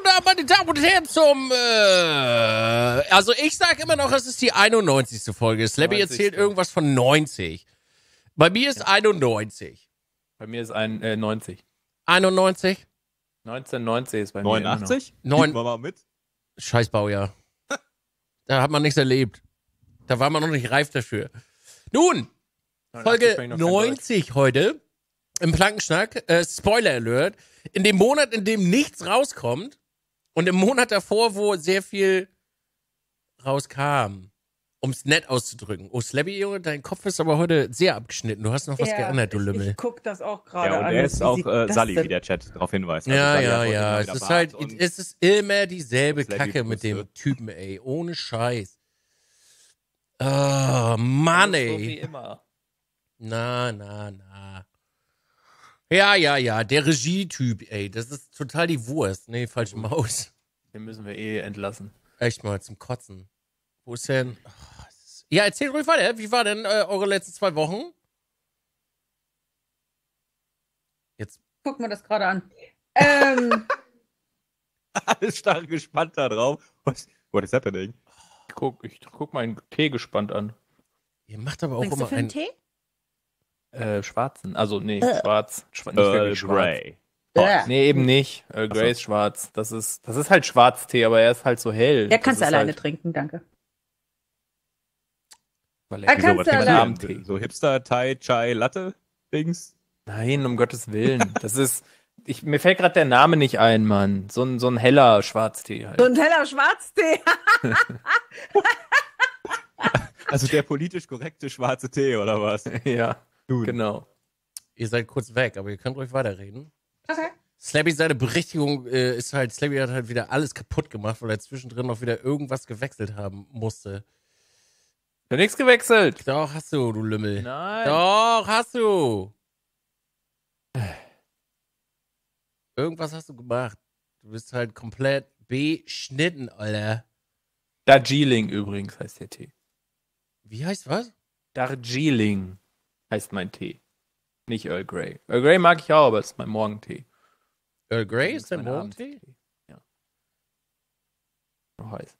guten Abend, meine Damen und Herren, zum, äh, also ich sag immer noch, es ist die 91. Folge. Slabby 90. erzählt irgendwas von 90. Bei mir ist 91. Bei mir ist ein äh, 90. 91? 1990 ist bei mir. immer noch. 89? Neun- mal mit. Scheißbaujahr. Da hat man nichts erlebt. Da war man noch nicht reif dafür. Nun, 89 Folge spreche ich noch kein Deutsch. 90 heute im Plankenschnack. Äh, Spoiler Alert. In dem Monat, in dem nichts rauskommt und im Monat davor, wo sehr viel rauskam. Um es nett auszudrücken. Oh, Slabby, Junge, dein Kopf ist aber heute sehr abgeschnitten. Du hast noch was Ja, geändert, du ich- Lümmel. Ich guck das auch gerade Ja, und an. er ist auch äh, denn- wie der Chat darauf hinweist. Also Ja, ja, ja. Es ist halt, es ist immer dieselbe Kacke mit dem Typen, ey. Ohne Scheiß. Oh, Mann, So wie ey. immer. Na, na, na. Ja, ja, ja. Der Regietyp, ey. Das ist total die Wurst. Nee, falsche Maus. Den müssen wir eh entlassen. Echt mal zum Kotzen. Wo ist denn. Ja, erzähl ruhig weiter. Wie war denn äh, eure letzten zwei Wochen? Jetzt. Guck mir das gerade an. Ähm, Alle stark gespannt da drauf. What, what is happening? Ich guck, ich guck meinen Tee gespannt an. Ihr macht aber auch trinkst du immer für einen einen. Tee? Äh, schwarzen. Also, nee, Äh. schwarz. Schwa nicht Earl wirklich schwarz. Grey. Ja. Nee, eben nicht. Earl Grey ist schwarz. Das ist, das ist halt Schwarztee, aber er ist halt so hell. Ja, kannst du alleine halt, trinken, danke. weil Ah, er kannst Wieso, was du trinkst allein- du denn? So Hipster, Thai, Chai, Latte Dings? Nein, um Gottes Willen. Das ist. Ich, mir fällt gerade der Name nicht ein, Mann. So ein, so ein heller Schwarztee halt. So ein heller Schwarztee. Also der politisch korrekte schwarze Tee oder was? ja, Nun. genau. Ihr seid kurz weg, aber ihr könnt ruhig weiterreden. Okay. Slabby, seine Berichtigung äh, ist halt, Slabby hat halt wieder alles kaputt gemacht, weil er zwischendrin noch wieder irgendwas gewechselt haben musste. Ich hab nichts gewechselt. Doch, hast du, du Lümmel. Nein. Doch, hast du. Irgendwas hast du gemacht. Du bist halt komplett beschnitten, Alter. Darjeeling übrigens heißt der Tee. Wie heißt was? Darjeeling heißt mein Tee. Nicht Earl Grey. Earl Grey mag ich auch, aber es ist mein Morgentee. Earl Grey ist dein Morgentee? Abendtee. Ja. So heiß.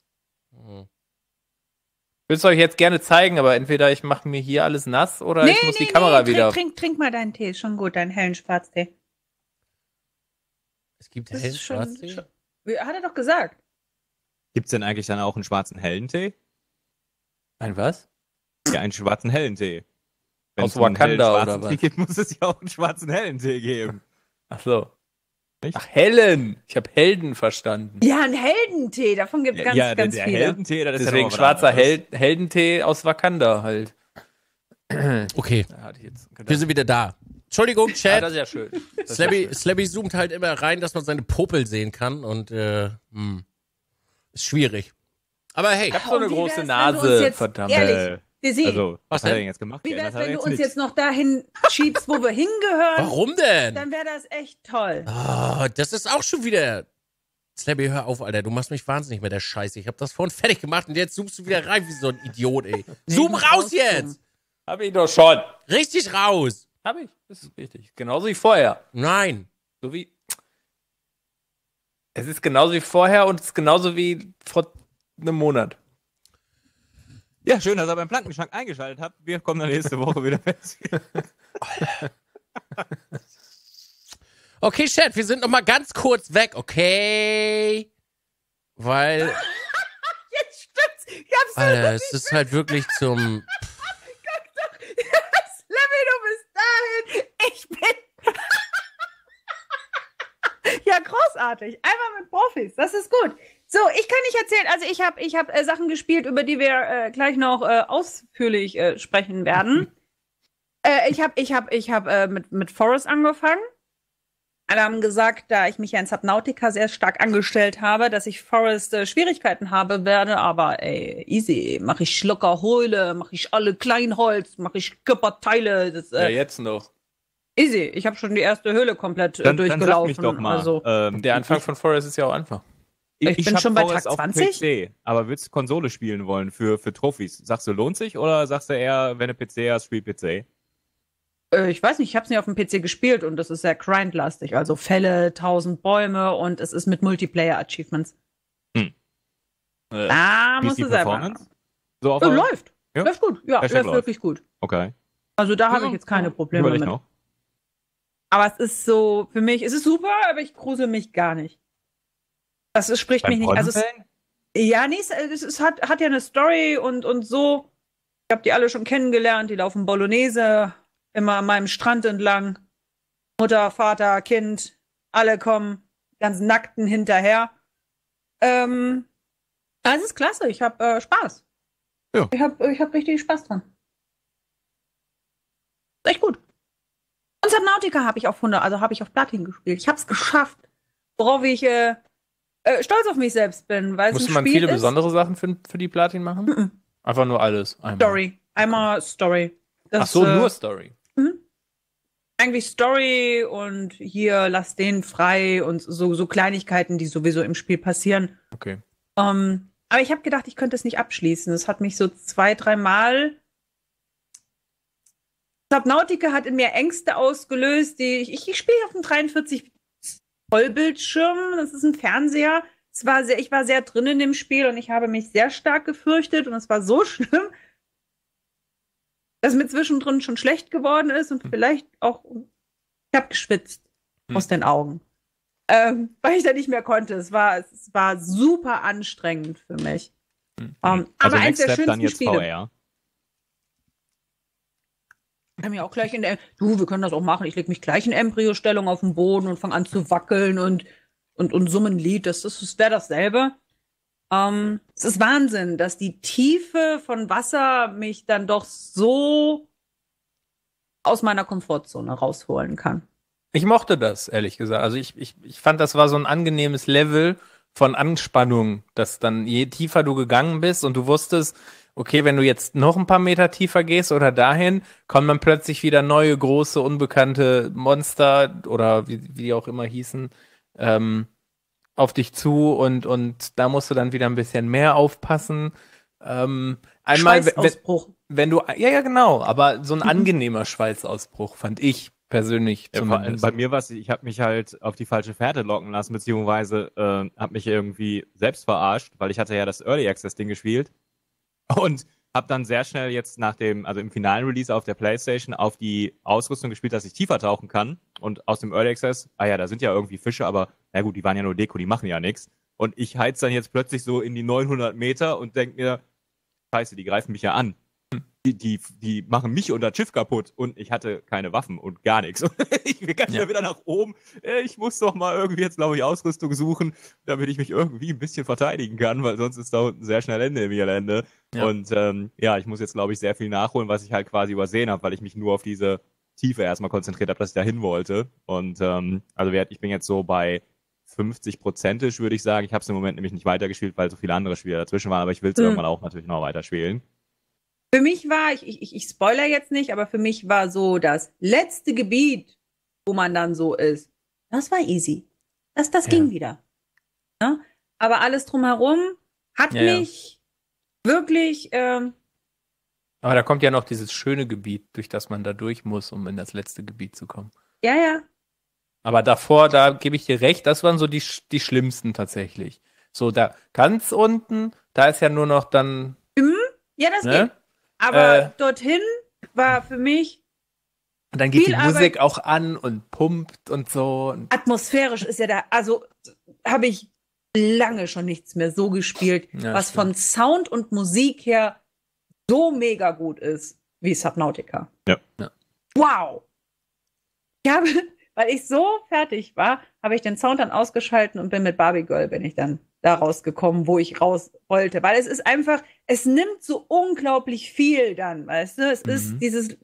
Ich will es euch jetzt gerne zeigen, aber entweder ich mache mir hier alles nass oder ich muss die Kamera trink, wieder. Trink, trink mal deinen Tee, ist schon gut, deinen hellen Schwarztee. Es gibt Das hellen schon, Schwarztee? schon. Hat er doch gesagt. Gibt's denn eigentlich dann auch einen schwarzen hellen Tee? Ein was? Ja, einen schwarzen hellen Tee. Aus es einen hellen Wakanda oder was? Tee gibt, muss es ja auch einen schwarzen hellen Tee geben. Ach so. Nicht? Ach, Helen. Ich habe Helden verstanden. Ja, ein Heldentee, davon gibt es ganz, ja, ganz der, der viele. Heldentee, das ist Deswegen ja schwarzer. Hel Heldentee aus Wakanda halt. Okay, Da hatte ich jetzt gedacht. wir sind wieder da. Entschuldigung, Ah, Chat. das ist ja schön. Das ist Slabby, ja schön. Slabby zoomt halt immer rein, dass man seine Popel sehen kann und äh, hm, ist schwierig. Aber hey, Ich hab so eine große Nase, verdammt. Ehrlich, Desi, also, was, hat er denn? jetzt gemacht? wie wär's, wenn du uns nichts. jetzt noch dahin schiebst, wo wir hingehören? warum denn? Dann wäre das echt toll. Oh, das ist auch schon wieder. Slabby, hör auf, Alter. Du machst mich wahnsinnig mit der Scheiße. Ich hab das vorhin fertig gemacht und jetzt zoomst du wieder rein wie so ein Idiot, ey. Zoom raus jetzt! Hab ich doch schon. Richtig raus! Hab ich. Das ist richtig. Genauso wie vorher. Nein. So wie. Es ist genauso wie vorher und es ist genauso wie vor einem Monat. Ja, schön, dass ihr beim Plankenschrank eingeschaltet habt. Wir kommen dann nächste Woche wieder mit. Okay, Chat, wir sind noch mal ganz kurz weg, okay? Weil, Jetzt stimmt's. Ich hab's Alter, es ist halt wirklich zum. Lemmy, du bist dahin. Ich bin. ja, großartig. Einmal mit Profis. Das ist gut. So, ich kann nicht erzählen. Also ich habe ich hab, äh, Sachen gespielt, über die wir äh, gleich noch äh, ausführlich äh, sprechen werden. äh, ich habe ich hab, ich hab, äh, mit, mit Forest angefangen. Alle haben gesagt, da ich mich ja in Subnautica sehr stark angestellt habe, dass ich Forest äh, Schwierigkeiten habe werde, aber ey, easy, mache ich Schlucker Heule, mache ich alle Kleinholz, mache ich Körperteile, das Ja, äh, jetzt noch. easy. Ich habe schon die erste Höhle komplett äh, Dann, dann durchgelaufen. sag mich doch mal. Also, ähm, Der Anfang von Forest ist ja auch Anfang. Ich bin hab schon bei Tag auf 20. PC, aber willst du Konsole spielen wollen für, für Trophys? Sagst du, lohnt sich oder sagst du eher, wenn du PC hast, spiel PC? Äh, ich weiß nicht, ich habe es nicht auf dem PC gespielt und das ist sehr grindlastig. Also Fälle, tausend Bäume und es ist mit Multiplayer-Achievements. Äh, Da musst du selber. So auf der- läuft. Ja? Läuft gut. Ja, Hashtag läuft läuft. wirklich gut. Okay. Also da habe Ja, ich jetzt keine ja. Probleme mit. noch. Aber es ist so, für mich, es ist super, aber ich grusel mich gar nicht. Das spricht mich Beim nicht. Also es, ja, nee, es, es, es hat, hat ja eine Story und, und so. Ich habe die alle schon kennengelernt. Die laufen Bolognese immer an meinem Strand entlang. Mutter, Vater, Kind, alle kommen ganz nackten hinterher. Ähm, das ist klasse. Ich habe äh, Spaß. Ja. Ich habe ich hab richtig Spaß dran. Echt gut. Und Subnautica habe ich auf 100, also habe ich auf Platin gespielt. Ich habe es geschafft, worauf ich äh, äh, stolz auf mich selbst bin, weil es Musste ein man Spiel viele ist. besondere Sachen für, für die Platin machen? Mhm. Einfach nur alles. Einmal. Story. Einmal Story. Das, Ach so, äh, nur Story. eigentlich Story und hier lass den frei und so, so Kleinigkeiten, die sowieso im Spiel passieren. Okay. Ähm, aber ich habe gedacht, ich könnte es nicht abschließen. Es hat mich so zwei, dreimal. Subnautica hat in mir Ängste ausgelöst, die ich, ich, ich spiele auf dem 43 Vollbildschirm. Das ist ein Fernseher. Es war sehr, ich war sehr drin in dem Spiel und ich habe mich sehr stark gefürchtet und es war so schlimm, dass mir zwischendrin schon schlecht geworden ist und vielleicht auch, ich habe geschwitzt Hm. aus den Augen. Ähm, weil ich da nicht mehr konnte. Es war, es war super anstrengend für mich. Hm. Ähm, Also aber eins der schönsten Spiele. VR. Kann mir auch gleich in der, du, wir können das auch machen. Ich leg mich gleich in Embryostellung auf den Boden und fange an zu wackeln und, und, und summen Lied. Das, das, das wäre dasselbe. Ähm, es ist Wahnsinn, dass die Tiefe von Wasser mich dann doch so aus meiner Komfortzone rausholen kann. Ich mochte das, ehrlich gesagt. Also ich, ich, ich fand, das war so ein angenehmes Level von Anspannung, dass dann je tiefer du gegangen bist und du wusstest, okay, wenn du jetzt noch ein paar Meter tiefer gehst oder dahin, kommen dann plötzlich wieder neue, große, unbekannte Monster oder wie, wie die auch immer hießen, ähm, auf dich zu und, und da musst du dann wieder ein bisschen mehr aufpassen. Ähm, einmal, wenn, Schweißausbruch. wenn du, ja, ja, genau, aber so ein angenehmer Schweißausbruch fand ich persönlich Ja, zumindest. bei mir war es, ich habe mich halt auf die falsche Fährte locken lassen, beziehungsweise äh, habe mich irgendwie selbst verarscht, weil ich hatte ja das Early Access Ding gespielt und habe dann sehr schnell jetzt nach dem, also im finalen Release auf der PlayStation auf die Ausrüstung gespielt, dass ich tiefer tauchen kann und aus dem Early Access, ah ja, da sind ja irgendwie Fische, aber na gut, die waren ja nur Deko, die machen ja nichts. Und ich heiz dann jetzt plötzlich so in die 900 Meter und denk mir, scheiße, die greifen mich ja an. Die, die, die machen mich und das Schiff kaputt und ich hatte keine Waffen und gar nichts. ich will ganz Ja. wieder nach oben. Äh, Ich muss doch mal irgendwie jetzt, glaube ich, Ausrüstung suchen, damit ich mich irgendwie ein bisschen verteidigen kann, weil sonst ist da unten sehr schnell Ende im Gelände. Ja. Und ähm, ja, ich muss jetzt, glaube ich, sehr viel nachholen, was ich halt quasi übersehen habe, weil ich mich nur auf diese Tiefe erstmal konzentriert habe, dass ich da hin wollte. Und ähm, also ich bin jetzt so bei 50 Prozentisch, würde ich sagen. Ich habe es im Moment nämlich nicht weitergespielt, weil so viele andere Spiele dazwischen waren, aber ich will es Mhm. irgendwann auch natürlich noch weiterspielen. Für mich war, ich, ich, ich spoiler jetzt nicht, aber für mich war so das letzte Gebiet, wo man dann so ist, das war easy. Das, das Ja. ging wieder. Ne? Aber alles drumherum hat Ja, ja. mich wirklich, ähm, Aber da kommt ja noch dieses schöne Gebiet, durch das man da durch muss, um in das letzte Gebiet zu kommen. ja, ja, Aber davor, da gebe ich dir recht, das waren so die, die schlimmsten tatsächlich. So, da ganz unten, da ist ja nur noch dann, ja, das ne? geht. Aber Äh. dorthin war für mich Und dann geht Viel die Arbeit. Musik auch an und pumpt und so. Atmosphärisch ist ja da, also habe ich lange schon nichts mehr so gespielt, Ja, was stimmt. von Sound und Musik her so mega gut ist wie Subnautica. Ja. Ja. Wow. Ich habe, weil ich so fertig war, habe ich den Sound dann ausgeschalten und bin mit Barbie Girl bin ich dann da rausgekommen, wo ich raus wollte, weil es ist einfach, es nimmt so unglaublich viel dann, weißt du? Es ist Mhm. dieses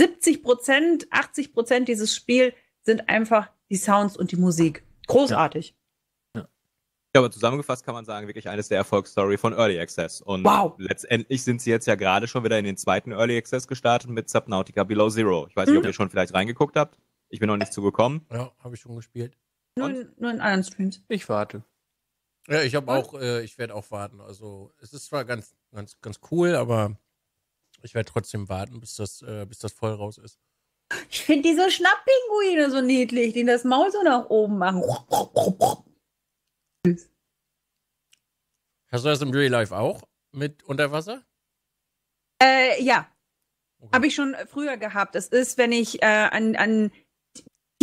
70 Prozent, 80 Prozent dieses Spiel sind einfach die Sounds und die Musik. Großartig. Ja, aber zusammengefasst kann man sagen, wirklich eines der Erfolgsstory von Early Access. Und Wow. letztendlich sind sie jetzt ja gerade schon wieder in den zweiten Early Access gestartet mit Subnautica Below Zero. Ich weiß nicht, ob Mhm. ihr schon vielleicht reingeguckt habt. Ich bin noch nicht zugekommen. Ja, habe ich schon gespielt. Nur, nur in anderen Streams. ich warte. Ja, ich habe auch, äh, ich werde auch warten. Also es ist zwar ganz, ganz, ganz cool, aber ich werde trotzdem warten, bis das, äh, bis das voll raus ist. Ich finde diese Schnapppinguine so niedlich, die das Maul so nach oben machen. Hast du das im Real Life auch mit Unterwasser? Äh, ja, Okay. habe ich schon früher gehabt. Es ist, wenn ich äh, an, an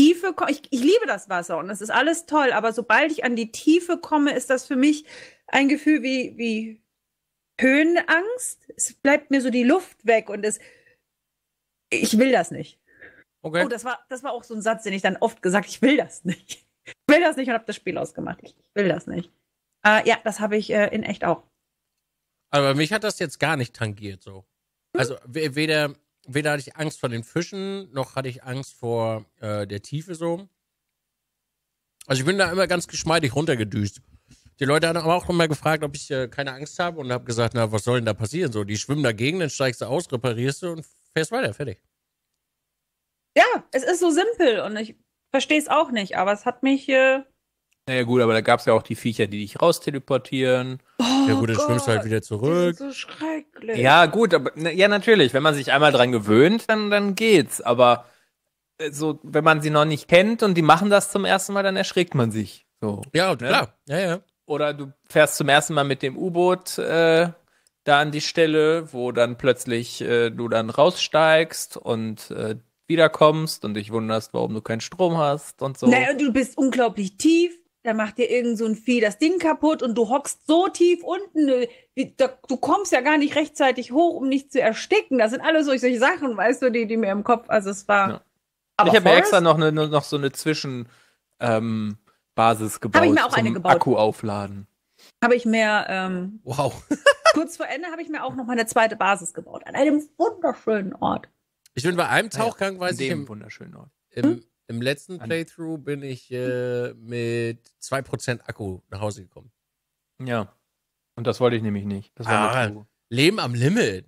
Tiefe komme, ich, ich liebe das Wasser und es ist alles toll, aber sobald ich an die Tiefe komme, ist das für mich ein Gefühl wie, wie Höhenangst. Es bleibt mir so die Luft weg und es, ich will das nicht. Okay. Oh, das war, das war auch so ein Satz, den ich dann oft gesagt ich will das nicht. Ich will das nicht und habe das Spiel ausgemacht. Ich, ich will das nicht. Äh, ja, das habe ich äh, in echt auch. Aber mich hat das jetzt gar nicht tangiert so. Also we- weder, weder hatte ich Angst vor den Fischen, noch hatte ich Angst vor äh, der Tiefe so. Also ich bin da immer ganz geschmeidig runtergedüst. Die Leute haben aber auch immer gefragt, ob ich äh, keine Angst habe und habe gesagt, na, was soll denn da passieren? So, die schwimmen dagegen, dann steigst du aus, reparierst du und fährst weiter, fertig. Ja, es ist so simpel und ich verstehe es auch nicht, aber es hat mich. Äh, Naja gut, aber da gab es ja auch die Viecher, die dich rausteleportieren. oh Ja gut, dann schwimmst du halt wieder zurück. sind so schrecklich. Ja, gut, aber na, ja, natürlich. Wenn man sich einmal dran gewöhnt, dann, dann geht's. Aber äh, so, wenn man sie noch nicht kennt und die machen das zum ersten Mal, dann erschrickt man sich. So. Ja, Ne? klar. Ja, ja. Oder du fährst zum ersten Mal mit dem U-Boot äh, da an die Stelle, wo dann plötzlich äh, du dann raussteigst und äh, wiederkommst und dich wunderst, warum du keinen Strom hast und so. Naja, und du bist unglaublich tief. Da macht dir irgend so ein Vieh das Ding kaputt und du hockst so tief unten. wie- da- Du kommst ja gar nicht rechtzeitig hoch, um nicht zu ersticken. Das sind alles solche, solche Sachen, weißt du, die, die mir im Kopf. Also es war. Ja. Aber ich habe mir extra noch, eine, noch so eine Zwischen ähm, gebaut. Hab ich mir auch zum eine gebaut. Akku aufladen. habe ich mir ähm, Wow. kurz vor Ende habe ich mir auch noch meine zweite Basis gebaut an einem wunderschönen Ort. Ich bin bei einem Tauchgang, weiß in ich, dem im, wunderschönen Ort. im, im letzten Playthrough bin ich äh, mit 2% Akku nach Hause gekommen. Ja. Und das wollte ich nämlich nicht. Das war Ah. Leben am Limit.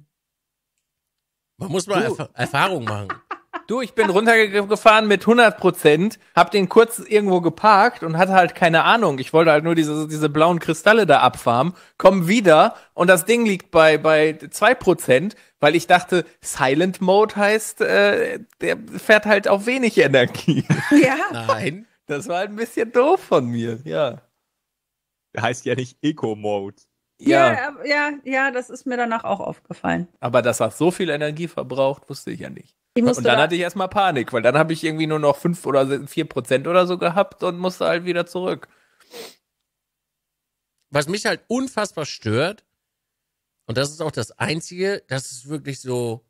Man muss mal Du. Erfa Erfahrung machen. Du, ich bin runtergefahren mit 100 Prozent, hab den kurz irgendwo geparkt und hatte halt keine Ahnung. Ich wollte halt nur diese, diese blauen Kristalle da abfarmen, komm wieder und das Ding liegt bei, bei 2 Prozent, weil ich dachte, Silent Mode heißt, äh, der fährt halt auf wenig Energie. Ja. Nein. Das war halt ein bisschen doof von mir, ja. Der heißt ja nicht Eco-Mode. Ja, Ja, ja, ja, das ist mir danach auch aufgefallen. aber dass das so viel Energie verbraucht, wusste ich ja nicht. Und dann da, hatte ich erstmal Panik, weil dann habe ich irgendwie nur noch 5 oder 4 Prozent oder so gehabt und musste halt wieder zurück. Was mich halt unfassbar stört, und das ist auch das Einzige, dass es wirklich so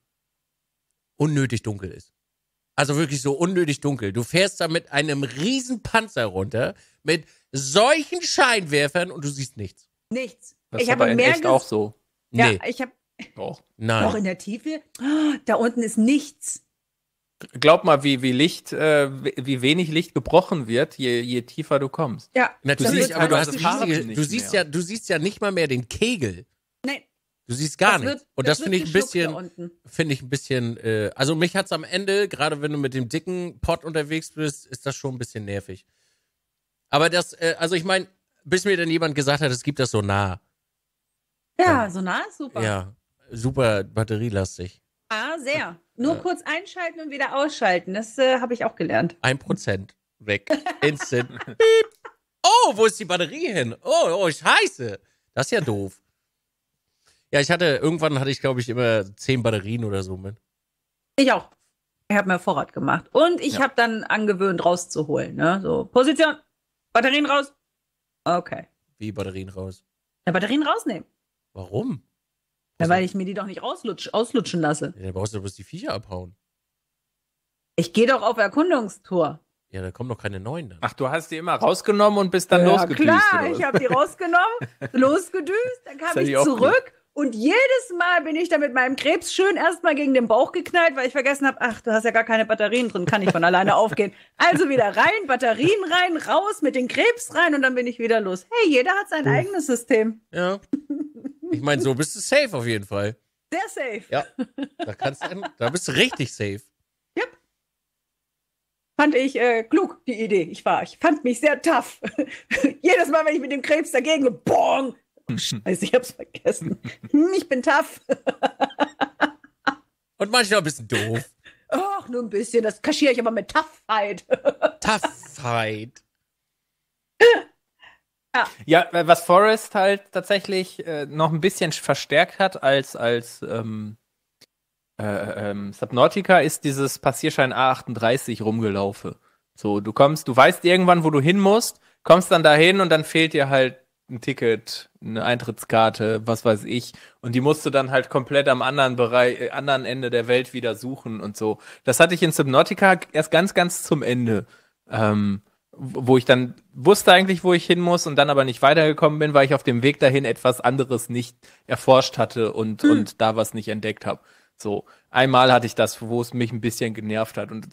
unnötig dunkel ist. Also wirklich so unnötig dunkel. Du fährst da mit einem riesen Panzer runter, mit solchen Scheinwerfern und du siehst nichts. nichts. Das ich ist habe echt auch so. Ja, Nee, ich habe Doch. auch nein. in der Tiefe. Ah, Da unten ist nichts. Glaub mal, wie, wie Licht, äh, wie wenig Licht gebrochen wird, je, je tiefer du kommst. Ja, Na, du das siehst, wird aber du hast riesige, nicht du siehst mehr. ja, du siehst ja nicht mal mehr den Kegel. Nein, Du siehst gar das nichts. Und das wird finde ich ein bisschen, finde ich ein bisschen, äh, also mich hat's am Ende, gerade wenn du mit dem dicken Pot unterwegs bist, ist das schon ein bisschen nervig. Aber das, äh, also ich meine, bis mir dann jemand gesagt hat, es gibt das so nah. Ja, so nah ist super. Ja, super batterielastig. Ah, sehr. Nur Ja. kurz einschalten und wieder ausschalten. Das äh, habe ich auch gelernt. Ein Prozent weg. Instant. Piep. Oh, wo ist die Batterie hin? Oh, oh, scheiße. Das ist ja doof. Ja, ich hatte, irgendwann hatte ich, glaube ich, immer zehn Batterien oder so mit. Ich auch. Ich habe mir Vorrat gemacht. Und ich Ja. habe dann angewöhnt, rauszuholen. Ne? So, Position, Batterien raus. Okay. Wie Batterien raus. Ja, Batterien rausnehmen. Warum? Ja, weil ich mir die doch nicht auslutschen lasse. Ja, da brauchst du bloß die Viecher abhauen. Ich gehe doch auf Erkundungstour. Ja, da kommen doch keine neuen dann. Ach, du hast die immer rausgenommen und bist dann ja, losgedüst. klar, ich habe die rausgenommen, losgedüst, dann kam ich zurück und jedes Mal bin ich da mit meinem Krebs schön erstmal gegen den Bauch geknallt, weil ich vergessen habe, ach, du hast ja gar keine Batterien drin, kann ich von alleine aufgehen. Also wieder rein, Batterien rein, raus, mit den Krebs rein und dann bin ich wieder los. Hey, jeder hat sein eigenes System. Ja. Ich meine, so bist du safe auf jeden Fall. Sehr safe. Ja. Da kannst du, da bist du richtig safe. Fand ich äh, klug, die Idee. Ich war, ich fand mich sehr tough. Jedes Mal, wenn ich mit dem Krebs dagegen, bong. Oh, Scheiße, ich hab's vergessen. Hm, ich bin tough. Und manchmal ein bisschen doof. Ach, nur ein bisschen. Das kaschiere ich aber mit Tough Fight. Fight. Ja, äh, was Forrest halt tatsächlich äh, noch ein bisschen verstärkt hat als, als ähm, äh, ähm, Subnautica, ist dieses Passierschein A38 rumgelaufe. So, du kommst, du weißt irgendwann, wo du hin musst, kommst dann dahin und dann fehlt dir halt ein Ticket, eine Eintrittskarte, was weiß ich. Und die musst du dann halt komplett am anderen Bereich, äh, anderen Ende der Welt wieder suchen und so. Das hatte ich in Subnautica erst ganz, ganz zum Ende. Ähm, wo ich dann wusste eigentlich, wo ich hin muss und dann aber nicht weitergekommen bin, weil ich auf dem Weg dahin etwas anderes nicht erforscht hatte und, Hm. und da was nicht entdeckt habe. So, einmal hatte ich das, wo es mich ein bisschen genervt hat. Und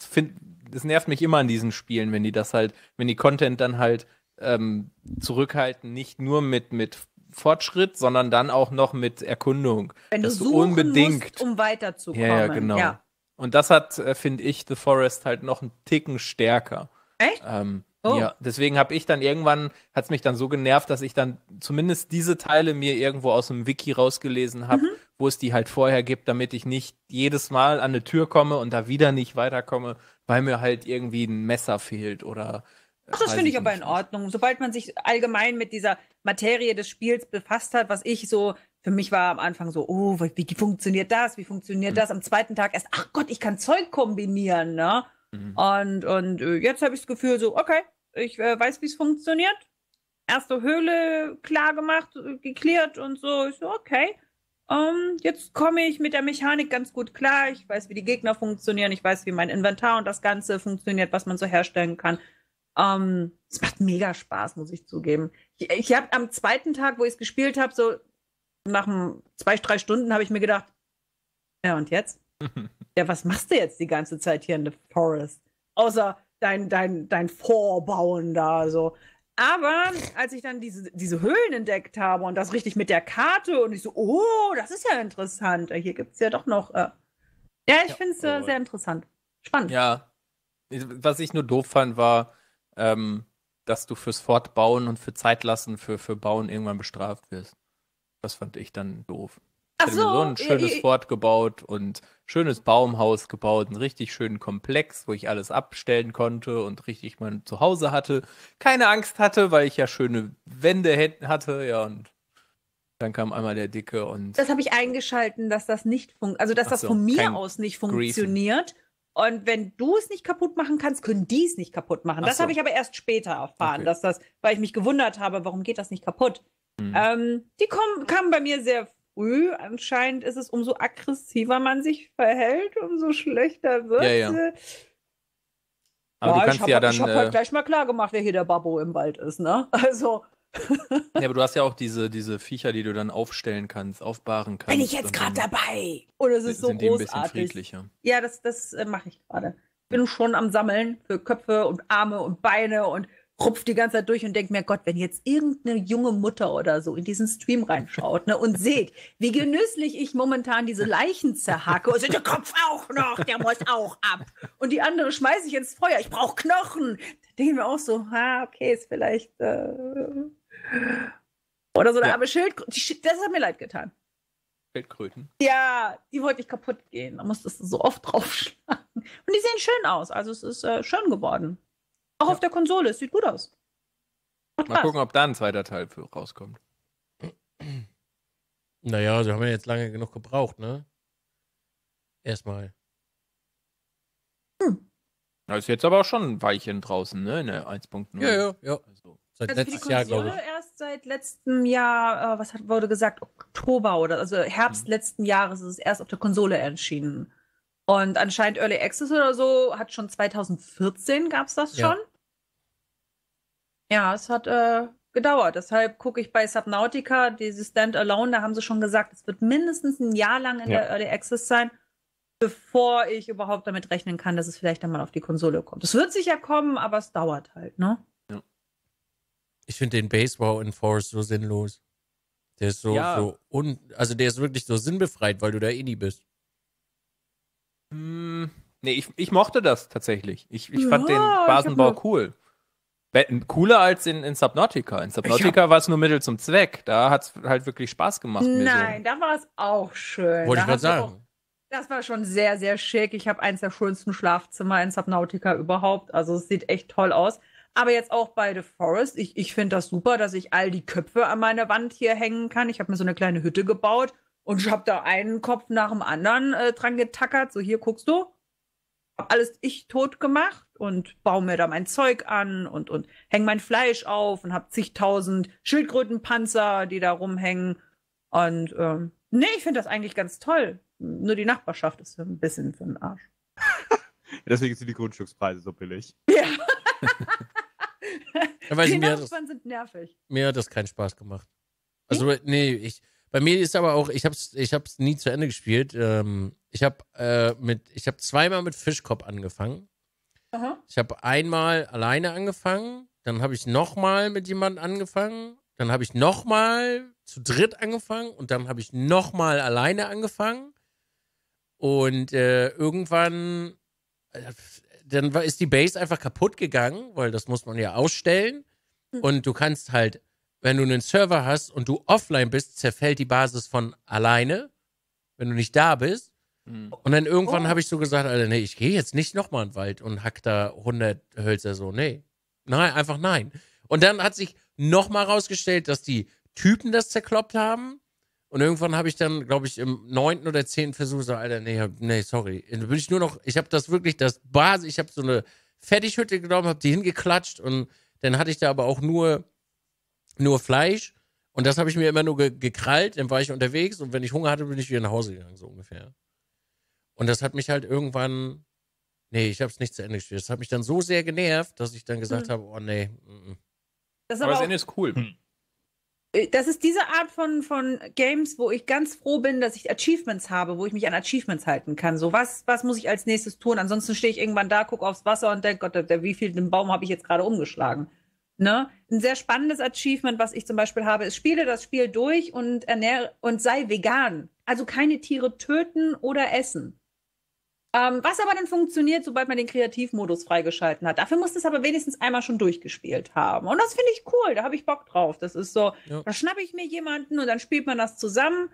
es nervt mich immer an diesen Spielen, wenn die das halt, wenn die Content dann halt ähm, zurückhalten, nicht nur mit, mit Fortschritt, sondern dann auch noch mit Erkundung. Wenn Dass du du suchen unbedingt- musst, um weiterzukommen. Ja, ja, genau. Ja. Und das hat, äh, finde ich, The Forest halt noch einen Ticken stärker. Echt? Ähm, Oh. Ja, deswegen habe ich dann irgendwann, hat es mich dann so genervt, dass ich dann zumindest diese Teile mir irgendwo aus dem Wiki rausgelesen habe, Mhm. wo es die halt vorher gibt, damit ich nicht jedes Mal an eine Tür komme und da wieder nicht weiterkomme, weil mir halt irgendwie ein Messer fehlt oder. äh, Ach, das finde ich aber in Ordnung. Sobald man sich allgemein mit dieser Materie des Spiels befasst hat, was ich so, für mich war am Anfang so, oh, wie, wie funktioniert das? Wie funktioniert Mhm. das? Am zweiten Tag erst, ach Gott, ich kann Zeug kombinieren, ne? Mhm. Und, und äh, jetzt habe ich das Gefühl so, okay, ich äh, weiß, wie es funktioniert. Erste Höhle klar gemacht, äh, geklärt und so. Ich so, okay. Ähm, jetzt komme ich mit der Mechanik ganz gut klar. Ich weiß, wie die Gegner funktionieren. Ich weiß, wie mein Inventar und das Ganze funktioniert, was man so herstellen kann. Ähm, es macht mega Spaß, muss ich zugeben. Ich, ich habe am zweiten Tag, wo ich es gespielt habe, so nach zwei, drei Stunden, habe ich mir gedacht, ja und jetzt? ja, was machst du jetzt die ganze Zeit hier in The Forest? Außer dein, dein, dein Vorbauen da so. Aber als ich dann diese, diese Höhlen entdeckt habe und das richtig mit der Karte und ich so, oh, das ist ja interessant. Hier gibt es ja doch noch. Äh ja, ich Ja, finde es äh, sehr interessant. Spannend. Ja. Was ich nur doof fand, war, ähm, dass du fürs Fortbauen und für Zeitlassen für, für Bauen irgendwann bestraft wirst. Das fand ich dann doof. Ach Ich hätte mir so ein schönes ja, Fort gebaut und schönes Baumhaus gebaut, einen richtig schönen Komplex, wo ich alles abstellen konnte und richtig mein Zuhause hatte. Keine Angst hatte, weil ich ja schöne Wände hatte, ja, und dann kam einmal der Dicke und Das habe ich eingeschalten, dass das nicht funktioniert. Also, dass Ach das so, von mir aus nicht Griefen. funktioniert. Und wenn du es nicht kaputt machen kannst, können die es nicht kaputt machen. Ach Das so. habe ich aber erst später erfahren, Okay. dass das, weil ich mich gewundert habe, warum geht das nicht kaputt? Hm. Ähm, die kommen, kamen bei mir sehr früh. Anscheinend ist es, umso aggressiver man sich verhält, umso schlechter wird Ja, ja. aber du ich kannst ja halt- dann, Ich habe äh, halt gleich mal klar gemacht, wer hier der Babbo im Wald ist, ne? Also, ja, aber du hast ja auch diese, diese Viecher, die du dann aufstellen kannst, aufbahren kannst. bin ich jetzt und gerade dabei. Und es ist so sind die ein bisschen großartig. friedlicher. Ja, das, das äh, mache ich gerade. Bin schon am Sammeln für Köpfe und Arme und Beine und rupf die ganze Zeit durch und denk mir, Gott, wenn jetzt irgendeine junge Mutter oder so in diesen Stream reinschaut ne, und seht, wie genüsslich ich momentan diese Leichen zerhacke und der Kopf auch noch, der muss auch ab. Und die andere schmeiße ich ins Feuer, ich brauche Knochen. Da denke ich mir auch so, ah, okay, ist vielleicht äh, oder so eine Ja. arme Schildkröte. Das hat mir leid getan. Feldkröten. Ja, die wollte nicht kaputt gehen. Da musstest du so oft draufschlagen. Und die sehen schön aus. Also es ist äh, schön geworden. Auch Ja. auf der Konsole. Es sieht gut aus. Macht Mal Spaß. gucken, ob da ein zweiter Teil für rauskommt. Naja, sie haben ja jetzt lange genug gebraucht, ne? Erstmal. Da ist jetzt aber auch schon ein Weilchen draußen, ne? In der 1.0. Ja, ja, ja. Also, Seit Also für die letztes Jahr, glaube ich. erst seit letztem Jahr, äh, was hat, wurde gesagt, Oktober oder also Herbst Mhm. letzten Jahres ist es erst auf der Konsole erschienen. Und anscheinend Early Access oder so hat schon 2014 gab es das Ja. schon. Ja, es hat äh, gedauert. Deshalb gucke ich bei Subnautica, dieses Standalone, da haben sie schon gesagt, es wird mindestens ein Jahr lang in Ja. der Early Access sein, bevor ich überhaupt damit rechnen kann, dass es vielleicht dann mal auf die Konsole kommt. Es wird sicher kommen, aber es dauert halt, ne? Ich finde den Baseball in Forest so sinnlos. Der ist so, Ja. so un, also der ist wirklich so sinnbefreit, weil du da eh nie bist. Hm, nee, ich, ich mochte das tatsächlich. Ich, ich Ja, fand den Basenbau cool. Cooler als in, in Subnautica. In Subnautica war es nur Mittel zum Zweck. Da hat es halt wirklich Spaß gemacht. Nein, da war es auch schön. Wollte da ich gerade hast du auch- sagen. Das war schon sehr, sehr schick. Ich habe eins der schönsten Schlafzimmer in Subnautica überhaupt. Also es sieht echt toll aus. Aber jetzt auch bei The Forest. Ich, ich finde das super, dass ich all die Köpfe an meiner Wand hier hängen kann. Ich habe mir so eine kleine Hütte gebaut und ich habe da einen Kopf nach dem anderen äh, dran getackert. So, hier guckst du. Hab alles ich tot gemacht und baue mir da mein Zeug an und, und häng mein Fleisch auf und hab zigtausend Schildkrötenpanzer, die da rumhängen. Und ähm, nee, ich finde das eigentlich ganz toll. Nur die Nachbarschaft ist ein bisschen für den Arsch. Deswegen sind die Grundstückspreise so billig. Ja. Ja, die Nachbarn sind nervig. mir hat das keinen Spaß gemacht. Also, nee, ich, bei mir ist aber auch, ich hab's, ich hab's nie zu Ende gespielt. Ähm, ich habe äh, mit, ich habe zweimal mit Fischkopf angefangen. Aha. Ich habe einmal alleine angefangen, dann habe ich nochmal mit jemandem angefangen, dann habe ich nochmal zu dritt angefangen und dann habe ich nochmal alleine angefangen. Und äh, irgendwann, äh, dann ist die Base einfach kaputt gegangen, weil das muss man ja ausstellen. Und du kannst halt, wenn du einen Server hast und du offline bist, zerfällt die Basis von alleine, wenn du nicht da bist. Hm. Und dann irgendwann Oh. habe ich so gesagt, Alter, nee, ich gehe jetzt nicht nochmal in den Wald und hack da 100 Hölzer so. Nee. Nein, einfach nein. Und dann hat sich nochmal rausgestellt, dass die Typen das zerkloppt haben. Und irgendwann habe ich dann, glaube ich, im neunten oder zehnten Versuch so, Alter, nee, nee, sorry. Dann bin ich nur noch, ich habe das wirklich, das Basis, ich habe so eine Fertighütte genommen, habe die hingeklatscht und dann hatte ich da aber auch nur, nur Fleisch. Und das habe ich mir immer nur ge gekrallt, dann war ich unterwegs und wenn ich Hunger hatte, bin ich wieder nach Hause gegangen, so ungefähr. Und das hat mich halt irgendwann, nee, ich habe es nicht zu Ende gespielt. Das hat mich dann so sehr genervt, dass ich dann gesagt Hm. habe, oh nee, mm, mm. Das ist Aber aber das Ende ist cool. Äh, Das ist diese Art von, von Games, wo ich ganz froh bin, dass ich Achievements habe, wo ich mich an Achievements halten kann. So, was, was muss ich als nächstes tun? Ansonsten stehe ich irgendwann da, gucke aufs Wasser und denke, Gott, der, der, wie viel den Baum habe ich jetzt gerade umgeschlagen? Ne? Ein sehr spannendes Achievement, was ich zum Beispiel habe, ist, spiele das Spiel durch und ernähre und sei vegan. Also keine Tiere töten oder essen. Ähm, was aber dann funktioniert, sobald man den Kreativmodus freigeschalten hat. Dafür muss es aber wenigstens einmal schon durchgespielt haben. Und das finde ich cool, da habe ich Bock drauf. Das ist so, Ja. da schnappe ich mir jemanden und dann spielt man das zusammen.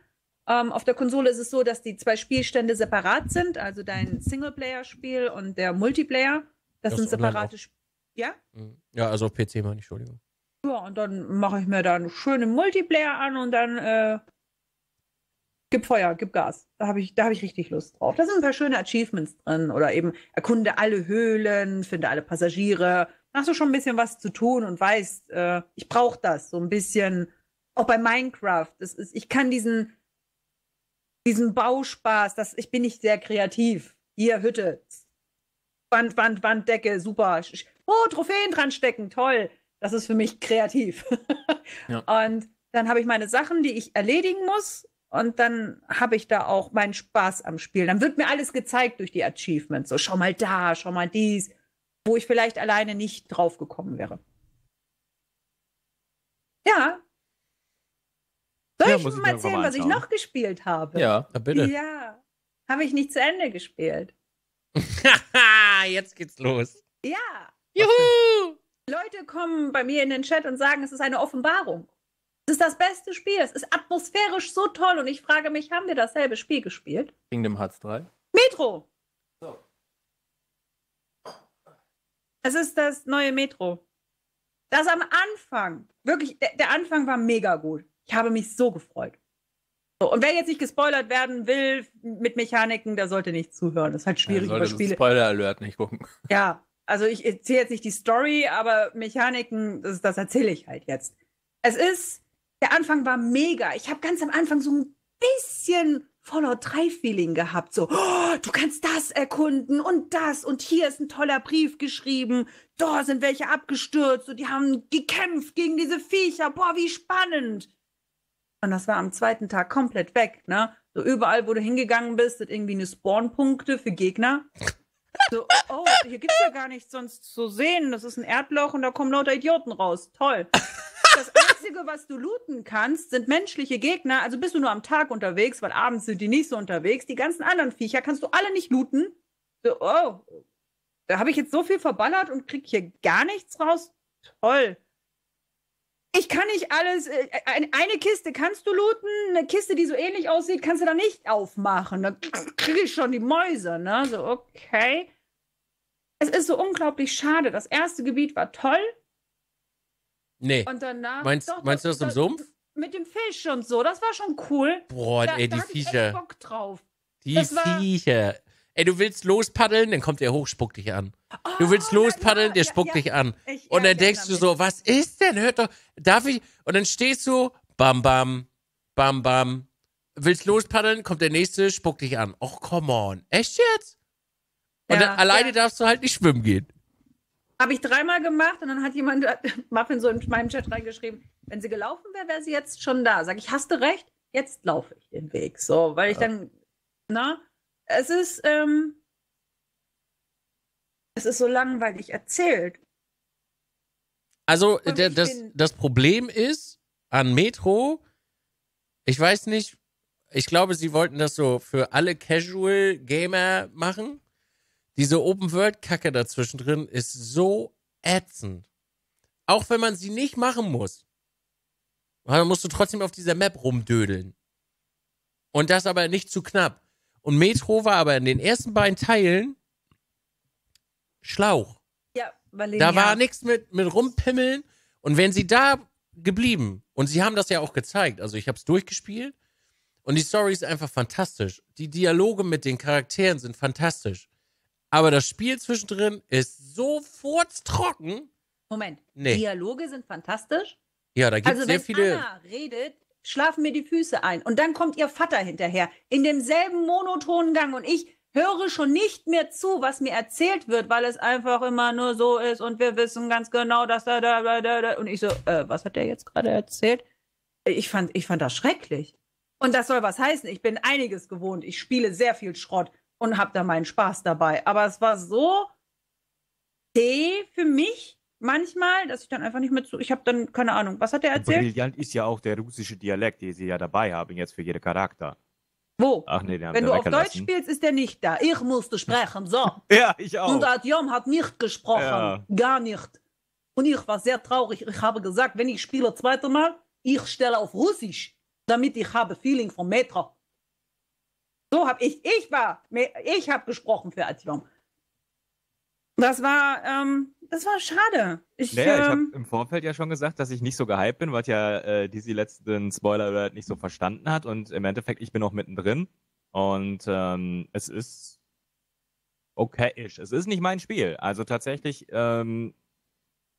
Ähm, auf der Konsole ist es so, dass die zwei Spielstände separat sind, also dein Singleplayer-Spiel und der Multiplayer. Das, Das sind separate Spiele. Ja? mm. Ja, also auf PC meine ich, Entschuldigung. Ja, und dann mache ich mir da einen schönen Multiplayer an und dann äh, gib Feuer, gib Gas. Da habe ich, da hab ich richtig Lust drauf. Da sind ein paar schöne Achievements drin. Oder eben erkunde alle Höhlen, finde alle Passagiere. Da hast du schon ein bisschen was zu tun und weißt, äh, ich brauche das. So ein bisschen, auch bei Minecraft. Das ist, ich kann diesen, diesen Bauspaß, das, ich bin nicht sehr kreativ. Hier, Hütte. Wand, Wand, Wand, Decke, super. Oh, Trophäen dran stecken, toll. Das ist für mich kreativ. Ja. Und dann habe ich meine Sachen, die ich erledigen muss. Und dann habe ich da auch meinen Spaß am Spiel. Dann wird mir alles gezeigt durch die Achievements. So, schau mal da, schau mal dies, wo ich vielleicht alleine nicht drauf gekommen wäre. Ja. Soll Ja, ich mal erzählen, mal was ich noch gespielt habe? Ja. Bitte. Ja. Habe ich nicht zu Ende gespielt. Jetzt geht's los. Ja. Juhu! Leute kommen bei mir in den Chat und sagen, es ist eine Offenbarung. Es ist das beste Spiel. Es ist atmosphärisch so toll. Und ich frage mich, haben wir dasselbe Spiel gespielt? Kingdom Hearts 3. Metro. So. Es ist das neue Metro. Das am Anfang, wirklich, der, der Anfang war mega gut. Ich habe mich so gefreut. So, und wer jetzt nicht gespoilert werden will mit Mechaniken, der sollte nicht zuhören. Das ist halt schwierig über sollte Spiele. Spoiler Alert nicht gucken. Ja, also ich erzähle jetzt nicht die Story, aber Mechaniken, das, das erzähle ich halt jetzt. Es ist, der Anfang war mega. Ich habe ganz am Anfang so ein bisschen Fallout 3 Feeling gehabt. So, oh, du kannst das erkunden und das und hier ist ein toller Brief geschrieben. Da sind welche abgestürzt und die haben gekämpft gegen diese Viecher. Boah, wie spannend. Und das war am zweiten Tag komplett weg, ne? So überall, wo du hingegangen bist, sind irgendwie eine Spawnpunkte für Gegner. So, oh, hier gibt's ja gar nichts sonst zu sehen. Das ist ein Erdloch und da kommen lauter Idioten raus. Toll. Das Einzige, was du looten kannst, sind menschliche Gegner. Also bist du nur am Tag unterwegs, weil abends sind die nicht so unterwegs. Die ganzen anderen Viecher kannst du alle nicht looten. So, oh, da habe ich jetzt so viel verballert und krieg hier gar nichts raus. Toll. Ich kann nicht alles. Äh, ein- eine Kiste kannst du looten, eine Kiste, die so ähnlich aussieht, kannst du da nicht aufmachen. Da kriege ich schon die Mäuse, ne? So, okay. Es ist so unglaublich schade. Das erste Gebiet war toll Nee. und danach. Meinst- meinst du das im Sumpf? Mit dem Fisch und so, das war schon cool. Boah, Da, ey, da die hatte ich echt Viecher. Bock drauf. Die das Viecher. Ey, du willst lospaddeln, dann kommt der hoch, spuckt dich an. Du Oh, willst ja, lospaddeln, ja, der ja, spuckt ja. dich an. Ich- Und dann denkst du so, was ist denn? Hört doch, darf ich? Und dann stehst du, bam, bam, bam, bam. Willst lospaddeln, kommt der nächste, spuckt dich an. Och, come on. Echt jetzt? Und dann alleine darfst du halt nicht schwimmen gehen. Habe ich dreimal gemacht und dann hat jemand, Muffin, so in meinen Chat reingeschrieben, wenn sie gelaufen wäre, wäre sie jetzt schon da. Sag ich, hast du recht? Jetzt laufe ich den Weg. So, weil ich dann, na, es ist, ähm, es ist so langweilig erzählt. Also, der, das, das Problem ist an Metro, ich weiß nicht, ich glaube, sie wollten das so für alle Casual Gamer machen. Diese Open World Kacke dazwischen drin ist so ätzend. Auch wenn man sie nicht machen muss. Dann musst du trotzdem auf dieser Map rumdödeln. Und das aber nicht zu knapp. Und Metro war aber in den ersten beiden Teilen Schlauch. Ja, weil Da war nichts mit, mit rumpimmeln. Und wenn sie da geblieben, und sie haben das ja auch gezeigt, also ich habe es durchgespielt, und die Story ist einfach fantastisch. Die Dialoge mit den Charakteren sind fantastisch. Aber das Spiel zwischendrin ist so furztrocken. Moment, Nee. Dialoge sind fantastisch. Ja, da gibt es Also sehr wenn viele. Anna redet, schlafen mir die Füße ein. Und dann kommt ihr Vater hinterher in demselben monotonen Gang und ich höre schon nicht mehr zu, was mir erzählt wird, weil es einfach immer nur so ist und wir wissen ganz genau, dass da da da da, da. und ich so, äh, was hat der jetzt gerade erzählt? Ich fand, ich fand das schrecklich. Und das soll was heißen. Ich bin einiges gewohnt. Ich spiele sehr viel Schrott und habe da meinen Spaß dabei. Aber es war so zäh für mich manchmal, dass ich dann einfach nicht mehr zu. Ich habe dann keine Ahnung. Was hat der erzählt? Brillant ist ja auch der russische Dialekt, den sie ja dabei haben, jetzt für jeden Charakter. Wo? Ach nee, den haben Wenn du auf Deutsch spielst, ist der nicht da. Ich musste sprechen, so. Ja, ich auch. Und Adjom hat nicht gesprochen. Ja. Gar nicht. Und ich war sehr traurig. Ich habe gesagt, wenn ich spiele zweite Mal, ich stelle auf Russisch, damit ich habe Feeling vom Metro. So habe ich, ich war, ich habe gesprochen für Adjom. Das war, ähm, das war schade. Ich, Naja, ich habe ähm, im Vorfeld ja schon gesagt, dass ich nicht so gehypt bin, weil ja äh, die letzten Spoiler Alert nicht so verstanden hat und im Endeffekt, ich bin noch mittendrin und ähm, es ist okayisch. Es ist nicht mein Spiel. Also tatsächlich, ähm,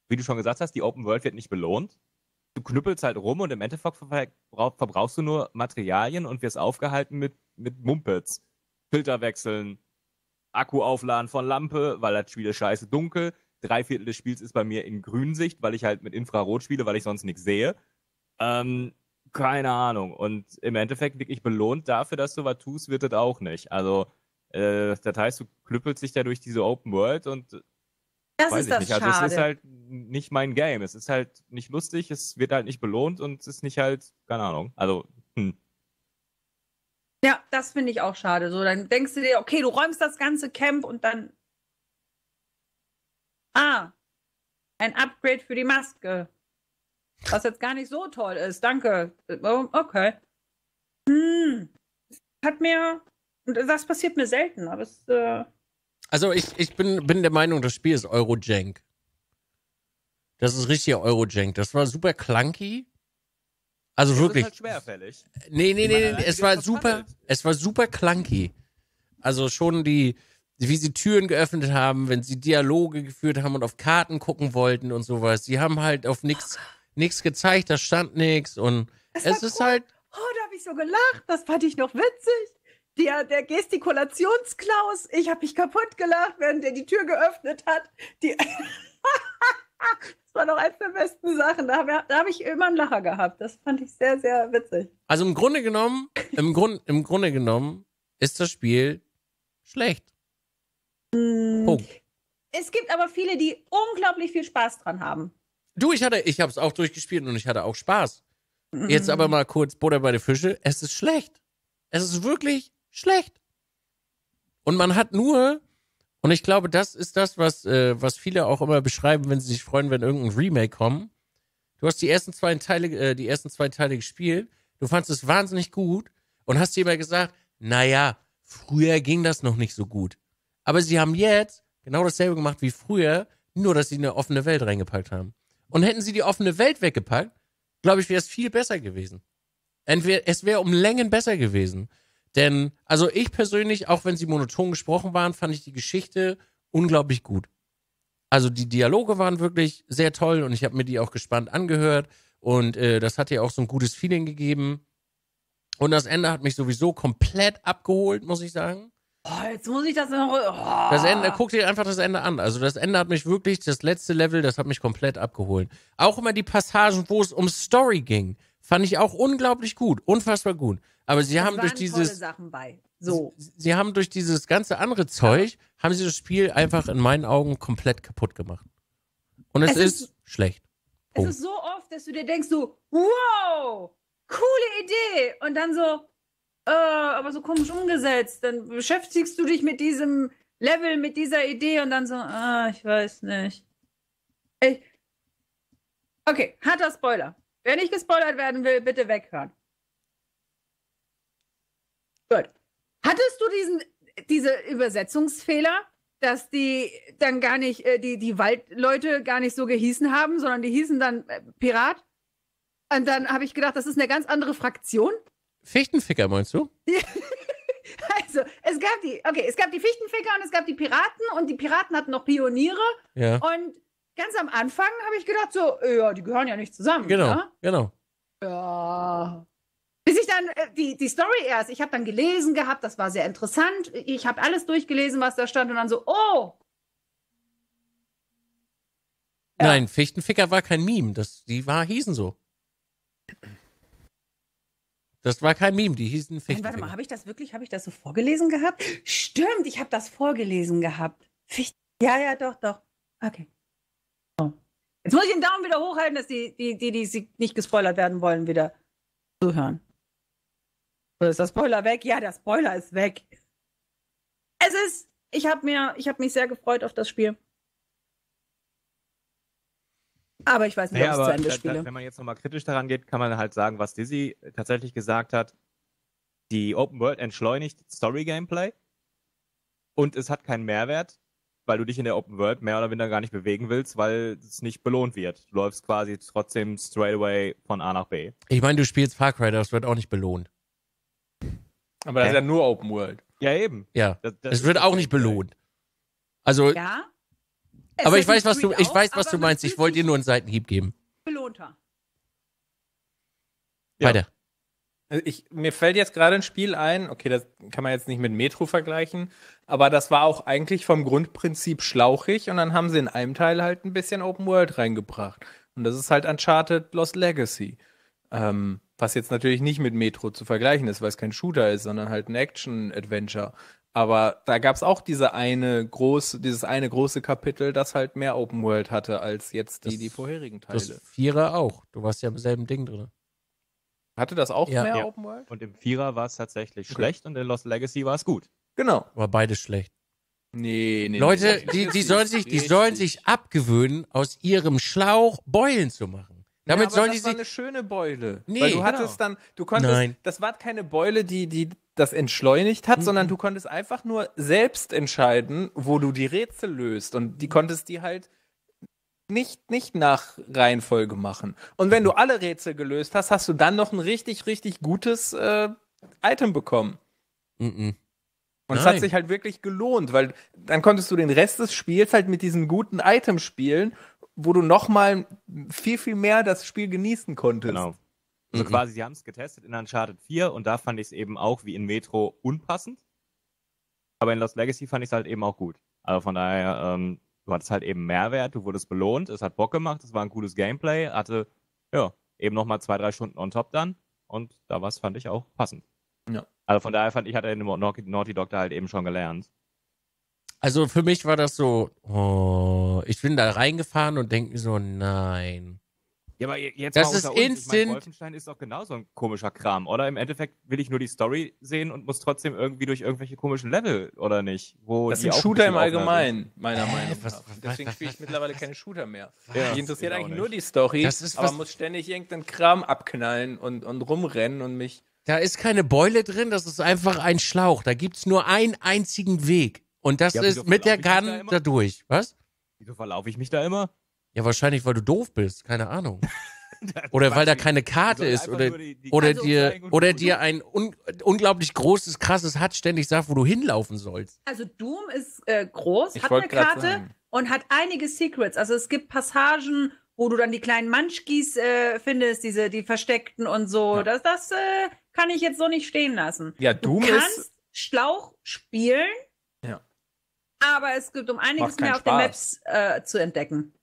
wie du schon gesagt hast, die Open World wird nicht belohnt. Du knüppelst halt rum und im Endeffekt verbrauch- verbrauchst du nur Materialien und wirst aufgehalten mit, mit Mumpets. Filter wechseln, Akku aufladen von Lampe, weil das Spiel ist scheiße dunkel. Drei Viertel des Spiels ist bei mir in Grünsicht, weil ich halt mit Infrarot spiele, weil ich sonst nichts sehe. Ähm, keine Ahnung. Und im Endeffekt wirklich belohnt dafür, dass du was tust, wird das auch nicht. Also, äh, das heißt, du knüppelst dich da durch diese Open World und das weiß ist das nicht. Also Schade. es ist halt nicht mein Game. Es ist halt nicht lustig, es wird halt nicht belohnt und es ist nicht halt, keine Ahnung. Also, hm. Ja, das finde ich auch schade. So, dann denkst du dir, okay, du räumst das ganze Camp und dann. Ah, ein Upgrade für die Maske. Was jetzt gar nicht so toll ist. Danke. Oh, Okay. Hm. Hat mir. Und das passiert mir selten, aber es. Äh, Also ich, ich bin, bin der Meinung, das Spiel ist Eurojank. Das ist richtiger Eurojank. Das war super clunky. Also Es wirklich. ist halt schwerfällig. Nee, nee, nee, alleine es war super, handelt. es war super clunky. Also schon die, wie sie Türen geöffnet haben, wenn sie Dialoge geführt haben und auf Karten gucken wollten und sowas. Sie haben halt auf nichts nichts gezeigt, da stand nichts und Es es ist cool. halt, oh, da habe ich so gelacht. Das fand ich noch witzig. Der, der Gestikulationsklaus, ich habe mich kaputt gelacht, während der die Tür geöffnet hat. Die das war doch eins der besten Sachen. Da habe hab ich immer einen Lacher gehabt. Das fand ich sehr, sehr witzig. also im Grunde genommen, im Grund, im Grunde genommen ist das Spiel schlecht. Punkt. Es gibt aber viele, die unglaublich viel Spaß dran haben. Du, ich hatte, ich habe es auch durchgespielt und ich hatte auch Spaß. Jetzt aber mal kurz Butter bei den Fische. Es ist schlecht. Es ist wirklich schlecht. Und man hat nur, und ich glaube, das ist das, was, äh, was viele auch immer beschreiben, wenn sie sich freuen, wenn irgendein Remake kommt. Du hast die ersten zwei Teile, äh, die ersten zwei Teile gespielt. Du fandest es wahnsinnig gut und hast dir immer gesagt, naja, früher ging das noch nicht so gut. Aber sie haben jetzt genau dasselbe gemacht wie früher, nur dass sie eine offene Welt reingepackt haben. Und hätten sie die offene Welt weggepackt, glaube ich, wäre es viel besser gewesen. Entweder, es wäre um Längen besser gewesen. Denn, also ich persönlich, auch wenn sie monoton gesprochen waren, fand ich die Geschichte unglaublich gut. Also die Dialoge waren wirklich sehr toll und ich habe mir die auch gespannt angehört und äh, das hat ja auch so ein gutes Feeling gegeben. Und das Ende hat mich sowieso komplett abgeholt, muss ich sagen. Oh, jetzt muss ich das noch. Oh. Das Ende, guck dir einfach das Ende an. Also das Ende hat mich wirklich, das letzte Level, das hat mich komplett abgeholt. Auch immer die Passagen, wo es um Story ging, fand ich auch unglaublich gut, unfassbar gut. Aber sie Es haben durch waren tolle dieses, Sachen bei. So. sie haben durch dieses ganze andere Zeug, haben sie das Spiel einfach in meinen Augen komplett kaputt gemacht. Und es, Es ist, ist- schlecht. Es Punkt. ist so oft, dass du dir denkst so, wow, coole Idee. Und dann so, äh, aber so komisch umgesetzt. Dann beschäftigst du dich mit diesem Level, mit dieser Idee und dann so, ah, ich weiß nicht. Ich, okay, harter Spoiler. Wer nicht gespoilert werden will, bitte weghören. Gut. Hattest du diesen, diese Übersetzungsfehler, dass die dann gar nicht, äh, die, die Waldleute gar nicht so gehießen haben, sondern die hießen dann äh, Pirat? Und dann habe ich gedacht, das ist eine ganz andere Fraktion. Fichtenficker meinst du? Also, es gab die, okay, es gab die Fichtenficker und es gab die Piraten und die Piraten hatten noch Pioniere Ja. und ganz am Anfang habe ich gedacht so, ja, die gehören ja nicht zusammen. Genau, Ne? genau. Ja. Bis ich dann äh, die, die Story erst, ich habe dann gelesen gehabt, das war sehr interessant. Ich habe alles durchgelesen, was da stand und dann so, oh, Ja. Nein, Fichtenficker war kein Meme. Das, die war, hießen so. Das war kein Meme, die hießen Nein, warte mal, Fichtenficker. habe ich das wirklich, habe ich das so vorgelesen gehabt? Stimmt, ich habe das vorgelesen gehabt. Ficht ja, ja, doch, doch. Okay. Jetzt muss ich den Daumen wieder hochhalten, dass die, die, die, die sie nicht gespoilert werden wollen, wieder zuhören. So, ist der Spoiler weg? Ja, der Spoiler ist weg. Es ist, ich habe mir, ich habe mich sehr gefreut auf das Spiel. Aber ich weiß nicht, Naja, ob ich es zu Ende spiele. wenn man jetzt nochmal kritisch daran geht, kann man halt sagen, was Dizzy tatsächlich gesagt hat. Die Open World entschleunigt Story-Gameplay und es hat keinen Mehrwert, weil du dich in der Open World mehr oder weniger gar nicht bewegen willst, weil es nicht belohnt wird. Du läufst quasi trotzdem straight away von A nach B. Ich meine, du spielst Far Cry, das wird auch nicht belohnt. Aber das ist Hä? ja nur Open World. Ja, eben. Ja. Das, das Es ist wird auch nicht belohnt. Also, ja. aber ich weiß, was du, ich weiß, was du meinst. Ich wollte dir nur einen Seitenhieb geben. belohnter. Ja. Weiter. Also Ich, mir fällt jetzt gerade ein Spiel ein, okay, das kann man jetzt nicht mit Metro vergleichen, aber das war auch eigentlich vom Grundprinzip schlauchig und dann haben sie in einem Teil halt ein bisschen Open World reingebracht. Und das ist halt Uncharted Lost Legacy. Ähm, was jetzt natürlich nicht mit Metro zu vergleichen ist, weil es kein Shooter ist, sondern halt ein Action-Adventure. Aber da gab es auch diese eine große, dieses eine große Kapitel, das halt mehr Open World hatte als jetzt die, Das- die vorherigen Teile. Das Vierer auch. Du warst ja im selben Ding drin. Hatte das auch Ja. mehr Ja. Open World? Und im Vierer war es tatsächlich Okay. schlecht und in Lost Legacy war es gut. Genau. War beides schlecht. Nee, nee. Leute, nee. die, die sollen sich, die sollen sich abgewöhnen, aus ihrem Schlauch Beulen zu machen. Damit ja, aber sollen das die war sich. eine schöne Beule. Nee, Weil du genau. hattest dann, du konntest, Nein. das war keine Beule, die, die das entschleunigt hat, sondern du konntest einfach nur selbst entscheiden, wo du die Rätsel löst. Und die konntest die halt nicht, nicht nach Reihenfolge machen. Und wenn du alle Rätsel gelöst hast, hast du dann noch ein richtig, richtig gutes äh, Item bekommen. Mhm. Und es hat sich halt wirklich gelohnt, weil dann konntest du den Rest des Spiels halt mit diesen guten Items spielen, wo du nochmal viel, viel mehr das Spiel genießen konntest. Genau. Also Mhm. quasi, sie haben es getestet in Uncharted 4 und da fand ich es eben auch wie in Metro unpassend. Aber in Lost Legacy fand ich es halt eben auch gut. Also von daher, ähm, du hattest halt eben Mehrwert, du wurdest belohnt, es hat Bock gemacht, es war ein cooles Gameplay, hatte, ja, eben nochmal zwei, drei Stunden on top dann und da was fand ich auch passend. Ja. Also von daher fand ich, hat er Naughty Naughty Dog da halt eben schon gelernt. Also für mich war das so, oh, ich bin da reingefahren und denke mir so, nein. Ja, aber jetzt Das mal ist unter uns. Ich instant- mein, Wolfenstein ist doch genauso ein komischer Kram, oder? Im Endeffekt will ich nur die Story sehen und muss trotzdem irgendwie durch irgendwelche komischen Level, oder nicht? Wo Das die sind auch ein Shooter im. Allgemeinen, meiner Meinung nach. was- Deswegen was- spiele ich was- mittlerweile was- keine Shooter mehr. Ja, Mich interessiert ich auch eigentlich nicht. nur die Story, Das ist aber muss ständig irgendeinen Kram abknallen und, und rumrennen und mich. Da ist keine Beule drin, das ist einfach ein Schlauch. Da gibt's nur einen einzigen Weg. Und das Ja, ist mit der Gun da durch. Was? Wieso verlaufe ich mich da immer? Ja, wahrscheinlich, weil du doof bist. Keine Ahnung. Oder weil da keine Karte ist. Oder, die- die oder Karte dir, oder du- dir ein un unglaublich großes, krasses Hut ständig sagt, wo du hinlaufen sollst. Also Doom ist äh, groß, Ich hat eine Karte sagen. und hat einige Secrets. Also es gibt Passagen, wo du dann die kleinen Munchkies äh, findest, diese die versteckten und so. Ja. Das, das äh, kann ich jetzt so nicht stehen lassen. Ja, Du Doom kannst ist. Schlauch spielen, Ja. aber es gibt um einiges mehr auf den Spaß. Maps äh, zu entdecken.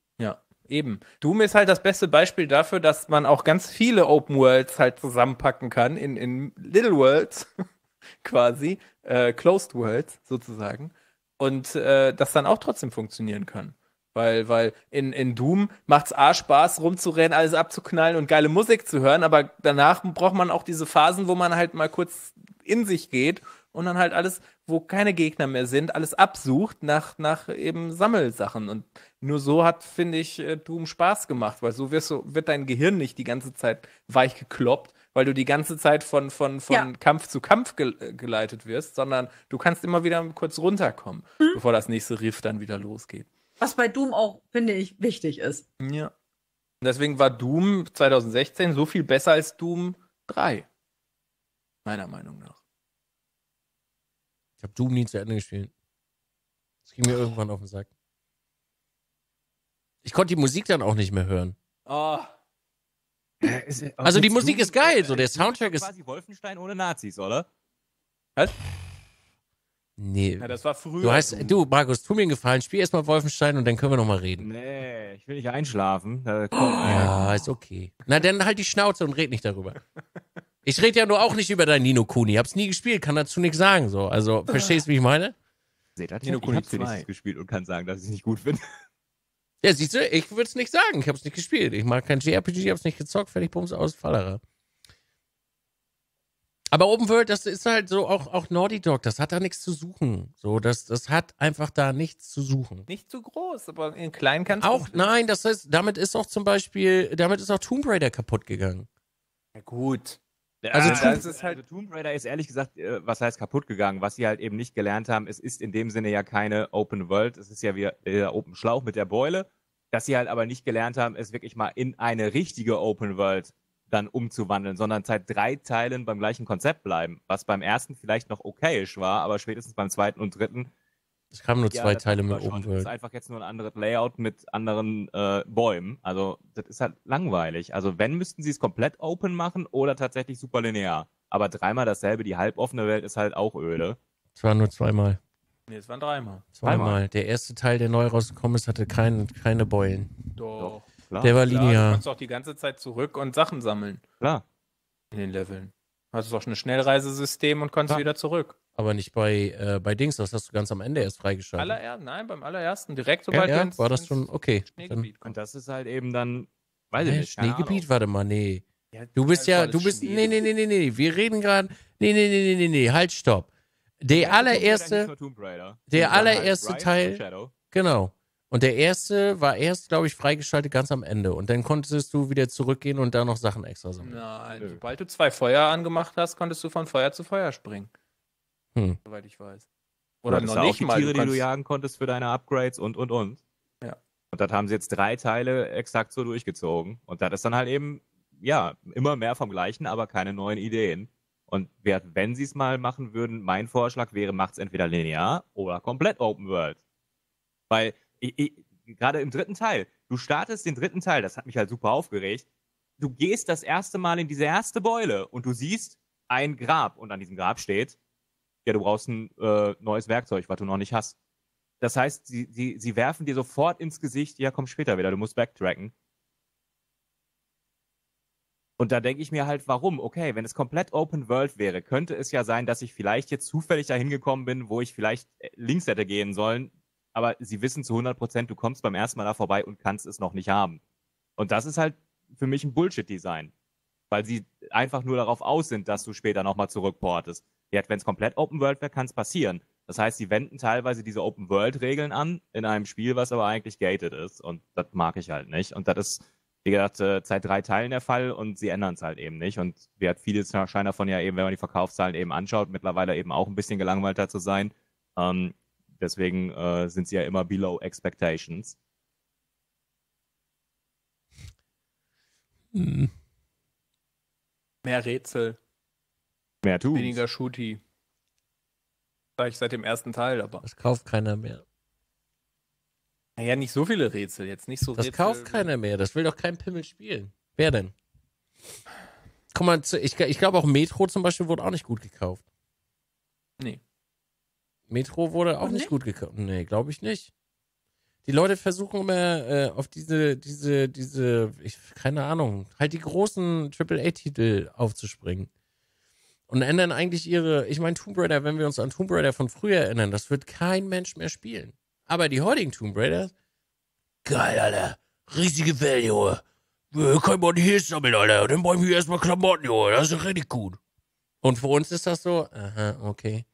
Eben. Doom ist halt das beste Beispiel dafür, dass man auch ganz viele Open Worlds halt zusammenpacken kann in, in Little Worlds quasi, äh, Closed Worlds sozusagen. Und äh, das dann auch trotzdem funktionieren kann. Weil, weil in, in Doom macht's A Spaß, rumzurennen, alles abzuknallen und geile Musik zu hören, aber danach braucht man auch diese Phasen, wo man halt mal kurz in sich geht und dann halt alles, wo keine Gegner mehr sind, alles absucht nach, nach eben Sammelsachen. Und nur so hat, finde ich, äh, Doom Spaß gemacht, weil so wirst du, wird dein Gehirn nicht die ganze Zeit weich gekloppt, weil du die ganze Zeit von, von, von Ja. Kampf zu Kampf gel äh, geleitet wirst, sondern du kannst immer wieder kurz runterkommen, bevor das nächste Riff dann wieder losgeht. Was bei Doom auch, finde ich, wichtig ist. Ja. Und deswegen war Doom 2016 so viel besser als Doom 3. Meiner Meinung nach. Ich habe Doom nie zu Ende gespielt. Das ging mir irgendwann auf den Sack. Ich konnte die Musik dann auch nicht mehr hören. Oh. Also die Musik ist geil, so der Soundtrack ist- quasi Wolfenstein ohne Nazis, oder? Nee. Ja, das war früher. Du heißt, Doom. du, Markus, tu mir einen Gefallen, spiel erstmal Wolfenstein und dann können wir nochmal reden. Nee, ich will nicht einschlafen. Da kommt, Ja, ist okay. Na, dann halt die Schnauze und red nicht darüber. Ich rede ja nur auch nicht über dein Nino Kuni. Hab's nie gespielt, kann dazu nichts sagen, so. Also, verstehst du, wie ich meine? Seht ihr, Nino ich Kuni hab's 2. wenigstens gespielt und kann sagen, dass ich es nicht gut finde. Ja, siehst du, ich würde es nicht sagen. Ich hab's nicht gespielt. Ich mag kein JRPG, hab's nicht gezockt, fertig, bums, aus, Fallera. Aber Open World, das ist halt so, auch, auch Naughty Dog, das hat da nichts zu suchen. So, das, das hat einfach da nichts zu suchen. Nicht zu groß, aber in klein kannst Auch, du. nein, das heißt, damit ist auch zum Beispiel, damit ist auch Tomb Raider kaputt gegangen. Ja, gut. Also Ja, Tomb- ist halt, also Tomb Raider ist ehrlich gesagt, äh, was heißt kaputt gegangen? Was sie halt eben nicht gelernt haben, es ist in dem Sinne ja keine Open World, es ist ja wie der Open Schlauch mit der Beule, dass sie halt aber nicht gelernt haben, es wirklich mal in eine richtige Open World dann umzuwandeln, sondern seit drei Teilen beim gleichen Konzept bleiben, was beim ersten vielleicht noch okayisch war, aber spätestens beim zweiten und dritten Es kamen nur ja, zwei Teile mit. Open Das ist World. einfach jetzt nur ein anderes Layout mit anderen äh, Bäumen. Also, das ist halt langweilig. Also, wenn, müssten sie es komplett open machen oder tatsächlich super linear. Aber dreimal dasselbe, die halboffene Welt ist halt auch öde. Es waren nur zweimal. Nee, es waren dreimal. Zweimal. Zweimal. Der erste Teil, der neu rausgekommen ist, hatte kein, keine Beulen. Doch. Klar, Der war Klar, du linear. kannst auch die ganze Zeit zurück und Sachen sammeln klar. in den Leveln. Hast du auch ein Schnellreisesystem und konntest Ja. wieder zurück. Aber nicht bei, äh, bei Dings, das hast du ganz am Ende erst freigeschaltet. Allererst, nein, beim allerersten, direkt ja, sobald du ja, ins, war das schon okay. Dann, Schneegebiet Und das ist halt eben dann, weiß ich Hä, nicht. Schneegebiet, warte mal, nee. Ja, Du bist ja, du bist, Schnee. nee, nee, nee, nee, nee, wir reden gerade, nee, nee, nee, nee, nee, nee, halt, stopp. Der hieß allererste, der halt allererste Rise Teil- genau. Und der erste war erst, glaube ich, freigeschaltet ganz am Ende. Und dann konntest du wieder zurückgehen und da noch Sachen extra sammeln. Nein, sobald du zwei Feuer angemacht hast, konntest du von Feuer zu Feuer springen. Hm. Soweit ich weiß. Oder noch nicht die mal. Tiere, du die du kannst- jagen konntest für deine Upgrades und, und, und. Ja. Und das haben sie jetzt drei Teile exakt so durchgezogen. Und das ist dann halt eben, ja, immer mehr vom Gleichen, aber keine neuen Ideen. Und wer, wenn sie es mal machen würden, mein Vorschlag wäre, macht es entweder linear oder komplett Open World. Weil, ich, ich, gerade im dritten Teil, du startest den dritten Teil, das hat mich halt super aufgeregt. Du gehst das erste Mal in diese erste Beule und du siehst ein Grab und an diesem Grab steht, ja, du brauchst ein äh, neues Werkzeug, was du noch nicht hast. Das heißt, sie, sie, sie werfen dir sofort ins Gesicht, ja, komm später wieder, du musst backtracken. Und da denke ich mir halt, warum? Okay, wenn es komplett Open World wäre, könnte es ja sein, dass ich vielleicht jetzt zufällig dahin gekommen bin, wo ich vielleicht äh, links hätte gehen sollen, aber sie wissen zu 100 Prozent, du kommst beim ersten Mal da vorbei und kannst es noch nicht haben. Und das ist halt für mich ein Bullshit-Design. Weil sie einfach nur darauf aus sind, dass du später nochmal zurückportest. Jetzt, wenn es komplett Open World wäre, kann es passieren. Das heißt, sie wenden teilweise diese Open World-Regeln an in einem Spiel, was aber eigentlich gated ist. Und das mag ich halt nicht. Und das ist, wie gesagt, äh, seit drei Teilen der Fall und sie ändern es halt eben nicht. Und wir hat viele scheinen davon ja eben, wenn man die Verkaufszahlen eben anschaut, mittlerweile eben auch ein bisschen gelangweilter zu sein. Ähm, deswegen äh, sind sie ja immer below expectations. Hm. Mehr Rätsel, Mehr tun. weniger Shooty. Sag ich seit dem ersten Teil, aber. Das kauft keiner mehr. Naja, nicht so viele Rätsel, jetzt nicht so Das Rätsel. kauft keiner mehr. Das will doch kein Pimmel spielen. Wer denn? Guck mal, ich, ich glaube auch Metro zum Beispiel wurde auch nicht gut gekauft. Nee. Metro wurde auch nicht nicht? gut gekauft. Nee, glaube ich nicht. Die Leute versuchen immer äh, auf diese, diese, diese, ich, keine Ahnung, halt die großen AAA-Titel aufzuspringen. Und ändern eigentlich ihre, ich meine, Tomb Raider, wenn wir uns an Tomb Raider von früher erinnern, das wird kein Mensch mehr spielen. Aber die heutigen Tomb Raider, geil, Alter. Riesige Welt, Junge. Äh, Kann man hier sammeln, Alter. Dann brauchen wir erstmal Klamotten, Junge. Das ist richtig gut. Und für uns ist das so, aha, okay.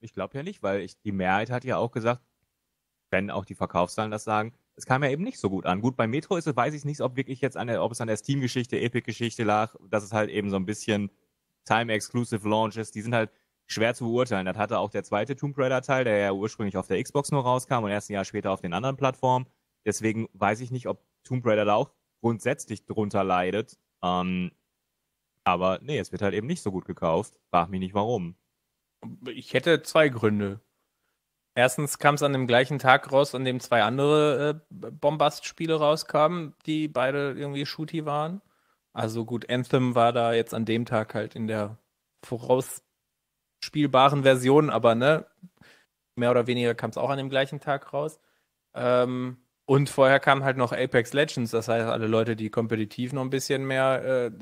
Ich glaube ja nicht, weil ich, die Mehrheit hat ja auch gesagt, wenn auch die Verkaufszahlen das sagen, es kam ja eben nicht so gut an. Gut, bei Metro ist es, weiß ich nicht, ob wirklich jetzt an der, ob es an der Steam-Geschichte, Epic-Geschichte lag, dass es halt eben so ein bisschen Time-Exclusive Launch ist. Die sind halt schwer zu beurteilen. Das hatte auch der zweite Tomb Raider-Teil, der ja ursprünglich auf der Xbox nur rauskam und erst ein Jahr später auf den anderen Plattformen. Deswegen weiß ich nicht, ob Tomb Raider da auch grundsätzlich drunter leidet. Ähm, aber nee, es wird halt eben nicht so gut gekauft. Frag mich nicht warum. Ich hätte zwei Gründe. Erstens kam es an dem gleichen Tag raus, an dem zwei andere äh, Bombast-Spiele rauskamen, die beide irgendwie shooty waren. Also gut, Anthem war da jetzt an dem Tag halt in der vorausspielbaren Version, aber ne, mehr oder weniger kam es auch an dem gleichen Tag raus. Ähm, und vorher kam halt noch Apex Legends, das heißt, alle Leute, die kompetitiv noch ein bisschen mehr äh,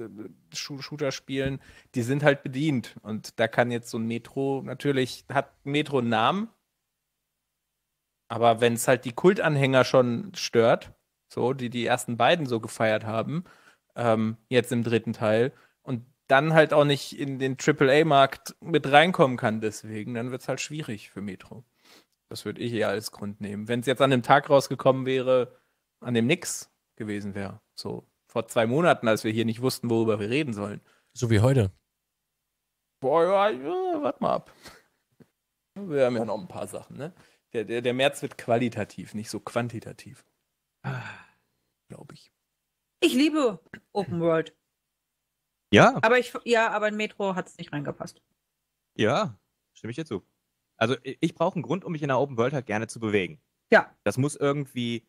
Sh- Shooter spielen, die sind halt bedient. Und da kann jetzt so ein Metro, natürlich hat Metro einen Namen, aber wenn es halt die Kultanhänger schon stört, so, die die ersten beiden so gefeiert haben, ähm, jetzt im dritten Teil, und dann halt auch nicht in den AAA-Markt mit reinkommen kann, deswegen, dann wird es halt schwierig für Metro. Das würde ich eher als Grund nehmen. Wenn es jetzt an dem Tag rausgekommen wäre, an dem nix gewesen wäre, so vor zwei Monaten, als wir hier nicht wussten, worüber wir reden sollen. So wie heute. Boah, ja, ja warte mal ab. Wir haben ja noch ein paar Sachen, ne? Der, der, der März wird qualitativ, nicht so quantitativ. Glaube ich. Ich liebe Open World. Ja, Aber ich, ja, aber in Metro hat es nicht reingepasst. Ja, stimme ich dir zu. Also ich brauche einen Grund, um mich in der Open World halt gerne zu bewegen. Ja. Das muss irgendwie,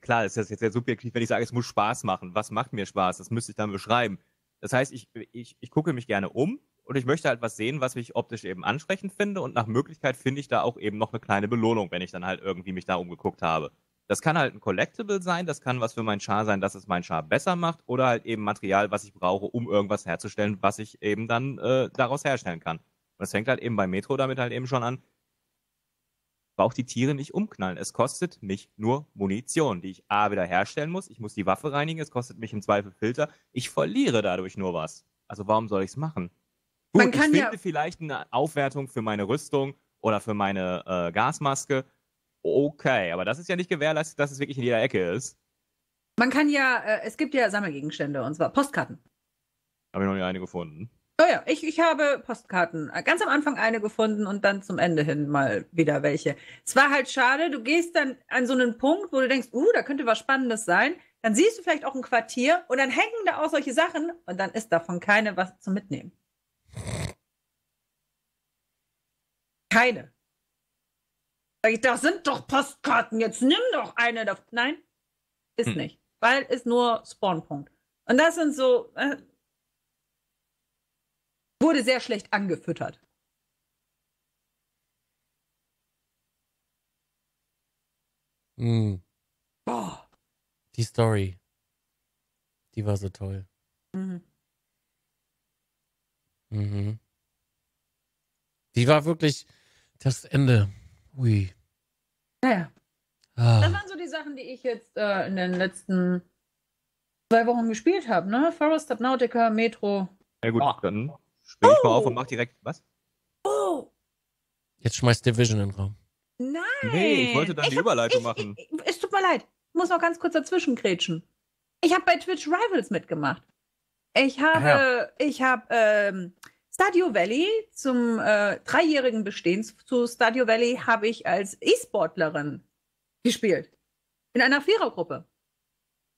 klar, das ist jetzt sehr subjektiv, wenn ich sage, es muss Spaß machen. Was macht mir Spaß? Das müsste ich dann beschreiben. Das heißt, ich, ich, ich gucke mich gerne um und ich möchte halt was sehen, was ich optisch eben ansprechend finde und nach Möglichkeit finde ich da auch eben noch eine kleine Belohnung, wenn ich dann halt irgendwie mich da umgeguckt habe. Das kann halt ein Collectible sein, das kann was für mein Char sein, dass es mein Char besser macht oder halt eben Material, was ich brauche, um irgendwas herzustellen, was ich eben dann äh, daraus herstellen kann. Und das fängt halt eben bei Metro damit halt eben schon an. Ich brauche die Tiere nicht umknallen. Es kostet mich nur Munition, die ich A wieder herstellen muss. Ich muss die Waffe reinigen, es kostet mich im Zweifel Filter. Ich verliere dadurch nur was. Also warum soll ich es machen? Gut, Man kann ich ja- finde vielleicht eine Aufwertung für meine Rüstung oder für meine äh, Gasmaske. Okay, aber das ist ja nicht gewährleistet, dass es wirklich in jeder Ecke ist. Man kann ja, äh, es gibt ja Sammelgegenstände und zwar Postkarten. Habe ich noch nie eine gefunden. Oh ja, ich, ich habe Postkarten. äh, Ganz am Anfang eine gefunden und dann zum Ende hin mal wieder welche. Es war halt schade, du gehst dann an so einen Punkt, wo du denkst, uh, da könnte was Spannendes sein. Dann siehst du vielleicht auch ein Quartier und dann hängen da auch solche Sachen und dann ist davon keine was zum Mitnehmen. Keine. Das sind doch Postkarten, jetzt nimm doch eine davon. Nein, ist Hm. nicht. Weil ist nur Spawnpunkt. Und das sind so, äh, wurde sehr schlecht angefüttert. Hm, Boah. die Story. Die war so toll. Mhm. Mhm. Die war wirklich das Ende. Ui. Naja, Ah. das waren so die Sachen, die ich jetzt äh, in den letzten zwei Wochen gespielt habe, ne? Forest Subnautica, Metro. Ja gut, Oh. dann spring ich mal auf Oh. und mach direkt. Was? Oh, Jetzt schmeißt Division in den Raum. nein. Nee, ich wollte dann die hab- Überleitung ich, machen. Ich, ich, es tut mir leid. Ich muss noch ganz kurz dazwischen grätschen. Ich habe bei Twitch Rivals mitgemacht. Ich habe, ich habe ähm, Stadio Valley zum äh, dreijährigen Bestehen zu Stadio Valley habe ich als E-Sportlerin gespielt. In einer Vierergruppe.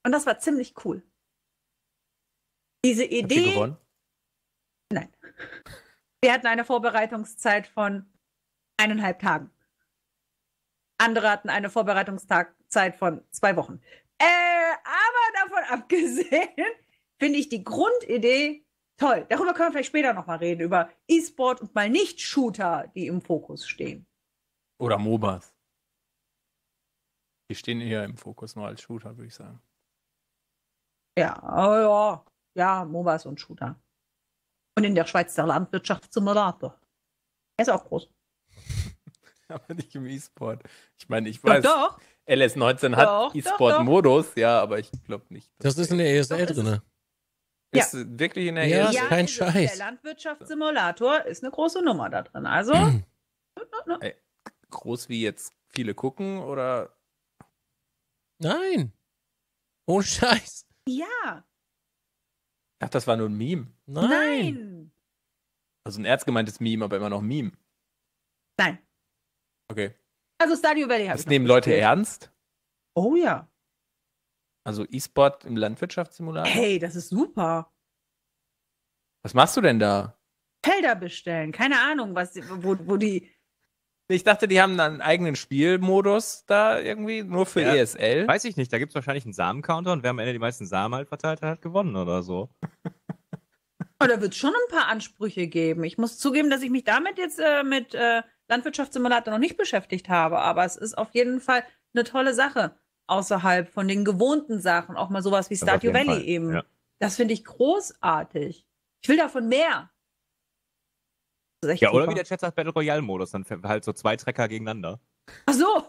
Und das war ziemlich cool. Diese Habt Idee. gewonnen? Wir hatten eine Vorbereitungszeit von eineinhalb Tagen. Andere hatten eine Vorbereitungszeit von zwei Wochen. Äh, aber davon abgesehen finde ich die Grundidee toll. Darüber können wir vielleicht später nochmal reden, über E-Sport und mal nicht Shooter, die im Fokus stehen. Oder MOBAs. Die stehen eher im Fokus nur als Shooter, würde ich sagen. Ja, aber ja, ja, MOBAs und Shooter. Und in der Schweiz der Landwirtschaftssimulator. Er ist auch groß. Aber nicht im E-Sport. Ich meine, ich weiß, doch. LS19 Doch, hat doch, E-Sport-Modus, ja, aber ich glaube nicht. Das ist in der ESL Doch, ist drin. Ist wirklich in der Ja, ist kein ist es. Scheiß. Der Landwirtschaftssimulator ist eine große Nummer da drin. Also, groß wie jetzt viele gucken oder Nein. Ohne Scheiß. ja. Ach, das war nur ein Meme. Nein. Nein. Also ein ernst gemeintes Meme, aber immer noch Meme. Nein. Okay. Also Stadio Valley habe Das ich. noch nehmen Leute gespielt. ernst? Oh ja. Also E-Sport im Landwirtschaftssimulator? Hey, das ist super. Was machst du denn da? Felder bestellen. Keine Ahnung, was, wo, wo die. Ich dachte, die haben einen eigenen Spielmodus da irgendwie, nur für Ja. ESL. Weiß ich nicht, da gibt es wahrscheinlich einen Samencounter und wer am Ende die meisten Samen halt verteilt hat, hat gewonnen oder so. Oh, da wird es schon ein paar Ansprüche geben. Ich muss zugeben, dass ich mich damit jetzt äh, mit äh, Landwirtschaftssimulator noch nicht beschäftigt habe, aber es ist auf jeden Fall eine tolle Sache. Außerhalb von den gewohnten Sachen. Auch mal sowas wie Stadio Valley Fall, eben. ja. Das finde ich großartig. Ich will davon mehr. Ja, oder super. wie der Chat sagt, Battle Royale-Modus, dann halt so zwei Trecker gegeneinander. Ach so.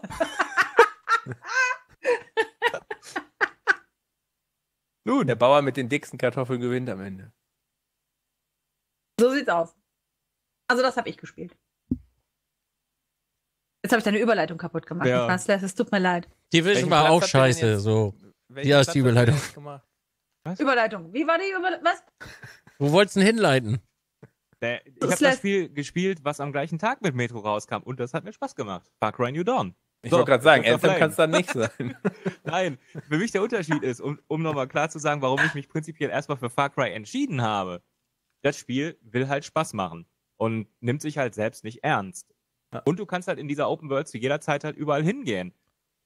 Nun, der Bauer mit den dicksten Kartoffeln gewinnt am Ende. So sieht's aus. Also das habe ich gespielt. Jetzt habe ich deine Überleitung kaputt gemacht. Ja. Niklas. Es tut mir leid. Division Welchen war auch scheiße. So. Ja, ist die Überleitung. gemacht? Überleitung. Wie war die Überleitung? Was? Wo wolltest du denn hinleiten? Der, ich habe das Spiel gespielt, was am gleichen Tag mit Metro rauskam und das hat mir Spaß gemacht. Far Cry New Dawn. Ich So, wollte gerade sagen, Anthem kann es dann nicht sein. Nein, für mich der Unterschied ist, um, um nochmal klar zu sagen, warum ich mich prinzipiell erstmal für Far Cry entschieden habe. Das Spiel will halt Spaß machen und nimmt sich halt selbst nicht ernst. Ja. Und du kannst halt in dieser Open World zu jeder Zeit halt überall hingehen.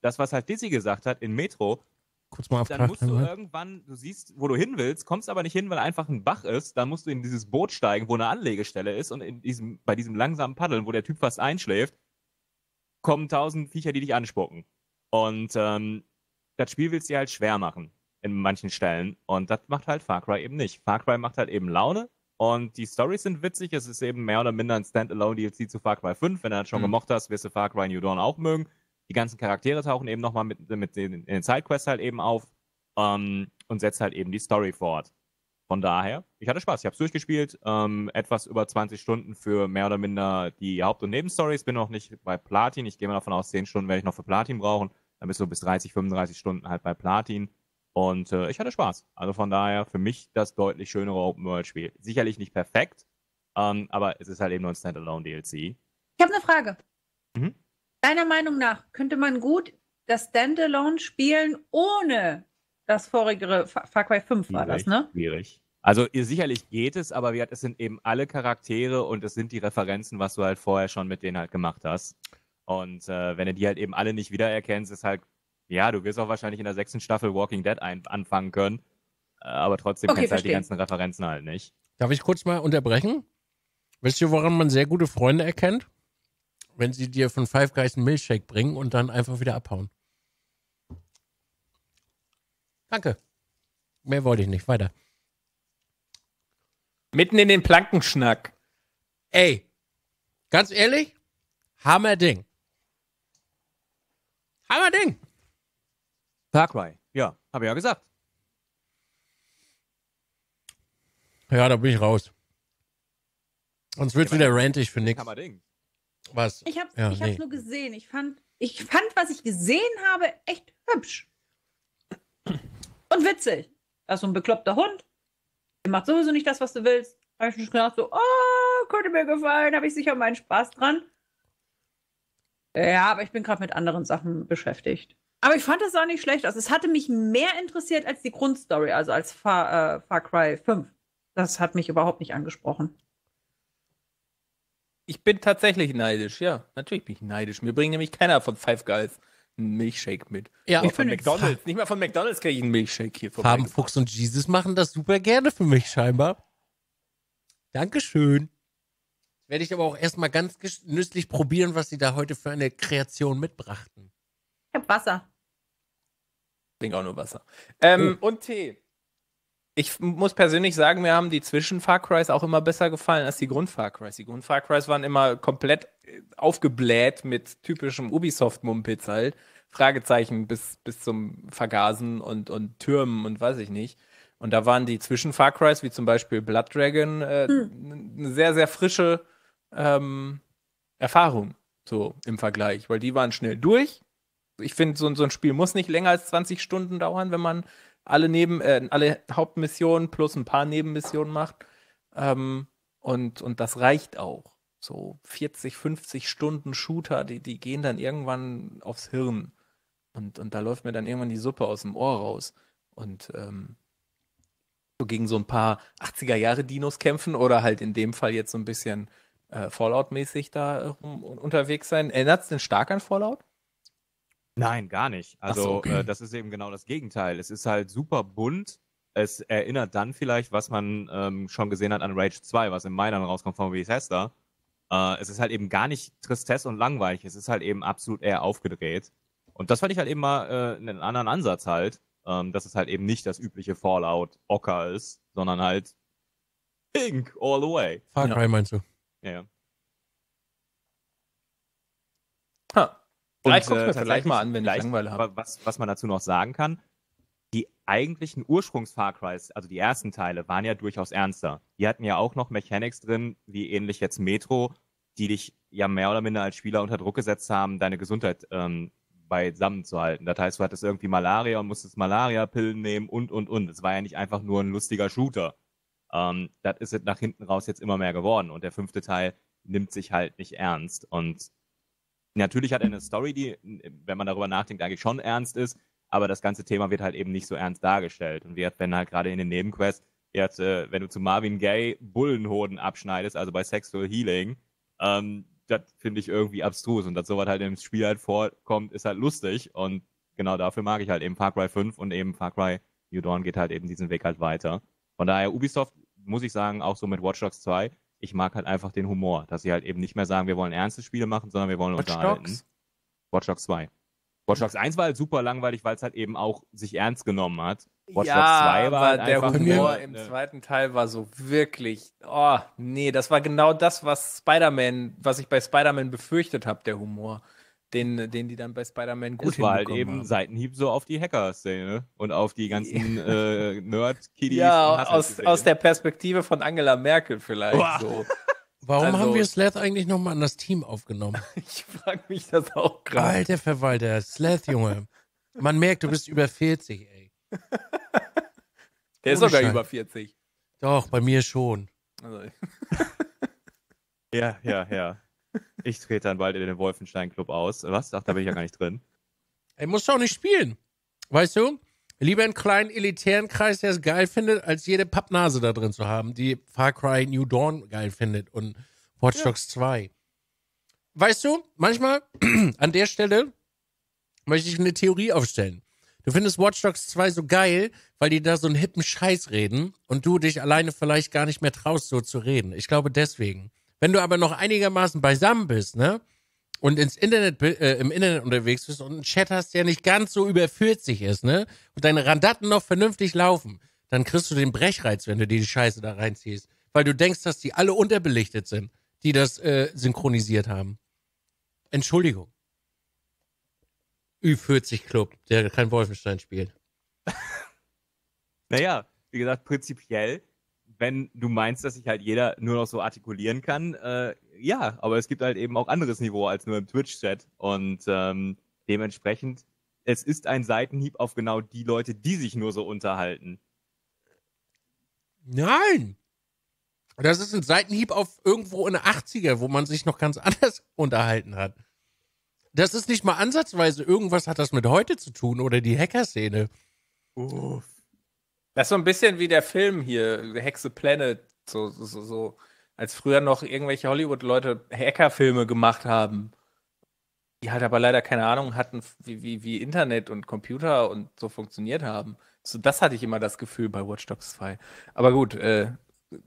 Das, was halt Dizzy gesagt hat in Metro, Kurz mal auf dann musst du irgendwann, du siehst, wo du hin willst, kommst aber nicht hin, weil einfach ein Bach ist. Dann musst du in dieses Boot steigen, wo eine Anlegestelle ist und in diesem, bei diesem langsamen Paddeln, wo der Typ fast einschläft, kommen tausend Viecher, die dich anspucken. Und ähm, das Spiel willst dir halt schwer machen in manchen Stellen. Und das macht halt Far Cry eben nicht. Far Cry macht halt eben Laune und die Storys sind witzig. Es ist eben mehr oder minder ein Standalone-DLC zu Far Cry 5. Wenn du das schon Mhm. gemocht hast, wirst du Far Cry New Dawn auch mögen. Die ganzen Charaktere tauchen eben nochmal mit, mit den, in den Sidequests halt eben auf ähm, und setzt halt eben die Story fort. Von daher, ich hatte Spaß. Ich habe es durchgespielt. Ähm, etwas über 20 Stunden für mehr oder minder die Haupt- und Nebenstories. Bin noch nicht bei Platin. Ich gehe mal davon aus, 10 Stunden werde ich noch für Platin brauchen. Dann bist du bis 30, 35 Stunden halt bei Platin. Und äh, ich hatte Spaß. Also von daher für mich das deutlich schönere Open-World-Spiel. Sicherlich nicht perfekt, ähm, aber es ist halt eben nur ein Standalone-DLC. Ich habe eine Frage. Mhm. Deiner Meinung nach könnte man gut das Standalone spielen, ohne das vorige Fa- Far Cry 5 war das, ne? Schwierig. Also ihr, sicherlich geht es, aber es sind eben alle Charaktere und es sind die Referenzen, was du halt vorher schon mit denen halt gemacht hast. Und äh, wenn du die halt eben alle nicht wiedererkennst, ist halt, ja, du wirst auch wahrscheinlich in der sechsten Staffel Walking Dead ein anfangen können. Äh, aber trotzdem Okay, kennst du halt die ganzen Referenzen halt nicht. Darf ich kurz mal unterbrechen? Wisst ihr, woran man sehr gute Freunde erkennt? Wenn sie dir von Five Guys einen Milchshake bringen und dann einfach wieder abhauen. Danke. Mehr wollte ich nicht. Weiter. Mitten in den Plankenschnack. Ey, ganz ehrlich, Hammerding. Hammerding. Far Cry, ja, habe ich ja gesagt. Ja, da bin ich raus. Sonst wird's Ja, wieder rantig für nix. Kammerding. Was? Ich hab's, Ja, ich hab's nee. nur gesehen. Ich fand, ich fand, was ich gesehen habe, echt hübsch. Und witzig. Da ist so ein bekloppter Hund. Der macht sowieso nicht das, was du willst. Da hab ich schon gedacht, so, oh, könnte mir gefallen, habe ich sicher meinen Spaß dran. Ja, aber ich bin gerade mit anderen Sachen beschäftigt. Aber ich fand es auch nicht schlecht. Also es hatte mich mehr interessiert als die Grundstory, also als Far, äh, Far Cry 5. Das hat mich überhaupt nicht angesprochen. Ich bin tatsächlich neidisch, ja. Natürlich bin ich neidisch. Mir bringt nämlich keiner von Five Guys einen Milchshake mit. Ja, Nicht von finde- McDonalds. Nicht mal von McDonalds kriege ich einen Milchshake hier vorbei. Farbenfuchs und Jesus machen das super gerne für mich scheinbar. Dankeschön. Werde ich aber auch erstmal ganz genüsslich probieren, was sie da heute für eine Kreation mitbrachten. Ich hab Wasser. Trink auch nur Wasser. Ähm, Und Tee. Ich muss persönlich sagen, mir haben die Zwischen-Far Crys auch immer besser gefallen als die Grund-Far Crys. Die Grund-Far Crys waren immer komplett äh, aufgebläht mit typischem Ubisoft-Mumpitz halt. Fragezeichen bis, bis zum Vergasen und, und Türmen und weiß ich nicht. Und da waren die Zwischen-Far Crys, wie zum Beispiel Blood Dragon, äh, eine sehr, sehr frische ähm, Erfahrung, so im Vergleich, weil die waren schnell durch. Ich finde, so, so ein Spiel muss nicht länger als 20 Stunden dauern, wenn man alle Neben, äh, alle Hauptmissionen plus ein paar Nebenmissionen macht. Ähm, und, und das reicht auch. So 40, 50 Stunden Shooter, die, die gehen dann irgendwann aufs Hirn. Und, und da läuft mir dann irgendwann die Suppe aus dem Ohr raus. Und ähm, so gegen so ein paar 80er Jahre Dinos kämpfen oder halt in dem Fall jetzt so ein bisschen äh, Fallout-mäßig da äh, unterwegs sein. Erinnert es denn stark an Fallout? Nein, gar nicht. Also so, okay. äh, das ist eben genau das Gegenteil. Es ist halt super bunt. Es erinnert dann vielleicht, was man ähm, schon gesehen hat an Rage 2, was im Mai dann rauskommt von Bethesda. Äh, es ist halt eben gar nicht Tristesse und langweilig. Es ist halt eben absolut eher aufgedreht. Und das fand ich halt eben mal äh, einen anderen Ansatz halt, ähm, dass es halt eben nicht das übliche Fallout Ocker ist, sondern halt pink all the way. Far Ja. Cry meinst du? Ja, ja. Ha. Und, Vielleicht guck's äh, mir vielleicht mal an, wenn ich Langeweile habe. wa- Was, was man dazu noch sagen kann, die eigentlichen Ursprungs-Far Crys, also die ersten Teile, waren ja durchaus ernster. Die hatten ja auch noch Mechanics drin, wie ähnlich jetzt Metro, die dich ja mehr oder minder als Spieler unter Druck gesetzt haben, deine Gesundheit ähm, beisammen zu halten. Das heißt, du hattest irgendwie Malaria und musstest Malaria-Pillen nehmen und, und, und. Es war ja nicht einfach nur ein lustiger Shooter. Ähm, das ist nach hinten raus jetzt immer mehr geworden. Und der fünfte Teil nimmt sich halt nicht ernst. Und natürlich hat er eine Story, die, wenn man darüber nachdenkt, eigentlich schon ernst ist, aber das ganze Thema wird halt eben nicht so ernst dargestellt. Und wird, wenn halt gerade in den Nebenquests, wird, äh, wenn du zu Marvin Gaye Bullenhoden abschneidest, also bei Sexual Healing, ähm, das finde ich irgendwie abstrus. Und dass sowas halt im Spiel halt vorkommt, ist halt lustig. Und genau dafür mag ich halt eben Far Cry 5 und eben Far Cry New Dawn geht halt eben diesen Weg halt weiter. Von daher, Ubisoft, muss ich sagen, auch so mit Watch Dogs 2, ich mag halt einfach den Humor, dass sie halt eben nicht mehr sagen, wir wollen ernste Spiele machen, sondern wir wollen Watch unterhalten. Dogs? Watch Dogs 2. Watch Dogs 1 war halt super langweilig, weil es halt eben auch sich ernst genommen hat. Watch ja, Dogs 2 war aber halt der Humor im äh, zweiten Teil war so wirklich, oh, nee, das war genau das, was Spider-Man, was ich bei Spider-Man befürchtet habe, der Humor, den, den die dann bei Spider-Man gut Es war halt eben haben. Seitenhieb so auf die Hacker-Szene und auf die ganzen äh, Nerd-Kiddies. Ja, aus, aus der Perspektive von Angela Merkel vielleicht Uah. so. Warum Also- haben wir Slath eigentlich nochmal an das Team aufgenommen? Ich frage mich das auch gerade. Alter Verwalter, Slath, Junge. Man merkt, du bist über 40, ey. Der ist sogar über 40. Doch, bei mir schon. Also, Ja, ja, ja. Ich trete dann bald in den Wolfenstein-Club aus. Was? Ach, da bin ich ja gar nicht drin. Ey, musst du auch nicht spielen. Weißt du? Lieber einen kleinen elitären Kreis, der es geil findet, als jede Pappnase da drin zu haben, die Far Cry New Dawn geil findet und Watch Dogs 2. Weißt du, manchmal an der Stelle möchte ich eine Theorie aufstellen. Du findest Watch Dogs 2 so geil, weil die da so einen hippen Scheiß reden und du dich alleine vielleicht gar nicht mehr traust, so zu reden. Ich glaube deswegen. Wenn du aber noch einigermaßen beisammen bist, ne? Und ins Internet, äh, im Internet unterwegs bist und einen Chat hast, der nicht ganz so über 40 ist, ne? Und deine Randatten noch vernünftig laufen, dann kriegst du den Brechreiz, wenn du die Scheiße da reinziehst. Weil du denkst, dass die alle unterbelichtet sind, die das äh, synchronisiert haben. Entschuldigung. Ü40 Club, der kein Wolfenstein spielt. Naja, wie gesagt, prinzipiell wenn du meinst, dass sich halt jeder nur noch so artikulieren kann, äh, ja, aber es gibt halt eben auch anderes Niveau als nur im Twitch-Chat. Und ähm, dementsprechend, es ist ein Seitenhieb auf genau die Leute, die sich nur so unterhalten. Nein! Das ist ein Seitenhieb auf irgendwo in der 80er, wo man sich noch ganz anders unterhalten hat. Das ist nicht mal ansatzweise irgendwas hat das mit heute zu tun oder die Hacker-Szene. Uff. Das ist so ein bisschen wie der Film hier, The Hexe Planet, so, so, so, so als früher noch irgendwelche Hollywood-Leute Hacker-Filme gemacht haben, die halt aber leider keine Ahnung hatten, wie, wie, wie Internet und Computer und so funktioniert haben. So, das hatte ich immer das Gefühl bei Watch Dogs 2. Aber gut, äh,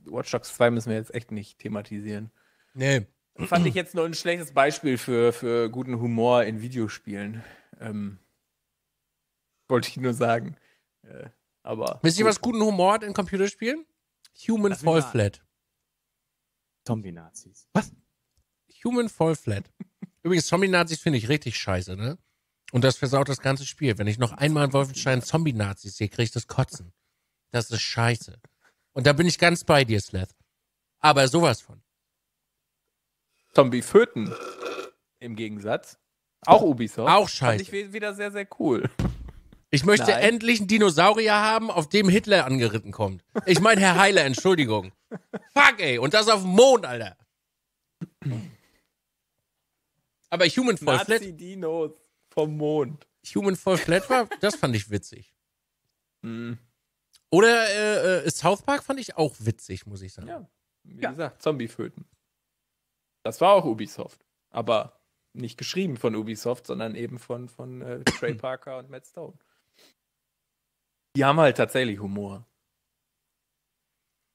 Watch Dogs 2 müssen wir jetzt echt nicht thematisieren. Nee. Fand ich jetzt nur ein schlechtes Beispiel für, für guten Humor in Videospielen. Ähm, wollte ich nur sagen. Äh, aber. Wisst ihr, was guten Humor hat in Computerspielen? Human Lass Fall. Flat. Zombie-Nazis. Was? Human Fall Flat. Übrigens, Zombie-Nazis finde ich richtig scheiße, ne? Und das versaut das ganze Spiel. Wenn ich noch einmal in Wolfenstein Zombie-Nazis sehe, kriege ich das Kotzen. Das ist scheiße. Und da bin ich ganz bei dir, Sleth. Aber sowas von. Zombie-Föten im Gegensatz. Auch Ubisoft. Auch Fand ich scheiße. wi- wieder sehr, sehr cool. Ich möchte Nein. endlich einen Dinosaurier haben, auf dem Hitler angeritten kommt. Ich meine, Herr Heiler, Entschuldigung. Fuck, ey. Und das auf dem Mond, Alter. Aber Human Fall Flat, Nazi-Dinos vom Mond. Human Fall Flat war, das fand ich witzig. Hm. Oder äh, äh, South Park fand ich auch witzig, muss ich sagen. Ja, wie Ja. gesagt, Zombie-Föten. Das war auch Ubisoft. Aber nicht geschrieben von Ubisoft, sondern eben von, von äh, Trey Parker und Matt Stone. Die haben halt tatsächlich Humor.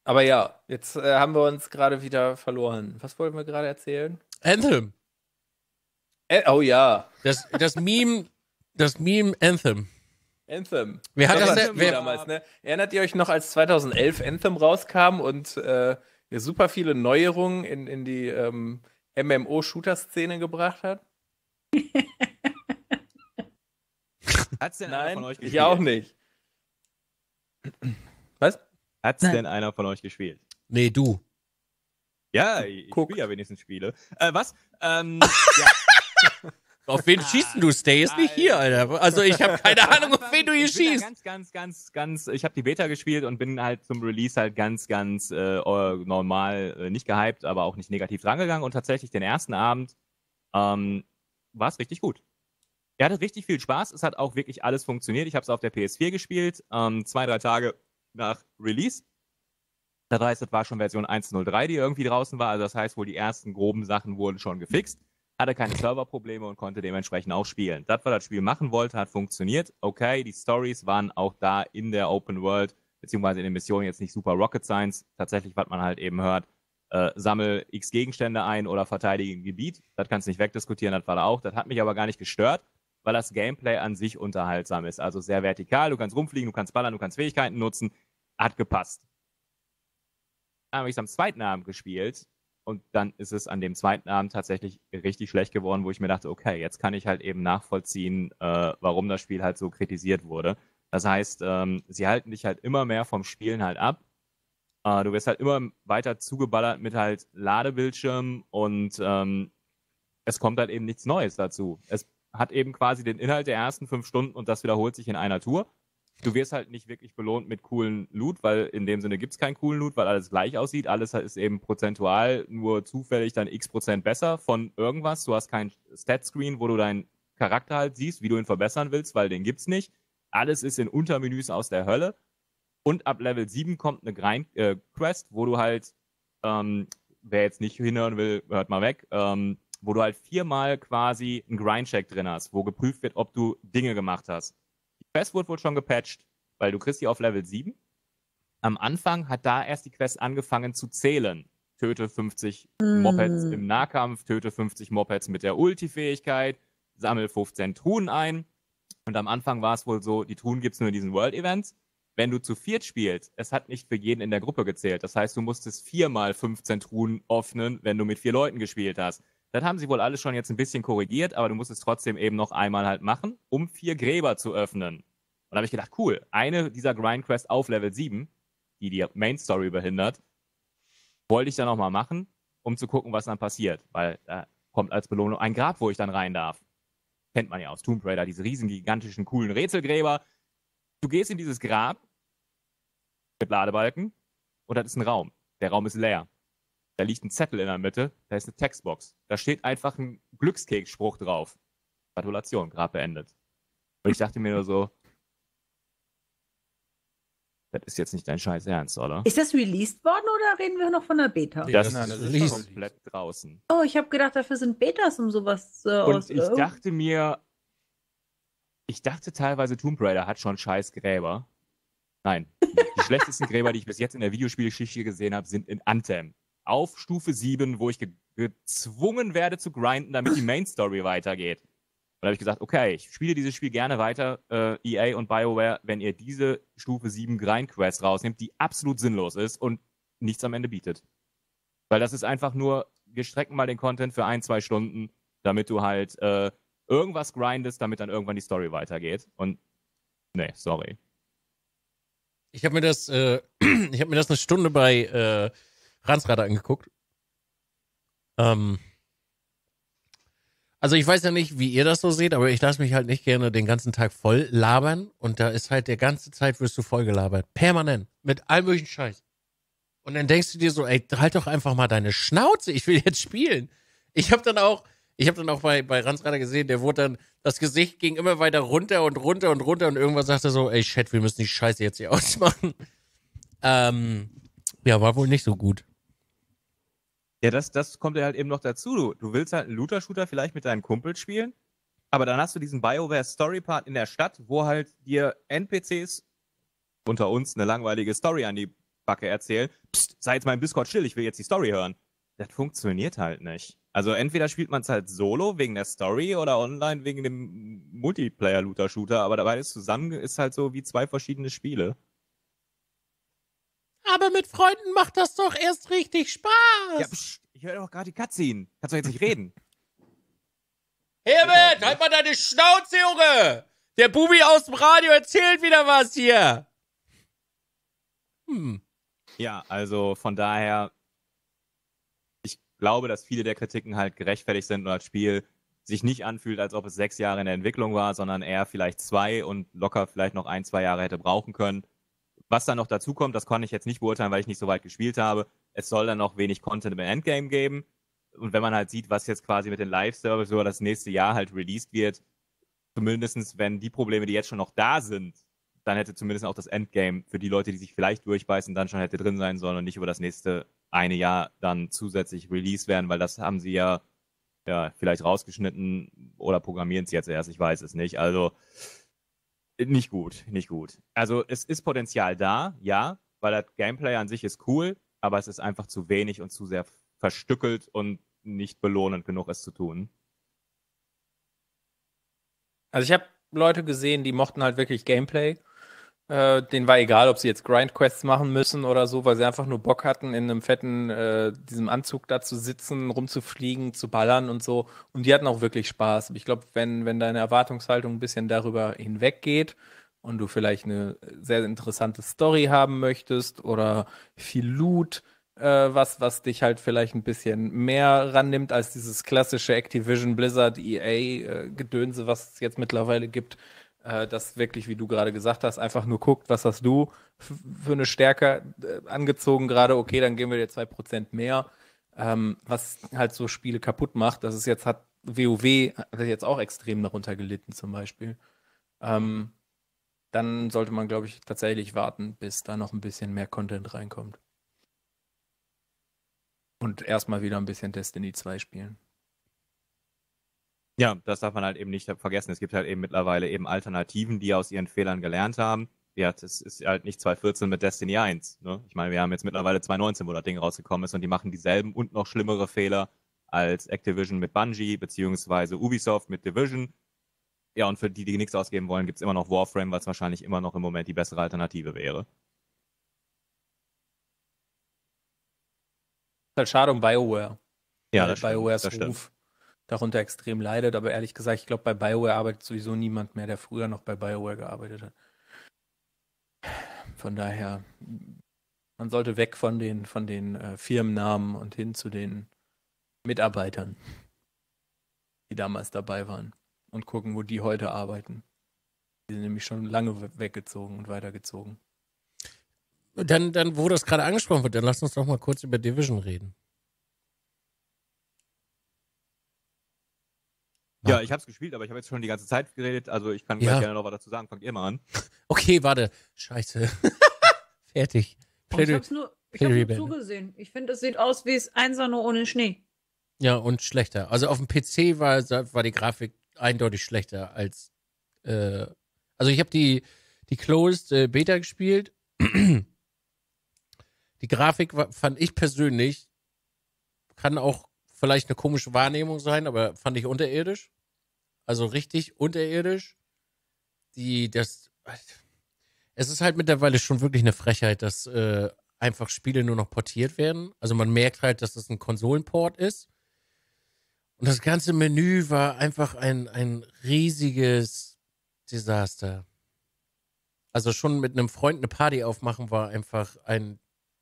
Aber ja, jetzt äh, haben wir uns gerade wieder verloren. Was wollten wir gerade erzählen? Anthem. Äh, oh ja, Das, das Meme, das Meme Anthem. Anthem. Wer hat das war denn- Anthem wer- damals, ne? Erinnert ihr euch noch, als 2011 Anthem rauskam und äh, super viele Neuerungen in, in die ähm, MMO-Shooter-Szene gebracht hat? Hat's denn einer von Nein, euch ich auch nicht. Was? Hat's Nein. denn einer von euch gespielt? Nee, du. Ja, ich Guck. spiele ja wenigstens Spiele. Äh, was? Ähm, Auf wen schießt denn du? Stay ist nicht hier, Alter. Also ich habe keine Ahnung, auf wen du hier ich bin da schießt. Ganz, ganz, ganz, ganz. Ich habe die Beta gespielt und bin halt zum Release halt ganz, ganz äh, normal äh, nicht gehypt, aber auch nicht negativ drangegangen. Und tatsächlich den ersten Abend ähm, war es richtig gut. Er hatte richtig viel Spaß. Es hat auch wirklich alles funktioniert. Ich habe es auf der PS4 gespielt, ähm, zwei, drei Tage nach Release. Das heißt, das war schon Version 1.03, die irgendwie draußen war. Also das heißt, wohl die ersten groben Sachen wurden schon gefixt. Hatte keine Serverprobleme und konnte dementsprechend auch spielen. Das, was das Spiel machen wollte, hat funktioniert. Okay, die Stories waren auch da in der Open World, beziehungsweise in den Missionen jetzt nicht super Rocket Science. Tatsächlich, was man halt eben hört, äh, sammel x Gegenstände ein oder verteidige ein Gebiet. Das kannst du nicht wegdiskutieren, das war da auch. Das hat mich aber gar nicht gestört, weil das Gameplay an sich unterhaltsam ist. Also sehr vertikal, du kannst rumfliegen, du kannst ballern, du kannst Fähigkeiten nutzen. Hat gepasst. Dann habe ich es am zweiten Abend gespielt und dann ist es an dem zweiten Abend tatsächlich richtig schlecht geworden, wo ich mir dachte, okay, jetzt kann ich halt eben nachvollziehen, äh, warum das Spiel halt so kritisiert wurde. Das heißt, ähm, sie halten dich halt immer mehr vom Spielen halt ab. Äh, du wirst halt immer weiter zugeballert mit halt Ladebildschirm und ähm, es kommt halt eben nichts Neues dazu. Es hat eben quasi den Inhalt der ersten fünf Stunden und das wiederholt sich in einer Tour. Du wirst halt nicht wirklich belohnt mit coolen Loot, weil in dem Sinne gibt's keinen coolen Loot, weil alles gleich aussieht. Alles ist eben prozentual nur zufällig dann x Prozent besser von irgendwas. Du hast kein Stat-Screen, wo du deinen Charakter halt siehst, wie du ihn verbessern willst, weil den gibt's nicht. Alles ist in Untermenüs aus der Hölle. Und ab Level 7 kommt eine Grind äh, Quest, wo du halt, ähm, wer jetzt nicht hinhören will, hört mal weg, ähm, wo du halt viermal quasi einen Grind-Check drin hast, wo geprüft wird, ob du Dinge gemacht hast. Die Quest wurde wohl schon gepatcht, weil du kriegst die auf Level 7. Am Anfang hat da erst die Quest angefangen zu zählen. Töte 50 Mopeds im Nahkampf, töte 50 Mopeds mit der Ulti-Fähigkeit, sammel 15 Truhen ein. Und am Anfang war es wohl so, die Truhen gibt's nur in diesen World-Events. Wenn du zu viert spielst, es hat nicht für jeden in der Gruppe gezählt. Das heißt, du musstest viermal 15 Truhen öffnen, wenn du mit vier Leuten gespielt hast. Das haben sie wohl alles schon jetzt ein bisschen korrigiert, aber du musst es trotzdem eben noch einmal halt machen, um vier Gräber zu öffnen. Und da habe ich gedacht, cool, eine dieser Grind Quest auf Level 7. die die Main Story behindert, wollte ich dann auch mal machen, um zu gucken, was dann passiert. Weil da kommt als Belohnung ein Grab, wo ich dann rein darf. Kennt man ja aus Tomb Raider, diese riesen, gigantischen, coolen Rätselgräber. Du gehst in dieses Grab mit Ladebalken und das ist ein Raum. Der Raum ist leer. Da liegt ein Zettel in der Mitte, da ist eine Textbox. Da steht einfach ein Glückskeksspruch drauf. Gratulation, Grab beendet. Und ich dachte mir nur so, das ist jetzt nicht dein scheiß Ernst, oder? Ist das released worden oder reden wir noch von der Beta? Nee. Das, Nein, ist das ist komplett draußen. Oh, ich habe gedacht, dafür sind Betas, um sowas äh, Und aus. ich dachte mir, ich dachte teilweise, Tomb Raider hat schon scheiß Gräber. Nein, die schlechtesten Gräber, die ich bis jetzt in der Videospielgeschichte gesehen habe, sind in Anthem. Auf Stufe 7, wo ich ge gezwungen werde zu grinden, damit die Main Story weitergeht. Und da habe ich gesagt, okay, ich spiele dieses Spiel gerne weiter, äh, EA und BioWare, wenn ihr diese Stufe 7 Grind-Quest rausnimmt, die absolut sinnlos ist und nichts am Ende bietet. Weil das ist einfach nur, wir strecken mal den Content für ein, zwei Stunden, damit du halt äh, irgendwas grindest, damit dann irgendwann die Story weitergeht. Und nee, sorry. Ich habe mir das, äh, ich habe mir das eine Stunde bei äh, Ransrader angeguckt. Ähm, also ich weiß ja nicht, wie ihr das so seht, aber ich lasse mich halt nicht gerne den ganzen Tag voll labern und da ist halt der ganze Zeit wirst du voll gelabert. Permanent. Mit allem möglichen Scheiß. Und dann denkst du dir so, ey, halt doch einfach mal deine Schnauze, ich will jetzt spielen. Ich habe dann auch, ich habe dann auch bei, bei Ransrader gesehen, der wurde dann, das Gesicht ging immer weiter runter und runter und runter und irgendwann sagte er so, ey, Chat, wir müssen die Scheiße jetzt hier ausmachen. Ähm, ja, war wohl nicht so gut. Ja, das, das kommt ja halt eben noch dazu. Du, du willst halt einen Looter-Shooter vielleicht mit deinen Kumpels spielen, aber dann hast du diesen BioWare-Story-Part in der Stadt, wo halt dir NPCs unter uns eine langweilige Story an die Backe erzählen. Psst, sei jetzt mal im Discord still, ich will jetzt die Story hören. Das funktioniert halt nicht. Also entweder spielt man es halt solo wegen der Story oder online wegen dem Multiplayer-Looter-Shooter, aber dabei ist zusammen ist halt so wie zwei verschiedene Spiele. Aber mit Freunden macht das doch erst richtig Spaß. Ja, psst, ich höre doch gerade die Cutscene. Kannst doch jetzt nicht reden. Herbert, halt mal deine Schnauze, Junge! Der Bubi aus dem Radio erzählt wieder was hier. Hm. Ja, also von daher, ich glaube, dass viele der Kritiken halt gerechtfertigt sind und das Spiel sich nicht anfühlt, als ob es sechs Jahre in der Entwicklung war, sondern eher vielleicht zwei und locker vielleicht noch ein, zwei Jahre hätte brauchen können. Was dann noch dazu kommt, das konnte ich jetzt nicht beurteilen, weil ich nicht so weit gespielt habe. Es soll dann noch wenig Content im Endgame geben. Und wenn man halt sieht, was jetzt quasi mit den Live-Service über das nächste Jahr halt released wird, zumindestens wenn die Probleme, die jetzt schon noch da sind, dann hätte zumindest auch das Endgame für die Leute, die sich vielleicht durchbeißen, dann schon hätte drin sein sollen und nicht über das nächste eine Jahr dann zusätzlich released werden, weil das haben sie ja, ja vielleicht rausgeschnitten oder programmieren es jetzt erst, ich weiß es nicht. Also nicht gut, nicht gut. Also es ist Potenzial da, ja, weil das Gameplay an sich ist cool, aber es ist einfach zu wenig und zu sehr verstückelt und nicht belohnend genug, es zu tun. Also ich habe Leute gesehen, die mochten halt wirklich Gameplay. Äh, denen war egal, ob sie jetzt Grindquests machen müssen oder so, weil sie einfach nur Bock hatten, in einem fetten, äh, diesem Anzug da zu sitzen, rumzufliegen, zu ballern und so. Und die hatten auch wirklich Spaß. Ich glaube, wenn, wenn deine Erwartungshaltung ein bisschen darüber hinweggeht und du vielleicht eine sehr interessante Story haben möchtest oder viel Loot, äh, was, was dich halt vielleicht ein bisschen mehr rannimmt als dieses klassische Activision Blizzard EA äh, was es jetzt mittlerweile gibt, äh, das wirklich, wie du gerade gesagt hast, einfach nur guckt, was hast du für eine Stärke äh, angezogen gerade, okay, dann geben wir dir zwei Prozent mehr, ähm, was halt so Spiele kaputt macht. Das ist jetzt, hat WoW hat jetzt auch extrem darunter gelitten zum Beispiel. Ähm, dann sollte man, glaube ich, tatsächlich warten, bis da noch ein bisschen mehr Content reinkommt. Und erstmal wieder ein bisschen Destiny 2 spielen. Ja, das darf man halt eben nicht vergessen. Es gibt halt eben mittlerweile eben Alternativen, die aus ihren Fehlern gelernt haben. Ja, das ist halt nicht 2014 mit Destiny 1. Ne? Ich meine, wir haben jetzt mittlerweile 2019, wo das Ding rausgekommen ist und die machen dieselben und noch schlimmere Fehler als Activision mit Bungie, beziehungsweise Ubisoft mit Division. Ja, und für die, die nichts ausgeben wollen, gibt's immer noch Warframe, was wahrscheinlich immer noch im Moment die bessere Alternative wäre. Ist halt schade um BioWare. Ja, weil das stimmt, BioWares das stimmt. Darunter extrem leidet, aber ehrlich gesagt, ich glaube, bei BioWare arbeitet sowieso niemand mehr, der früher noch bei BioWare gearbeitet hat. Von daher Man sollte weg von den, von den äh, Firmennamen und hin zu den Mitarbeitern, die damals dabei waren und gucken, wo die heute arbeiten. Die sind nämlich schon lange we- weggezogen und weitergezogen. Dann, dann, wo das gerade angesprochen wird, dann lass uns doch mal kurz über Division reden. Ja, ich habe es gespielt, aber ich habe jetzt schon die ganze Zeit geredet, also ich kann Ja. gleich gerne noch was dazu sagen. Fangt ihr mal an. Okay, warte. Scheiße. Fertig. Play ich hab's nur, ich Play hab the nur zugesehen. Ich finde, es sieht aus wie es Einser nur ohne Schnee. Ja, und schlechter. Also auf dem PC war, war die Grafik eindeutig schlechter als. Äh, also ich habe die, die Closed äh, Beta gespielt. die Grafik war, fand ich persönlich, kann auch vielleicht eine komische Wahrnehmung sein, aber fand ich unterirdisch. Also richtig unterirdisch. Die, das. Es ist halt mittlerweile schon wirklich eine Frechheit, dass äh, einfach Spiele nur noch portiert werden. Also man merkt halt, dass das ein Konsolenport ist. Und das ganze Menü war einfach ein, ein riesiges Desaster. Also schon mit einem Freund eine Party aufmachen war einfach ein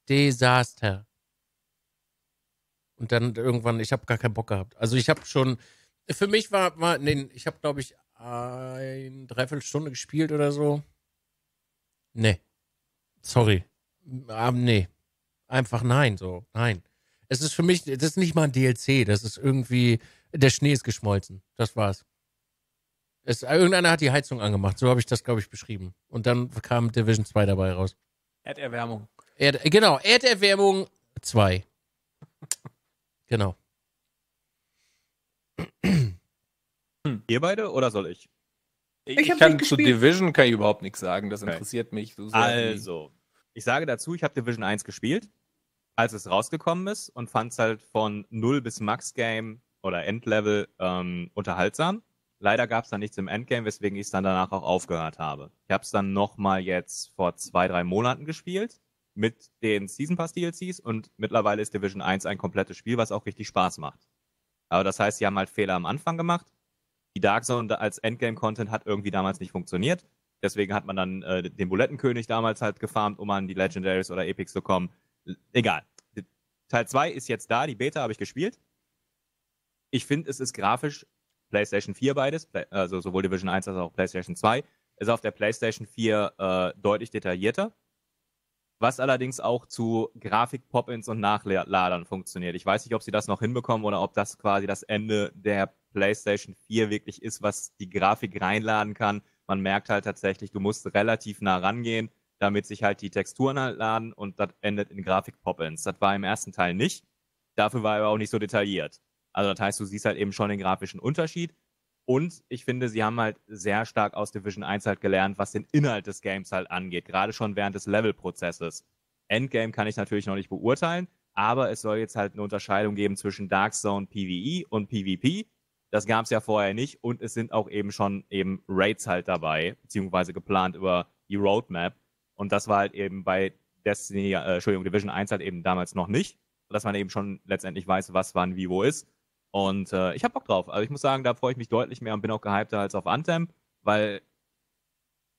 Desaster. Und dann irgendwann, ich habe gar keinen Bock gehabt. Also ich habe schon, für mich war, war nee, ich habe glaube ich ein Dreiviertelstunde gespielt oder so. Nee. Sorry. Ah, nee. Einfach nein, so. Nein. Es ist für mich, das ist nicht mal ein DLC, das ist irgendwie, der Schnee ist geschmolzen. Das war's. Es, irgendeiner hat die Heizung angemacht, so habe ich das, glaube ich, beschrieben. Und dann kam Division 2 dabei raus. Erderwärmung. Erd, genau, Erderwärmung 2. Genau. Ihr beide oder soll ich? Ich, Ich kann zu. Division kann ich überhaupt nichts sagen. Das Okay. interessiert mich so sehr. Also, ich sage dazu, ich habe Division 1 gespielt, als es rausgekommen ist und fand es halt von 0 bis Max Game oder Endlevel ähm, unterhaltsam. Leider gab es dann nichts im Endgame, weswegen ich es dann danach auch aufgehört habe. Ich habe es dann nochmal jetzt vor zwei, drei Monaten gespielt mit den Season Pass DLCs und mittlerweile ist Division 1 ein komplettes Spiel, was auch richtig Spaß macht. Aber das heißt, sie haben halt Fehler am Anfang gemacht. Die Dark Zone als Endgame-Content hat irgendwie damals nicht funktioniert. Deswegen hat man dann äh, den Bulettenkönig damals halt gefarmt, um an die Legendaries oder Epics zu kommen. Egal. Teil 2 ist jetzt da, die Beta habe ich gespielt. Ich finde, es ist grafisch PlayStation 4 beides, also sowohl Division 1 als auch PlayStation 2, ist auf der PlayStation 4 äh, deutlich detaillierter. Was allerdings auch zu Grafik-Pop-Ins und Nachladern funktioniert. Ich weiß nicht, ob sie das noch hinbekommen oder ob das quasi das Ende der PlayStation 4 wirklich ist, was die Grafik reinladen kann. Man merkt halt tatsächlich, du musst relativ nah rangehen, damit sich halt die Texturen halt laden und das endet in Grafik-Pop-Ins. Das war im ersten Teil nicht. Dafür war er auch nicht so detailliert. Also das heißt, du siehst halt eben schon den grafischen Unterschied. Und ich finde, sie haben halt sehr stark aus Division 1 halt gelernt, was den Inhalt des Games halt angeht, gerade schon während des Level-Prozesses. Endgame kann ich natürlich noch nicht beurteilen, aber es soll jetzt halt eine Unterscheidung geben zwischen Dark Zone PvE und PvP. Das gab es ja vorher nicht und es sind auch eben schon eben Raids halt dabei, beziehungsweise geplant über die Roadmap. Und das war halt eben bei Destiny, äh, Entschuldigung, Division 1 halt eben damals noch nicht, dass man eben schon letztendlich weiß, was wann wie wo ist. Und äh, ich hab Bock drauf. Also ich muss sagen, da freue ich mich deutlich mehr und bin auch gehypter als auf Anthem, weil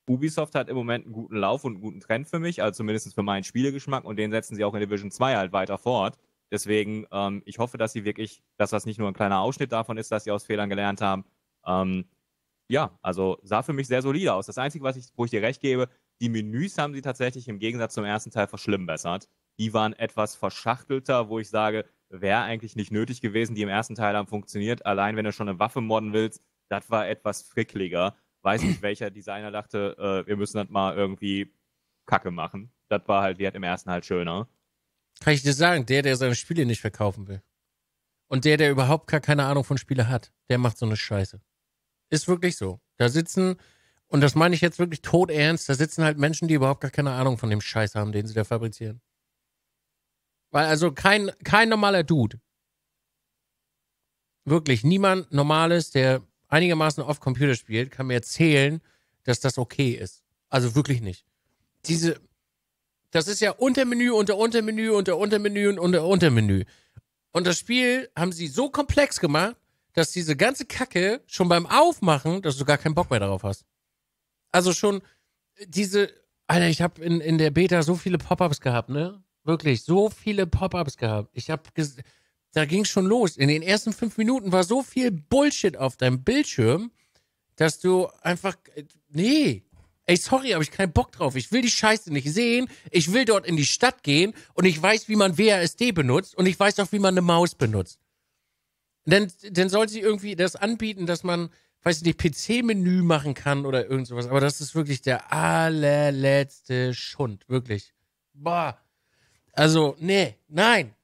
Ubisoft hat im Moment einen guten Lauf und einen guten Trend für mich, also zumindest für meinen Spielegeschmack und den setzen sie auch in Division 2 halt weiter fort. Deswegen, ähm, ich hoffe, dass sie wirklich, dass das nicht nur ein kleiner Ausschnitt davon ist, dass sie aus Fehlern gelernt haben. Ähm, ja, also sah für mich sehr solide aus. Das Einzige, was ich, wo ich dir recht gebe, die Menüs haben sie tatsächlich im Gegensatz zum ersten Teil verschlimmbessert. Die waren etwas verschachtelter, wo ich sage, wäre eigentlich nicht nötig gewesen. Die im ersten Teil haben funktioniert. Allein wenn du schon eine Waffe modden willst, das war etwas frickliger. Weiß nicht, welcher Designer dachte, äh, wir müssen das mal irgendwie Kacke machen. Das war halt, wie halt im ersten halt schöner. Kann ich dir sagen, der, der seine Spiele nicht verkaufen will. Und der, der überhaupt gar keine Ahnung von Spiele hat, der macht so eine Scheiße. Ist wirklich so. Da sitzen, und das meine ich jetzt wirklich tot ernst, da sitzen halt Menschen, die überhaupt gar keine Ahnung von dem Scheiß haben, den sie da fabrizieren. Weil also kein, kein normaler Dude, wirklich niemand Normales, der einigermaßen oft Computer spielt, kann mir erzählen, dass das okay ist. Also wirklich nicht. Diese, das ist ja Untermenü unter Untermenü unter Untermenü und unter Untermenü. Und das Spiel haben sie so komplex gemacht, dass diese ganze Kacke schon beim Aufmachen, dass du gar keinen Bock mehr darauf hast. Also schon diese, Alter, ich habe in, in der Beta so viele Pop-ups gehabt, ne? Wirklich, so viele Pop-ups gehabt. Ich habe, da ging schon los. In den ersten fünf Minuten war so viel Bullshit auf deinem Bildschirm, dass du einfach, nee. Ey, sorry, aber ich keinen Bock drauf. Ich will die Scheiße nicht sehen. Ich will dort in die Stadt gehen und ich weiß, wie man WASD benutzt und ich weiß auch, wie man eine Maus benutzt. Dann, dann soll sie irgendwie das anbieten, dass man, weiß ich nicht, PC-Menü machen kann oder irgend sowas. Aber das ist wirklich der allerletzte Schund. Wirklich. Boah. Also, nee, nein.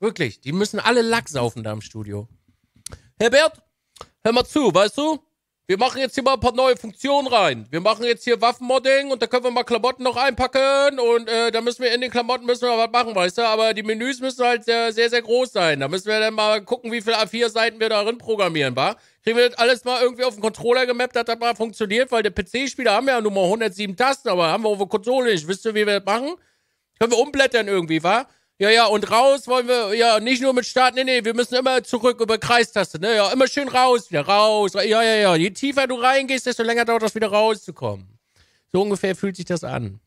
Wirklich. Die müssen alle Lack saufen da im Studio. Herbert, hör mal zu, weißt du? Wir machen jetzt hier mal ein paar neue Funktionen rein. Wir machen jetzt hier Waffenmodding und da können wir mal Klamotten noch einpacken und äh, da müssen wir in den Klamotten müssen wir was machen, weißt du? Aber die Menüs müssen halt sehr, sehr, sehr groß sein. Da müssen wir dann mal gucken, wie viele A4-Seiten wir darin programmieren, wa? Kriegen wir das alles mal irgendwie auf den Controller gemappt, dass das mal funktioniert, weil der PC-Spieler haben ja nur mal 107 Tasten, aber haben wir auf der Konsole nicht. Wisst ihr, wie wir das machen? Können wir umblättern irgendwie, wa? Ja, ja, und raus wollen wir, ja, nicht nur mit Start, nee, nee, wir müssen immer zurück über Kreistaste, ne, ja, immer schön raus, wieder raus, ja, ja, ja, je tiefer du reingehst, desto länger dauert das wieder rauszukommen. So ungefähr fühlt sich das an.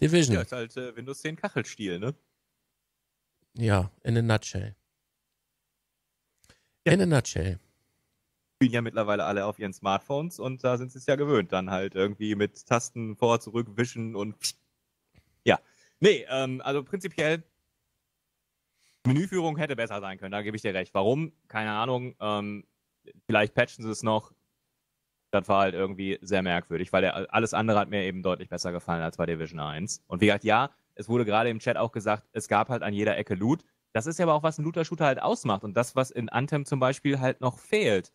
Division. Ja, ist halt äh, Windows 10 Kachelstil, ne? Ja, in a nutshell. In a nutshell. Spielen ja mittlerweile alle auf ihren Smartphones und da sind sie es ja gewöhnt, dann halt irgendwie mit Tasten vor, zurück, wischen und ja. Nee, ähm, also prinzipiell Menüführung hätte besser sein können, da gebe ich dir recht. Warum? Keine Ahnung. Ähm, vielleicht patchen sie es noch. Das war halt irgendwie sehr merkwürdig, weil der, alles andere hat mir eben deutlich besser gefallen als bei Division 1. Und wie gesagt, ja, es wurde gerade im Chat auch gesagt, es gab halt an jeder Ecke Loot. Das ist ja aber auch, was ein Looter-Shooter halt ausmacht. Und das, was in Anthem zum Beispiel halt noch fehlt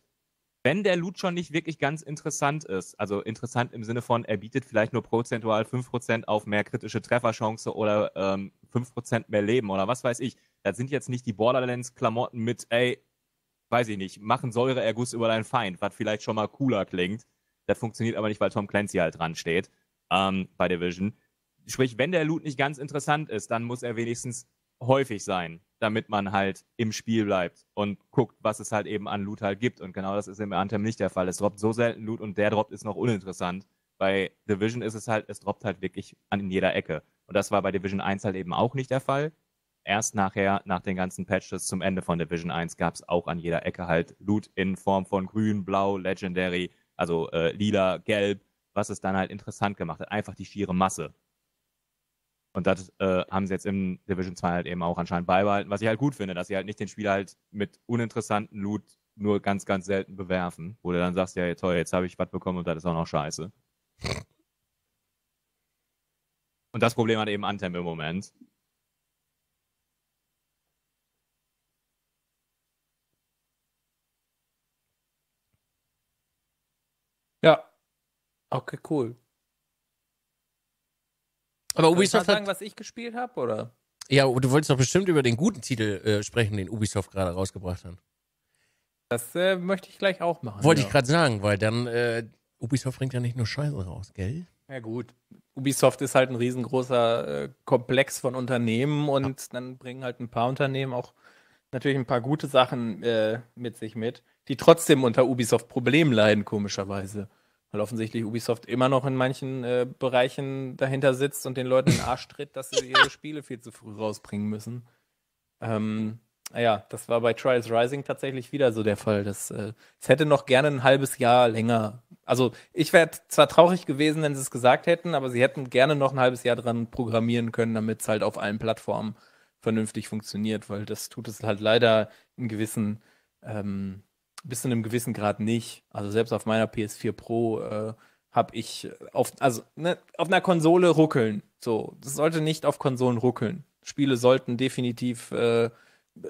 wenn der Loot schon nicht wirklich ganz interessant ist, also interessant im Sinne von, er bietet vielleicht nur prozentual 5% auf mehr kritische Trefferchance oder ähm, 5% mehr Leben oder was weiß ich. Das sind jetzt nicht die Borderlands-Klamotten mit, ey, weiß ich nicht, machen Säureerguss über deinen Feind, was vielleicht schon mal cooler klingt. Das funktioniert aber nicht, weil Tom Clancy halt dran steht ähm, bei Division. Sprich, wenn der Loot nicht ganz interessant ist, dann muss er wenigstens häufig sein, damit man halt im Spiel bleibt und guckt, was es halt eben an Loot halt gibt. Und genau das ist im Anthem nicht der Fall. Es droppt so selten Loot und der droppt ist noch uninteressant. Bei Division ist es halt, es droppt halt wirklich an jeder Ecke. Und das war bei Division 1 halt eben auch nicht der Fall. Erst nachher, nach den ganzen Patches zum Ende von Division 1, gab es auch an jeder Ecke halt Loot in Form von grün, blau, legendary, also äh, lila, gelb, was es dann halt interessant gemacht hat. Einfach die schiere Masse. Und das äh, haben sie jetzt im Division 2 halt eben auch anscheinend beibehalten, was ich halt gut finde, dass sie halt nicht den Spieler halt mit uninteressanten Loot nur ganz, ganz selten bewerfen, wo du dann sagst, ja, toll, jetzt habe ich was bekommen und das ist auch noch scheiße. Und das Problem hat eben Anthem im Moment. Ja. Okay, cool. Aber Ubisoft sagen, hat. was ich gespielt habe, oder? Ja, du wolltest doch bestimmt über den guten Titel äh, sprechen, den Ubisoft gerade rausgebracht hat. Das äh, möchte ich gleich auch machen. Wollte ja. ich gerade sagen, weil dann äh, Ubisoft bringt ja nicht nur Scheiße raus, gell? Ja gut. Ubisoft ist halt ein riesengroßer äh, Komplex von Unternehmen und dann bringen halt ein paar Unternehmen auch natürlich ein paar gute Sachen äh, mit sich mit, die trotzdem unter Ubisoft Problemen leiden, komischerweise. Weil offensichtlich Ubisoft immer noch in manchen äh, Bereichen dahinter sitzt und den Leuten in den Arsch tritt, dass sie ihre Spiele viel zu früh rausbringen müssen. Ähm, ja, das war bei Trials Rising tatsächlich wieder so der Fall. Das, äh, es hätte noch gerne ein halbes Jahr länger. Also ich wäre zwar traurig gewesen, wenn sie es gesagt hätten, aber sie hätten gerne noch ein halbes Jahr dran programmieren können, damit es halt auf allen Plattformen vernünftig funktioniert, weil das tut es halt leider in gewissen, ähm, bis zu einem gewissen Grad nicht. Also selbst auf meiner PS4 Pro äh, habe ich auf, also ne, auf einer Konsole ruckeln. So, das sollte nicht auf Konsolen ruckeln. Spiele sollten definitiv äh,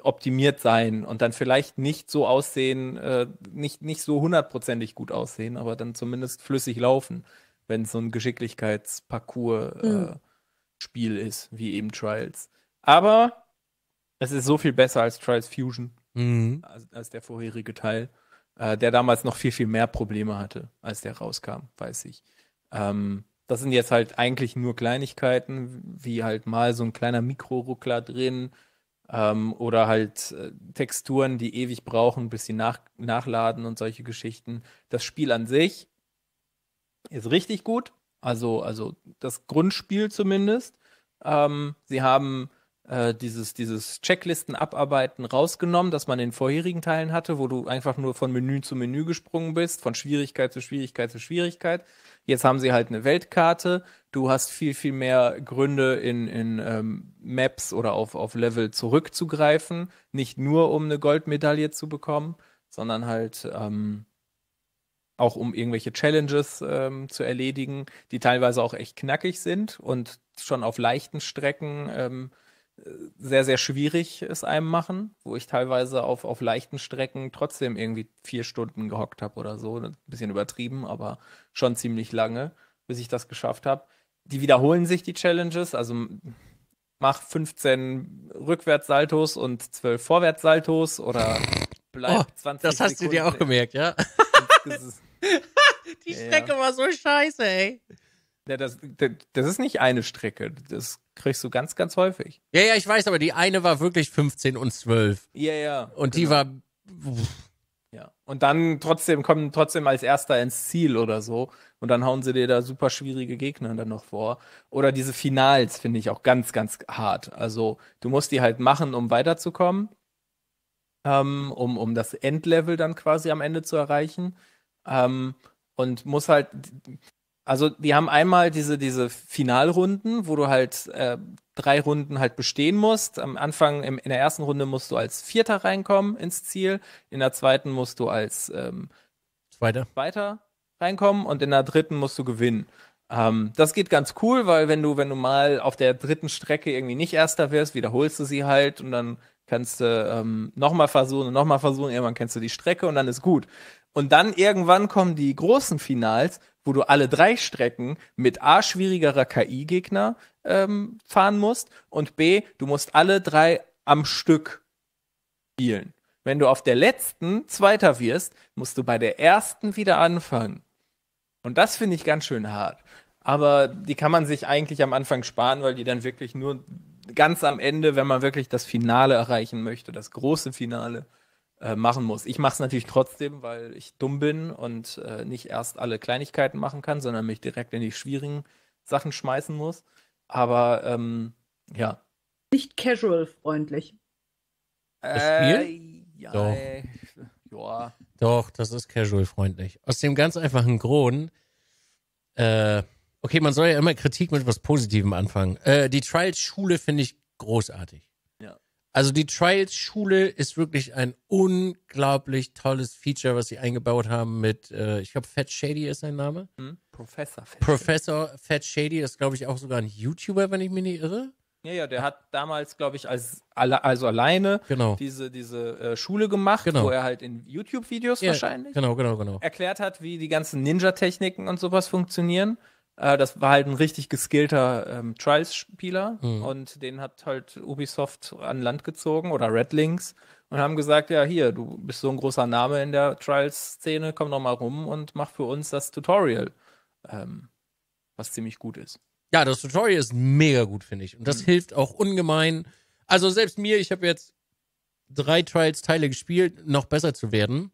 optimiert sein und dann vielleicht nicht so aussehen, äh, nicht, nicht so hundertprozentig gut aussehen, aber dann zumindest flüssig laufen, wenn es so ein Geschicklichkeitsparcours-Spiel ist, wie eben Trials. Aber es ist so viel besser als Trials Fusion, Mhm. als, als der vorherige Teil, äh, der damals noch viel, viel mehr Probleme hatte, als der rauskam, weiß ich. Ähm, das sind jetzt halt eigentlich nur Kleinigkeiten, wie halt mal so ein kleiner Mikroruckler drin ähm, oder halt äh, Texturen, die ewig brauchen, bis sie nach, nachladen und solche Geschichten. Das Spiel an sich ist richtig gut, also, also das Grundspiel zumindest. Ähm, sie haben äh, dieses, dieses Checklisten-Abarbeiten rausgenommen, das man in vorherigen Teilen hatte, wo du einfach nur von Menü zu Menü gesprungen bist, von Schwierigkeit zu Schwierigkeit zu Schwierigkeit. Jetzt haben sie halt eine Weltkarte. Du hast viel, viel mehr Gründe, in, in ähm, Maps oder auf, auf Level zurückzugreifen. Nicht nur, um eine Goldmedaille zu bekommen, sondern halt ähm, auch um irgendwelche Challenges ähm, zu erledigen, die teilweise auch echt knackig sind und schon auf leichten Strecken ähm, sehr, sehr schwierig es einem machen, wo ich teilweise auf, auf leichten Strecken trotzdem irgendwie vier Stunden gehockt habe oder so. Ein bisschen übertrieben, aber schon ziemlich lange, bis ich das geschafft habe. Die wiederholen sich, die Challenges. Also mach 15 Rückwärtssaltos und 12 Vorwärtssaltos oder bleib Oh, 20 Das hast du dir auch gemerkt, ja? Die Ja, Strecke war so scheiße, ey. Ja, das, das, das ist nicht eine Strecke. Das kriegst du ganz, ganz häufig. Ja, ja, ich weiß, aber die eine war wirklich 15 und 12. Ja, ja. Und die genau. war. Ja. Und dann trotzdem kommen trotzdem als erster ins Ziel oder so. Und dann hauen sie dir da super schwierige Gegner dann noch vor. Oder diese Finals finde ich auch ganz, ganz hart. Also du musst die halt machen, um weiterzukommen. Ähm, um, um das Endlevel dann quasi am Ende zu erreichen. Ähm, und muss halt. Also die haben einmal diese, diese Finalrunden, wo du halt äh, drei Runden halt bestehen musst. Am Anfang, im, in der ersten Runde musst du als Vierter reinkommen ins Ziel. In der zweiten musst du als ähm, Zweiter. Zweiter reinkommen und in der dritten musst du gewinnen. Ähm, das geht ganz cool, weil wenn du, wenn du mal auf der dritten Strecke irgendwie nicht Erster wirst, wiederholst du sie halt und dann kannst du ähm, nochmal versuchen und nochmal versuchen, irgendwann kennst du die Strecke und dann ist gut. Und dann irgendwann kommen die großen Finals, wo du alle drei Strecken mit A schwierigerer KI-Gegner ähm, fahren musst und B, du musst alle drei am Stück spielen. Wenn du auf der letzten Zweiter wirst, musst du bei der ersten wieder anfangen. Und das finde ich ganz schön hart. Aber die kann man sich eigentlich am Anfang sparen, weil die dann wirklich nur ganz am Ende, wenn man wirklich das Finale erreichen möchte, das große Finale, äh, machen muss. Ich mache es natürlich trotzdem, weil ich dumm bin und äh, nicht erst alle Kleinigkeiten machen kann, sondern mich direkt in die schwierigen Sachen schmeißen muss. Aber ähm, ja. Nicht casual-freundlich. Das Äh, ja, Doch. äh, ja. Doch, das ist casual-freundlich. Aus dem ganz einfachen Grund, äh, okay, man soll ja immer Kritik mit was Positivem anfangen. Äh, die Trials-Schule finde ich großartig. Also die Trials-Schule ist wirklich ein unglaublich tolles Feature, was sie eingebaut haben mit, äh, ich glaube, Fat Shady ist sein Name. Hm? Professor. Fett. Professor Fat Shady ist, glaube ich, auch sogar ein YouTuber, wenn ich mich nicht irre. Ja, ja, der hat damals, glaube ich, als alle, also alleine Genau. diese, diese äh, Schule gemacht, Genau. wo er halt in YouTube-Videos Ja, wahrscheinlich Genau, genau, genau. erklärt hat, wie die ganzen Ninja-Techniken und sowas funktionieren. Äh, das war halt ein richtig geskillter ähm, Trials-Spieler Mhm. und den hat halt Ubisoft an Land gezogen oder Red Links und haben gesagt, ja hier, du bist so ein großer Name in der Trials-Szene, komm doch mal rum und mach für uns das Tutorial, ähm, was ziemlich gut ist. Ja, das Tutorial ist mega gut, finde ich. Und das hilft auch ungemein. Also selbst mir, ich habe jetzt drei Trials-Teile gespielt, noch besser zu werden.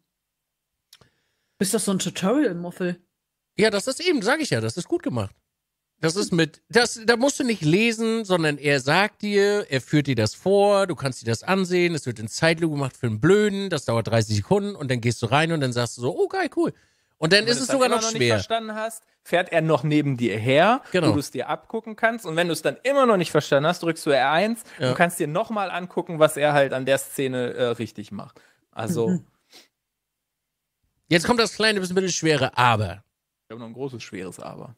Bist doch so ein Tutorial-Muffel. Ja, das ist eben, sage ich ja, das ist gut gemacht. Das ist mit, das, da musst du nicht lesen, sondern er sagt dir, er führt dir das vor, du kannst dir das ansehen, es wird in Zeitlupe gemacht für einen Blöden, das dauert 30 Sekunden und dann gehst du rein und dann sagst du so, oh geil, cool. Und dann Wenn ist du es sogar immer noch nicht schwer. verstanden hast, fährt er noch neben dir her, Genau. wo du es dir abgucken kannst. Und wenn du es dann immer noch nicht verstanden hast, drückst du R1 Ja. und kannst dir nochmal angucken, was er halt an der Szene äh, richtig macht. Also, Mhm. Jetzt kommt das kleine bisschen mittelschwere Aber. Ich habe noch ein großes, schweres Aber.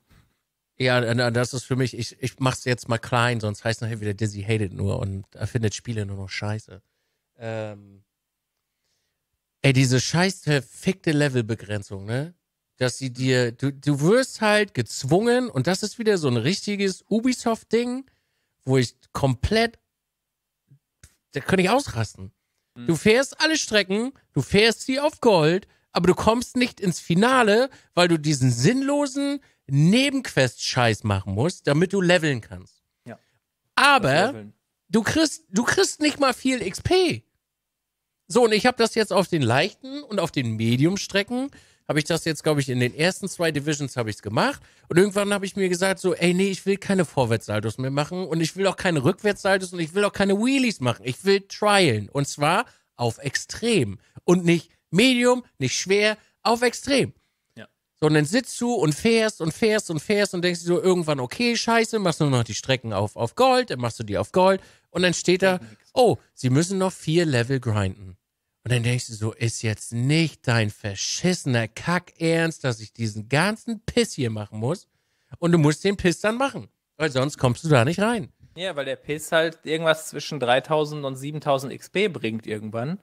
Ja, na, das ist für mich, ich, ich mach's jetzt mal klein, sonst heißt nachher wieder Dizzy hated nur und er findet Spiele nur noch scheiße. Ähm, ey, diese scheiß verfickte Levelbegrenzung, ne? Dass sie dir, du, du wirst halt gezwungen und das ist wieder so ein richtiges Ubisoft-Ding, wo ich komplett, da könnte ich ausrasten. Hm. Du fährst alle Strecken, du fährst sie auf Gold, aber du kommst nicht ins Finale, weil du diesen sinnlosen Nebenquest-Scheiß machen musst, damit du leveln kannst. Ja. Aber du kriegst, du kriegst nicht mal viel XP. So, und ich habe das jetzt auf den leichten und auf den Medium-Strecken, habe ich das jetzt, glaube ich, in den ersten zwei Divisions habe ich es gemacht. Und irgendwann habe ich mir gesagt, so, ey, nee, ich will keine Vorwärtssaltos mehr machen und ich will auch keine Rückwärtssaltos und ich will auch keine Wheelies machen. Ich will trialen. Und zwar auf extrem. Und nicht medium, nicht schwer, auf extrem. Ja. So, und dann sitzt du und fährst und fährst und fährst und denkst dir so irgendwann, okay, scheiße, machst du nur noch die Strecken auf, auf Gold, dann machst du die auf Gold und dann steht da, oh, sie müssen noch vier Level grinden. Und dann denkst du so, ist jetzt nicht dein verschissener Kack ernst, dass ich diesen ganzen Piss hier machen muss? Und du musst den Piss dann machen, weil sonst kommst du da nicht rein. Ja, weil der Piss halt irgendwas zwischen 3000 und 7000 XP bringt irgendwann.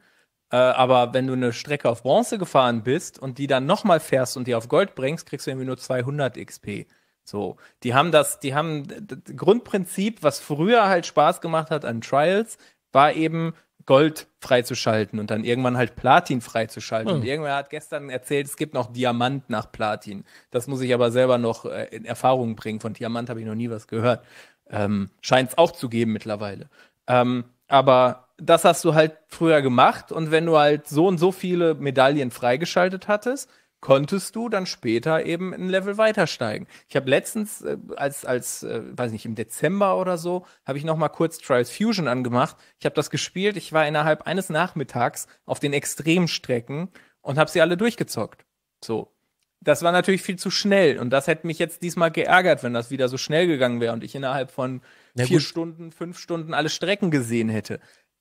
Äh, aber wenn du eine Strecke auf Bronze gefahren bist und die dann nochmal fährst und die auf Gold bringst, kriegst du irgendwie nur 200 XP. So, die haben das, die haben das Grundprinzip, was früher halt Spaß gemacht hat an Trials, war eben Gold freizuschalten und dann irgendwann halt Platin freizuschalten. Hm. Und irgendwer hat gestern erzählt, es gibt noch Diamant nach Platin. Das muss ich aber selber noch äh, in Erfahrung bringen. Von Diamant habe ich noch nie was gehört. Ähm, Scheint es auch zu geben mittlerweile. Ähm, aber das hast du halt früher gemacht und wenn du halt so und so viele Medaillen freigeschaltet hattest, konntest du dann später eben ein Level weitersteigen. Ich habe letztens äh, als als äh, weiß nicht im Dezember oder so habe ich noch mal kurz Trials Fusion angemacht. Ich habe das gespielt. Ich war innerhalb eines Nachmittags auf den Extremstrecken und habe sie alle durchgezockt. So. Das war natürlich viel zu schnell und das hätte mich jetzt diesmal geärgert, wenn das wieder so schnell gegangen wäre und ich innerhalb von Na vier gut. Stunden, fünf Stunden alle Strecken gesehen hätte.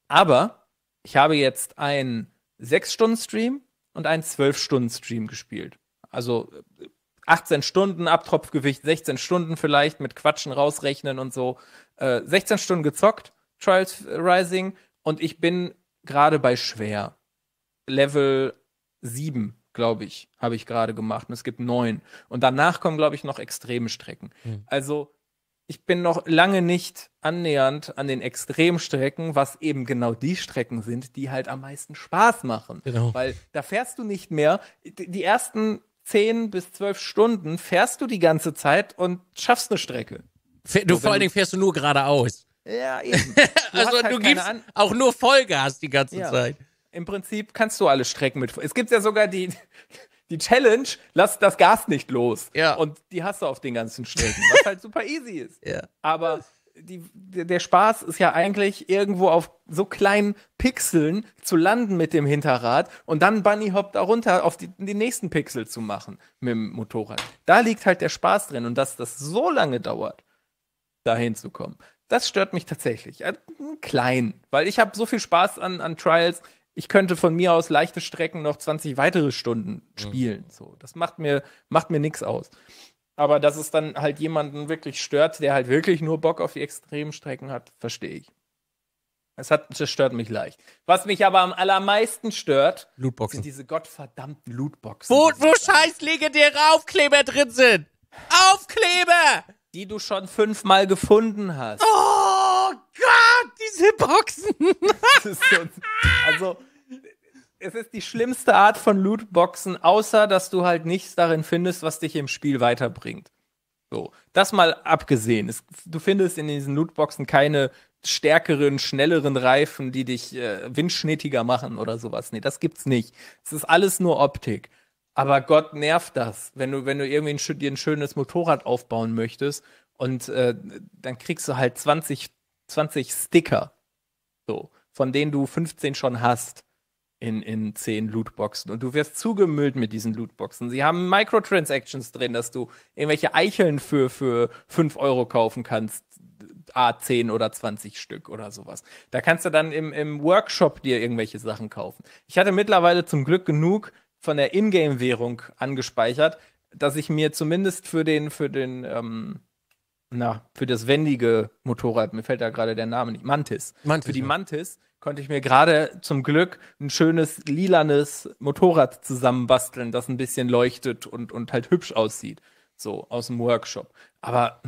Aber ich habe jetzt einen 6-Stunden-Stream und einen 12-Stunden-Stream gespielt. Also äh, 18 Stunden, Abtropfgewicht 16 Stunden vielleicht, mit Quatschen rausrechnen und so. Äh, 16 Stunden gezockt, Trials Rising, und ich bin gerade bei schwer. Level 7, glaube ich, habe ich gerade gemacht. Und es gibt neun. Und danach kommen, glaube ich, noch extreme Strecken. Hm. Also ich bin noch lange nicht annähernd an den Extremstrecken, was eben genau die Strecken sind, die halt am meisten Spaß machen. Genau. Weil da fährst du nicht mehr. Die ersten 10 bis 12 Stunden fährst du die ganze Zeit und schaffst eine Strecke. Du So, vor allen Dingen fährst du nur geradeaus. Ja, eben. Du also halt du gibst An- auch nur Vollgas die ganze Ja. Zeit. Im Prinzip kannst du alle Strecken mit. Es gibt ja sogar die, die Challenge, lass das Gas nicht los. Ja. Und die hast du auf den ganzen Strecken, was halt super easy ist. Ja. Aber die, der Spaß ist ja eigentlich irgendwo auf so kleinen Pixeln zu landen mit dem Hinterrad und dann Bunny Hop da runter auf die, die nächsten Pixel zu machen mit dem Motorrad. Da liegt halt der Spaß drin und dass das so lange dauert, dahin zu kommen. Das stört mich tatsächlich. Äh, Klein, weil ich habe so viel Spaß an, an Trials. Ich könnte von mir aus leichte Strecken noch 20 weitere Stunden spielen. So, das macht mir macht mir nichts aus. Aber dass es dann halt jemanden wirklich stört, der halt wirklich nur Bock auf die extremen Strecken hat, verstehe ich. Es hat, das stört mich leicht. Was mich aber am allermeisten stört, sind Lootboxen. diese gottverdammten Lootboxen. Wo, wo scheiß legendäre Aufkleber drin sind. Aufkleber! die du schon fünfmal gefunden hast. Oh Gott, diese Boxen. Das ist so, also, es ist die schlimmste Art von Lootboxen, außer dass du halt nichts darin findest, was dich im Spiel weiterbringt. So, das mal abgesehen. Es, du findest in diesen Lootboxen keine stärkeren, schnelleren Reifen, die dich äh, windschnittiger machen oder sowas. Nee, das gibt's nicht. Es ist alles nur Optik. Aber Gott nervt das, wenn du, wenn du irgendwie ein, dir ein schönes Motorrad aufbauen möchtest und äh, dann kriegst du halt 20, 20 Sticker. So, von denen du 15 schon hast in, in 10 Lootboxen. Und du wirst zugemüllt mit diesen Lootboxen. Sie haben Microtransactions drin, dass du irgendwelche Eicheln für, für 5 Euro kaufen kannst. A 10 oder 20 Stück oder sowas. Da kannst du dann im, im Workshop dir irgendwelche Sachen kaufen. Ich hatte mittlerweile zum Glück genug von der Ingame-Währung angespeichert, dass ich mir zumindest für den, für den, ähm, na, für das wendige Motorrad, mir fällt da gerade der Name nicht, Mantis. Mantis, für die ja. Mantis konnte ich mir gerade zum Glück ein schönes lilanes Motorrad zusammenbasteln, das ein bisschen leuchtet und, und halt hübsch aussieht. So, aus dem Workshop. Aber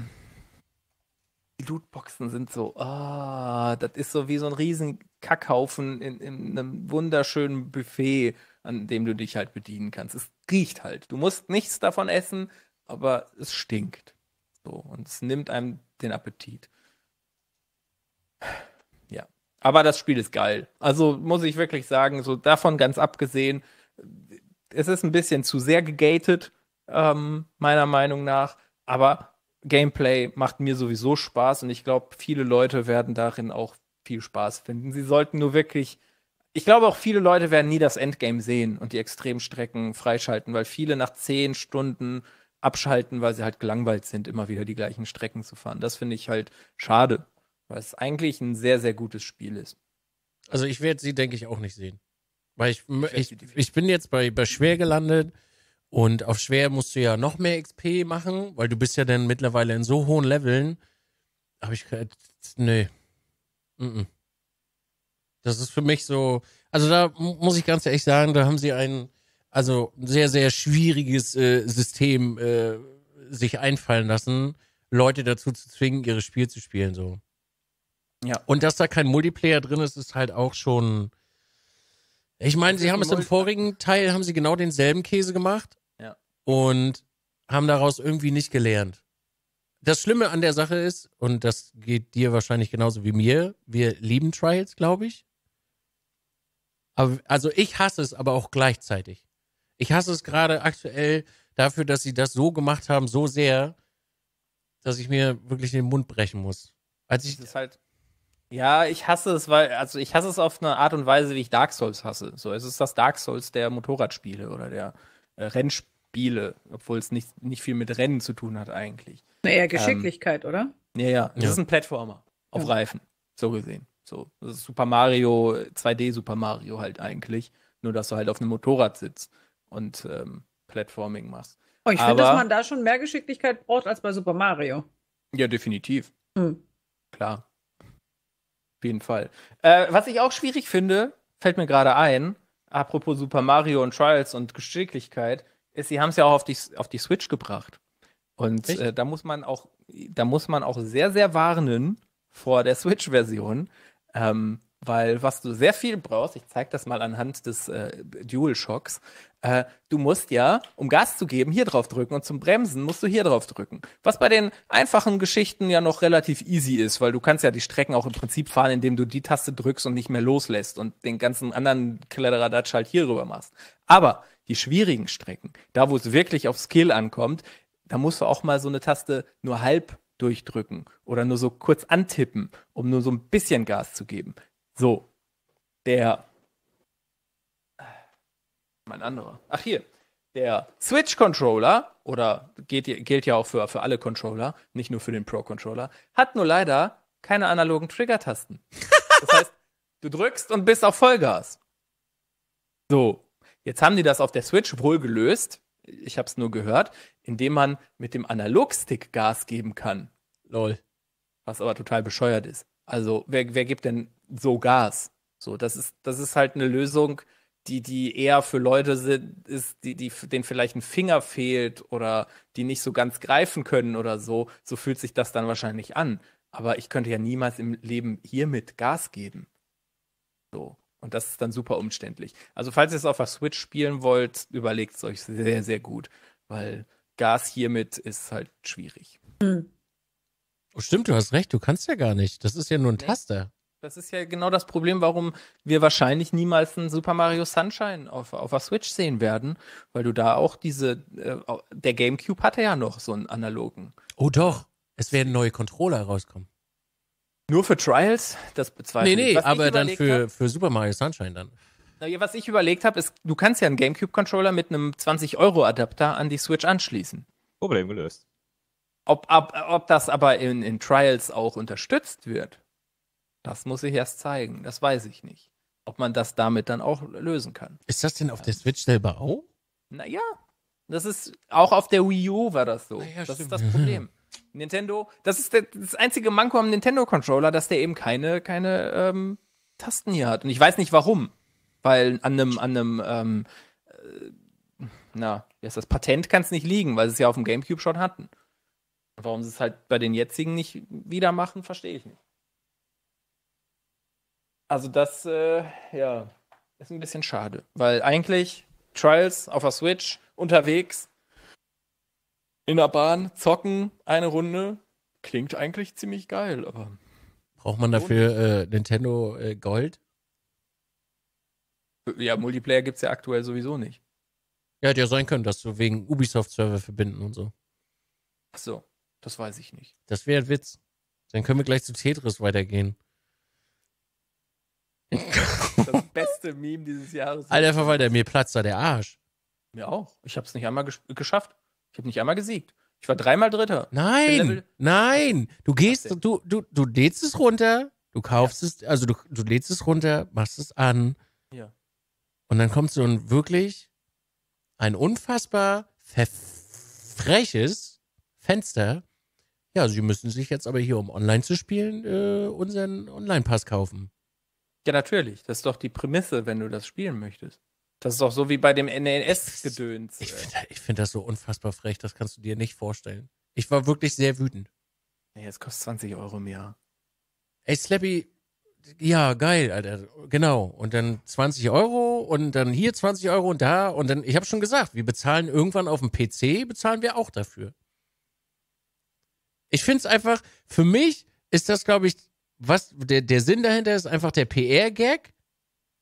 die Lootboxen sind so, ah, das ist so wie so ein riesen Kackhaufen in, in einem wunderschönen Buffet, an dem du dich halt bedienen kannst. Es riecht halt. Du musst nichts davon essen, aber es stinkt. So, und es nimmt einem den Appetit. Aber das Spiel ist geil. Also muss ich wirklich sagen, so davon ganz abgesehen, es ist ein bisschen zu sehr gegated, ähm, meiner Meinung nach. Aber Gameplay macht mir sowieso Spaß und ich glaube, viele Leute werden darin auch viel Spaß finden. Sie sollten nur wirklich. Ich glaube auch viele Leute werden nie das Endgame sehen und die Extremstrecken freischalten, weil viele nach zehn Stunden abschalten, weil sie halt gelangweilt sind, immer wieder die gleichen Strecken zu fahren. Das finde ich halt schade, weil es eigentlich ein sehr, sehr gutes Spiel ist. Also ich werde sie, denke ich, auch nicht sehen. Weil ich, ich, ich bin jetzt bei, bei schwer gelandet und auf schwer musst du ja noch mehr XP machen, weil du bist ja dann mittlerweile in so hohen Leveln. Aber ich, nee. -mm. Das ist für mich so, also da muss ich ganz ehrlich sagen, da haben sie ein, also sehr, sehr schwieriges äh, System äh, sich einfallen lassen, Leute dazu zu zwingen, ihre Spiel zu spielen, so. Ja. Und dass da kein Multiplayer drin ist, ist halt auch schon. Ich meine, sie haben es im vorigen Teil, haben sie genau denselben Käse gemacht. Ja. Und haben daraus irgendwie nicht gelernt. Das Schlimme an der Sache ist, und das geht dir wahrscheinlich genauso wie mir, wir lieben Trials, glaube ich. Aber, also ich hasse es aber auch gleichzeitig. Ich hasse es gerade aktuell dafür, dass sie das so gemacht haben, so sehr, dass ich mir wirklich den Mund brechen muss. Als ich, Das ist halt. Ja, ich hasse es, weil, also ich hasse es auf eine Art und Weise, wie ich Dark Souls hasse. So, es ist das Dark Souls der Motorradspiele oder der äh, Rennspiele, obwohl es nicht, nicht viel mit Rennen zu tun hat eigentlich. Naja, Geschicklichkeit, oder? Ja, ja. Das Ja. ist ein Plattformer auf Ja. Reifen, so gesehen. So, das ist Super Mario, 2D Super Mario halt eigentlich. Nur, dass du halt auf einem Motorrad sitzt und ähm, Platforming machst. Oh, ich finde, dass man da schon mehr Geschicklichkeit braucht als bei Super Mario. Ja, definitiv. Hm. Klar. Auf jeden Fall. Äh, was ich auch schwierig finde, fällt mir gerade ein, apropos Super Mario und Trials und Geschicklichkeit, ist, sie haben es ja auch auf die, auf die Switch gebracht. Und äh, da muss man auch, da muss man auch sehr, sehr warnen vor der Switch-Version. Ähm, weil was du sehr viel brauchst, ich zeige das mal anhand des äh, DualShocks, äh, du musst ja, um Gas zu geben, hier drauf drücken und zum Bremsen musst du hier drauf drücken. Was bei den einfachen Geschichten ja noch relativ easy ist, weil du kannst ja die Strecken auch im Prinzip fahren, indem du die Taste drückst und nicht mehr loslässt und den ganzen anderen Kledderadatsch halt hier rüber machst. Aber die schwierigen Strecken, da wo es wirklich auf Skill ankommt, da musst du auch mal so eine Taste nur halb durchdrücken oder nur so kurz antippen, um nur so ein bisschen Gas zu geben. So, der mein anderer. Ach hier, der Switch Controller oder geht, gilt ja auch für, für alle Controller, nicht nur für den Pro Controller, hat nur leider keine analogen Trigger-Tasten. Das heißt, du drückst und bist auf Vollgas. So, jetzt haben die das auf der Switch wohl gelöst. Ich habe es nur gehört, indem man mit dem Analogstick Gas geben kann. lol. Was aber total bescheuert ist. Also, wer, wer gibt denn so Gas? So, das ist, das ist halt eine Lösung, die, die eher für Leute sind, ist, die, die, denen vielleicht ein Finger fehlt oder die nicht so ganz greifen können oder so. So fühlt sich das dann wahrscheinlich an. Aber ich könnte ja niemals im Leben hiermit Gas geben. So. Und das ist dann super umständlich. Also, falls ihr es auf der Switch spielen wollt, überlegt es euch sehr, sehr gut. Weil Gas hiermit ist halt schwierig. Oh, stimmt, du hast recht, du kannst ja gar nicht. Das ist ja nur ein Nee. Taster. Das ist ja genau das Problem, warum wir wahrscheinlich niemals ein Super Mario Sunshine auf, auf der Switch sehen werden, weil du da auch diese, äh, der GameCube hatte ja noch so einen analogen. Oh doch, es werden neue Controller rauskommen. Nur für Trials? Das bezweifle Nee, ich. nee, Was ich aber dann für, hab- für Super Mario Sunshine dann. Na ja, was ich überlegt habe, ist, du kannst ja einen GameCube-Controller mit einem 20-Euro-Adapter an die Switch anschließen. Problem gelöst. Ob, ob, ob das aber in, in Trials auch unterstützt wird, das muss ich erst zeigen. Das weiß ich nicht. Ob man das damit dann auch lösen kann. Ist das denn auf der Switch selber auch? Naja, das ist auch auf der Wii U war das so. Ah ja, das stimmt. ist das Problem. Nintendo, das ist der, das einzige Manko am Nintendo-Controller, dass der eben keine, keine ähm, Tasten hier hat. Und ich weiß nicht warum. Weil an einem, an einem, ähm, äh, na, wie heißt das, Patent kann es nicht liegen, weil sie es ja auf dem Gamecube schon hatten. Warum sie es halt bei den jetzigen nicht wieder machen, verstehe ich nicht. Also das, äh, ja, ist ein bisschen schade, weil eigentlich Trials auf der Switch unterwegs in der Bahn zocken eine Runde klingt eigentlich ziemlich geil, aber Braucht man dafür äh, Nintendo äh, Gold? ja, Multiplayer gibt's ja aktuell sowieso nicht. Ja, hätte ja sein können, dass du wegen Ubisoft-Server verbinden und so. Ach so, das weiß ich nicht. Das wäre ein Witz. Dann können wir gleich zu Tetris weitergehen. Das beste Meme dieses Jahres. Alter Verwalter, mir platzt da der Arsch. Mir auch. Ich habe es nicht einmal gesch geschafft. Ich habe nicht einmal gesiegt. Ich war dreimal Dritter. Nein, nein. Du gehst, du, du, du lädst es runter, du kaufst es, also du, du lädst es runter, machst es an Ja. und dann kommt so ein wirklich ein unfassbar freches Fenster. Ja, sie müssen sich jetzt aber hier, um online zu spielen, äh, unseren Online-Pass kaufen. Ja, natürlich. Das ist doch die Prämisse, wenn du das spielen möchtest. Das ist doch so wie bei dem NES-Gedöns. Ich finde find das so unfassbar frech, das kannst du dir nicht vorstellen. Ich war wirklich sehr wütend. Nee, es kostet 20 Euro im Jahr. Ey, Slappy, ja, geil, Alter. Genau. Und dann 20 Euro und dann hier 20 Euro und da. Und dann, ich habe schon gesagt, wir bezahlen irgendwann auf dem PC, bezahlen wir auch dafür. Ich finde es einfach, für mich ist das, glaube ich, was, der, der Sinn dahinter ist einfach der PR-Gag,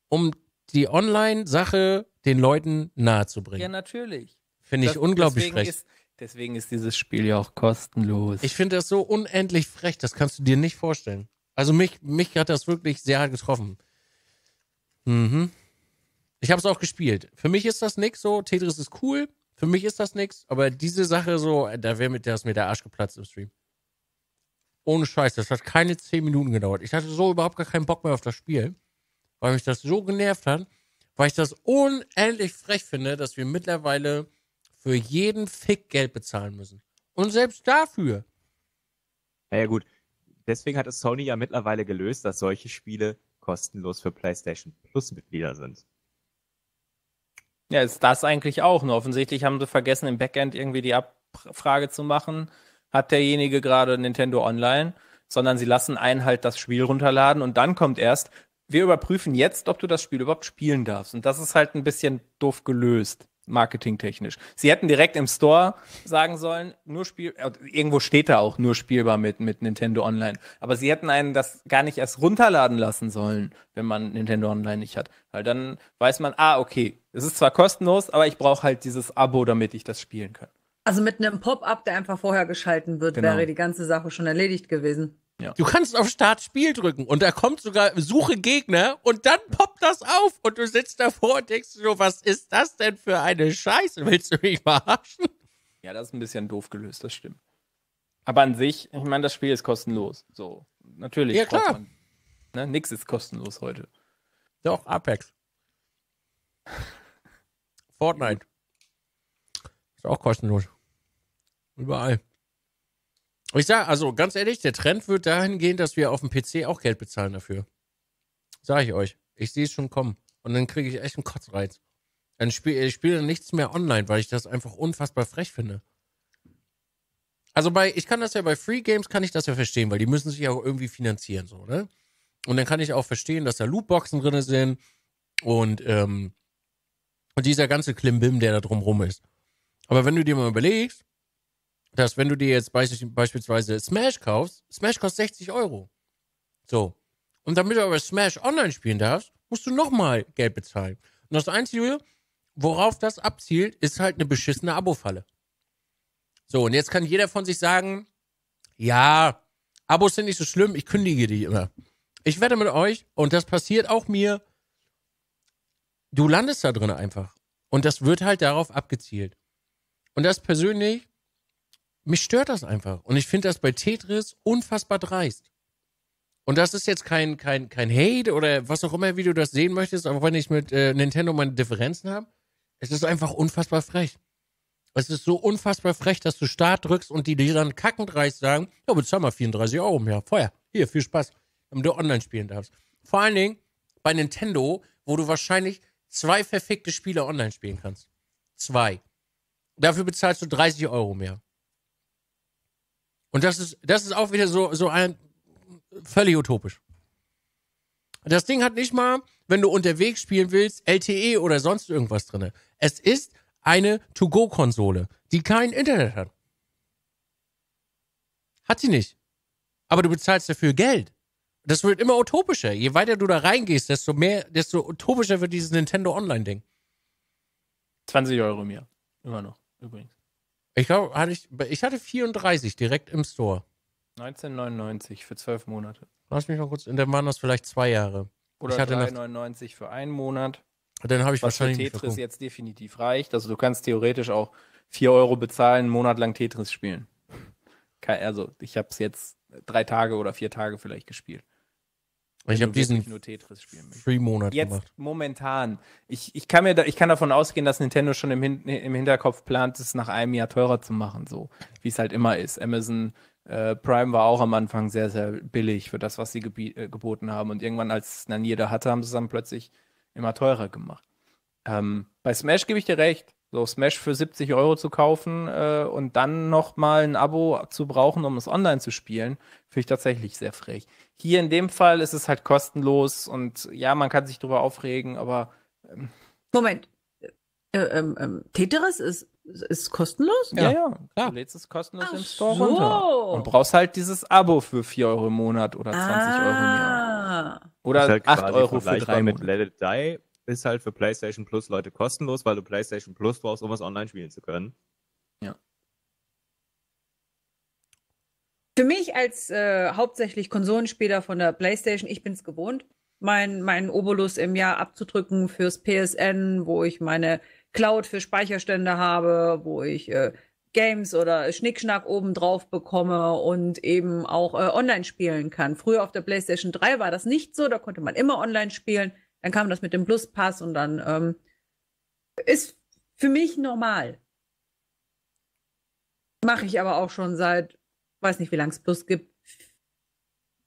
um die Online-Sache den Leuten Ja, nahezubringen. natürlich. Finde ich Das- unglaublich deswegen frech. Ist, deswegen ist dieses Spiel ja auch kostenlos. Ich finde das so unendlich frech, das kannst du dir nicht vorstellen. Also mich, mich hat das wirklich sehr hart getroffen. Mhm. Ich habe es auch gespielt. Für mich ist das nix so. Tetris ist cool. Für mich ist das nix. Aber diese Sache so, da wäre mit, da ist mir der Arsch geplatzt im Stream. Ohne Scheiß, das hat keine 10 Minuten gedauert. Ich hatte so überhaupt gar keinen Bock mehr auf das Spiel, weil mich das so genervt hat, weil ich das unendlich frech finde, dass wir mittlerweile für jeden Fick Geld bezahlen müssen. Und selbst dafür. Naja gut, deswegen hat es Sony ja mittlerweile gelöst, dass solche Spiele kostenlos für PlayStation Plus Mitglieder sind. Ja, ist das eigentlich auch. Nur offensichtlich haben sie vergessen, im Backend irgendwie die Abfrage zu machen. Hat derjenige gerade Nintendo Online? Sondern sie lassen einen halt das Spiel runterladen und dann kommt erst, wir überprüfen jetzt, ob du das Spiel überhaupt spielen darfst. Und das ist halt ein bisschen doof gelöst, marketingtechnisch. Sie hätten direkt im Store sagen sollen, nur Spiel, äh, irgendwo steht da auch nur spielbar mit, mit Nintendo Online. Aber sie hätten einen das gar nicht erst runterladen lassen sollen, wenn man Nintendo Online nicht hat. Weil dann weiß man, ah, okay, es ist zwar kostenlos, aber ich brauche halt dieses Abo, damit ich das spielen kann. Also mit einem Pop-up, der einfach vorher geschalten wird, Genau. wäre die ganze Sache schon erledigt gewesen. Du kannst auf Start Spiel drücken und da kommt sogar Suche Gegner und dann poppt das auf und du sitzt davor und denkst so, was ist das denn für eine Scheiße? Willst du mich verarschen? Ja, das ist ein bisschen doof gelöst, das stimmt. Aber an sich, ich meine, das Spiel ist kostenlos. So, natürlich. Ja, klar. Man, ne, nix ist kostenlos heute. Doch, Apex. Fortnite. Ist auch kostenlos. Überall. Ich sag, also ganz ehrlich, der Trend wird dahin gehen, dass wir auf dem PC auch Geld bezahlen dafür. Sag ich euch. Ich sehe es schon kommen. Und dann kriege ich echt einen Kotzreiz. Dann spiel, ich spiele nichts mehr online, weil ich das einfach unfassbar frech finde. Also bei, ich kann das ja bei Free Games kann ich das ja verstehen, weil die müssen sich ja auch irgendwie finanzieren, so, ne? Und dann kann ich auch verstehen, dass da Lootboxen drin sind und, ähm, und dieser ganze Klimbim, der da drumrum ist. Aber wenn du dir mal überlegst, dass wenn du dir jetzt beisp- beispielsweise Smash kaufst, Smash kostet 60 Euro. So. Und damit du aber Smash online spielen darfst, musst du nochmal Geld bezahlen. Und das Einzige, worauf das abzielt, ist halt eine beschissene Abo-Falle. So, und jetzt kann jeder von sich sagen, ja, Abos sind nicht so schlimm, ich kündige die immer. Ich wette mit euch, und das passiert auch mir, du landest da drin einfach. Und das wird halt darauf abgezielt. Und das persönlich, mich stört das einfach. Und ich finde das bei Tetris unfassbar dreist. Und das ist jetzt kein, kein, kein Hate oder was auch immer, wie du das sehen möchtest, auch wenn ich mit äh, Nintendo meine Differenzen habe. Es ist einfach unfassbar frech. Es ist so unfassbar frech, dass du Start drückst und die dir dann kackend reißt sagen, ja, bezahl mal 34 Euro im Jahr. Feuer. Hier, viel Spaß. Damit du online spielen darfst. Vor allen Dingen bei Nintendo, wo du wahrscheinlich zwei verfickte Spiele online spielen kannst. Zwei. Dafür bezahlst du 30 Euro mehr. Und das ist, das ist auch wieder so, so ein völlig utopisch. Das Ding hat nicht mal, wenn du unterwegs spielen willst, LTE oder sonst irgendwas drinne. Es ist eine To-Go-Konsole, die kein Internet hat. Hat sie nicht. Aber du bezahlst dafür Geld. Das wird immer utopischer. Je weiter du da reingehst, desto mehr, desto utopischer wird dieses Nintendo Online-Ding. 20 Euro im Jahr. Immer noch, übrigens. Ich glaube, hatte ich, ich hatte 34 direkt im Store. 19,99 für zwölf Monate. Lass mich mal kurz, dann waren das vielleicht zwei Jahre. Oder Ich hatte nach- 3,99 für einen Monat. Dann habe ich Was für wahrscheinlich nicht Tetris jetzt definitiv reicht. Also du kannst theoretisch auch 4 Euro bezahlen, einen Monat lang Tetris spielen. Also ich habe es jetzt drei Tage oder vier Tage vielleicht gespielt. Ich habe diesen nur Tetris spielen möchtest. Free-Monat Jetzt gemacht. momentan. Ich, ich, kann mir da, ich kann davon ausgehen, dass Nintendo schon im, Hin im Hinterkopf plant, es nach einem Jahr teurer zu machen, so wie es halt immer ist. Amazon äh, Prime war auch am Anfang sehr, sehr billig für das, was sie äh, geboten haben. Und irgendwann, als es dann jeder hatte, haben sie es dann plötzlich immer teurer gemacht. Ähm, bei Smash gebe ich dir recht. So Smash für 70 Euro zu kaufen äh, und dann noch mal ein Abo zu brauchen, um es online zu spielen, finde ich tatsächlich sehr frech. Hier in dem Fall ist es halt kostenlos und ja, man kann sich drüber aufregen, aber Moment. Äh, ähm, ähm, Tetris ist, ist kostenlos? ja, ja, klar. du lädst es kostenlos Ach im Store so. runter und brauchst halt dieses Abo für 4 Euro im Monat oder 20 Euro im Jahr. Ah. Oder halt 8 quasi Euro für drei mit Monate. Let It Die ist halt für PlayStation Plus Leute kostenlos, weil du PlayStation Plus brauchst, um es online spielen zu können. Für mich als äh, hauptsächlich Konsolenspieler von der PlayStation, ich bin es gewohnt, mein, meinen Obolus im Jahr abzudrücken fürs PSN, wo ich meine Cloud für Speicherstände habe, wo ich äh, Games oder Schnickschnack oben drauf bekomme und eben auch äh, online spielen kann. Früher auf der PlayStation 3 war das nicht so, da konnte man immer online spielen. Dann kam das mit dem Plus Pass und dann ähm, ist für mich normal. Mache ich aber auch schon seit weiß nicht, wie lange es Plus gibt.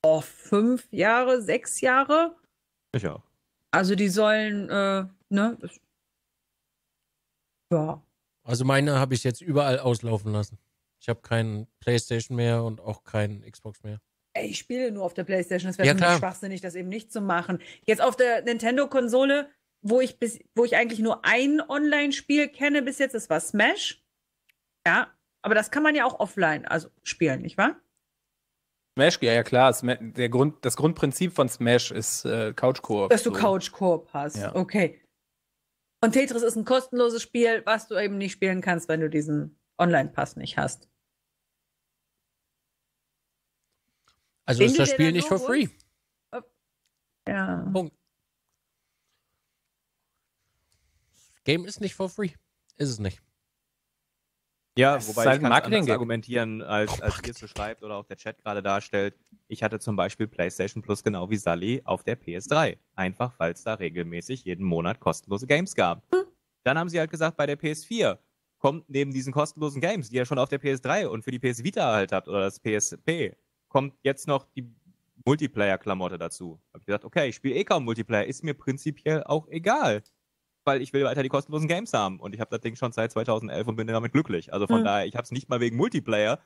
Oh, fünf Jahre, sechs Jahre. Ich auch. Also die sollen, äh, ne? Ja. Also meine habe ich jetzt überall auslaufen lassen. Ich habe keinen Playstation mehr und auch keinen Xbox mehr. Ey, ich spiele nur auf der Playstation. Das wäre Ja, für mich klar. schwachsinnig, das eben nicht zu machen. Jetzt auf der Nintendo-Konsole, wo ich bis, wo ich eigentlich nur ein Online-Spiel kenne bis jetzt, das war Smash. Ja, aber das kann man ja auch offline, also spielen, nicht wahr? Smash, ja, ja klar, der Grund, das Grundprinzip von Smash ist äh, Couch-Koop. Dass du so. Couch-Koop hast. Ja. Okay. Und Tetris ist ein kostenloses Spiel, was du eben nicht spielen kannst, wenn du diesen Online-Pass nicht hast. Also Findet ist das Spiel nicht so for free. Ja. Punkt. Game ist nicht for free. Ist es nicht. Ja, ist wobei ich kann Marketing anders argumentieren, als, als ihr es so schreibt oder auch der Chat gerade darstellt. Ich hatte zum Beispiel PlayStation Plus genau wie Sully auf der PS3. Einfach, weil es da regelmäßig jeden Monat kostenlose Games gab. Dann haben sie halt gesagt, bei der PS4 kommt neben diesen kostenlosen Games, die ihr schon auf der PS3 und für die PS Vita halt habt oder das PSP, kommt jetzt noch die Multiplayer-Klamotte dazu. Hab ich gesagt, okay, ich spiele eh kaum Multiplayer, ist mir prinzipiell auch egal. Weil ich will weiter die kostenlosen Games haben. Und ich habe das Ding schon seit 2011 und bin damit glücklich. Also von Hm. daher, ich habe es nicht mal wegen Multiplayer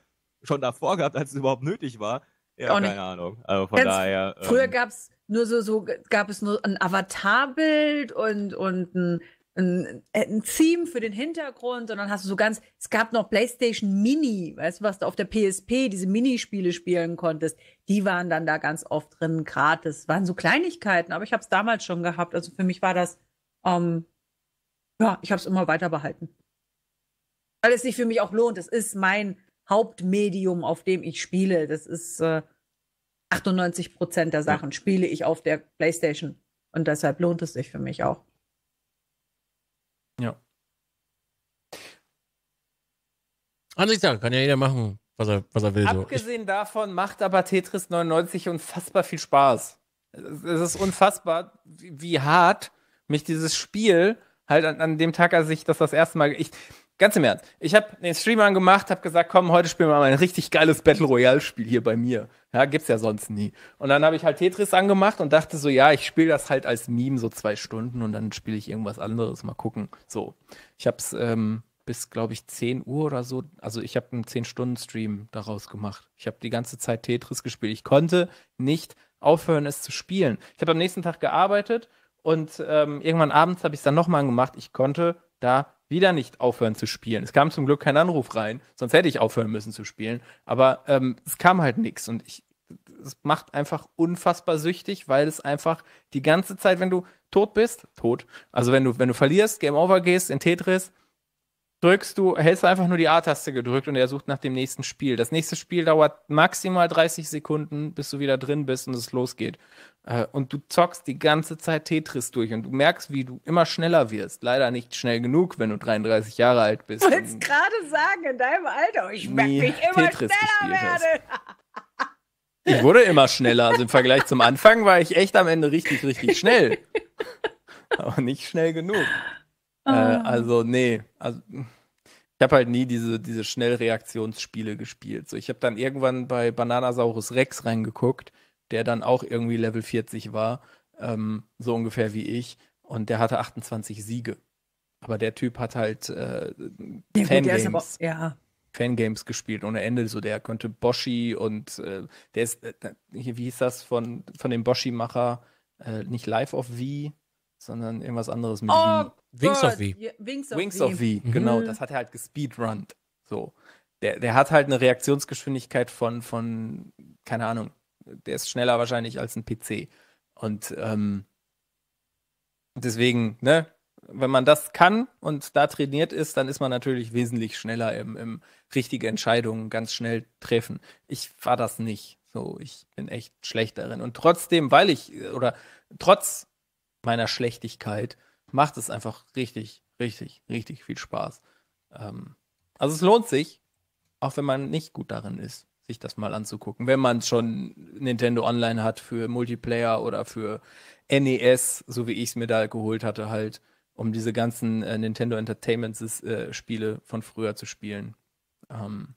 schon davor gehabt, als es überhaupt nötig war. Ja, Auch nicht. keine Ahnung. Also von Ganz daher. Früher ähm, gab's nur so, so gab es nur ein Avatarbild und, und ein, ein, ein Theme für den Hintergrund und dann hast du so ganz, es gab noch PlayStation Mini, weißt du, was du auf der PSP diese Minispiele spielen konntest. Die waren dann da ganz oft drin, gratis. Waren so Kleinigkeiten, aber ich habe es damals schon gehabt. Also für mich war das, ähm, ja, ich habe es immer weiter behalten. Weil es sich für mich auch lohnt. Es ist mein Hauptmedium, auf dem ich spiele. Das ist äh, 98 Prozent der Sachen spiele ich auf der PlayStation. Und deshalb lohnt es sich für mich auch. Ja. Ansichtssache, kann ja jeder machen, was er, was er will. So. Abgesehen davon macht aber Tetris 99 unfassbar viel Spaß. Es es ist unfassbar, wie, hart mich dieses Spiel halt an, an dem Tag, als ich das das erste Mal, ich, ganz im Ernst, ich habe den Stream angemacht, habe gesagt, komm, heute spielen wir mal ein richtig geiles Battle Royale Spiel hier bei mir. Ja, gibt's ja sonst nie. Und dann habe ich halt Tetris angemacht und dachte so, ja, ich spiele das halt als Meme so zwei Stunden und dann spiele ich irgendwas anderes, mal gucken. So, ich hab's ähm, bis, glaube ich, 10 Uhr oder so. Also ich habe einen 10-Stunden-Stream daraus gemacht. Ich habe die ganze Zeit Tetris gespielt. Ich konnte nicht aufhören, es zu spielen. Ich habe am nächsten Tag gearbeitet und ähm, irgendwann abends habe ich es dann nochmal gemacht. Ich konnte da wieder nicht aufhören zu spielen. Es kam zum Glück kein Anruf rein, sonst hätte ich aufhören müssen zu spielen. Aber ähm, es kam halt nichts und ich es macht einfach unfassbar süchtig, weil es einfach die ganze Zeit, wenn du tot bist, tot, also wenn du, wenn du verlierst, Game Over gehst in Tetris, drückst du, hältst du einfach nur die A-Taste gedrückt und er sucht nach dem nächsten Spiel. Das nächste Spiel dauert maximal 30 Sekunden, bis du wieder drin bist und es losgeht. Äh, und du zockst die ganze Zeit Tetris durch und du merkst, wie du immer schneller wirst. Leider nicht schnell genug, wenn du 33 Jahre alt bist. Ich wollte gerade sagen, in deinem Alter. Ich merke, wie ich immer Tetris schneller werde. Ich wurde immer schneller. Also im Vergleich zum Anfang war ich echt am Ende richtig, richtig schnell. Aber nicht schnell genug. Äh, Ah. also, nee. Also, ich habe halt nie diese, diese Schnellreaktionsspiele gespielt. So, ich habe dann irgendwann bei Bananasaurus Rex reingeguckt, der dann auch irgendwie Level 40 war, ähm, so ungefähr wie ich. Und der hatte 28 Siege. Aber der Typ hat halt äh, Ja, gut, der ist aber, Fangames, ja. Fangames gespielt ohne Ende. So, der konnte Boshi und äh, der ist, äh, wie hieß das von, von dem Boshi-Macher? Äh, nicht Life of V, sondern irgendwas anderes mit Oh. Wings Gott. of V. Ja, Wings of Wings V. of V, Mhm. genau, das hat er halt gespeedrunnt. So. Der, der hat halt eine Reaktionsgeschwindigkeit von, von, keine Ahnung, der ist schneller wahrscheinlich als ein PC. Und ähm, deswegen, ne, wenn man das kann und da trainiert ist, dann ist man natürlich wesentlich schneller im, im richtige Entscheidungen ganz schnell treffen. Ich war das nicht. So, ich bin echt schlecht darin. Und trotzdem, weil ich, oder trotz meiner Schlechtigkeit, macht es einfach richtig, richtig, richtig viel Spaß. Ähm, also es lohnt sich, auch wenn man nicht gut darin ist, sich das mal anzugucken. Wenn man schon Nintendo Online hat für Multiplayer oder für NES, so wie ich es mir da geholt hatte, halt, um diese ganzen äh, Nintendo Entertainment äh, Spiele von früher zu spielen. Ähm,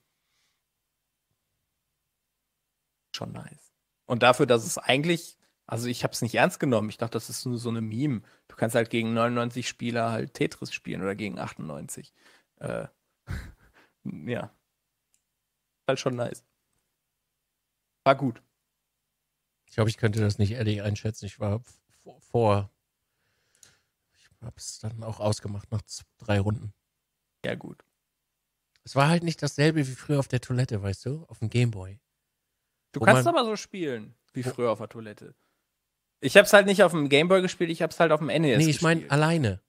schon nice. Und dafür, dass es eigentlich, also ich habe es nicht ernst genommen. Ich dachte, das ist nur so eine Meme. Du kannst halt gegen 99 Spieler halt Tetris spielen oder gegen 98. Äh, ja. Halt schon nice. War gut. Ich glaube, ich könnte das nicht ehrlich einschätzen. Ich war vor, ich habe es dann auch ausgemacht nach drei Runden. Ja, gut. Es war halt nicht dasselbe wie früher auf der Toilette, weißt du, auf dem Gameboy. Du kannst aber so spielen, wie früher auf der Toilette. Ich hab's halt nicht auf dem Gameboy gespielt, ich hab's halt auf dem NES nee, ich meine gespielt. alleine.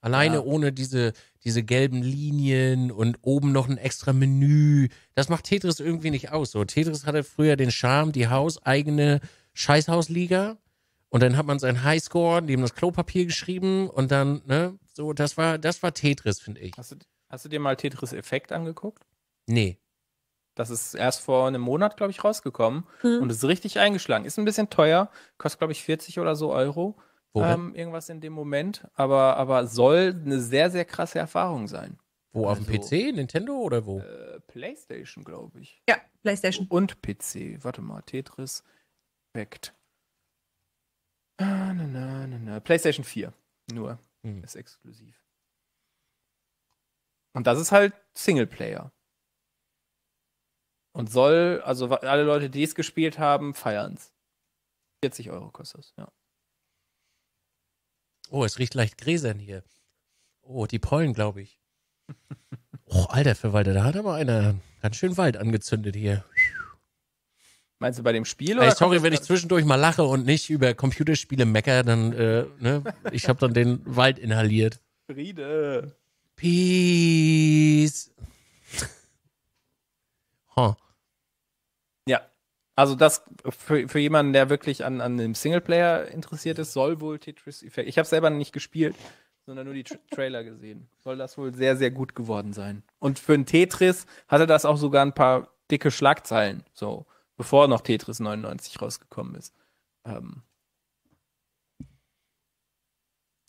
Alleine Ja. ohne diese, diese gelben Linien und oben noch ein extra Menü. Das macht Tetris irgendwie nicht aus. So, Tetris hatte früher den Charme, die hauseigene Scheißhausliga. Und dann hat man seinen Highscore neben das Klopapier geschrieben und dann, ne, so, das war, das war Tetris, finde ich. Hast du, hast du dir mal Tetris Effekt angeguckt? Nee. Das ist erst vor einem Monat, glaube ich, rausgekommen Hm. und ist richtig eingeschlagen. Ist ein bisschen teuer, kostet, glaube ich, 40 oder so Euro. Ähm, irgendwas in dem Moment, aber, aber soll eine sehr, sehr krasse Erfahrung sein. wo, auf dem also- PC, Nintendo oder wo? Äh, PlayStation, glaube ich. Ja, PlayStation. Und PC. Warte mal, Tetris Effekt. Ah, na, na, na, na. PlayStation 4. Nur. Hm. Ist exklusiv. Und das ist halt Singleplayer. Und soll, also alle Leute, die es gespielt haben, feiern's. 40 Euro kostet es, ja. Oh, es riecht leicht gräsern hier. Oh, die Pollen, glaube ich. Oh, alter Verwalter, da hat aber einer ganz schön Wald angezündet hier. Meinst du bei dem Spiel? Ey, oder sorry, wenn ich zwischendurch mal lache und nicht über Computerspiele mecker, dann, äh, ne, ich habe dann den Wald inhaliert. Friede. Peace. Huh. Also das für, für jemanden, der wirklich an, an dem Singleplayer interessiert ist, soll wohl Tetris Effect. Ich habe selber nicht gespielt, sondern nur die Tra Trailer gesehen. Soll das wohl sehr, sehr gut geworden sein. Und für ein Tetris hatte das auch sogar ein paar dicke Schlagzeilen, so bevor noch Tetris 99 rausgekommen ist. Ähm,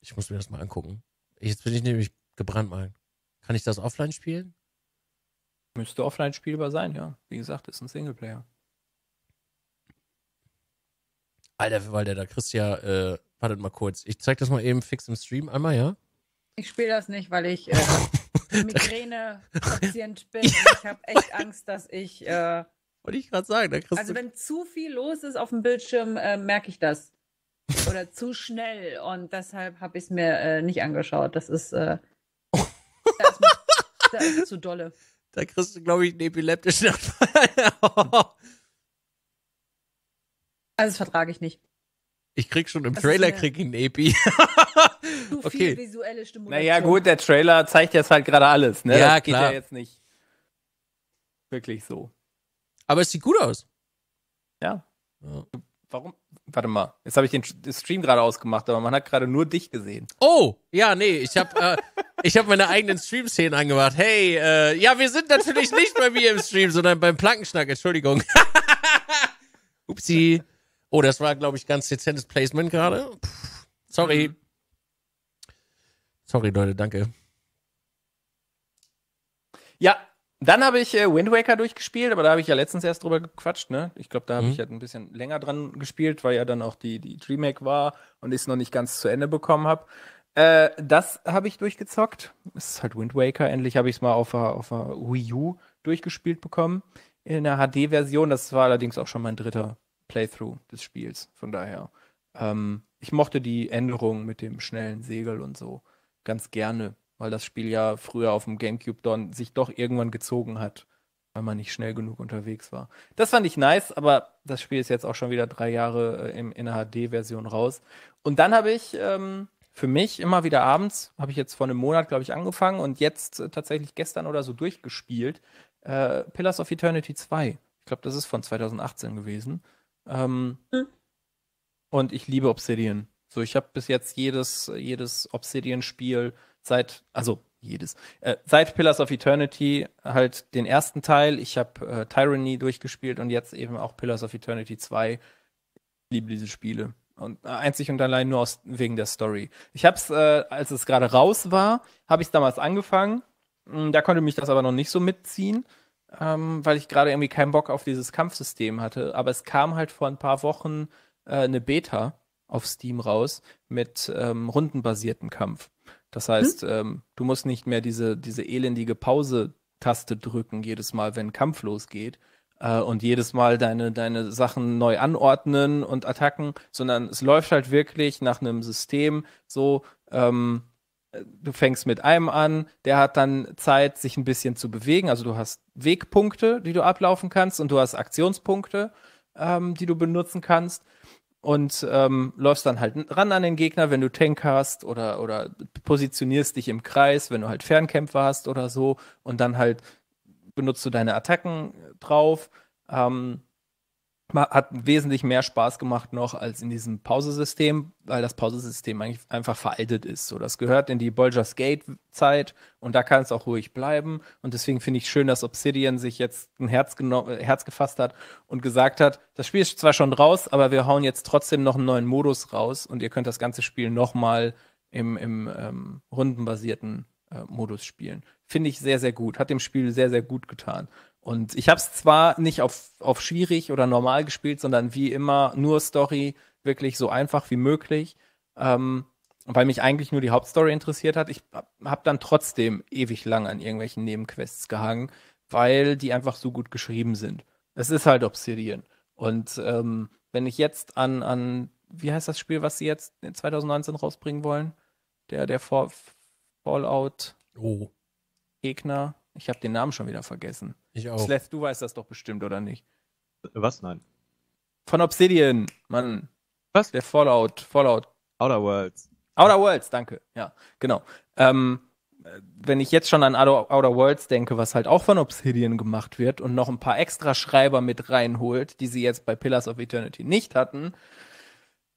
Ich muss mir das mal angucken. Jetzt bin ich nämlich gebrandmarkt. Kann ich das offline spielen? müsste offline spielbar sein, ja. Wie gesagt, ist ein Singleplayer. Alter Verwalter, da kriegst du ja, äh, wartet mal kurz. Ich zeig das mal eben fix im Stream einmal, ja? Ich spiele das nicht, weil ich äh, Migräne-Patient bin ich habe echt Angst, dass ich. Äh, Wollte ich gerade sagen, da kriegst also, wenn zu viel los ist auf dem Bildschirm, äh, merke ich das. Oder zu schnell. Und deshalb habe ich es mir äh, nicht angeschaut. Das ist. Äh, das ist, das ist zu dolle. Da kriegst du, glaube ich, einen epileptischen Anfall. Also das vertrage ich nicht. Ich krieg schon im Das Trailer krieg ich einen Epi. Zu Okay. viel visuelle Stimulation. Naja, gut, der Trailer zeigt jetzt halt gerade alles, ne? Ja, das geht klar. ja jetzt nicht wirklich so. Aber es sieht gut aus. Ja. Ja. Warum? Warte mal, jetzt habe ich den den Stream gerade ausgemacht, aber man hat gerade nur dich gesehen. Oh, ja, nee, ich habe äh, ich habe meine eigenen Stream-Szenen angemacht. Hey, äh, ja, wir sind natürlich nicht bei mir im Stream, sondern beim Plankenschnack, Entschuldigung. Upsi. Oh, das war, glaube ich, ganz dezentes Placement gerade. Sorry. Sorry, Leute, danke. Ja, dann habe ich äh, Wind Waker durchgespielt, aber da habe ich ja letztens erst drüber gequatscht, ne? Ich glaube, da habe Mhm. ich halt ein bisschen länger dran gespielt, weil ja dann auch die, die Remake war und ich es noch nicht ganz zu Ende bekommen habe. Äh, das habe ich durchgezockt. Es ist halt Wind Waker. Endlich habe ich es mal auf der, auf der Wii U durchgespielt bekommen. In der HD-Version. Das war allerdings auch schon mein dritter Playthrough des Spiels. Von daher. Ähm, ich mochte die Änderung mit dem schnellen Segel und so ganz gerne, weil das Spiel ja früher auf dem GameCube dann sich doch irgendwann gezogen hat, weil man nicht schnell genug unterwegs war. Das fand ich nice, aber das Spiel ist jetzt auch schon wieder drei Jahre äh, im, in der HD-Version raus. Und dann habe ich ähm, für mich immer wieder abends, habe ich jetzt vor einem Monat, glaube ich, angefangen und jetzt äh, tatsächlich gestern oder so durchgespielt, äh, Pillars of Eternity 2. Ich glaube, das ist von 2018 gewesen. Ähm, Hm. Und ich liebe Obsidian. So, ich habe bis jetzt jedes, jedes Obsidian-Spiel seit, also jedes, äh, seit Pillars of Eternity halt den ersten Teil. Ich habe äh, Tyranny durchgespielt und jetzt eben auch Pillars of Eternity 2. Ich liebe diese Spiele. Und äh, einzig und allein nur aus, wegen der Story. Ich habe es, äh, als es gerade raus war, habe ich damals angefangen. Mm, Da konnte mich das aber noch nicht so mitziehen, ähm, weil ich gerade irgendwie keinen Bock auf dieses Kampfsystem hatte. Aber es kam halt vor ein paar Wochen äh, eine Beta auf Steam raus mit ähm, rundenbasierten Kampf. Das heißt, ähm, du musst nicht mehr diese, diese elendige Pause-Taste drücken, jedes Mal, wenn Kampf losgeht. Äh, und jedes Mal deine, deine Sachen neu anordnen und Attacken, sondern es läuft halt wirklich nach einem System so, ähm, du fängst mit einem an, der hat dann Zeit, sich ein bisschen zu bewegen. Also du hast Wegpunkte, die du ablaufen kannst und du hast Aktionspunkte, ähm, die du benutzen kannst und ähm, läufst dann halt ran an den Gegner, wenn du Tank hast oder, oder positionierst dich im Kreis, wenn du halt Fernkämpfer hast oder so und dann halt benutzt du deine Attacken drauf. Ähm, hat wesentlich mehr Spaß gemacht noch als in diesem Pausesystem, weil das Pausesystem eigentlich einfach veraltet ist. So, das gehört in die Baldur's Gate Zeit und da kann es auch ruhig bleiben. Und deswegen finde ich schön, dass Obsidian sich jetzt ein Herz, äh, Herz gefasst hat und gesagt hat, das Spiel ist zwar schon raus, aber wir hauen jetzt trotzdem noch einen neuen Modus raus und ihr könnt das ganze Spiel nochmal im, im ähm, rundenbasierten äh, Modus spielen. Finde ich sehr, sehr gut. Hat dem Spiel sehr, sehr gut getan. Und ich habe es zwar nicht auf, auf schwierig oder normal gespielt, sondern wie immer nur Story, wirklich so einfach wie möglich. Ähm, weil mich eigentlich nur die Hauptstory interessiert hat. Ich habe dann trotzdem ewig lang an irgendwelchen Nebenquests gehangen, weil die einfach so gut geschrieben sind. Es ist halt Obsidian. Und ähm, wenn ich jetzt an, an, wie heißt das Spiel, was sie jetzt in 2019 rausbringen wollen? Der, der Fall- Fallout Oh, Gegner. Ich habe den Namen schon wieder vergessen. ich auch. Sleth, du weißt das doch bestimmt, oder nicht? Was? Nein. Von Obsidian, Mann. Was? Der Fallout, Fallout. Outer Worlds. Outer Worlds, danke. Ja, genau. Ähm, äh, wenn ich jetzt schon an Outer, Outer Worlds denke, was halt auch von Obsidian gemacht wird und noch ein paar extra Schreiber mit reinholt, die sie jetzt bei Pillars of Eternity nicht hatten,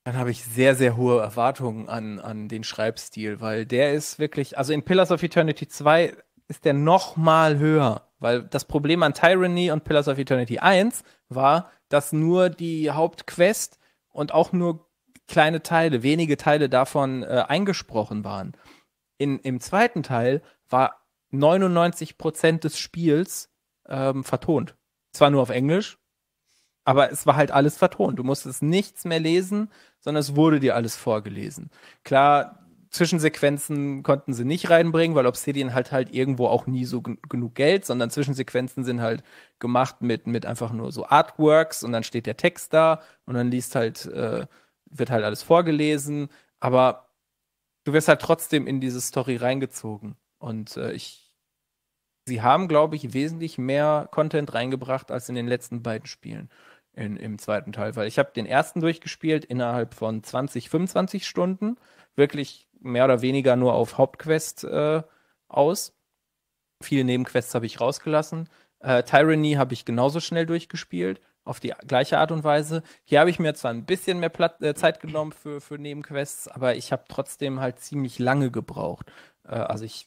dann habe ich sehr, sehr hohe Erwartungen an, an den Schreibstil, weil der ist wirklich, also in Pillars of Eternity 2 ist der noch mal höher, weil das Problem an Tyranny und Pillars of Eternity 1 war, dass nur die Hauptquest und auch nur kleine Teile, wenige Teile davon äh, eingesprochen waren. In, Im zweiten Teil war 99% des Spiels ähm, vertont. Zwar nur auf Englisch, aber es war halt alles vertont. Du musstest nichts mehr lesen, sondern es wurde dir alles vorgelesen. Klar, Zwischensequenzen konnten sie nicht reinbringen, weil Obsidian halt halt irgendwo auch nie so gen genug Geld, sondern Zwischensequenzen sind halt gemacht mit, mit einfach nur so Artworks und dann steht der Text da und dann liest halt, äh, wird halt alles vorgelesen, aber du wirst halt trotzdem in diese Story reingezogen. Und äh, ich, sie haben, glaube ich, wesentlich mehr Content reingebracht als in den letzten beiden Spielen. in, im zweiten Teil, weil ich habe den ersten durchgespielt innerhalb von 20, 25 Stunden, wirklich mehr oder weniger nur auf Hauptquest äh, aus. Viele Nebenquests habe ich rausgelassen. Äh, Tyranny habe ich genauso schnell durchgespielt, auf die gleiche Art und Weise. Hier habe ich mir zwar ein bisschen mehr Platt, äh, Zeit genommen für, für Nebenquests, aber ich habe trotzdem halt ziemlich lange gebraucht. Äh, also ich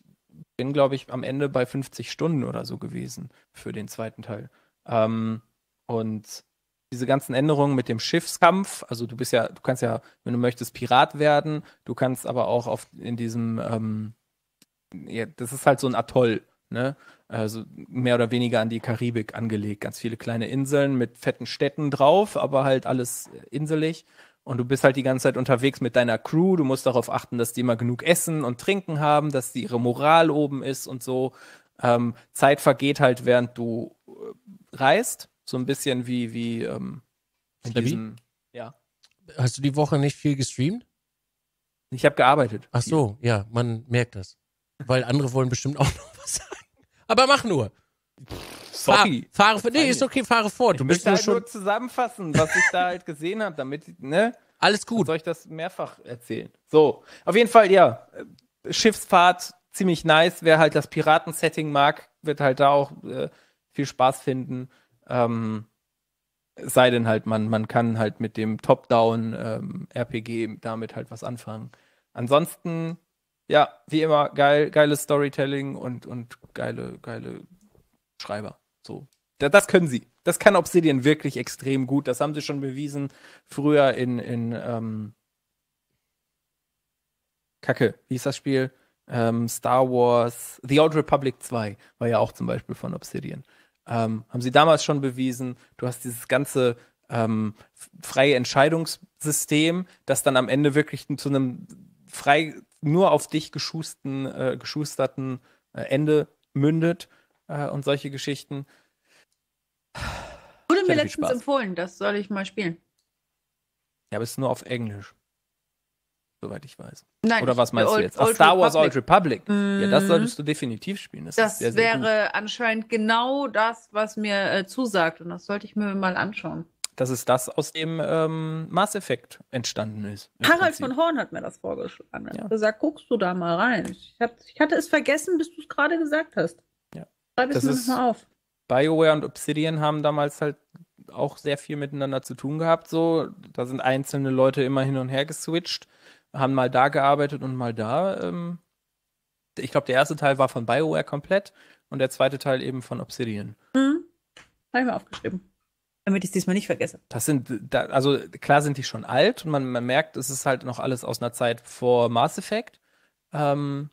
bin, glaube ich, am Ende bei 50 Stunden oder so gewesen für den zweiten Teil. Ähm, und diese ganzen Änderungen mit dem Schiffskampf, also du bist ja, du kannst ja, wenn du möchtest, Pirat werden, du kannst aber auch auf in diesem, ähm, ja, das ist halt so ein Atoll, ne? Also mehr oder weniger an die Karibik angelegt. Ganz viele kleine Inseln mit fetten Städten drauf, aber halt alles inselig. Und du bist halt die ganze Zeit unterwegs mit deiner Crew. Du musst darauf achten, dass die immer genug Essen und Trinken haben, dass die ihre Moral oben ist und so. Ähm, Zeit vergeht halt, während du äh, reist. So ein bisschen wie, wie ähm, in diesem, ja. Hast du die Woche nicht viel gestreamt? Ich habe gearbeitet. Ach so, ja, man merkt das. Weil andere wollen bestimmt auch noch was sagen. Aber mach nur. Sorry. Fahr, fahre, nee, ist okay, fahre fort. Du Ich bist nur halt schon. nur zusammenfassen, was ich da halt gesehen habe, damit, ne? Alles Gut. gut. Soll ich das mehrfach erzählen? So, auf jeden Fall, ja. äh, Schiffsfahrt, ziemlich nice. Wer halt das Piraten-Setting mag, wird halt da auch äh, viel Spaß finden. Ähm, sei denn halt, man, man kann halt mit dem Top-Down-RPG damit halt was anfangen. Ansonsten, ja, wie immer, geil, geiles Storytelling und, und geile, geile Schreiber. So. Da- Das können sie. Das kann Obsidian wirklich extrem gut. Das haben sie schon bewiesen früher in, in ähm, Kacke, wie hieß das Spiel? Ähm, Star Wars, The Old Republic 2 war ja auch zum Beispiel von Obsidian. Ähm, haben sie damals schon bewiesen. Du hast dieses ganze ähm, freie Entscheidungssystem, das dann am Ende wirklich zu einem frei nur auf dich geschusten, äh, geschusterten äh, Ende mündet äh, und solche Geschichten. Wurde mir letztens empfohlen, das soll ich mal spielen. Ja, aber es ist nur auf Englisch. Soweit ich weiß. Nein, Oder was meinst Old- du jetzt? Ach, Old Star Wars Republic. Old Republic. Ja, das Mhm. solltest du definitiv spielen. Das, Das sehr, sehr gut. wäre anscheinend genau das, was mir äh, zusagt. Und das sollte ich mir mal anschauen. Das ist das, aus dem ähm, Mass Effect entstanden ist. Harald von Horn hat mir das vorgeschlagen. Er Ja. hat gesagt, guckst du da mal rein. Ich, hab, ich hatte es vergessen, bis du es gerade gesagt hast. Ja. Schreib es mir mal auf. BioWare und Obsidian haben damals halt auch sehr viel miteinander zu tun gehabt. So, da sind einzelne Leute immer hin und her geswitcht, haben mal da gearbeitet und mal da. Ähm, ich glaube, der erste Teil war von BioWare komplett und der zweite Teil eben von Obsidian. Hm? Habe ich mir aufgeschrieben. Damit ich es diesmal nicht vergesse. Das sind, da, also klar sind die schon alt und man, man merkt, es ist halt noch alles aus einer Zeit vor Mass Effect. Ähm,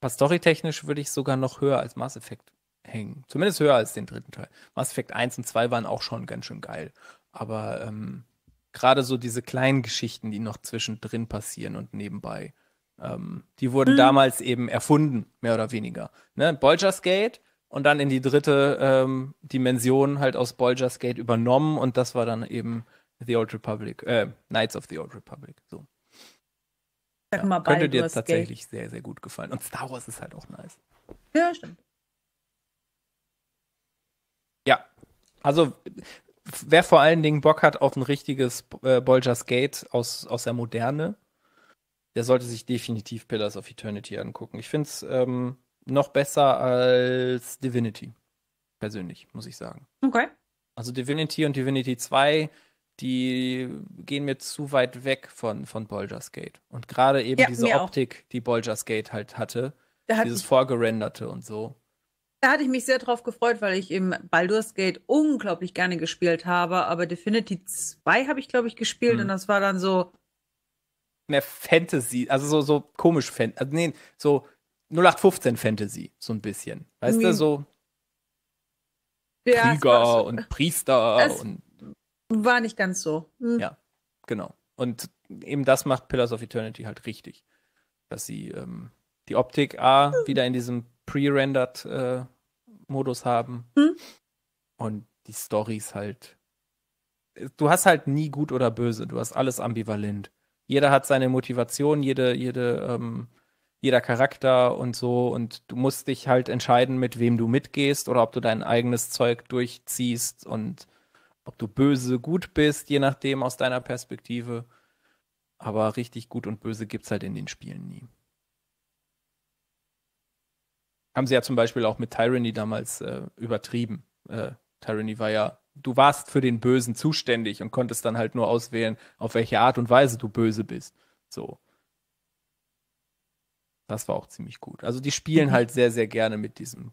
was storytechnisch würde ich sogar noch höher als Mass Effect hängen. Zumindest höher als den dritten Teil. Mass Effect 1 und 2 waren auch schon ganz schön geil. Aber ähm, gerade so diese kleinen Geschichten, die noch zwischendrin passieren und nebenbei, ähm, die wurden Mhm. damals eben erfunden, mehr oder weniger. Ne? Bolger's Gate und dann in die dritte ähm, Dimension halt aus Bolger's Gate übernommen und das war dann eben The Old Republic, äh, Knights of the Old Republic. So. Sag Ja, mal könnte dir Baldur's Gate. tatsächlich sehr, sehr gut gefallen. Und Star Wars ist halt auch nice. Ja, stimmt. Ja, also wer vor allen Dingen Bock hat auf ein richtiges äh, Bolger's Gate aus, aus der Moderne, der sollte sich definitiv Pillars of Eternity angucken. Ich finde es ähm, noch besser als Divinity. Persönlich, muss ich sagen. Okay. Also Divinity und Divinity 2, die gehen mir zu weit weg von, von Bolger's Gate. Und gerade eben Ja, diese mir auch. Optik, die Bolger's Gate halt hatte, dieses vorgerenderte und so. Da hatte ich mich sehr drauf gefreut, weil ich im Baldur's Gate unglaublich gerne gespielt habe. Aber Divinity 2 habe ich, glaube ich, gespielt Hm. und das war dann so. mehr Fantasy, also so, so komisch Fan, also nee, so 0815 Fantasy, so ein bisschen. Weißt Mhm. du, so Ja, Krieger und Priester es- und war nicht ganz so. Hm. Ja. genau. Und eben das macht Pillars of Eternity halt richtig. Dass sie ähm, die Optik A wieder in diesem pre-rendered äh, Modus haben Hm. und die Stories halt. Du hast halt nie gut oder böse, du hast alles ambivalent. Jeder hat seine Motivation, jede, jede, ähm, jeder Charakter und so und du musst dich halt entscheiden, mit wem du mitgehst oder ob du dein eigenes Zeug durchziehst und ob du böse gut bist, je nachdem aus deiner Perspektive. Aber richtig gut und böse gibt's halt in den Spielen nie. Haben sie ja zum Beispiel auch mit Tyranny damals äh, übertrieben. Äh, Tyranny war ja, du warst für den Bösen zuständig und konntest dann halt nur auswählen, auf welche Art und Weise du böse bist. So. Das war auch ziemlich gut. Also die spielen Mhm. halt sehr, sehr gerne mit diesem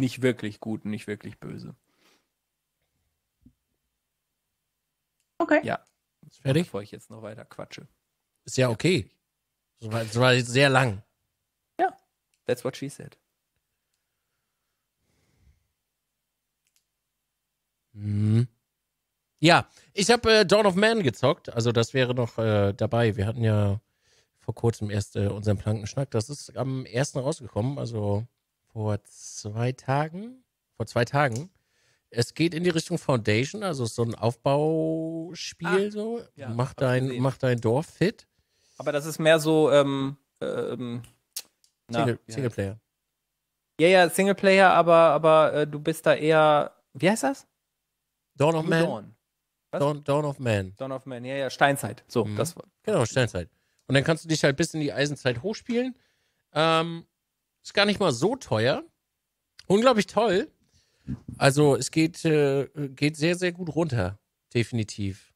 nicht wirklich gut und nicht wirklich böse. Okay. Ja. Fertig? Bevor ich jetzt noch weiter quatsche. Ist ja okay. Das war, das war sehr lang. That's what she said. Mhm. Ja, ich habe äh, Dawn of Man gezockt. Also das wäre noch äh, dabei. Wir hatten ja vor kurzem erst äh, unseren Plankenschnack. Das ist am ersten rausgekommen, also vor zwei Tagen. Vor zwei Tagen. Es geht in die Richtung Foundation, also so ein Aufbauspiel Ah, so. ja, mach, dein, gesehen. mach dein Dorf fit. Aber das ist mehr so, ähm, ähm, Single, wie Singleplayer. Ja, ja, Singleplayer, aber, aber äh, du bist da eher, wie heißt das? Dawn of New Man. Dawn. Dawn, Dawn of Man. Dawn of Man, ja, ja, Steinzeit. So, Mhm. das. Genau, Steinzeit. Und dann kannst du dich halt bis in die Eisenzeit hochspielen. Ähm, ist gar nicht mal so teuer. Unglaublich toll. Also es geht, äh, geht sehr, sehr gut runter. Definitiv.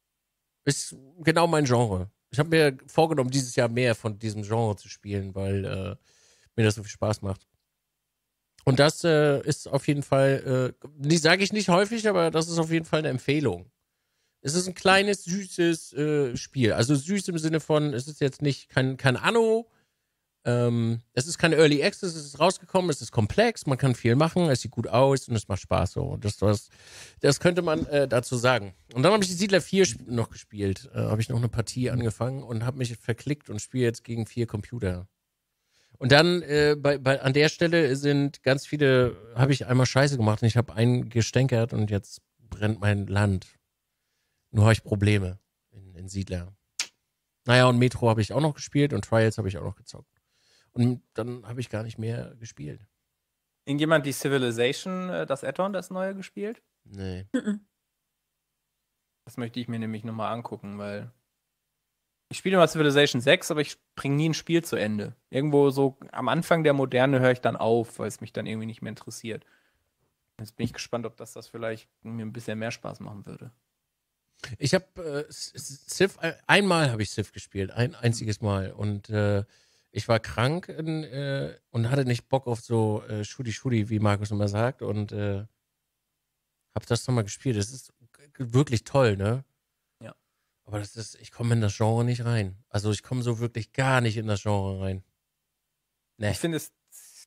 Ist genau mein Genre. Ich habe mir vorgenommen, dieses Jahr mehr von diesem Genre zu spielen, weil äh, mir das so viel Spaß macht. Und das äh, ist auf jeden Fall, äh, sage ich nicht häufig, aber das ist auf jeden Fall eine Empfehlung. Es ist ein kleines, süßes äh, Spiel. Also süß im Sinne von, es ist jetzt nicht kein, kein Anno. Ähm, es ist kein Early Access, es ist rausgekommen, es ist komplex, man kann viel machen, es sieht gut aus und es macht Spaß so. Das, das, das könnte man äh, dazu sagen. Und dann habe ich die Siedler 4 sp- noch gespielt. Äh, habe ich noch eine Partie angefangen und habe mich verklickt und spiele jetzt gegen vier Computer. Und dann äh, bei, bei, an der Stelle sind ganz viele, habe ich einmal Scheiße gemacht und ich habe einen gestänkert und jetzt brennt mein Land. Nur habe ich Probleme in, in Siedler. Naja, und Metro habe ich auch noch gespielt und Trials habe ich auch noch gezockt. Und dann habe ich gar nicht mehr gespielt. Irgendjemand die Civilization, äh, das Add-on, das neue gespielt? Nee. Das möchte ich mir nämlich nochmal angucken, weil ich spiele immer Civilization 6, aber ich bringe nie ein Spiel zu Ende. Irgendwo so am Anfang der Moderne höre ich dann auf, weil es mich dann irgendwie nicht mehr interessiert. Jetzt bin ich gespannt, ob das das vielleicht mir ein bisschen mehr Spaß machen würde. Ich habe äh, Civ, äh, einmal habe ich Civ gespielt, ein einziges Mal. Und äh, ich war krank in, äh, und hatte nicht Bock auf so äh, Schudi-Schudi, wie Markus immer sagt. Und äh, habe das nochmal gespielt. Das ist wirklich toll, ne? Aber das ist, ich komme in das Genre nicht rein. Also ich komme so wirklich gar nicht in das Genre rein. Nee. Ich finde es,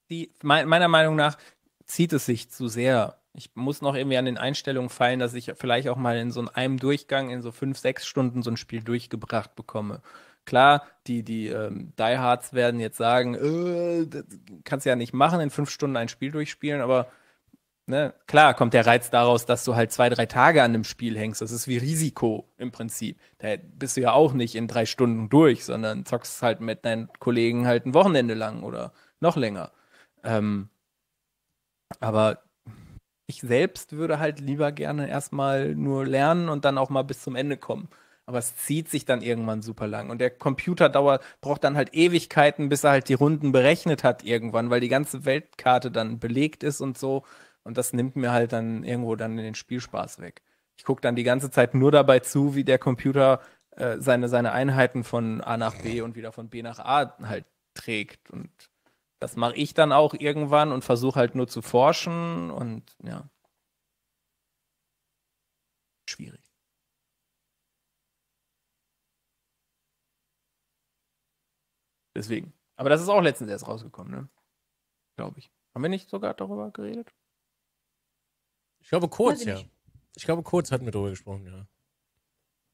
die, me- meiner Meinung nach, zieht es sich zu sehr. Ich muss noch irgendwie an den Einstellungen fallen, dass ich vielleicht auch mal in so einem Durchgang in so fünf, sechs Stunden so ein Spiel durchgebracht bekomme. Klar, die, die ähm, Diehards werden jetzt sagen, äh, das kannst du ja nicht machen, in fünf Stunden ein Spiel durchspielen, aber ne, klar kommt der Reiz daraus, dass du halt zwei, drei Tage an dem Spiel hängst. Das ist wie Risiko im Prinzip. Da bist du ja auch nicht in drei Stunden durch, sondern zockst halt mit deinen Kollegen halt ein Wochenende lang oder noch länger. Ähm, aber ich selbst würde halt lieber gerne erstmal nur lernen und dann auch mal bis zum Ende kommen. Aber es zieht sich dann irgendwann super lang. Und der Computer dauert, braucht dann halt Ewigkeiten, bis er halt die Runden berechnet hat irgendwann, weil die ganze Weltkarte dann belegt ist und so. Und das nimmt mir halt dann irgendwo dann den Spielspaß weg. Ich gucke dann die ganze Zeit nur dabei zu, wie der Computer äh, seine, seine Einheiten von A nach B und wieder von B nach A halt trägt. Und das mache ich dann auch irgendwann und versuche halt nur zu forschen und ja. Schwierig. Deswegen. Aber das ist auch letztens erst rausgekommen, ne? Glaube ich. Haben wir nicht sogar darüber geredet? Ich glaube kurz, ich ja. Ich glaube kurz hatten wir drüber gesprochen, ja.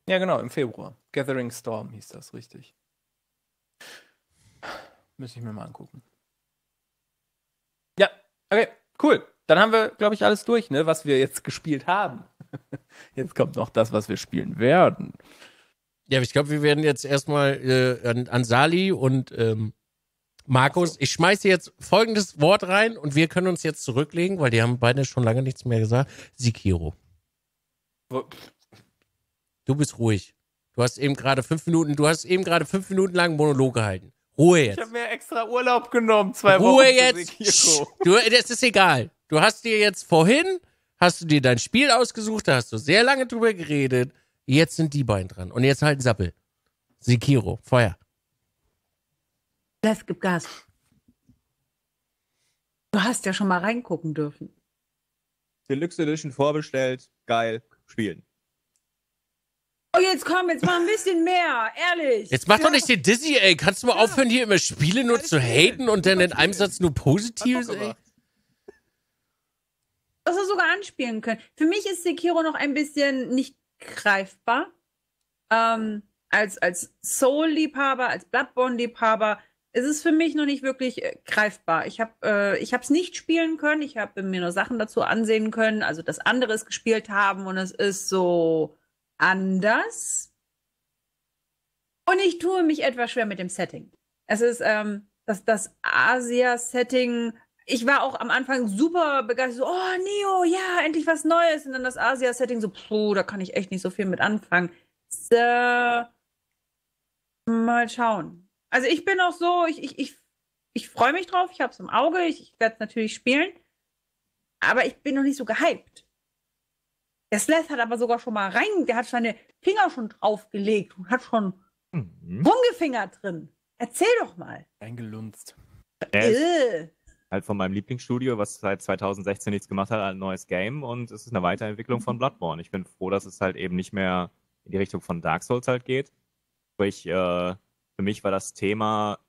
Ja, genau, im Februar. Gathering Storm hieß das, richtig. Müsste ich mir mal angucken. Ja, okay, cool. Dann haben wir, glaube ich, alles durch, ne, was wir jetzt gespielt haben. Jetzt kommt noch das, was wir spielen werden. Ja, aber ich glaube, wir werden jetzt erstmal äh, an, an Sali und ähm, Markus, ich schmeiße jetzt folgendes Wort rein und wir können uns jetzt zurücklegen, weil die haben beide schon lange nichts mehr gesagt. Sikiro. Du bist ruhig. Du hast eben gerade fünf Minuten, du hast eben gerade fünf Minuten lang Monolog gehalten. Ruhe Ich jetzt. habe mir extra Urlaub genommen, zwei Ruhe Wochen. für jetzt. Du, das ist egal. Du hast dir jetzt vorhin, hast du dir dein Spiel ausgesucht, da hast du sehr lange drüber geredet. Jetzt sind die beiden dran. Und jetzt halt Sappel. Sekiro, Feuer. Lev, gib Gas. Du hast ja schon mal reingucken dürfen. Deluxe Edition vorbestellt, geil, spielen. Oh, jetzt komm, jetzt mal ein bisschen mehr, ehrlich. Jetzt mach doch nicht den Dizzy, ey. Kannst du mal aufhören, hier immer Spiele nur zu haten und dann in einem Satz nur Positives, ey? dass wir sogar anspielen können. Für mich ist Sekiro noch ein bisschen nicht greifbar. Ähm, als als Soul-Liebhaber, als Bloodborne-Liebhaber ist es für mich noch nicht wirklich äh, greifbar. Ich habe äh, es nicht spielen können. Ich habe mir nur Sachen dazu ansehen können, also dass andere es gespielt haben und es ist so anders. Und ich tue mich etwas schwer mit dem Setting. Es ist ähm, das, das Asia-Setting ich war auch am Anfang super begeistert, so, oh, Neo, ja, endlich was Neues. Und dann das Asia-Setting, so, puh, da kann ich echt nicht so viel mit anfangen. So, mal schauen. Also ich bin auch so, ich, ich, ich, ich freue mich drauf, ich habe es im Auge, ich, ich werde es natürlich spielen. Aber ich bin noch nicht so gehypt. Der Sleth hat aber sogar schon mal rein, der hat seine Finger schon draufgelegt und hat schon Mhm. rumgefingert drin. Erzähl doch mal. Eingelunzt. Äh. halt von meinem Lieblingsstudio, was seit 2016 nichts gemacht hat, ein neues Game und es ist eine Weiterentwicklung von Bloodborne. Ich bin froh, dass es halt eben nicht mehr in die Richtung von Dark Souls halt geht. Sprich, äh, für mich war das Thema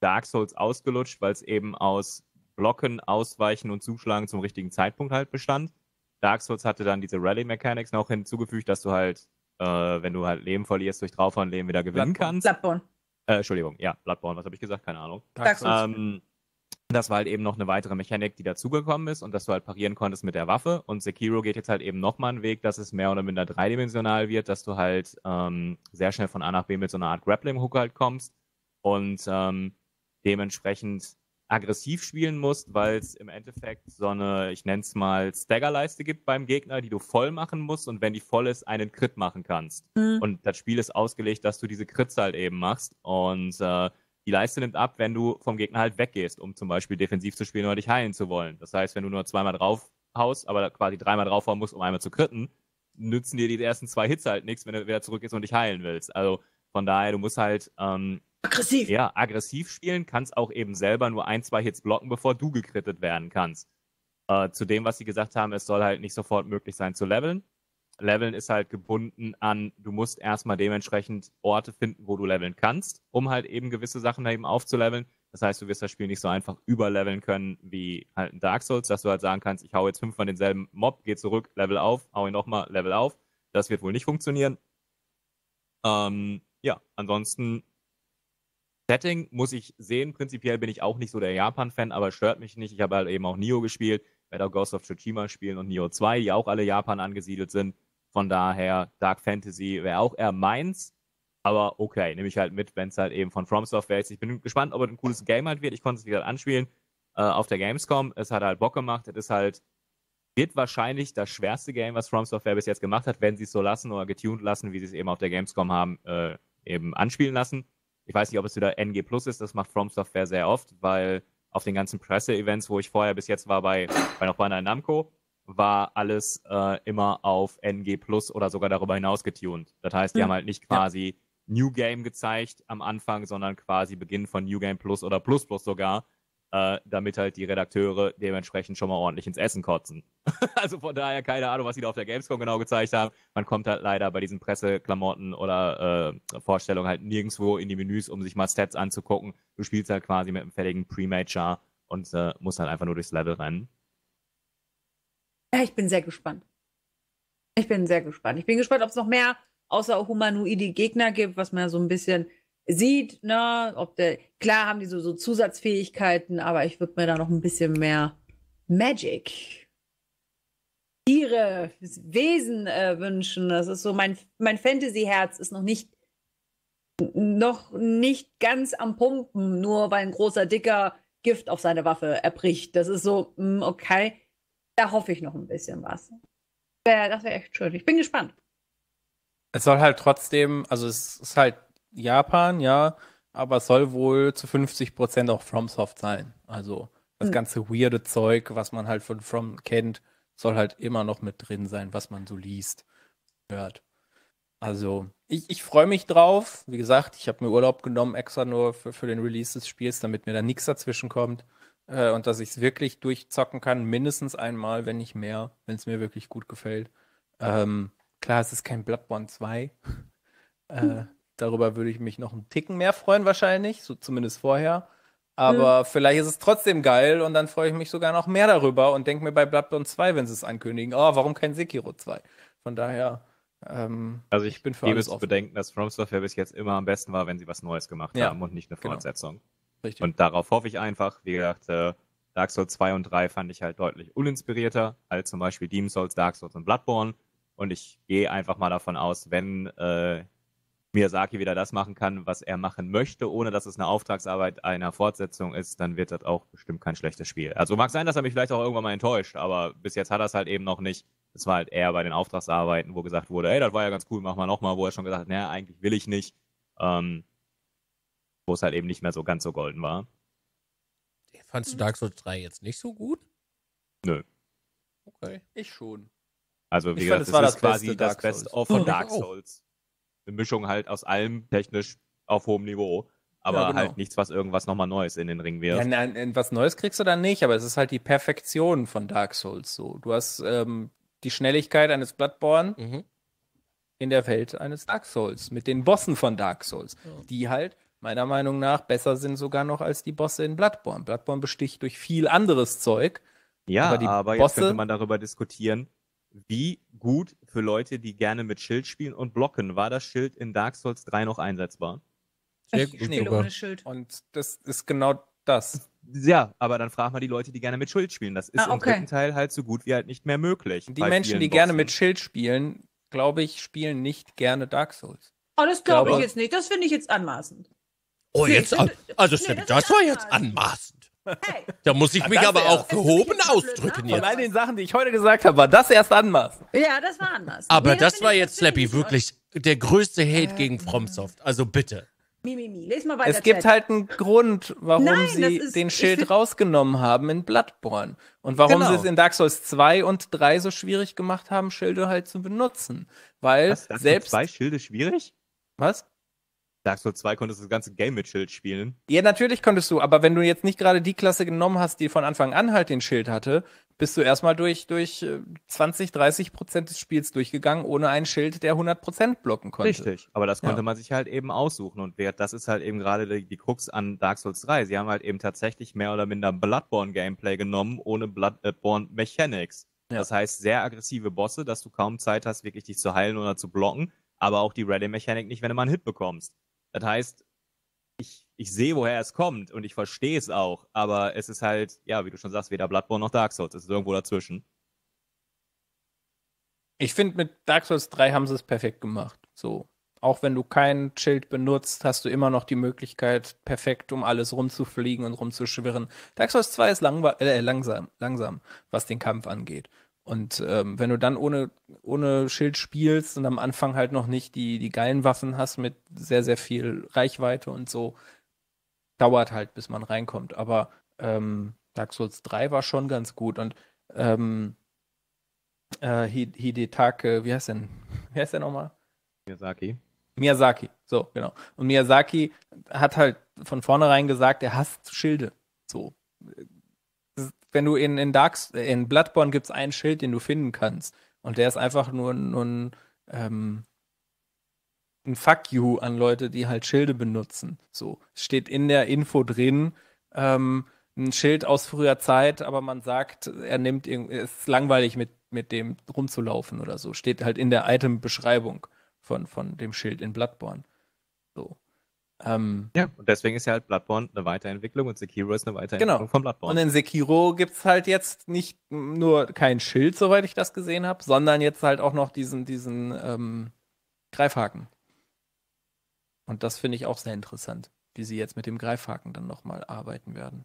Dark Souls ausgelutscht, weil es eben aus Blocken, Ausweichen und Zuschlagen zum richtigen Zeitpunkt halt bestand. Dark Souls hatte dann diese Rally Mechanics noch hinzugefügt, dass du halt, äh, wenn du halt Leben verlierst, durch Draufhauen Leben wieder gewinnen Bloodborne. kannst. Bloodborne. Äh, Entschuldigung, ja, Bloodborne, was habe ich gesagt? Keine Ahnung. Dark Souls. Ähm, das war halt eben noch eine weitere Mechanik, die dazugekommen ist und dass du halt parieren konntest mit der Waffe. Und Sekiro geht jetzt halt eben nochmal einen Weg, dass es mehr oder minder dreidimensional wird, dass du halt ähm, sehr schnell von A nach B mit so einer Art Grappling-Hook halt kommst und ähm, dementsprechend aggressiv spielen musst, weil es im Endeffekt so eine, ich nenne es mal, Staggerleiste gibt beim Gegner, die du voll machen musst und wenn die voll ist, einen Crit machen kannst. Mhm. Und das Spiel ist ausgelegt, dass du diese Crits halt eben machst. Und äh, die Leiste nimmt ab, wenn du vom Gegner halt weggehst, um zum Beispiel defensiv zu spielen oder dich heilen zu wollen. Das heißt, wenn du nur zweimal drauf haust, aber quasi dreimal draufhauen musst, um einmal zu kritten, nützen dir die ersten zwei Hits halt nichts, wenn du wieder zurückgehst und dich heilen willst. Also von daher, du musst halt ähm, Aggressiv. ja, aggressiv spielen, kannst auch eben selber nur ein, zwei Hits blocken, bevor du gekrittet werden kannst. Äh, zu dem, was sie gesagt haben, es soll halt nicht sofort möglich sein zu leveln. Leveln ist halt gebunden an, du musst erstmal dementsprechend Orte finden, wo du leveln kannst, um halt eben gewisse Sachen eben aufzuleveln. Das heißt, du wirst das Spiel nicht so einfach überleveln können wie halt in Dark Souls, dass du halt sagen kannst, ich hau jetzt fünfmal denselben Mob, geh zurück, Level auf, hau ihn nochmal, Level auf. Das wird wohl nicht funktionieren. Ähm, ja, ansonsten Setting muss ich sehen. Prinzipiell bin ich auch nicht so der Japan-Fan, aber es stört mich nicht. Ich habe halt eben auch Nioh gespielt, werde auch Ghost of Tsushima spielen und Nioh 2, die auch alle Japan angesiedelt sind. Von daher, Dark Fantasy wäre auch eher meins. Aber okay, nehme ich halt mit, wenn es halt eben von From Software ist. Ich bin gespannt, ob es ein cooles Game halt wird. Ich konnte es wieder anspielen äh, auf der Gamescom. Es hat halt Bock gemacht. Es ist halt, wird wahrscheinlich das schwerste Game, was From Software bis jetzt gemacht hat, wenn sie es so lassen oder getuned lassen, wie sie es eben auf der Gamescom haben, äh, eben anspielen lassen. Ich weiß nicht, ob es wieder NG Plus ist, das macht From Software sehr oft, weil auf den ganzen Presse-Events, wo ich vorher bis jetzt war bei, bei noch bei einer Namco, war alles äh, immer auf NG Plus oder sogar darüber hinaus getuned. Das heißt, die Hm. haben halt nicht quasi New Game gezeigt am Anfang, sondern quasi Beginn von New Game Plus oder Plus Plus sogar, äh, damit halt die Redakteure dementsprechend schon mal ordentlich ins Essen kotzen. also von daher keine Ahnung, was sie da auf der Gamescom genau gezeigt haben. Man kommt halt leider bei diesen Presseklamotten oder äh, Vorstellungen halt nirgendwo in die Menüs, um sich mal Stats anzugucken. Du spielst halt quasi mit einem fertigen Pre-Made-Char und äh, musst halt einfach nur durchs Level rennen. Ja, ich bin sehr gespannt. Ich bin sehr gespannt. Ich bin gespannt, ob es noch mehr außer humanoide Gegner gibt, was man so ein bisschen sieht, ne? Ob der, klar haben die so, so Zusatzfähigkeiten, aber ich würde mir da noch ein bisschen mehr Magic. Tiere, Wesen äh, wünschen. Das ist so, mein, mein Fantasy-Herz ist noch nicht, noch nicht ganz am Pumpen, nur weil ein großer Dicker Gift auf seine Waffe erbricht. Das ist so, mm, okay da hoffe ich noch ein bisschen was. Das wäre echt schön. Ich bin gespannt. Es soll halt trotzdem, also es ist halt Japan, ja, aber es soll wohl zu 50% auch FromSoft sein. Also das Hm. ganze weirde Zeug, was man halt von From kennt, soll halt immer noch mit drin sein, was man so liest, hört. Also ich, ich freue mich drauf. Wie gesagt, ich habe mir Urlaub genommen, extra nur für, für den Release des Spiels, damit mir da nichts dazwischen kommt. Äh, und dass ich es wirklich durchzocken kann, mindestens einmal, wenn nicht mehr, wenn es mir wirklich gut gefällt. Ähm, klar, es ist kein Bloodborne 2. äh, darüber würde ich mich noch einen Ticken mehr freuen, wahrscheinlich, so zumindest vorher. Aber vielleicht ist es trotzdem geil und dann freue ich mich sogar noch mehr darüber und denke mir bei Bloodborne 2, wenn sie es ankündigen, oh, warum kein Sekiro 2? Von daher, ähm, Also ich bin für gebe alles zu bedenken, dass From Software bis jetzt immer am besten war, wenn sie was Neues gemacht Ja, haben und nicht eine genau. Richtig. Und darauf hoffe ich einfach. Wie gesagt, äh, Dark Souls 2 und 3 fand ich halt deutlich uninspirierter als zum Beispiel Demon Souls, Dark Souls und Bloodborne. Und ich gehe einfach mal davon aus, wenn äh, Miyazaki wieder das machen kann, was er machen möchte, ohne dass es eine Auftragsarbeit einer Fortsetzung ist, dann wird das auch bestimmt kein schlechtes Spiel. Also mag sein, dass er mich vielleicht auch irgendwann mal enttäuscht, aber bis jetzt hat er es halt eben noch nicht. Es war halt eher bei den Auftragsarbeiten, wo gesagt wurde, ey, das war ja ganz cool, mach mal nochmal, wo er schon gesagt hat, naja, eigentlich will ich nicht. Ähm, wo es halt eben nicht mehr so ganz so golden war. Fandst du Dark Souls 3 jetzt nicht so gut? Nö. Okay. ich schon. Also wie Ich gesagt, fand, es es war ist das quasi beste das Dark Best Souls. of von Oh, Dark auch. Souls. Eine Mischung halt aus allem technisch auf hohem Niveau, aber Ja, genau. halt nichts, was irgendwas nochmal Neues in den Ring Ja, wirft. nein, was Neues kriegst du dann nicht, aber es ist halt die Perfektion von Dark Souls so. Du hast ähm, die Schnelligkeit eines Bloodborne Mhm. in der Welt eines Dark Souls, mit den Bossen von Dark Souls, Ja. die halt meiner Meinung nach besser sind sogar noch als die Bosse in Bloodborne. Bloodborne besticht durch viel anderes Zeug. ja, aber aber, die jetzt Bosse- könnte man darüber diskutieren, wie gut für Leute, die gerne mit Schild spielen und blocken, war das Schild in Dark Souls 3 noch einsetzbar? Sehr ich gut spiele sogar. ohne Schild. Und das ist genau das. Ja, aber dann frag mal die Leute, die gerne mit Schild spielen. Das ist Ah, im okay. dritten Teil halt so gut wie halt nicht mehr möglich. Die Menschen, die gerne Bossen. mit Schild spielen, glaube ich, spielen nicht gerne Dark Souls. Oh, das glaube ich glaube- jetzt nicht. Das finde ich jetzt anmaßend. Oh, Nee, jetzt, das- also nee, Steffi, das das war jetzt anmaßend. anmaßend. Hey, Da muss ich mich das aber auch Das gehoben blöd, ausdrücken jetzt. Von all den Sachen, die ich heute gesagt habe, war das erst anmaßen. ja, das war anders. Aber Nee, das finde war jetzt, das Slappy, wirklich der größte Hate gegen FromSoft. Also bitte. Mimimi. Les mal weiter. Es gibt Chat. halt einen Grund, warum Nein, sie das ist- den Schild find- rausgenommen haben in Bloodborne. Und warum Genau. sie es in Dark Souls 2 und 3 so schwierig gemacht haben, Schilde halt zu benutzen. Weil Was? Selbst. 2 Schilde schwierig? Was? Dark Souls 2 konntest du das ganze Game mit Schild spielen. Ja, natürlich konntest du, aber wenn du jetzt nicht gerade die Klasse genommen hast, die von Anfang an halt den Schild hatte, bist du erstmal durch, durch äh, 20, 30 Prozent des Spiels durchgegangen, ohne ein Schild, der 100 Prozent blocken konnte. Richtig, aber das konnte Ja. man sich halt eben aussuchen und das ist halt eben gerade die, die Krux an Dark Souls 3. Sie haben halt eben tatsächlich mehr oder minder Bloodborne Gameplay genommen, ohne Bloodborne Mechanics. Ja. Das heißt, sehr aggressive Bosse, dass du kaum Zeit hast, wirklich dich zu heilen oder zu blocken, aber auch die Ready-Mechanik nicht, wenn du mal einen Hit bekommst. Das heißt, ich, ich sehe, woher es kommt und ich verstehe es auch, aber es ist halt, ja, wie du schon sagst, weder Bloodborne noch Dark Souls. Es ist irgendwo dazwischen. Ich finde, mit Dark Souls 3 haben sie es perfekt gemacht. So. Auch wenn du kein Schild benutzt, hast du immer noch die Möglichkeit, perfekt um alles rumzufliegen und rumzuschwirren. Dark Souls 2 ist äh, langsam, langsam, was den Kampf angeht. Und ähm, wenn du dann ohne, ohne Schild spielst und am Anfang halt noch nicht die, die geilen Waffen hast mit sehr, sehr viel Reichweite und so, dauert halt, bis man reinkommt. Aber ähm, Dark Souls 3 war schon ganz gut. Und ähm, äh, Hi- Hidetake, wie heißt denn? Wie heißt der nochmal? Miyazaki. Miyazaki, so, genau. Und Miyazaki hat halt von vornherein gesagt, er hasst Schilde. So. Wenn du in, in Darks, äh, in Bloodborne gibt's einen Schild, den du finden kannst. Und der ist einfach nur, nur ein, ähm, ein Fuck you an Leute, die halt Schilde benutzen. So. Es steht in der Info drin, ähm, ein Schild aus früher Zeit, aber man sagt, er nimmt es ist langweilig mit, mit dem rumzulaufen oder so. Steht halt in der Item-Beschreibung von, von dem Schild in Bloodborne. Ähm, Ja, und deswegen ist ja halt Bloodborne eine Weiterentwicklung und Sekiro ist eine Weiterentwicklung Genau. von und Bloodborne. in Sekiro gibt's halt jetzt nicht nur kein Schild, soweit ich das gesehen habe, sondern jetzt halt auch noch diesen, diesen ähm, Greifhaken. Und das finde ich auch sehr interessant, wie sie jetzt mit dem Greifhaken dann nochmal arbeiten werden.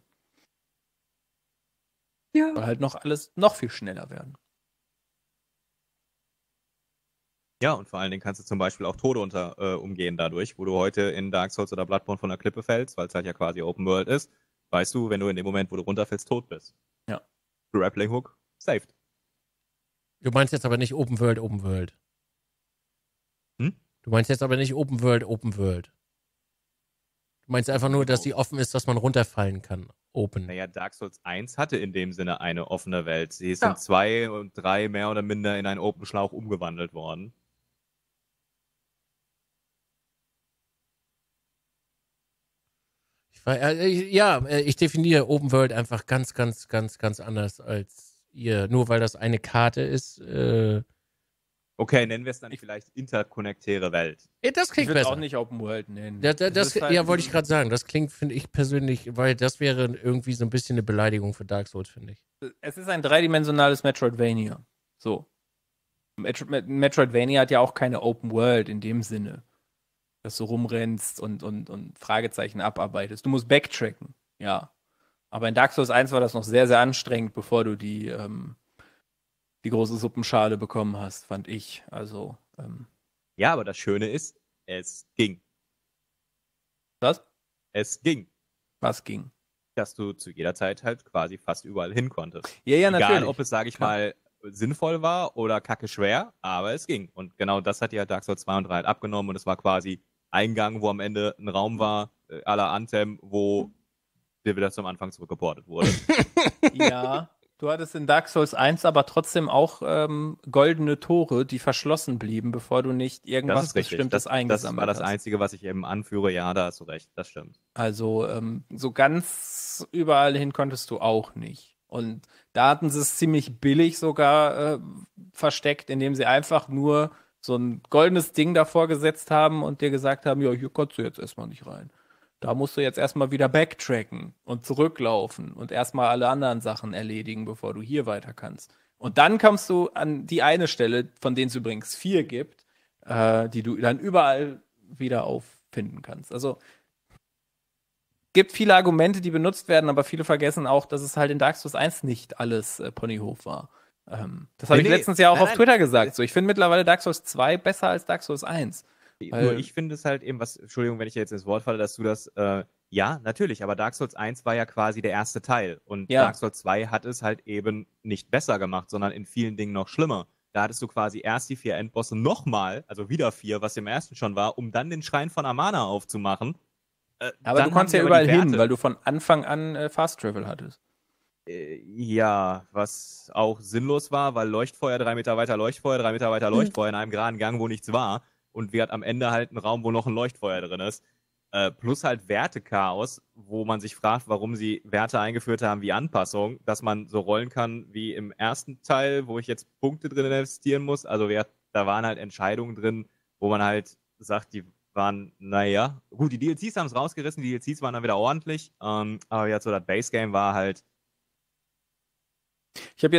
Ja. Soll halt noch alles noch viel schneller werden. Ja, und vor allen Dingen kannst du zum Beispiel auch Tode unter, äh, umgehen dadurch, wo du heute in Dark Souls oder Bloodborne von der Klippe fällst, weil es halt ja quasi Open World ist, weißt du, wenn du in dem Moment, wo du runterfällst, tot bist. Ja. Grappling Hook, saved. Du meinst jetzt aber nicht Open World, Open World. Hm? Du meinst jetzt aber nicht Open World, Open World. Du meinst einfach nur, dass die offen ist, dass man runterfallen kann. Open. Naja, Dark Souls 1 hatte in dem Sinne eine offene Welt. Sie Ja. sind zwei und drei mehr oder minder in einen Open Schlauch umgewandelt worden. Ich war, äh, ich, ja, äh, ich definiere Open World einfach ganz, ganz, ganz, ganz anders als ihr. Nur weil das eine Karte ist. Äh, Okay, nennen wir es dann vielleicht interkonnektäre Welt. das Ich klingt würde besser. auch nicht Open World nennen. Ja, da, das, ist halt ja, wollte ich gerade sagen. Das klingt, finde ich persönlich, weil das wäre irgendwie so ein bisschen eine Beleidigung für Dark Souls, finde ich. Es ist ein dreidimensionales Metroidvania. So. Metro Met- Metroidvania hat ja auch keine Open World in dem Sinne. Dass du rumrennst und, und, und Fragezeichen abarbeitest. Du musst backtracken, ja. Aber in Dark Souls 1 war das noch sehr, sehr anstrengend, bevor du die, ähm, die große Suppenschale bekommen hast, fand ich. Also, ähm, Ja, aber das Schöne ist, es ging. was? Es ging. Was ging? Dass du zu jeder Zeit halt quasi fast überall hin konntest. Ja, ja, Egal, natürlich. ob es, sage ich Klar. mal, sinnvoll war oder kacke schwer, aber es ging. Und genau das hat ja Dark Souls 2 und 3 halt abgenommen und es war quasi ein Gang, wo am Ende ein Raum war, äh, à la Anthem, wo dir wieder zum Anfang zurückgeportet wurde. Ja, du hattest in Dark Souls 1 aber trotzdem auch ähm, goldene Tore, die verschlossen blieben, bevor du nicht irgendwas Das. Bestimmtes Das, das eingesammelt war das hast. Einzige, was ich eben anführe. Ja, da hast du recht. Das stimmt. Also ähm, so ganz überall hin konntest du auch nicht. Und da hatten sie es ziemlich billig sogar äh, versteckt, indem sie einfach nur so ein goldenes Ding davor gesetzt haben und dir gesagt haben, ja, hier kannst du jetzt erstmal nicht rein. Da musst du jetzt erstmal wieder backtracken und zurücklaufen und erstmal alle anderen Sachen erledigen, bevor du hier weiter kannst. Und dann kommst du an die eine Stelle, von denen es übrigens vier gibt, äh, die du dann überall wieder auffinden kannst. Also gibt viele Argumente, die benutzt werden, aber viele vergessen auch, dass es halt in Dark Souls 1 nicht alles äh, Ponyhof war. Ähm, das habe Nee, ich letztens ja auch Nein, auf nein. Twitter gesagt. So, ich finde mittlerweile Dark Souls 2 besser als Dark Souls 1. Weil- Nur ich finde es halt eben, was, Entschuldigung, wenn ich jetzt ins Wort falle, dass du das, äh, ja, natürlich, aber Dark Souls 1 war ja quasi der erste Teil und Ja. Dark Souls 2 hat es halt eben nicht besser gemacht, sondern in vielen Dingen noch schlimmer. Da hattest du quasi erst die vier Endbosse nochmal, also wieder vier, was im ersten schon war, um dann den Schrein von Amana aufzumachen. Äh, Aber dann du konntest ja überall hin, weil du von Anfang an äh, Fast Travel hattest. Äh, Ja, was auch sinnlos war, weil Leuchtfeuer drei Meter weiter Leuchtfeuer, drei Meter weiter Leuchtfeuer in einem geraden Gang, wo nichts war. Und wir hatten am Ende halt einen Raum, wo noch ein Leuchtfeuer drin ist. Äh, plus halt Wertechaos, wo man sich fragt, warum sie Werte eingeführt haben wie Anpassung, dass man so rollen kann wie im ersten Teil, wo ich jetzt Punkte drin investieren muss. Also wir, da waren halt Entscheidungen drin, wo man halt sagt, die waren, naja, gut, die DLCs haben es rausgerissen, die DLCs waren dann wieder ordentlich, ähm, aber jetzt so das Base Game war halt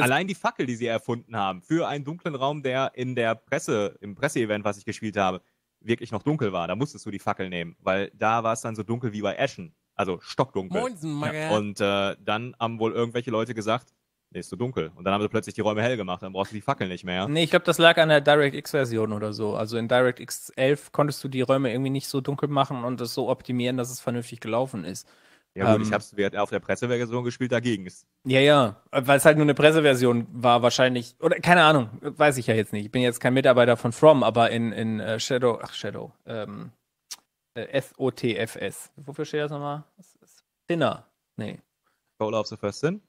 Allein die Fackel, die sie erfunden haben, für einen dunklen Raum, der in der Presse, im Presseevent, was ich gespielt habe, wirklich noch dunkel war. Da musstest du die Fackel nehmen, weil da war es dann so dunkel wie bei Ashen. Also stockdunkel. Magge. Und äh, dann haben wohl irgendwelche Leute gesagt, nee, ist so dunkel. Und dann haben sie plötzlich die Räume hell gemacht, dann brauchst du die Fackel nicht mehr. Nee, ich glaube, das lag an der DirectX-Version oder so. Also in DirectX 11 konntest du die Räume irgendwie nicht so dunkel machen und das so optimieren, dass es vernünftig gelaufen ist. Ja gut, Ähm. ich hab's auf der Presseversion gespielt, dagegen ist. Ja, ja, weil es halt nur eine Presseversion war wahrscheinlich, oder keine Ahnung, weiß ich ja jetzt nicht. Ich bin jetzt kein Mitarbeiter von From, aber in, in äh, Shadow, ach Shadow, ähm, äh, S-O-T-F-S. Wofür steht das nochmal? Sinner. Nee. Scholar of the First Sin?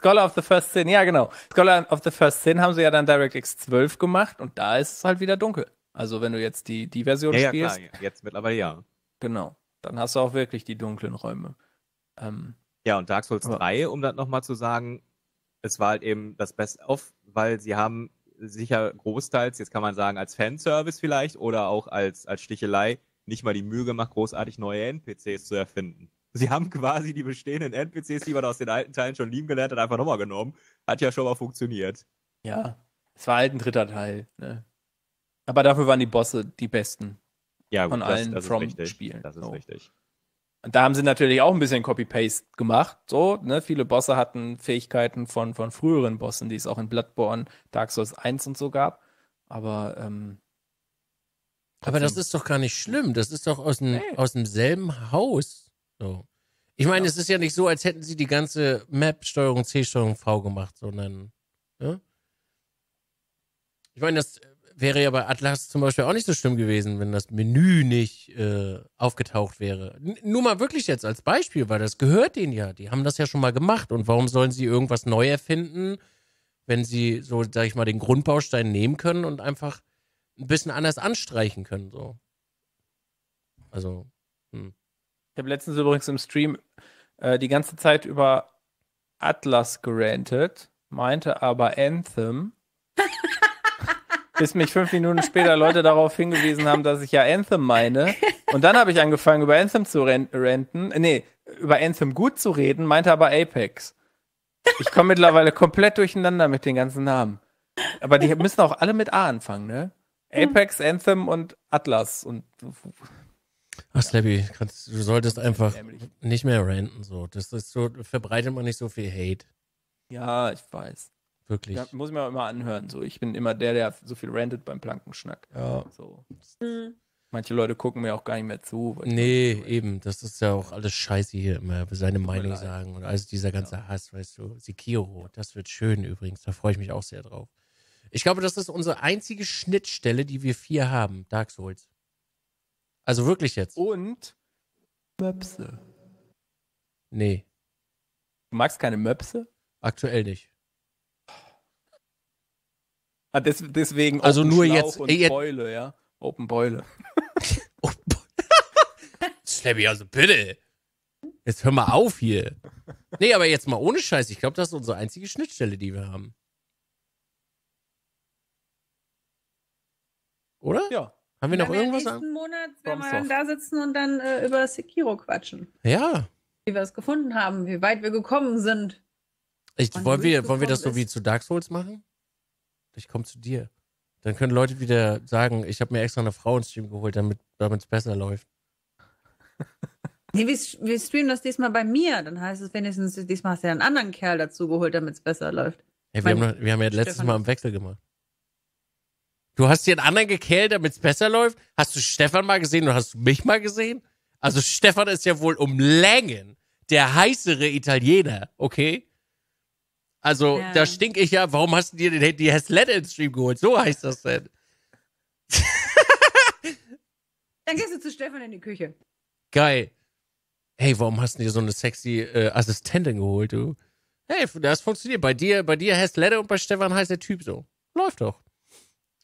Scholar of the First Sin, ja genau. Scholar of the First Sin haben sie ja dann DirectX 12 gemacht und da ist es halt wieder dunkel. Also wenn du jetzt die, die Version Ja, ja, spielst, klar, jetzt mittlerweile ja. genau, dann hast du auch wirklich die dunklen Räume. Ähm, Ja, und Dark Souls Aber- 3, um das nochmal zu sagen, es war halt eben das Beste auf, weil sie haben sicher großteils, jetzt kann man sagen, als Fanservice vielleicht oder auch als, als Stichelei nicht mal die Mühe gemacht, großartig neue NPCs zu erfinden. Sie haben quasi die bestehenden NPCs, die man aus den alten Teilen schon lieben gelernt hat, einfach nochmal genommen. Hat ja schon mal funktioniert. ja, es war halt ein dritter Teil. Ne? Aber dafür waren die Bosse die besten. Ja, Von das, allen das ist From richtig. Spielen. Das ist So. richtig. Und da haben sie natürlich auch ein bisschen Copy-Paste gemacht. So, ne? Viele Bosse hatten Fähigkeiten von, von früheren Bossen, die es auch in Bloodborne, Dark Souls 1 und so gab. Aber ähm, Aber das ist doch gar nicht schlimm. Das ist doch aus dem, Nee. aus demselben Haus. So. Ich meine, es ist ja nicht so, als hätten sie die ganze Map Steuerung C, Steuerung V gemacht, sondern. Ja? Ich meine, das wäre ja bei Atlas zum Beispiel auch nicht so schlimm gewesen, wenn das Menü nicht äh, aufgetaucht wäre. N nur mal wirklich jetzt als Beispiel, weil das gehört denen ja. Die haben das ja schon mal gemacht. Und warum sollen sie irgendwas neu erfinden, wenn sie so, sag ich mal, den Grundbaustein nehmen können und einfach ein bisschen anders anstreichen können, so. Also, hm. Ich habe letztens übrigens im Stream äh, die ganze Zeit über Atlas gerantet, meinte aber Anthem. bis mich fünf Minuten später Leute darauf hingewiesen haben, dass ich ja Anthem meine. Und dann habe ich angefangen, über Anthem zu ranten. Äh, Nee, über Anthem gut zu reden, meinte aber Apex. Ich komme mittlerweile komplett durcheinander mit den ganzen Namen. Aber die müssen auch alle mit A anfangen, ne? Apex, Anthem und Atlas. Und Ach, Slappy, du solltest einfach nicht mehr ranten, so. Das ist so, verbreitet man nicht so viel Hate. ja, ich weiß. Wirklich. Ja, muss ich mir auch immer anhören. So, ich bin immer der, der so viel rantet beim Plankenschnack. Ja. So. Hm. Manche Leute gucken mir auch gar nicht mehr zu. weil- Nee, eben. Das ist ja auch alles scheiße hier immer, seine Meinung sagen. Und also dieser ganze Hass, weißt du. Sekiro, das wird schön übrigens. Da freue ich mich auch sehr drauf. Ich glaube, das ist unsere einzige Schnittstelle, die wir vier haben. Dark Souls. Also wirklich jetzt. Und Möpse. Nee, Du magst keine Möpse? aktuell nicht. Ah, des, deswegen Also Open nur Schlauch jetzt- Und eh, jetzt- Beule, ja. Open Beule. Slappy, also bitte. Jetzt hör mal auf hier. Nee, aber jetzt mal ohne Scheiß. Ich glaube, das ist unsere einzige Schnittstelle, die wir haben. Oder? Ja. Haben wir noch Wenn irgendwas Nächsten an? Monat werden wir dann da sitzen und dann äh, über Sekiro quatschen. Ja. Wie wir es gefunden haben, wie weit wir gekommen sind. Ich, wollen, wir, wollen wir das so gekommen wie ist. zu Dark Souls machen? Ich komme zu dir. Dann können Leute wieder sagen, ich habe mir extra eine Frau ins Stream geholt, damit es besser läuft. Nee, wir, wir streamen das diesmal bei mir. Dann heißt es wenigstens, diesmal hast du ja einen anderen Kerl dazu geholt, damit es besser läuft. Ja, wir, haben, noch, wir haben ja letztes Stefan Mal im Wechsel gemacht. Du hast dir einen anderen gekillt, damit es besser läuft? Hast du Stefan mal gesehen oder hast du mich mal gesehen? Also Stefan ist ja wohl um Längen der heißere Italiener, okay? Also, Ja. da stink ich ja. Warum hast du dir die, die Heslette ins Stream geholt? So heißt das denn. Dann gehst du zu Stefan in die Küche. Geil. Hey, warum hast du dir so eine sexy äh, Assistentin geholt, du? Hey, das funktioniert. Bei dir, bei dir Heslette und bei Stefan heißt der Typ so. Läuft doch.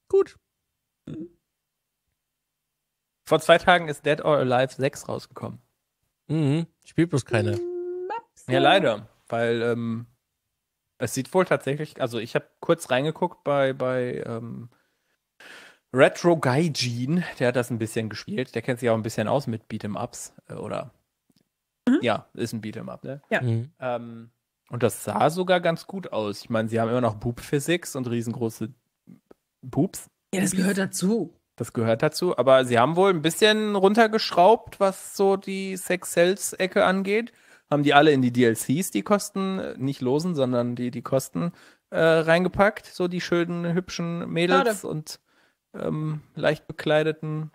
Gut. Vor zwei Tagen ist Dead or Alive 6 rausgekommen. Mhm. Spielt bloß keine. Maps. Ja, leider. Weil ähm, es sieht wohl tatsächlich, also ich habe kurz reingeguckt bei, bei ähm, Retro Gaijin, der hat das ein bisschen gespielt. Der kennt sich auch ein bisschen aus mit Beat'em-Ups. Äh, oder ja, ist ein Beat'em-Up, ne? Ja. Mhm. Ähm, und das sah sogar ganz gut aus. Ich meine, sie haben immer noch Boob-Physics und riesengroße Boobs. Ja, das gehört dazu. Das gehört dazu. Aber sie haben wohl ein bisschen runtergeschraubt, was so die Sex-Cells-Ecke angeht. Haben die alle in die DLCs die Kosten, äh, nicht losen, sondern die, die Kosten äh, reingepackt. So die schönen, hübschen Mädels Schade. und ähm, leicht bekleideten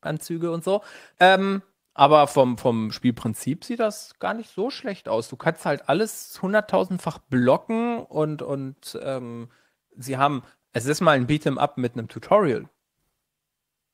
Anzüge und so. Ähm, aber vom, vom Spielprinzip sieht das gar nicht so schlecht aus. Du kannst halt alles hunderttausendfach blocken und, und ähm, sie haben, es ist mal ein Beat'em Up mit einem Tutorial.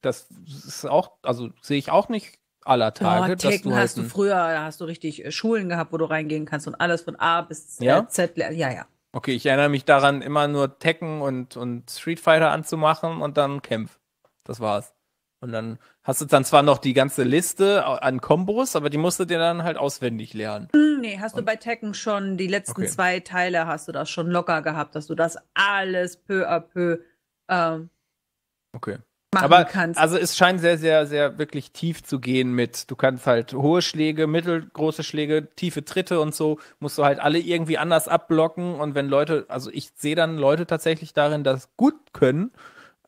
Das ist auch, also sehe ich auch nicht aller Tage. Dass Tekken halt hast du ein- früher, da hast du richtig äh, Schulen gehabt, wo du reingehen kannst und alles von A bis äh, Ja? Z. lernen. Ja, ja. Okay, ich erinnere mich daran, immer nur Tekken und, und Street Fighter anzumachen und dann Kämpf. Das war's. Und dann hast du dann zwar noch die ganze Liste an Kombos, aber die musst du dir dann halt auswendig lernen. Hm, Nee, hast du bei Tekken schon die letzten Okay. zwei Teile hast du das schon locker gehabt, dass du das alles peu à peu ähm, Okay. Machen Aber kannst. also es scheint sehr, sehr, sehr wirklich tief zu gehen mit, du kannst halt hohe Schläge, mittelgroße Schläge, tiefe Tritte und so, musst du halt alle irgendwie anders abblocken und wenn Leute, also ich sehe dann Leute tatsächlich darin, das gut können,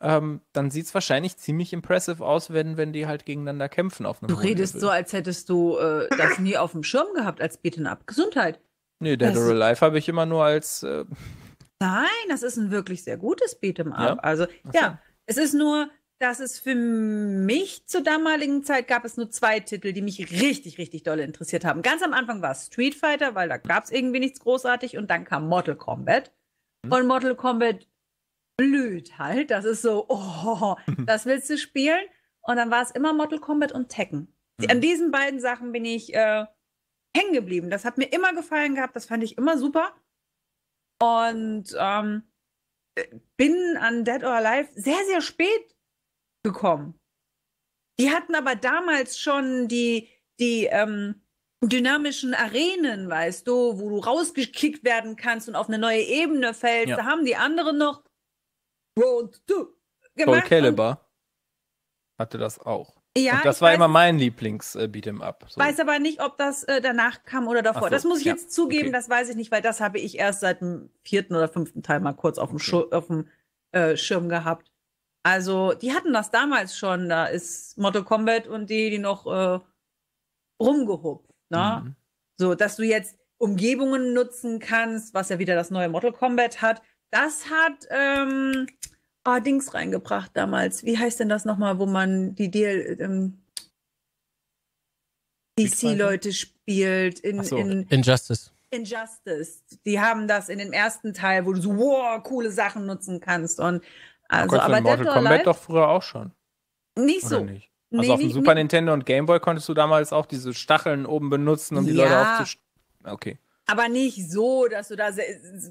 ähm, dann sieht es wahrscheinlich ziemlich impressive aus, wenn, wenn die halt gegeneinander kämpfen auf einem du redest Level. so, als hättest du äh, das nie auf dem Schirm gehabt als Beaten Up. Gesundheit. Nee, Dead das- or Alive habe ich immer nur als, äh, Nein, das ist ein wirklich sehr gutes Beat'em Up. Ja? Also, so. ja, es ist nur, dass es für mich zur damaligen Zeit gab es nur zwei Titel, die mich richtig, richtig doll interessiert haben. Ganz am Anfang war es Street Fighter, weil da gab es irgendwie nichts großartig und dann kam Mortal Kombat. Mhm. Und Mortal Kombat blüht halt. Das ist so, oh, das willst du spielen? Und dann war es immer Mortal Kombat und Tekken. Mhm. An diesen beiden Sachen bin ich äh, hängen geblieben. Das hat mir immer gefallen gehabt, das fand ich immer super. Und ähm, bin an Dead or Alive sehr, sehr spät gekommen. Die hatten aber damals schon die, die ähm, dynamischen Arenen, weißt du, wo du rausgekickt werden kannst und auf eine neue Ebene fällst. Ja. Da haben die anderen noch Road to Soul gemacht. und- Calibur hatte das auch. Ja, und das ich war weiß, immer mein Lieblings-Beat'em Up. So. weiß aber nicht, ob das äh, danach kam oder davor. So, das muss ich ja, jetzt zugeben, okay. das weiß ich nicht, weil das habe ich erst seit dem vierten oder fünften Teil mal kurz auf dem, Okay. Schu- auf dem äh, Schirm gehabt. Also, die hatten das damals schon. Da ist Mortal Kombat und die, die noch äh, rumgehupft. Ne? Mhm. So, dass du jetzt Umgebungen nutzen kannst, was ja wieder das neue Mortal Kombat hat. Das hat ähm, oh, Dings reingebracht damals. Wie heißt denn das nochmal, wo man die DL, ähm? DC-Leute spielt in, so. in Injustice. Injustice. Die haben das in dem ersten Teil, wo du so wow, coole Sachen nutzen kannst. Und also, Konntest du aber in Mortal Kombat Alive doch früher auch schon, nicht so. nicht? Nee, Also auf dem Super nicht- Nintendo und Game Boy konntest du damals auch diese Stacheln oben benutzen, um die Leute aufzusch... Okay. Aber nicht so, dass du da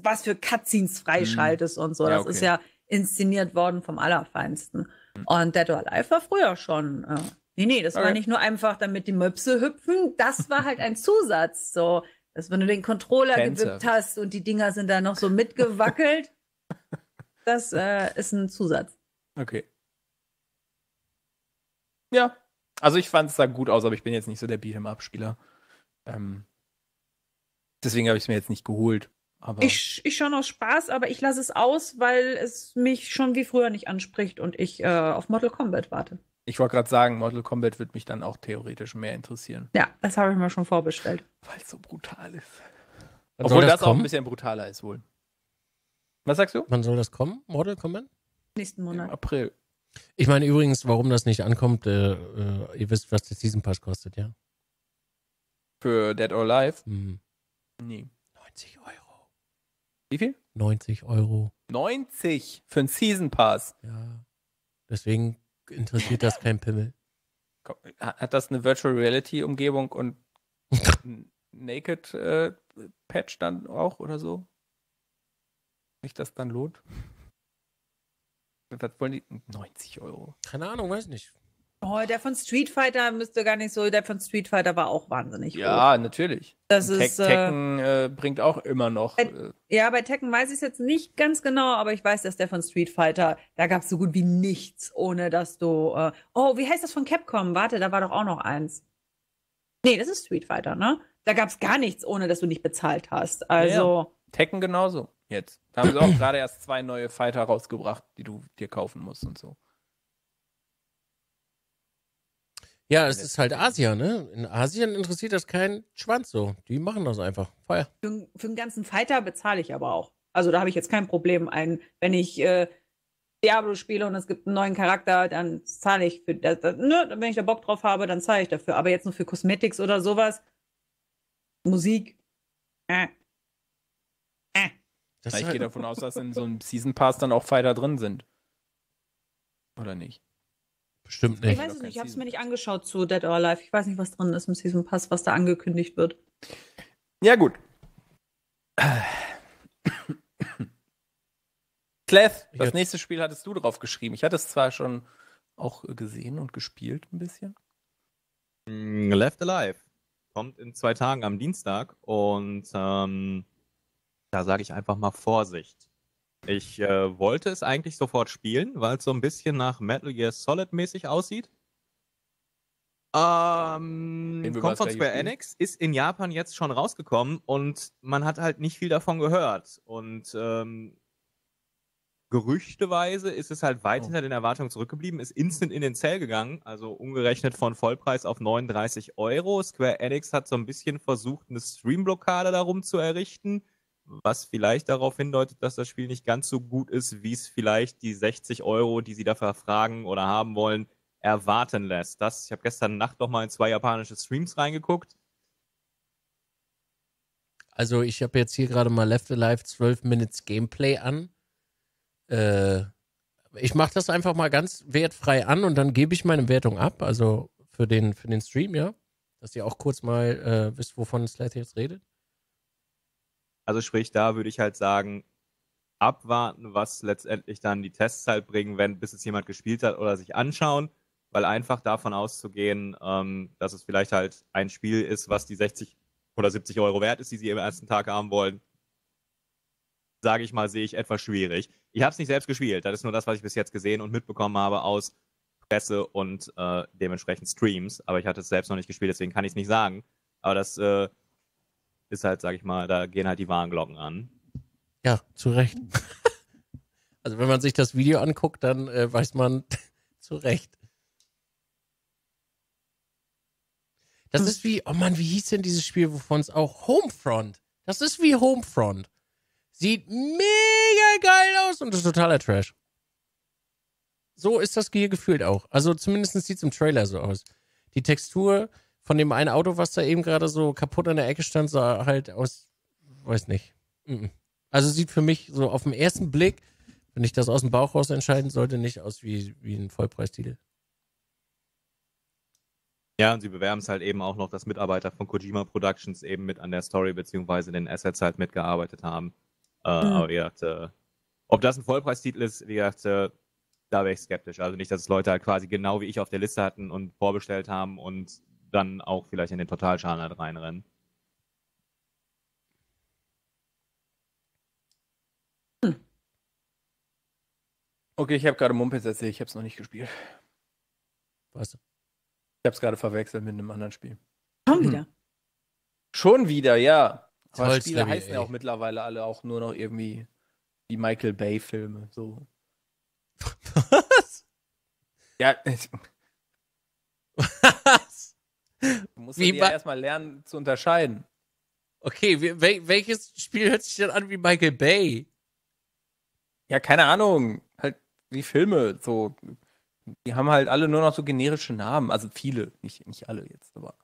was für Cutscenes freischaltest und so. Ja, Das okay. ist ja inszeniert worden vom Allerfeinsten. Mhm. Und Dead or Alive war früher schon. Äh, nee, nee, das war Okay. nicht nur einfach, damit die Möpse hüpfen. Das war halt ein Zusatz. So, dass wenn du den Controller Tänzer. gewippt hast und die Dinger sind da noch so mitgewackelt, das äh, ist ein Zusatz. Okay. Ja. Also ich fand es sah gut aus, aber ich bin jetzt nicht so der Beat'em-Up-Spieler. Ähm, deswegen habe ich es mir jetzt nicht geholt. Aber Ich, ich schon aus Spaß, aber ich lasse es aus, weil es mich schon wie früher nicht anspricht und ich äh, auf Mortal Kombat warte. ich wollte gerade sagen, Mortal Kombat wird mich dann auch theoretisch mehr interessieren. Ja, das habe ich mir schon vorbestellt. Weil es so brutal ist. Obwohl das, auch ein kommen? bisschen brutaler ist wohl. Was sagst du? Wann soll das kommen? Mortal Kombat? Nächsten Im Monat. April. Ich meine übrigens, warum das nicht ankommt, äh, äh, ihr wisst, was der Season Pass kostet, ja? Für Dead or Alive? Hm. Nee. 90 Euro. Wie viel? 90 Euro, 90 für einen Season Pass. ja. Deswegen interessiert das kein Pimmel. Hat das eine Virtual Reality Umgebung und ein Naked äh, Patch dann auch oder so? Nicht, das dann lohnt? Was wollen die? 90 Euro. Keine Ahnung, weiß nicht. Oh, der von Street Fighter müsste gar nicht so, der von Street Fighter war auch wahnsinnig hoch. Ja, natürlich. Das Tek ist, äh, Tekken äh, bringt auch immer noch. Äh, Äh, ja, bei Tekken weiß ich es jetzt nicht ganz genau, aber ich weiß, dass der von Street Fighter, da gab es so gut wie nichts, ohne dass du, äh, oh, wie heißt das von Capcom? Warte, da war doch auch noch eins. Nee, das ist Street Fighter, ne? Da gab es gar nichts, ohne dass du nicht bezahlt hast. Also, Tekken genauso. Jetzt. Da haben sie auch gerade erst zwei neue Fighter rausgebracht, die du dir kaufen musst und so. Ja, es ist halt Asien, ne? In Asien interessiert das keinen Schwanz so. Die machen das einfach. Feuer. für, für einen ganzen Fighter bezahle ich aber auch. Also da habe ich jetzt kein Problem. Ein, wenn ich äh, Diablo spiele und es gibt einen neuen Charakter, dann zahle ich für das, das, ne, wenn ich da Bock drauf habe, dann zahle ich dafür. Aber jetzt nur für Cosmetics oder sowas, Musik, äh, ich ist gehe halt, davon aus, dass in so einem Season Pass dann auch Fighter drin sind. Oder nicht? bestimmt Ich nicht. weiß doch es nicht, ich habe es mir nicht angeschaut zu Dead or Alive. Ich weiß nicht, was drin ist im Season Pass, was da angekündigt wird. Ja, gut. Clef, das nächste Spiel hattest du drauf geschrieben. Ich hatte es zwar schon auch gesehen und gespielt ein bisschen. Mm, Left Alive kommt in zwei Tagen am Dienstag und ähm, da sage ich einfach mal Vorsicht. Ich äh, wollte es eigentlich sofort spielen, weil es so ein bisschen nach Metal Gear Solid mäßig aussieht. Ähm, kommt von Square? Enix, ist in Japan jetzt schon rausgekommen und man hat halt nicht viel davon gehört. Und ähm, gerüchteweise ist es halt weit Oh. hinter den Erwartungen zurückgeblieben, ist instant in den Sale gegangen, also umgerechnet von Vollpreis auf 39 Euro. Square Enix hat so ein bisschen versucht, eine Streamblockade darum zu errichten, was vielleicht darauf hindeutet, dass das Spiel nicht ganz so gut ist, wie es vielleicht die 60 Euro, die sie dafür fragen oder haben wollen, erwarten lässt. Das, ich habe gestern Nacht noch mal in zwei japanische Streams reingeguckt. Also ich habe jetzt hier gerade mal Left Alive 12 Minutes Gameplay an. Äh, ich mache das einfach mal ganz wertfrei an und dann gebe ich meine Wertung ab. Also für den, für den Stream, ja. Dass ihr auch kurz mal äh, wisst, wovon Slath jetzt redet. Also sprich, da würde ich halt sagen, abwarten, was letztendlich dann die Tests halt bringen, wenn bis es jemand gespielt hat oder sich anschauen, weil einfach davon auszugehen, ähm, dass es vielleicht halt ein Spiel ist, was die 60 oder 70 Euro wert ist, die sie im ersten Tag haben wollen, sage ich mal, sehe ich etwas schwierig. Ich habe es nicht selbst gespielt, das ist nur das, was ich bis jetzt gesehen und mitbekommen habe aus Presse und äh, dementsprechend Streams, aber ich hatte es selbst noch nicht gespielt, deswegen kann ich es nicht sagen. Aber das äh, ist halt, sage ich mal, da gehen halt die Warnglocken an. Ja, zu Recht. also wenn man sich das Video anguckt, dann äh, weiß man zu Recht. Das ist wie, oh Mann, wie hieß denn dieses Spiel, wovon es auch Homefront. Das ist wie Homefront. Sieht mega geil aus und ist totaler Trash. So ist das hier gefühlt auch. Also zumindest sieht es im Trailer so aus. Die Textur von dem einen Auto, was da eben gerade so kaputt an der Ecke stand, sah halt aus, weiß nicht. Also sieht für mich so auf den ersten Blick, wenn ich das aus dem Bauch raus entscheiden sollte, nicht aus wie, wie ein Vollpreistitel. Ja, und sie bewerben es halt eben auch noch, dass Mitarbeiter von Kojima Productions eben mit an der Story beziehungsweise den Assets halt mitgearbeitet haben. Äh, Mhm. Aber wie gesagt, äh, ob das ein Vollpreistitel ist, wie gesagt, äh, da wäre ich skeptisch. Also nicht, dass es Leute halt quasi genau wie ich auf der Liste hatten und vorbestellt haben und dann auch vielleicht in den Totalschaden halt reinrennen. Okay, ich habe gerade Mumpitz erzählt, ich habe es noch nicht gespielt. Was? Ich habe es gerade verwechselt mit einem anderen Spiel. Schon wieder. Schon wieder, ja. Aber Toll, Spiele Slabby, heißen ja auch mittlerweile alle auch nur noch irgendwie die Michael Bay-Filme. So. Was? Ja? du musst Wie ja ma- erstmal lernen zu unterscheiden. Okay, wel, welches Spiel hört sich denn an wie Michael Bay? Ja, keine Ahnung. Halt wie Filme. So. Die haben halt alle nur noch so generische Namen. Also viele, nicht, nicht alle jetzt, aber.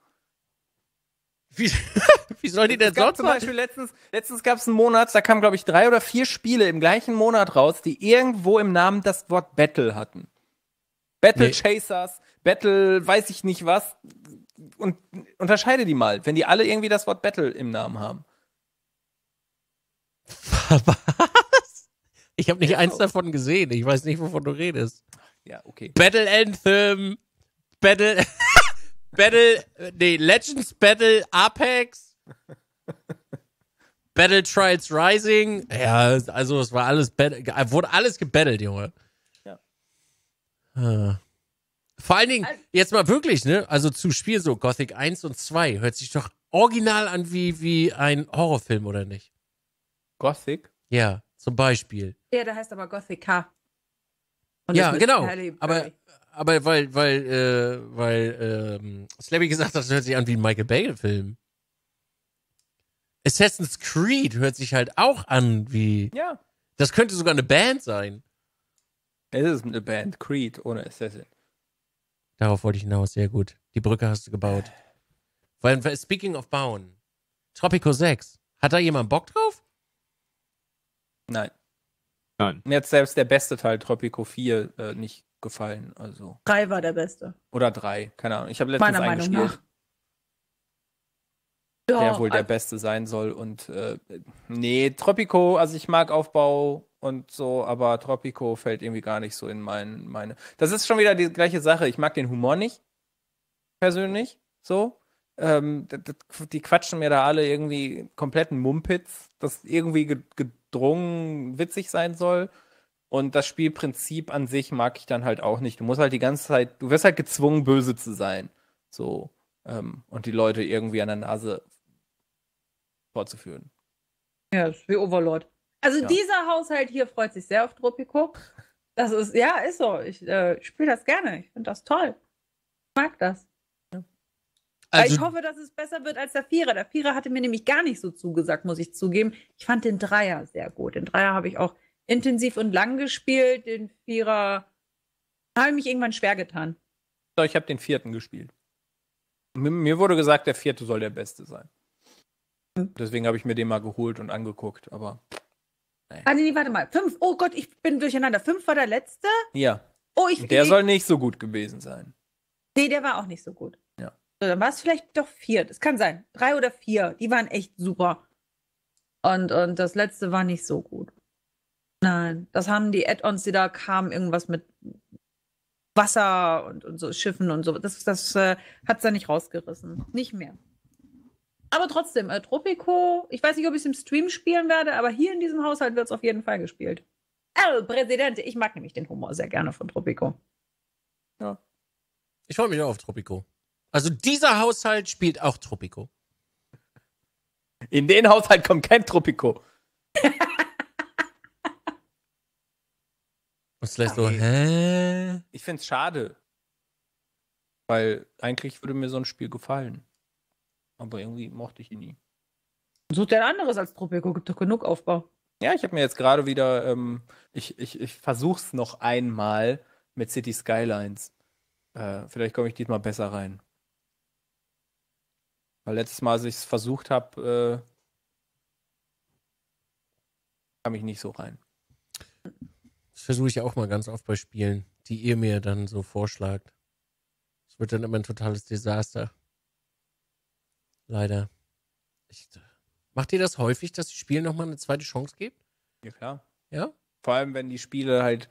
Wie, wie soll die denn Es gab sonst zum Beispiel letztens, letztens gab es einen Monat, da kamen, glaube ich, drei oder vier Spiele im gleichen Monat raus, die irgendwo im Namen das Wort Battle hatten. Battle Nee. Chasers, Battle, weiß ich nicht was. Und unterscheide die mal, wenn die alle irgendwie das Wort Battle im Namen haben. Was? Ich habe nicht Ja, eins davon gesehen. Ich weiß nicht, wovon du redest. Ja, okay. Battle Anthem, Battle, Battle, nee, Legends Battle Apex, Battle Trials Rising. Ja, also es war alles, Battle, wurde alles gebattelt, Junge. Ja. Ah. Vor allen Dingen, Also- jetzt mal wirklich, ne? Also zu Spiel so Gothic 1 und 2 hört sich doch original an wie, wie ein Horrorfilm, oder nicht? Gothic? Ja, zum Beispiel. Ja, der heißt aber Gothic K. Und Ja, genau. Aber, aber weil, weil, äh, weil ähm, Slabby gesagt hat, das hört sich an wie ein Michael Bay-Film. Assassin's Creed hört sich halt auch an wie. Ja. Das könnte sogar eine Band sein. Es ist eine Band, Creed, ohne Assassin. Darauf wollte ich hinaus, sehr gut. Die Brücke hast du gebaut. Weil, weil speaking of bauen, Tropico 6, hat da jemand Bock drauf? Nein. Nein. Mir hat selbst der beste Teil, Tropico 4, äh, nicht gefallen. Also. Drei war der beste. Oder 3, keine Ahnung. Ich habe letztens Meiner Meinung nach. der Ja, wohl der beste sein soll. Und äh, nee, Tropico, also ich mag Aufbau und so, aber Tropico fällt irgendwie gar nicht so in mein, meine. Das ist schon wieder die gleiche Sache. Ich mag den Humor nicht, persönlich, so. Ähm, die quatschen mir da alle irgendwie kompletten Mumpitz, das irgendwie ge- gedrungen witzig sein soll. Und das Spielprinzip an sich mag ich dann halt auch nicht. Du musst halt die ganze Zeit, du wirst halt gezwungen, böse zu sein. So. Ähm, und die Leute irgendwie an der Nase fortzuführen. Ja, das ist wie Overlord. Also Ja. dieser Haushalt hier freut sich sehr auf Tropico. Das ist, ja, ist so. Ich äh, spiele das gerne. Ich finde das toll. Ich mag das. Also, ich hoffe, dass es besser wird als der Vierer. Der Vierer hatte mir nämlich gar nicht so zugesagt, muss ich zugeben. Ich fand den Dreier sehr gut. Den Dreier habe ich auch intensiv und lang gespielt. Den Vierer habe ich mich irgendwann schwer getan. Ich habe den vierten gespielt. Mir, mir wurde gesagt, der vierte soll der beste sein. Deswegen habe ich mir den mal geholt und angeguckt, aber Ah, nee, nee, warte mal. Fünf. Oh Gott, ich bin durcheinander. Fünf war der letzte. ja, Oh, ich. der nee, soll nicht so gut gewesen sein. Nee, der war auch nicht so gut. Ja. So, dann war es vielleicht doch vier. Das kann sein. Drei oder vier. Die waren echt super. Und, und das letzte war nicht so gut. Nein, das haben die Add-ons, die da kamen, irgendwas mit Wasser und, und so Schiffen und so. Das, das äh, hat es da nicht rausgerissen. Nicht mehr. Aber trotzdem, äh, Tropico, ich weiß nicht, ob ich es im Stream spielen werde, aber hier in diesem Haushalt wird es auf jeden Fall gespielt. El Presidente, ich mag nämlich den Humor sehr gerne von Tropico. ich freue mich auch auf Tropico. Also dieser Haushalt spielt auch Tropico. In den Haushalt kommt kein Tropico. Und lässt so, hä? Ich finde es schade. Weil eigentlich würde mir so ein Spiel gefallen. Aber irgendwie mochte ich ihn nie. Sucht ja ein anderes als Tropico, gibt doch genug Aufbau. Ja, ich habe mir jetzt gerade wieder, ähm, ich, ich, ich versuch's noch einmal mit City Skylines. Äh, vielleicht komme ich diesmal besser rein. Weil letztes Mal, als ich es versucht habe, äh, kam ich nicht so rein. Das versuche ich auch mal ganz oft bei Spielen, die ihr mir dann so vorschlagt. Es wird dann immer ein totales Desaster. Leider. Ich, macht ihr das häufig, dass die Spielen nochmal eine zweite Chance gibt? Ja, klar. Ja? Vor allem, wenn die Spiele halt,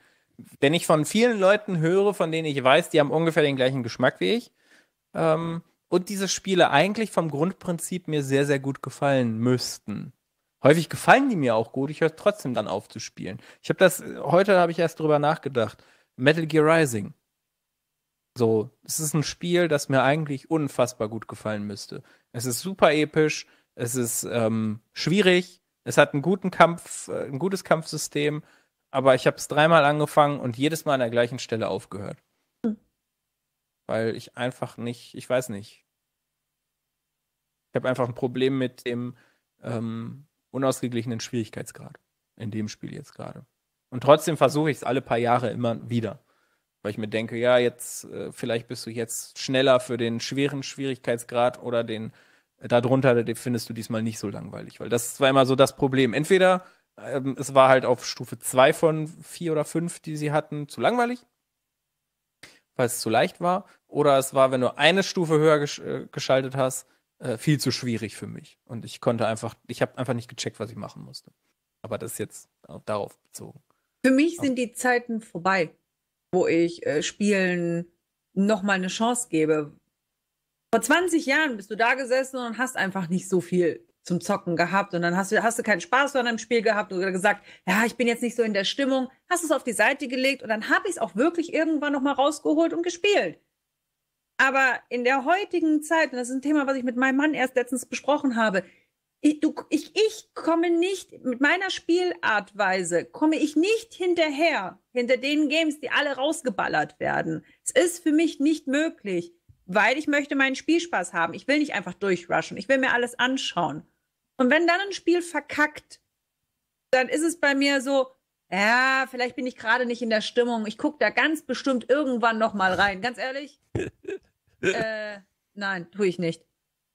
wenn ich von vielen Leuten höre, von denen ich weiß, die haben ungefähr den gleichen Geschmack wie ich, ähm, und diese Spiele eigentlich vom Grundprinzip mir sehr, sehr gut gefallen müssten. Häufig gefallen die mir auch gut, ich höre trotzdem dann auf zu spielen. Ich habe das, heute habe ich erst drüber nachgedacht. Metal Gear Rising. So, es ist ein Spiel, das mir eigentlich unfassbar gut gefallen müsste. Es ist super episch, es ist ähm, schwierig, es hat einen guten Kampf, äh, ein gutes Kampfsystem, aber ich habe es dreimal angefangen und jedes Mal an der gleichen Stelle aufgehört. Weil ich einfach nicht, ich weiß nicht. Ich habe einfach ein Problem mit dem ähm, unausgeglichenen Schwierigkeitsgrad in dem Spiel jetzt gerade. Und trotzdem versuche ich es alle paar Jahre immer wieder. Weil ich mir denke, ja, jetzt, äh, vielleicht bist du jetzt schneller für den schweren Schwierigkeitsgrad oder den äh, darunter, den findest du diesmal nicht so langweilig. Weil das war immer so das Problem. Entweder ähm, es war halt auf Stufe 2 von 4 oder 5, die sie hatten, zu langweilig, weil es zu leicht war. Oder es war, wenn du eine Stufe höher gesch äh, geschaltet hast, äh, viel zu schwierig für mich. Und ich konnte einfach, ich habe einfach nicht gecheckt, was ich machen musste. Aber das ist jetzt auch darauf bezogen. Für mich sind die Zeiten vorbei, wo ich äh, Spielen nochmal eine Chance gebe. Vor 20 Jahren bist du da gesessen und hast einfach nicht so viel zum Zocken gehabt und dann hast du, hast du keinen Spaß an einem Spiel gehabt oder gesagt, ja, ich bin jetzt nicht so in der Stimmung, hast es auf die Seite gelegt und dann habe ich es auch wirklich irgendwann nochmal rausgeholt und gespielt. Aber in der heutigen Zeit, und das ist ein Thema, was ich mit meinem Mann erst letztens besprochen habe, ich, du, ich, ich komme nicht, mit meiner Spielartweise, komme ich nicht hinterher, hinter den Games, die alle rausgeballert werden. Es ist für mich nicht möglich, weil ich möchte meinen Spielspaß haben. Ich will nicht einfach durchrushen, ich will mir alles anschauen. Und wenn dann ein Spiel verkackt, dann ist es bei mir so, ja, vielleicht bin ich gerade nicht in der Stimmung. Ich gucke da ganz bestimmt irgendwann noch mal rein. Ganz ehrlich? äh, nein, tue ich nicht.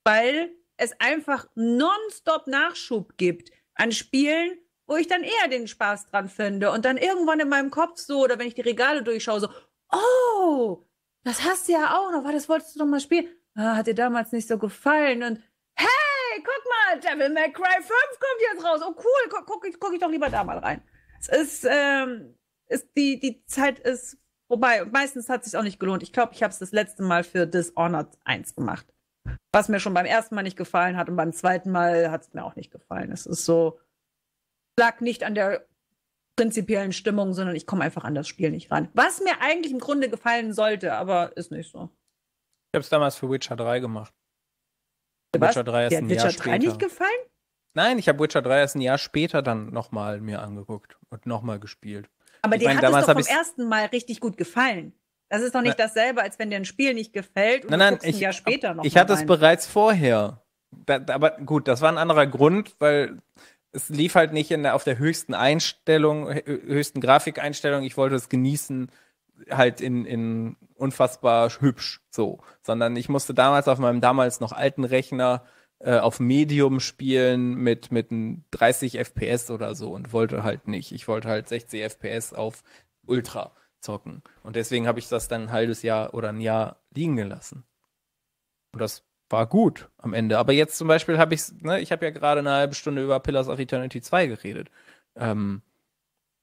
Weil es einfach nonstop Nachschub gibt an Spielen, wo ich dann eher den Spaß dran finde und dann irgendwann in meinem Kopf so oder wenn ich die Regale durchschaue so, oh, das hast du ja auch noch, das wolltest du doch mal spielen. Ah, hat dir damals nicht so gefallen und hey, guck mal, Devil May Cry 5 kommt jetzt raus. Oh cool, guck, ich- guck ich doch lieber da mal rein. Es ist, ähm, ist die, die Zeit ist vorbei und meistens hat es sich auch nicht gelohnt. Ich glaube, ich habe es das letzte Mal für Dishonored 1 gemacht. Was mir schon beim ersten Mal nicht gefallen hat und beim zweiten Mal hat es mir auch nicht gefallen. Es ist so, lag nicht an der prinzipiellen Stimmung, sondern ich komme einfach an das Spiel nicht ran. Was mir eigentlich im Grunde gefallen sollte, aber ist nicht so. Ich habe es damals für Witcher 3 gemacht. Was? Witcher 3 erst Dir hat ein Witcher Jahr 3 später. nicht gefallen? Nein, ich habe Witcher 3 erst ein Jahr später dann nochmal mir angeguckt und nochmal gespielt. Aber Ich dir meine, hat es doch vom ersten Mal richtig gut gefallen. Das ist doch nicht dasselbe, als wenn dir ein Spiel nicht gefällt und Nein, du nein, guckst ein ich- Jahr später noch Ich hatte es bereits vorher. Da, aber gut, das war ein anderer Grund, weil es lief halt nicht der, auf der höchsten Einstellung, hö- höchsten Grafikeinstellung. Ich wollte es genießen, halt in, in unfassbar hübsch so. Sondern ich musste damals auf meinem damals noch alten Rechner äh, auf Medium spielen mit, mit einem 30 FPS oder so und wollte halt nicht. Ich wollte halt 60 FPS auf Ultra zocken. Und deswegen habe ich das dann ein halbes Jahr oder ein Jahr liegen gelassen. Und das war gut am Ende. Aber jetzt zum Beispiel habe ich, ne, ich habe ja gerade eine halbe Stunde über Pillars of Eternity 2 geredet. Ähm,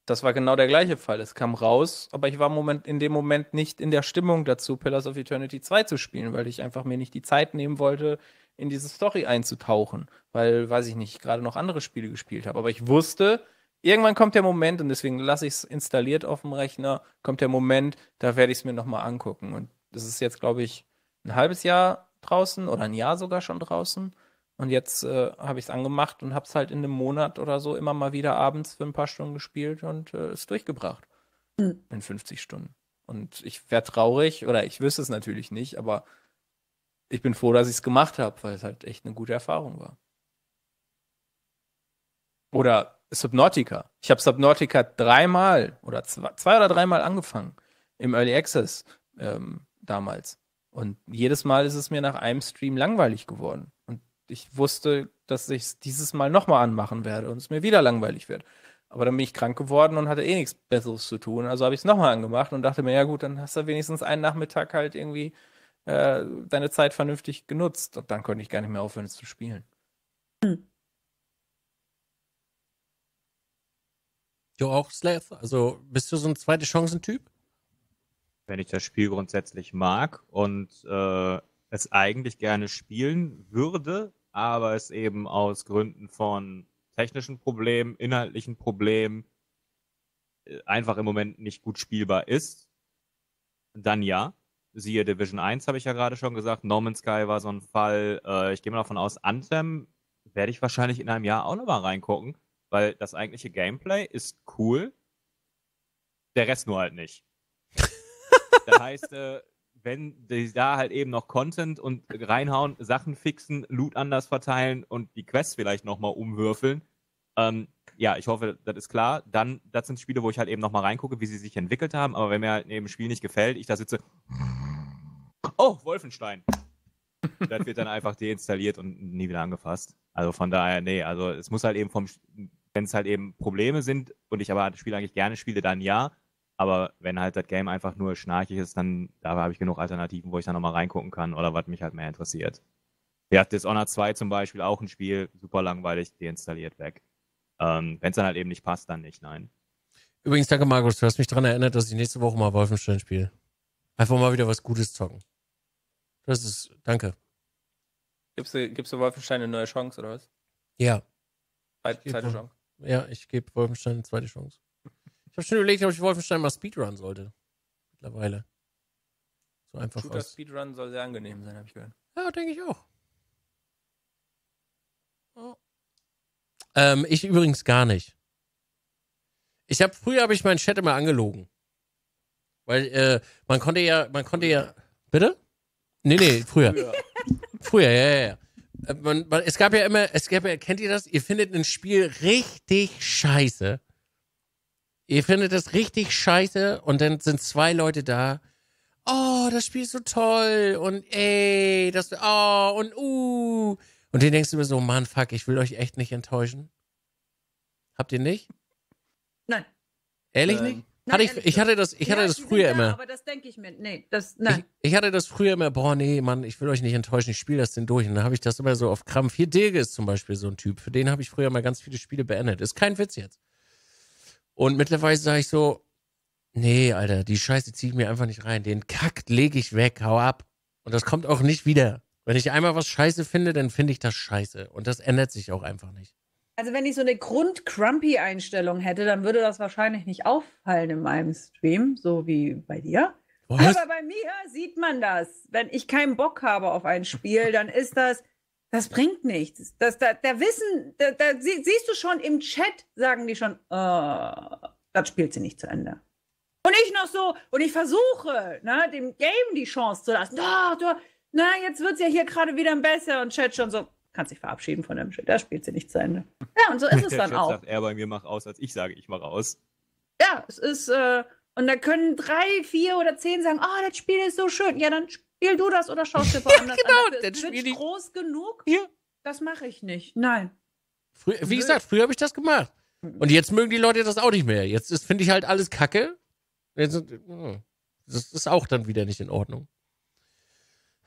das war genau der gleiche Fall. Es kam raus, aber ich war Moment, in dem Moment nicht in der Stimmung dazu, Pillars of Eternity 2 zu spielen, weil ich einfach mir nicht die Zeit nehmen wollte, in diese Story einzutauchen. Weil, weiß ich nicht, ich gerade noch andere Spiele gespielt habe. Aber ich wusste, irgendwann kommt der Moment, und deswegen lasse ich es installiert auf dem Rechner, kommt der Moment, da werde ich es mir nochmal angucken. Und das ist jetzt, glaube ich, ein halbes Jahr draußen oder ein Jahr sogar schon draußen. Und jetzt äh, habe ich es angemacht und habe es halt in einem Monat oder so immer mal wieder abends für ein paar Stunden gespielt und äh, es durchgebracht. Hm. In 50 Stunden. Und ich wäre traurig, oder ich wüsste es natürlich nicht, aber ich bin froh, dass ich es gemacht habe, weil es halt echt eine gute Erfahrung war. Oder Subnautica. Ich habe Subnautica dreimal oder zwei, zwei oder dreimal angefangen im Early Access ähm, damals. Und jedes Mal ist es mir nach einem Stream langweilig geworden. Und ich wusste, dass ich es dieses Mal nochmal anmachen werde und es mir wieder langweilig wird. Aber dann bin ich krank geworden und hatte eh nichts Besseres zu tun. Also habe ich es nochmal angemacht und dachte mir, ja gut, dann hast du wenigstens einen Nachmittag halt irgendwie äh, deine Zeit vernünftig genutzt. Und dann konnte ich gar nicht mehr aufhören, es zu spielen. Du auch, Slav? Also bist du so ein zweite Chancen-Typ? wenn ich das Spiel grundsätzlich mag und äh, es eigentlich gerne spielen würde, aber es eben aus Gründen von technischen Problemen, inhaltlichen Problemen äh, einfach im Moment nicht gut spielbar ist, dann ja. Siehe Division 1 habe ich ja gerade schon gesagt, No Man's Sky war so ein Fall. Äh, ich gehe mal davon aus, Anthem werde ich wahrscheinlich in einem Jahr auch nochmal reingucken, weil das eigentliche Gameplay ist cool, der Rest nur halt nicht. Das heißt, äh, wenn die da halt eben noch Content und reinhauen, Sachen fixen, Loot anders verteilen und die Quests vielleicht nochmal umwürfeln, ähm, ja, ich hoffe, das ist klar. Dann, das sind Spiele, wo ich halt eben nochmal reingucke, wie sie sich entwickelt haben. Aber wenn mir halt neben dem Spiel nicht gefällt, ich da sitze, oh, Wolfenstein. Das wird dann einfach deinstalliert und nie wieder angefasst. Also von daher, nee, also es muss halt eben vom, wenn es halt eben Probleme sind und ich aber das Spiel eigentlich gerne spiele, dann ja. Aber wenn halt das Game einfach nur schnarchig ist, dann da habe ich genug Alternativen, wo ich dann nochmal reingucken kann oder was mich halt mehr interessiert. Ja, Dishonored 2 zum Beispiel auch ein Spiel, super langweilig, deinstalliert weg. Ähm, wenn es dann halt eben nicht passt, dann nicht, nein. Übrigens, danke Markus, du hast mich daran erinnert, dass ich nächste Woche mal Wolfenstein spiele. Einfach mal wieder was Gutes zocken. Das ist, danke. Gibst du, gibst du Wolfenstein eine neue Chance oder was? Ja, Zweite, zweite. Chance. ja, ich gebe Wolfenstein eine zweite Chance. Ich habe schon überlegt, ob ich Wolfenstein mal Speedrun sollte. Mittlerweile. So einfach Shooter aus. Speedrun soll sehr angenehm sein, habe ich gehört. Ja, denke ich auch. Oh. Ähm, ich übrigens gar nicht. Ich habe früher habe ich meinen Chat immer angelogen. Weil äh, man konnte ja, man konnte ja. Bitte? Nee, nee, früher. Früher, ja, ja, ja. Äh, Man, man, es gab ja immer, es gab ja, kennt ihr das? Ihr findet ein Spiel richtig scheiße. Ihr findet das richtig scheiße und dann sind zwei Leute da. Oh, das Spiel ist so toll und ey, das, oh und uh. Und dann denkst du mir so, Mann, fuck, ich will euch echt nicht enttäuschen. Habt ihr nicht? Nein. Ehrlich Nein. nicht? Nein, Hatte ich, ich hatte das, ich hatte Ja, das die sind früher da, immer. Aber das denke ich mir. Nee, das, Ich, nein. ich hatte das früher immer, boah, nee, Mann, ich will euch nicht enttäuschen, ich spiele das denn durch. Und dann habe ich das immer so auf Krampf. Hier, Dirge ist zum Beispiel so ein Typ, für den habe ich früher mal ganz viele Spiele beendet. Ist kein Witz jetzt. Und mittlerweile sage ich so, nee, Alter, die Scheiße ziehe ich mir einfach nicht rein. Den Kack lege ich weg, hau ab. Und das kommt auch nicht wieder. Wenn ich einmal was scheiße finde, dann finde ich das scheiße. Und das ändert sich auch einfach nicht. Also wenn ich so eine Grund-Crumpy-Einstellung hätte, dann würde das wahrscheinlich nicht auffallen in meinem Stream, so wie bei dir. Was? Aber bei mir sieht man das. Wenn ich keinen Bock habe auf ein Spiel, dann ist das, das bringt nichts. Das, da, da wissen, da, da sie, siehst du schon im Chat, sagen die schon, äh, das spielt sie nicht zu Ende. Und ich noch so, und ich versuche, ne, dem Game die Chance zu lassen. Doch, doch, na, jetzt wird's ja hier gerade wieder besser. Und Chat schon so, kannst dich verabschieden von dem Shit. Da spielt sie nicht zu Ende. Ja, und so ist es Der dann Chat auch. sagt er bei mir, mach aus, als ich sage, ich mach aus. Ja, es ist, äh, und da können drei, vier oder zehn sagen, oh, das Spiel ist so schön. Ja, dann spiel du das oder schaust dir woanders genau, an. dann Dafür ist spiel die- groß genug? Ja. Das mache ich nicht. Nein. Früher, wie gesagt, früher habe ich das gemacht. Und jetzt mögen die Leute das auch nicht mehr. Jetzt finde ich halt alles Kacke. Jetzt, das ist auch dann wieder nicht in Ordnung.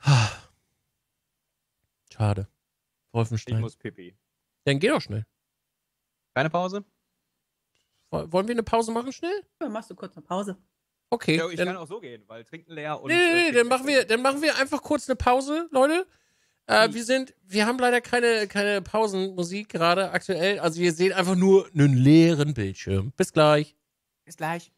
Schade. Ich Wolfenstein. muss pipi. Dann geh doch schnell. Keine Pause? Woll- Wollen wir eine Pause machen schnell? Ja, machst du kurz eine Pause. Okay. Ja, ich dann, kann auch so gehen, weil trinken leer und. nee, nee, nee, dann machen wir, dann machen wir einfach kurz eine Pause, Leute. Äh, Hm. wir sind, wir haben leider keine, keine Pausenmusik gerade aktuell. Also ihr seht einfach nur einen leeren Bildschirm. Bis gleich. Bis gleich.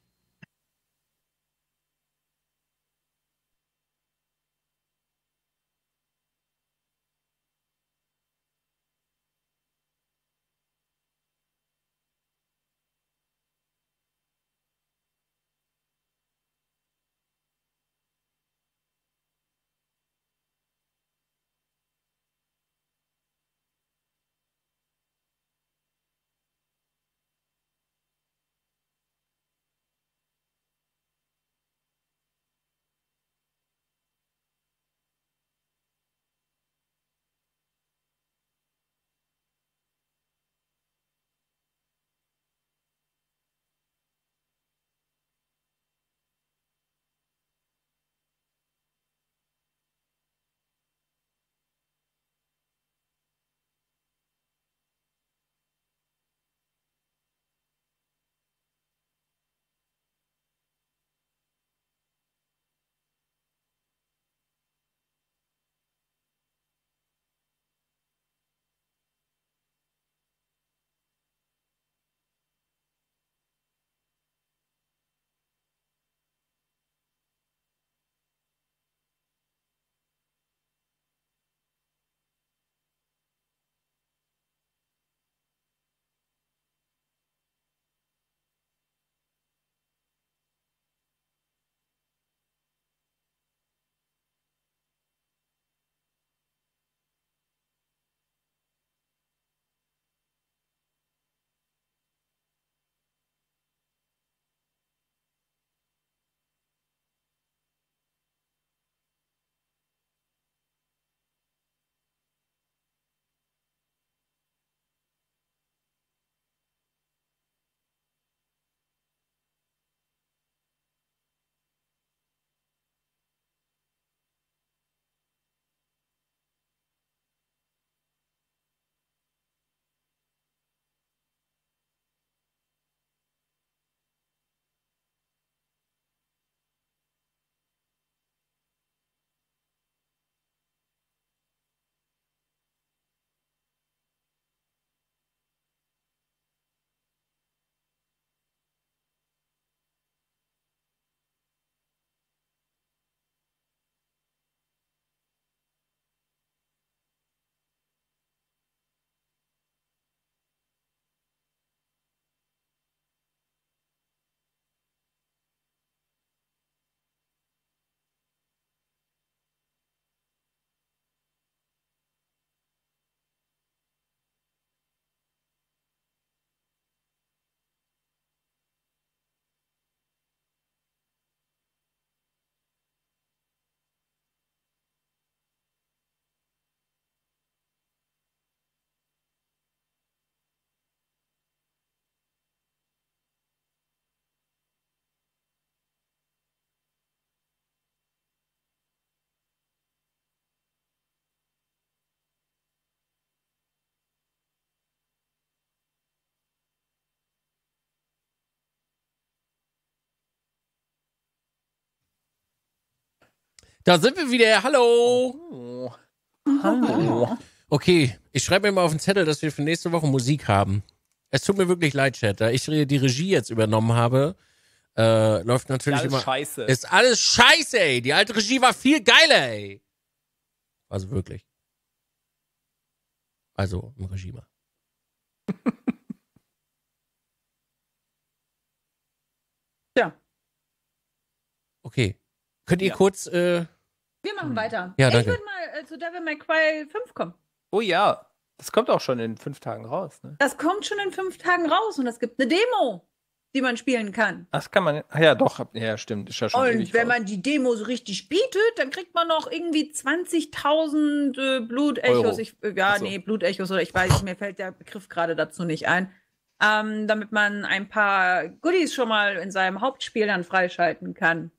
Da sind wir wieder. Hallo. Hallo. Okay, ich schreibe mir mal auf den Zettel, dass wir für nächste Woche Musik haben. Es tut mir wirklich leid, Chat. Da ich die Regie jetzt übernommen habe, äh, läuft natürlich Alles immer. scheiße. Ist alles scheiße, ey. Die alte Regie war viel geiler, ey. Also wirklich. Also im Regime. Tja. Okay. Könnt ihr Ja. kurz, äh, Wir machen Hm. weiter. Ja, ich danke. würde mal äh, zu Devil May Cry 5 kommen. Oh ja, das kommt auch schon in fünf Tagen raus. Ne? Das kommt schon in fünf Tagen raus und es gibt eine Demo, die man spielen kann. Das kann man. Ja, doch. Ja, stimmt. Ist ja schon Und wenn raus. man die Demo so richtig bietet, dann kriegt man noch irgendwie 20.000 äh, Blutechos. Ich, äh, ja, so. nee, Blutechos oder ich weiß, mir fällt der Begriff gerade dazu nicht ein. Ähm, damit man ein paar Goodies schon mal in seinem Hauptspiel dann freischalten kann.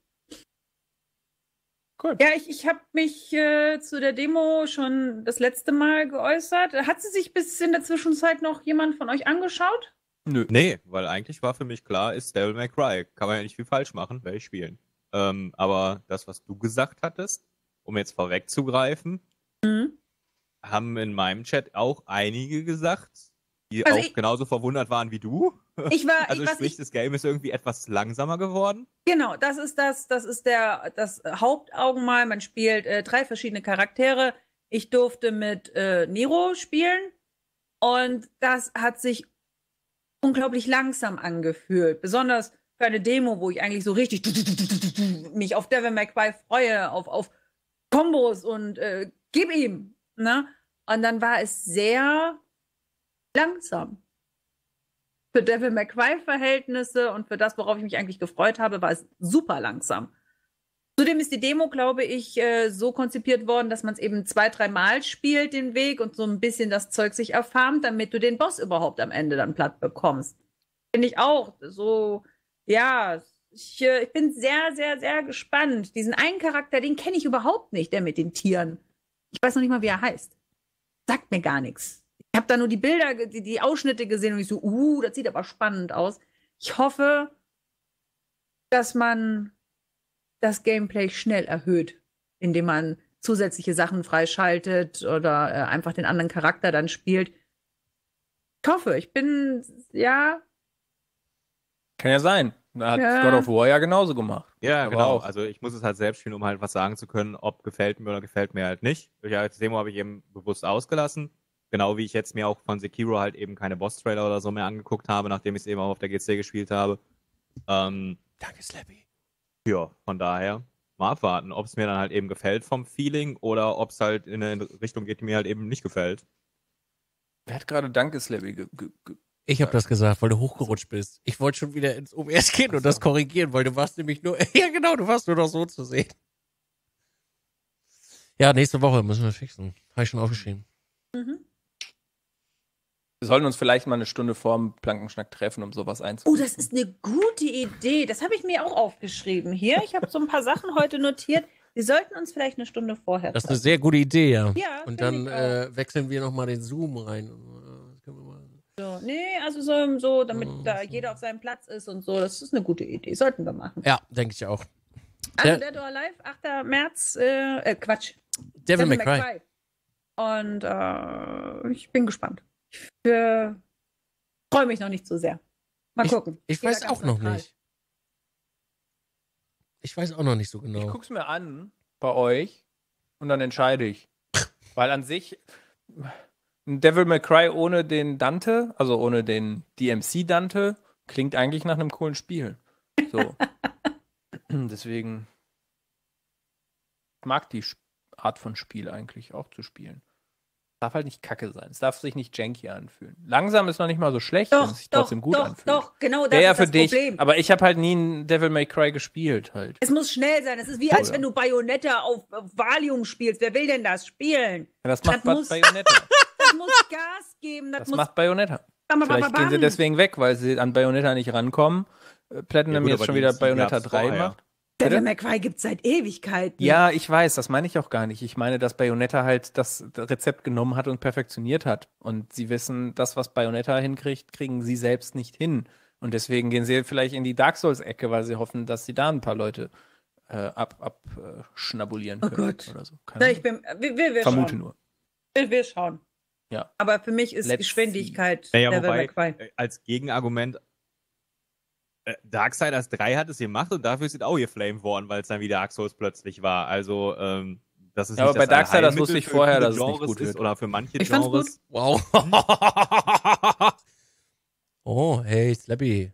Gut. Ja, ich, ich habe mich äh, zu der Demo schon das letzte Mal geäußert. Hat sie sich bis in der Zwischenzeit noch jemand von euch angeschaut? Nö. Nee, weil eigentlich war für mich klar, ist Devil May Cry. Kann man ja nicht viel falsch machen, werde ich spielen. Ähm, aber das, was du gesagt hattest, um jetzt vorwegzugreifen, Mhm. haben in meinem Chat auch einige gesagt, die Also auch ich- genauso verwundert waren wie du. Ich war, Also ich, sprich, ich, das Game ist irgendwie etwas langsamer geworden. Genau, das ist das, das ist der das Hauptaugenmal. Man spielt äh, drei verschiedene Charaktere. Ich durfte mit äh, Nero spielen und das hat sich unglaublich langsam angefühlt. Besonders für eine Demo, wo ich eigentlich so richtig mich auf Devil May Cry freue, auf, auf Kombos und äh, gib ihm. Ne? Und dann war es sehr langsam. Für Devil May Cry Verhältnisse und für das, worauf ich mich eigentlich gefreut habe, war es super langsam. Zudem ist die Demo, glaube ich, äh, so konzipiert worden, dass man es eben zwei, dreimal spielt, den Weg, und so ein bisschen das Zeug sich erfarmt, damit du den Boss überhaupt am Ende dann platt bekommst. Finde ich auch. So, ja, ich, äh, ich bin sehr, sehr, sehr gespannt. Diesen einen Charakter, den kenne ich überhaupt nicht, der mit den Tieren. Ich weiß noch nicht mal, wie er heißt. Sagt mir gar nichts. Ich habe da nur die Bilder, die, die Ausschnitte gesehen und ich so, uh, das sieht aber spannend aus. Ich hoffe, dass man das Gameplay schnell erhöht, indem man zusätzliche Sachen freischaltet oder äh, einfach den anderen Charakter dann spielt. Ich hoffe, ich bin, ja, Kann ja sein. Da hat Ja. God of War ja genauso gemacht. Ja, genau. auch. Also ich muss es halt selbst spielen, um halt was sagen zu können, ob gefällt mir oder gefällt mir halt nicht. Ja, als Demo habe ich eben bewusst ausgelassen. Genau wie ich jetzt mir auch von Sekiro halt eben keine Boss-Trailer oder so mehr angeguckt habe, nachdem ich es eben auch auf der GC gespielt habe. Ähm, danke, Slappy. ja, von daher mal abwarten, ob es mir dann halt eben gefällt vom Feeling oder ob es halt in eine Richtung geht, die mir halt eben nicht gefällt. Wer hat gerade Dankeslabby ge ge ge Ich habe das gesagt, weil du hochgerutscht bist. Ich wollte schon wieder ins OBS gehen und das korrigieren, weil du warst nämlich nur, ja genau, du warst nur noch so zu sehen. Ja, nächste Woche müssen wir fixen. Habe ich schon aufgeschrieben. Mhm. Wir sollten uns vielleicht mal eine Stunde vorm Plankenschnack treffen, um sowas Oh, einzubauen. das ist eine gute Idee. Das habe ich mir auch aufgeschrieben hier. Ich habe so ein paar Sachen heute notiert. Wir sollten uns vielleicht eine Stunde vorher Das ist eine treffen. sehr gute Idee, ja. Ja, und dann ich auch. äh, wechseln wir nochmal den Zoom rein. Das können wir mal- So, nee, also so, so damit Mhm. da jeder auf seinem Platz ist und so. Das ist eine gute Idee. Sollten wir machen. Ja, denke ich auch. Also Ja. Dead or Alive, 8. März, äh, äh Quatsch. Devil May Cry. Cry. Und äh, ich bin gespannt. Ich freue mich noch nicht so sehr. Mal gucken. Ich da weiß auch noch neutral. nicht. Ich weiß auch noch nicht so Ich genau. guck's mir an bei euch und dann entscheide ich. Weil an sich ein Devil May Cry ohne den Dante, also ohne den DMC Dante, klingt eigentlich nach einem coolen Spiel. So. Deswegen ich mag die Art von Spiel eigentlich auch zu spielen. Darf halt nicht kacke sein. Es darf sich nicht janky anfühlen. Langsam ist noch nicht mal so schlecht, wenn Doch, es sich doch, trotzdem gut doch, anfühlt. doch, genau das ja ist für das dich. Problem. Aber ich habe halt nie ein Devil May Cry gespielt halt. es muss schnell sein. Es ist wie, Oh, als wenn du Bayonetta auf, Valium spielst. Wer will denn das spielen? Ja, das Das macht muss- Bayonetta. Das muss Gas geben. Das, Das muss macht Bayonetta. bam, Vielleicht bam, gehen sie deswegen weg, weil sie an Bayonetta nicht rankommen. Äh, Platinum Ja, gut, jetzt schon wieder Bayonetta gab's 3 vorher. macht. Devil? May Cry gibt es seit Ewigkeiten. Ja, ich weiß, das meine ich auch gar nicht. Ich meine, dass Bayonetta halt das Rezept genommen hat und perfektioniert hat. Und sie wissen, das, was Bayonetta hinkriegt, kriegen sie selbst nicht hin. Und deswegen gehen sie vielleicht in die Dark Souls-Ecke, weil sie hoffen, dass sie da ein paar Leute äh, ab, ab äh, Oh können. Gott. Oder so. Keine ich bin, wir, wir, wir Vermute schauen. nur. Wir, wir schauen. Ja. Aber für mich ist Let's Geschwindigkeit Naja, Devil wobei, May Cry. äh, als Gegenargument, äh, Darksiders 3 hat es gemacht und dafür ist es auch geflamed worden, weil es dann wieder Dark Souls plötzlich war. Also, ähm, das ist Ja, nicht aber bei Darksiders wusste ich für vorher, dass es nicht Genres gut ist wird. Oder für manche Ich fand's Genres. Wow. oh, hey, Slappy.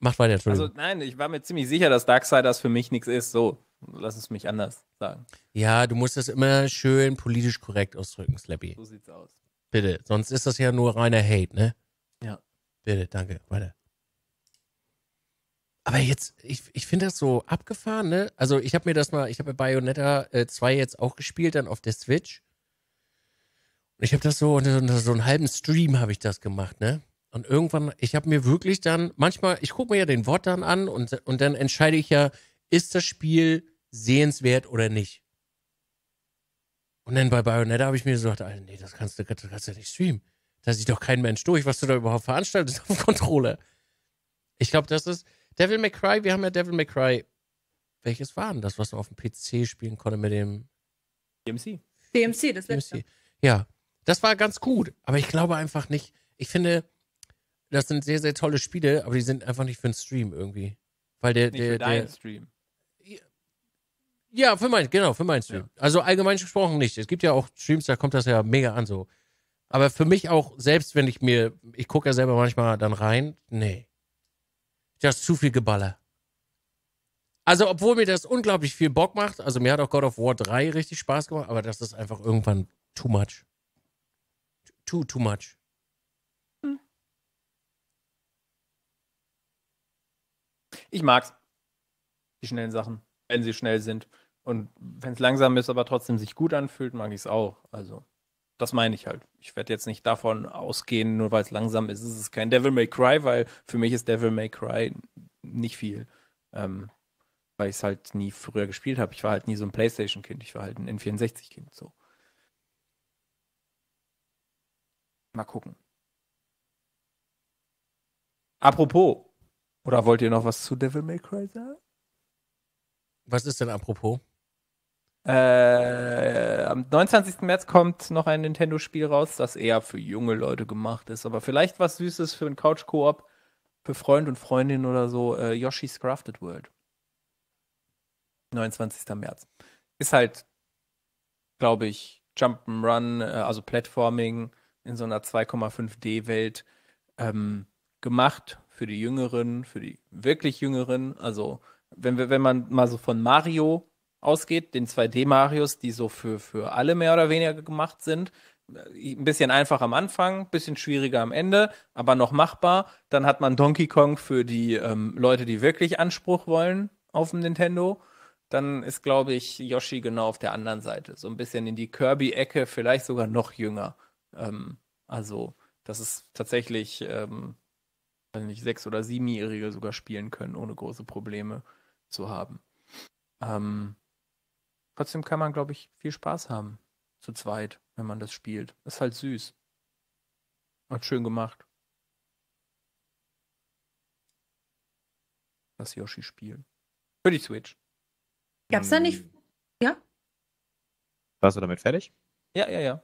Macht weiter, Entschuldigung. Also nein, ich war mir ziemlich sicher, dass Darksiders für mich nichts ist. So, lass es mich anders sagen. ja, du musst das immer schön politisch korrekt ausdrücken, Slappy. So sieht's aus. Bitte. Sonst ist das ja nur reiner Hate, ne? Ja. Bitte, danke. Weiter. Aber jetzt, ich, ich finde das so abgefahren, ne? Also ich habe mir das mal, ich habe Bayonetta äh, 2 jetzt auch gespielt, dann auf der Switch. Und ich habe das so, unter so einen halben Stream habe ich das gemacht, ne? Und irgendwann, ich habe mir wirklich dann, manchmal, ich gucke mir ja den Wort dann an und, und dann entscheide ich ja, ist das Spiel sehenswert oder nicht. Und dann bei Bayonetta habe ich mir gedacht, Alter, nee, das kannst du, das kannst du nicht streamen. Da sieht doch kein Mensch durch, was du da überhaupt veranstaltest auf dem Controller. Ich glaube, das ist Devil May Cry. Wir haben ja Devil May Cry. Welches war denn das, was man auf dem PC spielen konnte mit dem DMC. DMC, das letzte. DMC? Ja, das war ganz gut. Aber ich glaube einfach nicht. Ich finde, das sind sehr, sehr tolle Spiele, aber die sind einfach nicht für einen Stream irgendwie. Weil der, Nicht der, für deinen der Stream. ja, für mein, genau, für meinen Stream. Also allgemein gesprochen nicht. Es gibt ja auch Streams, da kommt das ja mega an so. Aber für mich auch, selbst wenn ich mir, ich gucke ja selber manchmal dann rein, nee. Das ist zu viel Geballer. Also, obwohl mir das unglaublich viel Bock macht, also mir hat auch God of War 3 richtig Spaß gemacht, aber das ist einfach irgendwann too much. Too, too much. Ich mag's. Die schnellen Sachen, wenn sie schnell sind. Und wenn es langsam ist, aber trotzdem sich gut anfühlt, mag ich es auch. Also, das meine ich halt. Ich werde jetzt nicht davon ausgehen, nur weil es langsam ist, ist es kein Devil May Cry, weil für mich ist Devil May Cry nicht viel. Ähm, weil ich es halt nie früher gespielt habe. Ich war halt nie so ein Playstation-Kind, ich war halt ein N64-Kind. So. Mal gucken. Apropos, oder wollt ihr noch was zu Devil May Cry sagen? Was ist denn apropos? Äh, am 29. März kommt noch ein Nintendo-Spiel raus, das eher für junge Leute gemacht ist, aber vielleicht was Süßes für einen Couch-Koop, für Freund und Freundin oder so. Äh, Yoshi's Crafted World. 29. März. Ist halt, glaube ich, Jump'n'Run, äh, also Platforming in so einer 2,5D-Welt ähm, gemacht für die Jüngeren, für die wirklich Jüngeren. Also, wenn, wenn man mal so von Mario ausgeht, den 2D-Marios, die so für, für alle mehr oder weniger gemacht sind. Ein bisschen einfach am Anfang, ein bisschen schwieriger am Ende, aber noch machbar. Dann hat man Donkey Kong für die ähm, Leute, die wirklich Anspruch wollen auf dem Nintendo. Dann ist, glaube ich, Yoshi genau auf der anderen Seite. So ein bisschen in die Kirby-Ecke, vielleicht sogar noch jünger. Ähm, also, dass es tatsächlich, ähm, weiß nicht, sechs- oder siebenjährige sogar spielen können, ohne große Probleme zu haben. Ähm, trotzdem kann man, glaube ich, viel Spaß haben. Zu zweit, wenn man das spielt. Ist halt süß. Und schön gemacht. Das Yoshi-Spiel. Für die Switch. Gab's da nicht. Ja? Warst du damit fertig? Ja, ja, ja.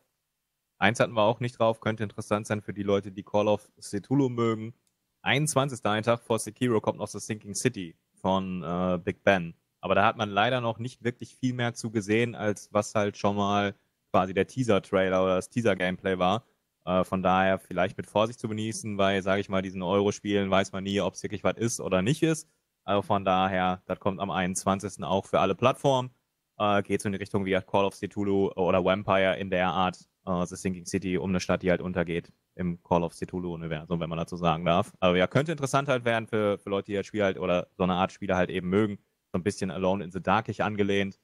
Eins hatten wir auch nicht drauf, könnte interessant sein für die Leute, die Call of Cthulhu mögen. 21. ein Tag vor Sekiro kommt noch The Sinking City von äh, Big Ben. Aber da hat man leider noch nicht wirklich viel mehr zu gesehen, als was halt schon mal quasi der Teaser-Trailer oder das Teaser-Gameplay war. Äh, von daher vielleicht mit Vorsicht zu genießen, weil, sage ich mal, diesen Euro-Spielen weiß man nie, ob es wirklich was ist oder nicht ist. Also von daher, das kommt am 21. auch für alle Plattformen. Äh, geht so in die Richtung wie Call of Cthulhu oder Vampire in der Art äh, The Sinking City um eine Stadt, die halt untergeht im Call of Cthulhu-Universum, wenn man dazu sagen darf. Aber ja, könnte interessant halt werden für, für Leute, die das Spiel halt oder so eine Art Spiele halt eben mögen. So ein bisschen Alone in the Darkig angelehnt.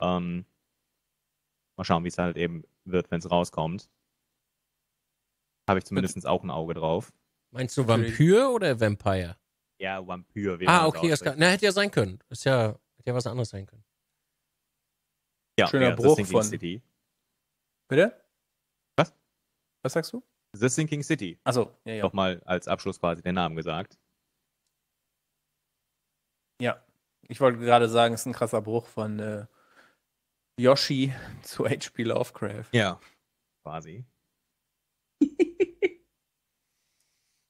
Ähm, mal schauen, wie es halt eben wird, wenn es rauskommt. Habe ich zumindest auch ein Auge drauf. Meinst du Vampir oder Vampire? Ja, Vampir. wie Ah, okay, das kann, na, hätte ja sein können. Ist ja, hätte ja was anderes sein können. ja, schöner ja, Bruch The Sinking von- City. Bitte? Was? Was sagst du? The Sinking City. Achso, ja, ja. Nochmal als Abschluss quasi den Namen gesagt. Ja. Ich wollte gerade sagen, es ist ein krasser Bruch von äh, Yoshi zu H.P. Lovecraft. Ja. Quasi.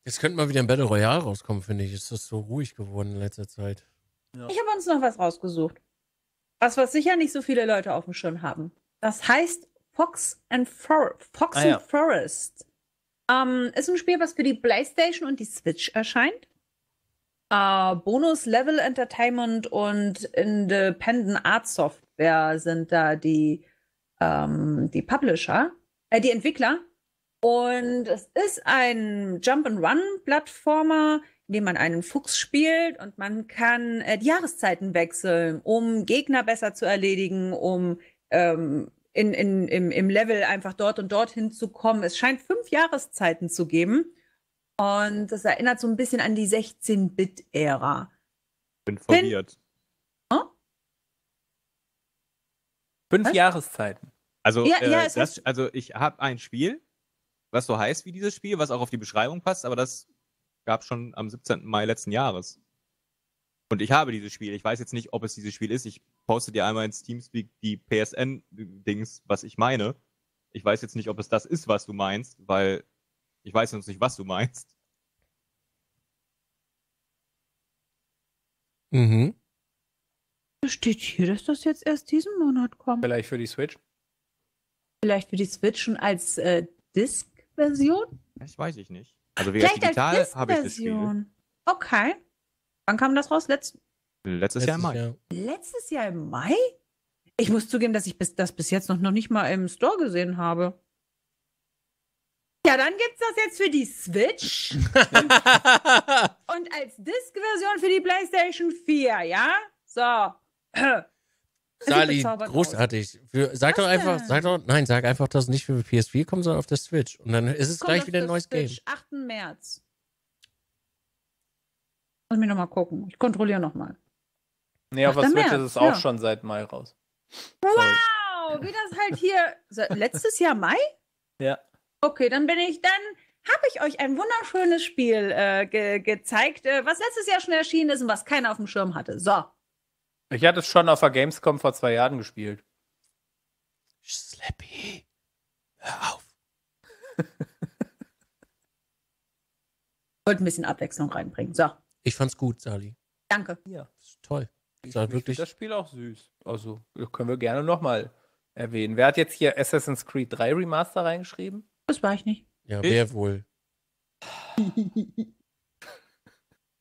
Jetzt könnte mal wieder ein Battle Royale rauskommen, finde ich. Ist das so ruhig geworden in letzter Zeit. Ich habe uns noch was rausgesucht. Was, was sicher nicht so viele Leute auf dem Schirm haben. Das heißt Fox and, For Fox Ah, ja. and Forest. Ähm, ist ein Spiel, was für die PlayStation und die Switch erscheint. Äh, Bonus Level Entertainment und Independent Art Software sind da die, ähm, die Publisher, äh, die Entwickler. Und es ist ein Jump-and-Run-Plattformer, in dem man einen Fuchs spielt und man kann äh, die Jahreszeiten wechseln, um Gegner besser zu erledigen, um ähm, in, in, im, im Level einfach dort und dorthin zu kommen. Es scheint fünf Jahreszeiten zu geben. Und das erinnert so ein bisschen an die 16-Bit-Ära. Bin verwirrt. Fünf Was? Jahreszeiten. Also, Ja, äh, ja, das, also ich habe ein Spiel, was so heißt wie dieses Spiel, was auch auf die Beschreibung passt, aber das gab schon am 17. Mai letzten Jahres. Und ich habe dieses Spiel. Ich weiß jetzt nicht, ob es dieses Spiel ist. Ich poste dir einmal ins Teamspeak die PSN-Dings, was ich meine. Ich weiß jetzt nicht, ob es das ist, was du meinst, weil ich weiß jetzt nicht, was du meinst. Mhm. Steht hier, dass das jetzt erst diesen Monat kommt. Vielleicht für die Switch. Vielleicht für die Switch schon als äh, Disk-Version? Das weiß ich nicht. Also wie gesagt, Vielleicht als digital habe ich das Spiel. Disk-Version. Okay. Wann kam das raus? Letz Letztes Jahr im Mai. Jahr. letztes Jahr im Mai? Ich muss zugeben, dass ich bis, das bis jetzt noch, noch nicht mal im Store gesehen habe. Ja, dann gibt's das jetzt für die Switch und als Disk-Version für die PlayStation 4, ja? So. Sali, großartig. Für, sag Was doch einfach, denn? sag doch, nein, sag einfach, dass es nicht für PS4 kommt, sondern auf der Switch. Und dann ist es Kommt gleich wieder ein neues Game. Switch, 8. März. Lass mich nochmal gucken. Ich kontrolliere nochmal. Nee, auf der 8. Switch März, ist es auch ja. schon seit Mai raus. Wow, wie das halt hier. Letztes Jahr Mai? Ja. Okay, dann bin ich, dann habe ich euch ein wunderschönes Spiel äh, ge gezeigt, äh, was letztes Jahr schon erschienen ist und was keiner auf dem Schirm hatte. So. Ich hatte es schon auf der Gamescom vor zwei Jahren gespielt. Slappy, hör auf. Wollte ein bisschen Abwechslung reinbringen. So. Ich fand's gut, Sali. Danke. Ja. Toll. Ich, ich wirklich- finde das Spiel auch süß. Also, können wir gerne nochmal erwähnen. Wer hat jetzt hier Assassin's Creed 3 Remaster reingeschrieben? Das war ich nicht. Ja, Ich- wer wohl?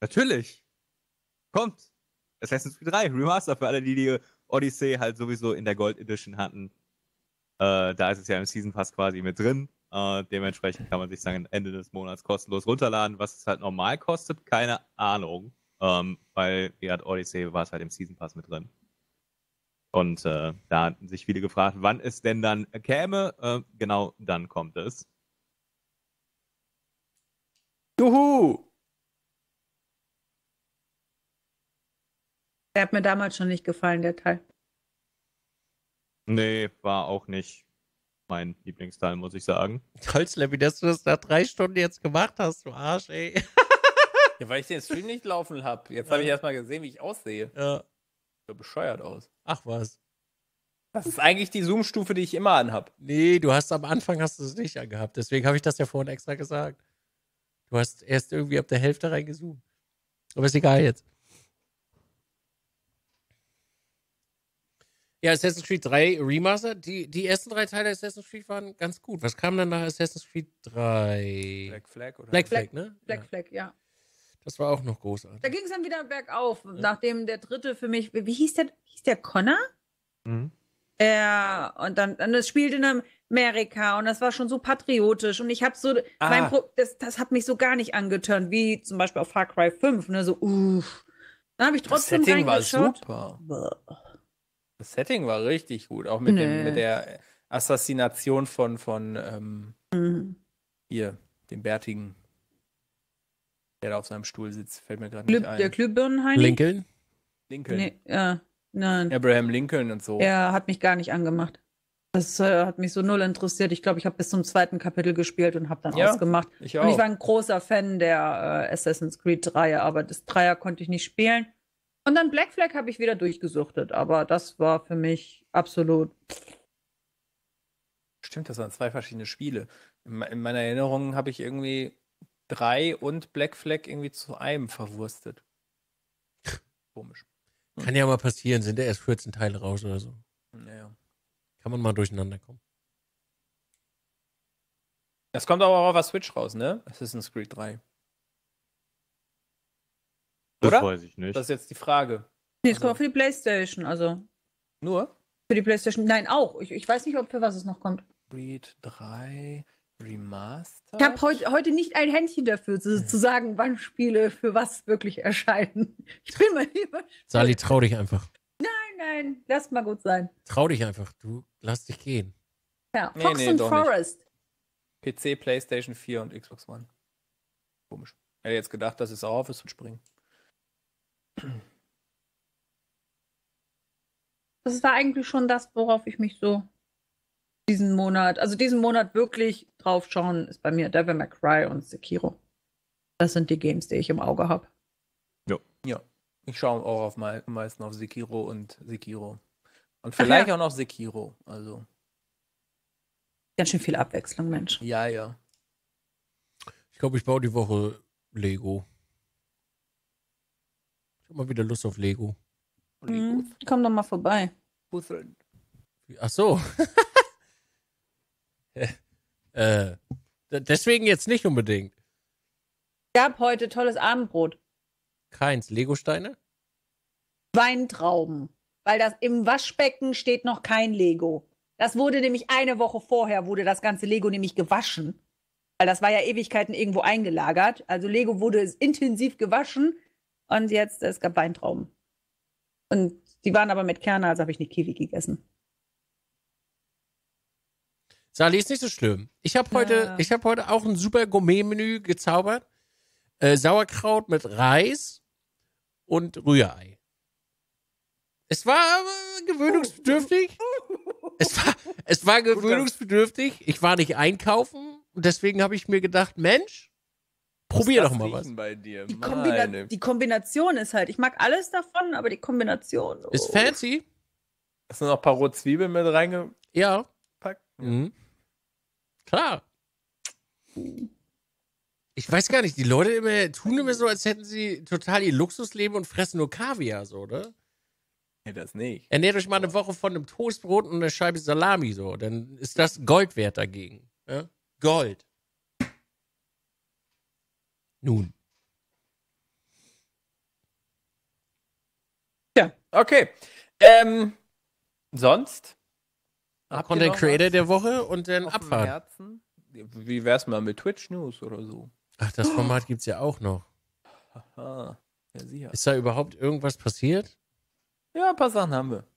Natürlich. Kommt. Assassin's Creed 3 Remaster für alle, die die Odyssey halt sowieso in der Gold Edition hatten. Äh, da ist es ja im Season Pass quasi mit drin. Äh, dementsprechend kann man sich sagen, Ende des Monats kostenlos runterladen. Was es halt normal kostet, keine Ahnung. Ähm, weil, wie hat Odyssey war es halt im Season Pass mit drin. Und äh, da hatten sich viele gefragt, wann es denn dann käme. Äh, genau dann kommt es. Juhu! Der hat mir damals schon nicht gefallen, der Teil. Nee, war auch nicht mein Lieblingsteil, muss ich sagen. Toll, Slappy, dass du das nach drei Stunden jetzt gemacht hast, du Arsch, ey. Ja, weil ich den Stream nicht laufen habe. Jetzt habe ich erstmal gesehen, wie ich aussehe. Ja. So bescheuert aus. Ach was. Das ist eigentlich die Zoom-Stufe, die ich immer anhab. Nee, du hast am Anfang hast du es nicht angehabt. Deswegen habe ich das ja vorhin extra gesagt. Du hast erst irgendwie ab der Hälfte reingezoomt. Aber ist egal jetzt. Ja, Assassin's Creed 3 Remaster. Die, die ersten drei Teile Assassin's Creed waren ganz gut. Was kam dann nach Assassin's Creed 3? Black Flag oder? Black Black- Flag, ne? Black ja, Flag, ja. Das war auch noch großartig. Da ging es dann wieder bergauf, nachdem der dritte für mich, wie hieß der, hieß der Connor? Mhm. Ja, und dann, dann das spielt in Amerika und das war schon so patriotisch und ich habe so, Ah. mein Pro, das, das hat mich so gar nicht angeturnt, wie zum Beispiel auf Far Cry 5, ne, so, uff. Dann habe ich Das trotzdem Setting war super. Das Setting war richtig gut. Auch mit, Nee. dem, mit der Assassination von, von ähm, Mhm. hier, dem Bärtigen, der da auf seinem Stuhl sitzt. Fällt mir gerade nicht ein. der Glühbirnenheini? Lincoln? Lincoln. Nee, ja, nein. Abraham Lincoln und so. Er hat mich gar nicht angemacht. Das äh, hat mich so null interessiert. Ich glaube, ich habe bis zum zweiten Kapitel gespielt und habe dann Ja, ausgemacht. Ich Und ich auch. war ein großer Fan der äh, Assassin's Creed 3, aber das Dreier konnte ich nicht spielen. Und dann Black Flag habe ich wieder durchgesuchtet, aber das war für mich absolut. Stimmt, das waren zwei verschiedene Spiele. In, in meiner Erinnerung habe ich irgendwie drei und Black Flag irgendwie zu einem verwurstet. Komisch. Kann ja mal passieren, sind ja erst 14 Teile raus oder so. Naja. Kann man mal durcheinander kommen. Das kommt aber auch auf der Switch raus, ne? Assassin's Creed 3. Das Oder? weiß ich nicht. Das ist jetzt die Frage. Nee, es Also- kommt auch für die Playstation, also. Nur? Für die Playstation. Nein, auch. Ich, ich weiß nicht, ob für was es noch kommt. Creed 3 Remastered. Ich habe heute, heute nicht ein Händchen dafür, zu, zu sagen, wann Spiele für was wirklich erscheinen. Ich bin mal lieber. Sali, trau dich einfach. Nein, nein, lass mal gut sein. Trau dich einfach. Du lass dich gehen. Ja, Nee, Fox nee, and nicht. Forest. PC, PlayStation 4 und Xbox One. Komisch. Hätte jetzt gedacht, dass es auch auf ist und springen. Das war eigentlich schon das, worauf ich mich so diesen Monat, also diesen Monat wirklich drauf schauen, ist bei mir Devil May Cry und Sekiro. Das sind die Games, die ich im Auge habe. Ich schaue auch auf mei am meisten auf Sekiro und Sekiro. Und vielleicht ja. auch noch Sekiro. Also, Ganz schön viel Abwechslung, Mensch. ja, ja. Ich glaube, ich baue die Woche Lego. Ich habe mal wieder Lust auf Lego. Hm, komm doch mal vorbei. Puzzeln. Ach so. äh, deswegen jetzt nicht unbedingt. Gab heute tolles Abendbrot. Keins. Lego-Steine? Weintrauben. Weil das im Waschbecken steht noch kein Lego. Das wurde nämlich eine Woche vorher, wurde das ganze Lego nämlich gewaschen. Weil das war ja Ewigkeiten irgendwo eingelagert. Also Lego wurde intensiv gewaschen und jetzt, es gab Weintrauben. Und die waren aber mit Kerne, also habe ich nicht Kiwi gegessen. Sali, ist nicht so schlimm. Ich habe heute, Ja. ich habe heute auch ein super Gourmet-Menü gezaubert. Äh, Sauerkraut mit Reis und Rührei. Es war äh, gewöhnungsbedürftig. Es war, es war gewöhnungsbedürftig. Ich war nicht einkaufen und deswegen habe ich mir gedacht, Mensch, probier doch mal was. bei dir. Die, Kombina die Kombination ist halt, ich mag alles davon, aber die Kombination. Ist oh. fancy? Hast du noch ein paar rote Zwiebeln mit reingepackt? Ja. Mhm. Klar. Ich weiß gar nicht, die Leute immer, tun immer so, als hätten sie total ihr Luxusleben und fressen nur Kaviar, so, oder? Nee, das nicht. Ernährt euch mal eine Woche von einem Toastbrot und einer Scheibe Salami, so. Dann ist das Gold wert dagegen. Ja? Gold. Nun. Okay. Ähm, sonst? Habt Content Creator was der Woche und dann auf dem Abfahrt. Herzen? Wie wär's mal mit Twitch News oder so? Ach, das Format gibt's ja auch noch. Ah, ja, sicher. Ist da überhaupt irgendwas passiert? Ja, ein paar Sachen haben wir.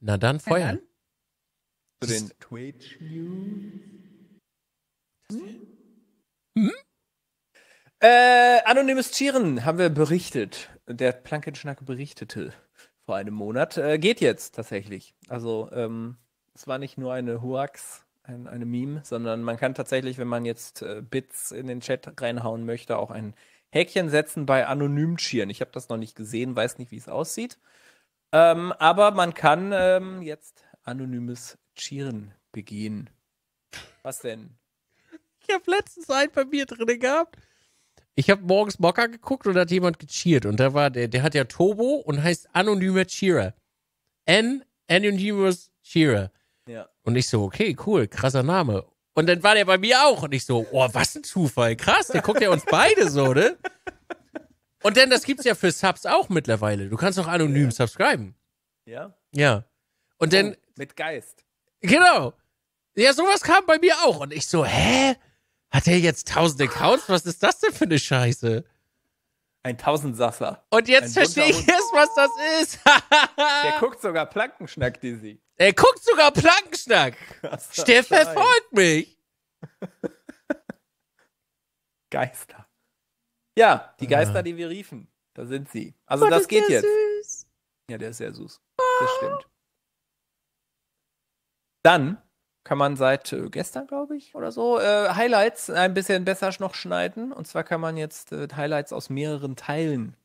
Na dann, Ja, Feuer. dann. Zu den Twitch News. Hm? Äh, anonymes Tieren haben wir berichtet. Der Plankenschnack berichtete vor einem Monat. Äh, geht jetzt tatsächlich. Also, ähm, es war nicht nur eine Hoax, ein, eine Meme, sondern man kann tatsächlich, wenn man jetzt äh, Bits in den Chat reinhauen möchte, auch ein Häkchen setzen bei anonym Cheeren. Ich habe das noch nicht gesehen, weiß nicht, wie es aussieht. Ähm, aber man kann ähm, jetzt anonymes Cheeren begehen. Was denn? Ich habe letztens einen bei mir drin gehabt. Ich habe morgens Mocker geguckt und da hat jemand gecheert. Und da war der, der hat ja Turbo und heißt anonymer Cheerer. N Anonymous Cheerer. Ja. Und ich so, okay, cool, krasser Name. Und dann war der bei mir auch. Und ich so, oh, was ein Zufall. Krass, der guckt ja uns beide so, ne? Und dann, das gibt's ja für Subs auch mittlerweile. Du kannst auch anonym subscriben. Ja? Ja. Und dann, Oh, mit Geist. Genau. Ja, sowas kam bei mir auch. Und ich so, hä? Hat er jetzt tausend Accounts? Was ist das denn für eine Scheiße? Ein Tausendsasser. Und jetzt Ein verstehe ich erst, was das ist. Der guckt sogar Plankenschnack, Dizzy. er guckt sogar Plankenschnack. Der verfolgt mich. Geister. Ja, die Geister, Ah. die wir riefen. Da sind sie. Also das geht jetzt. Ja, der ist sehr süß. Das stimmt. Dann kann man seit äh, gestern, glaube ich, oder so, äh, Highlights ein bisschen besser noch schneiden. Und zwar kann man jetzt äh, Highlights aus mehreren Teilen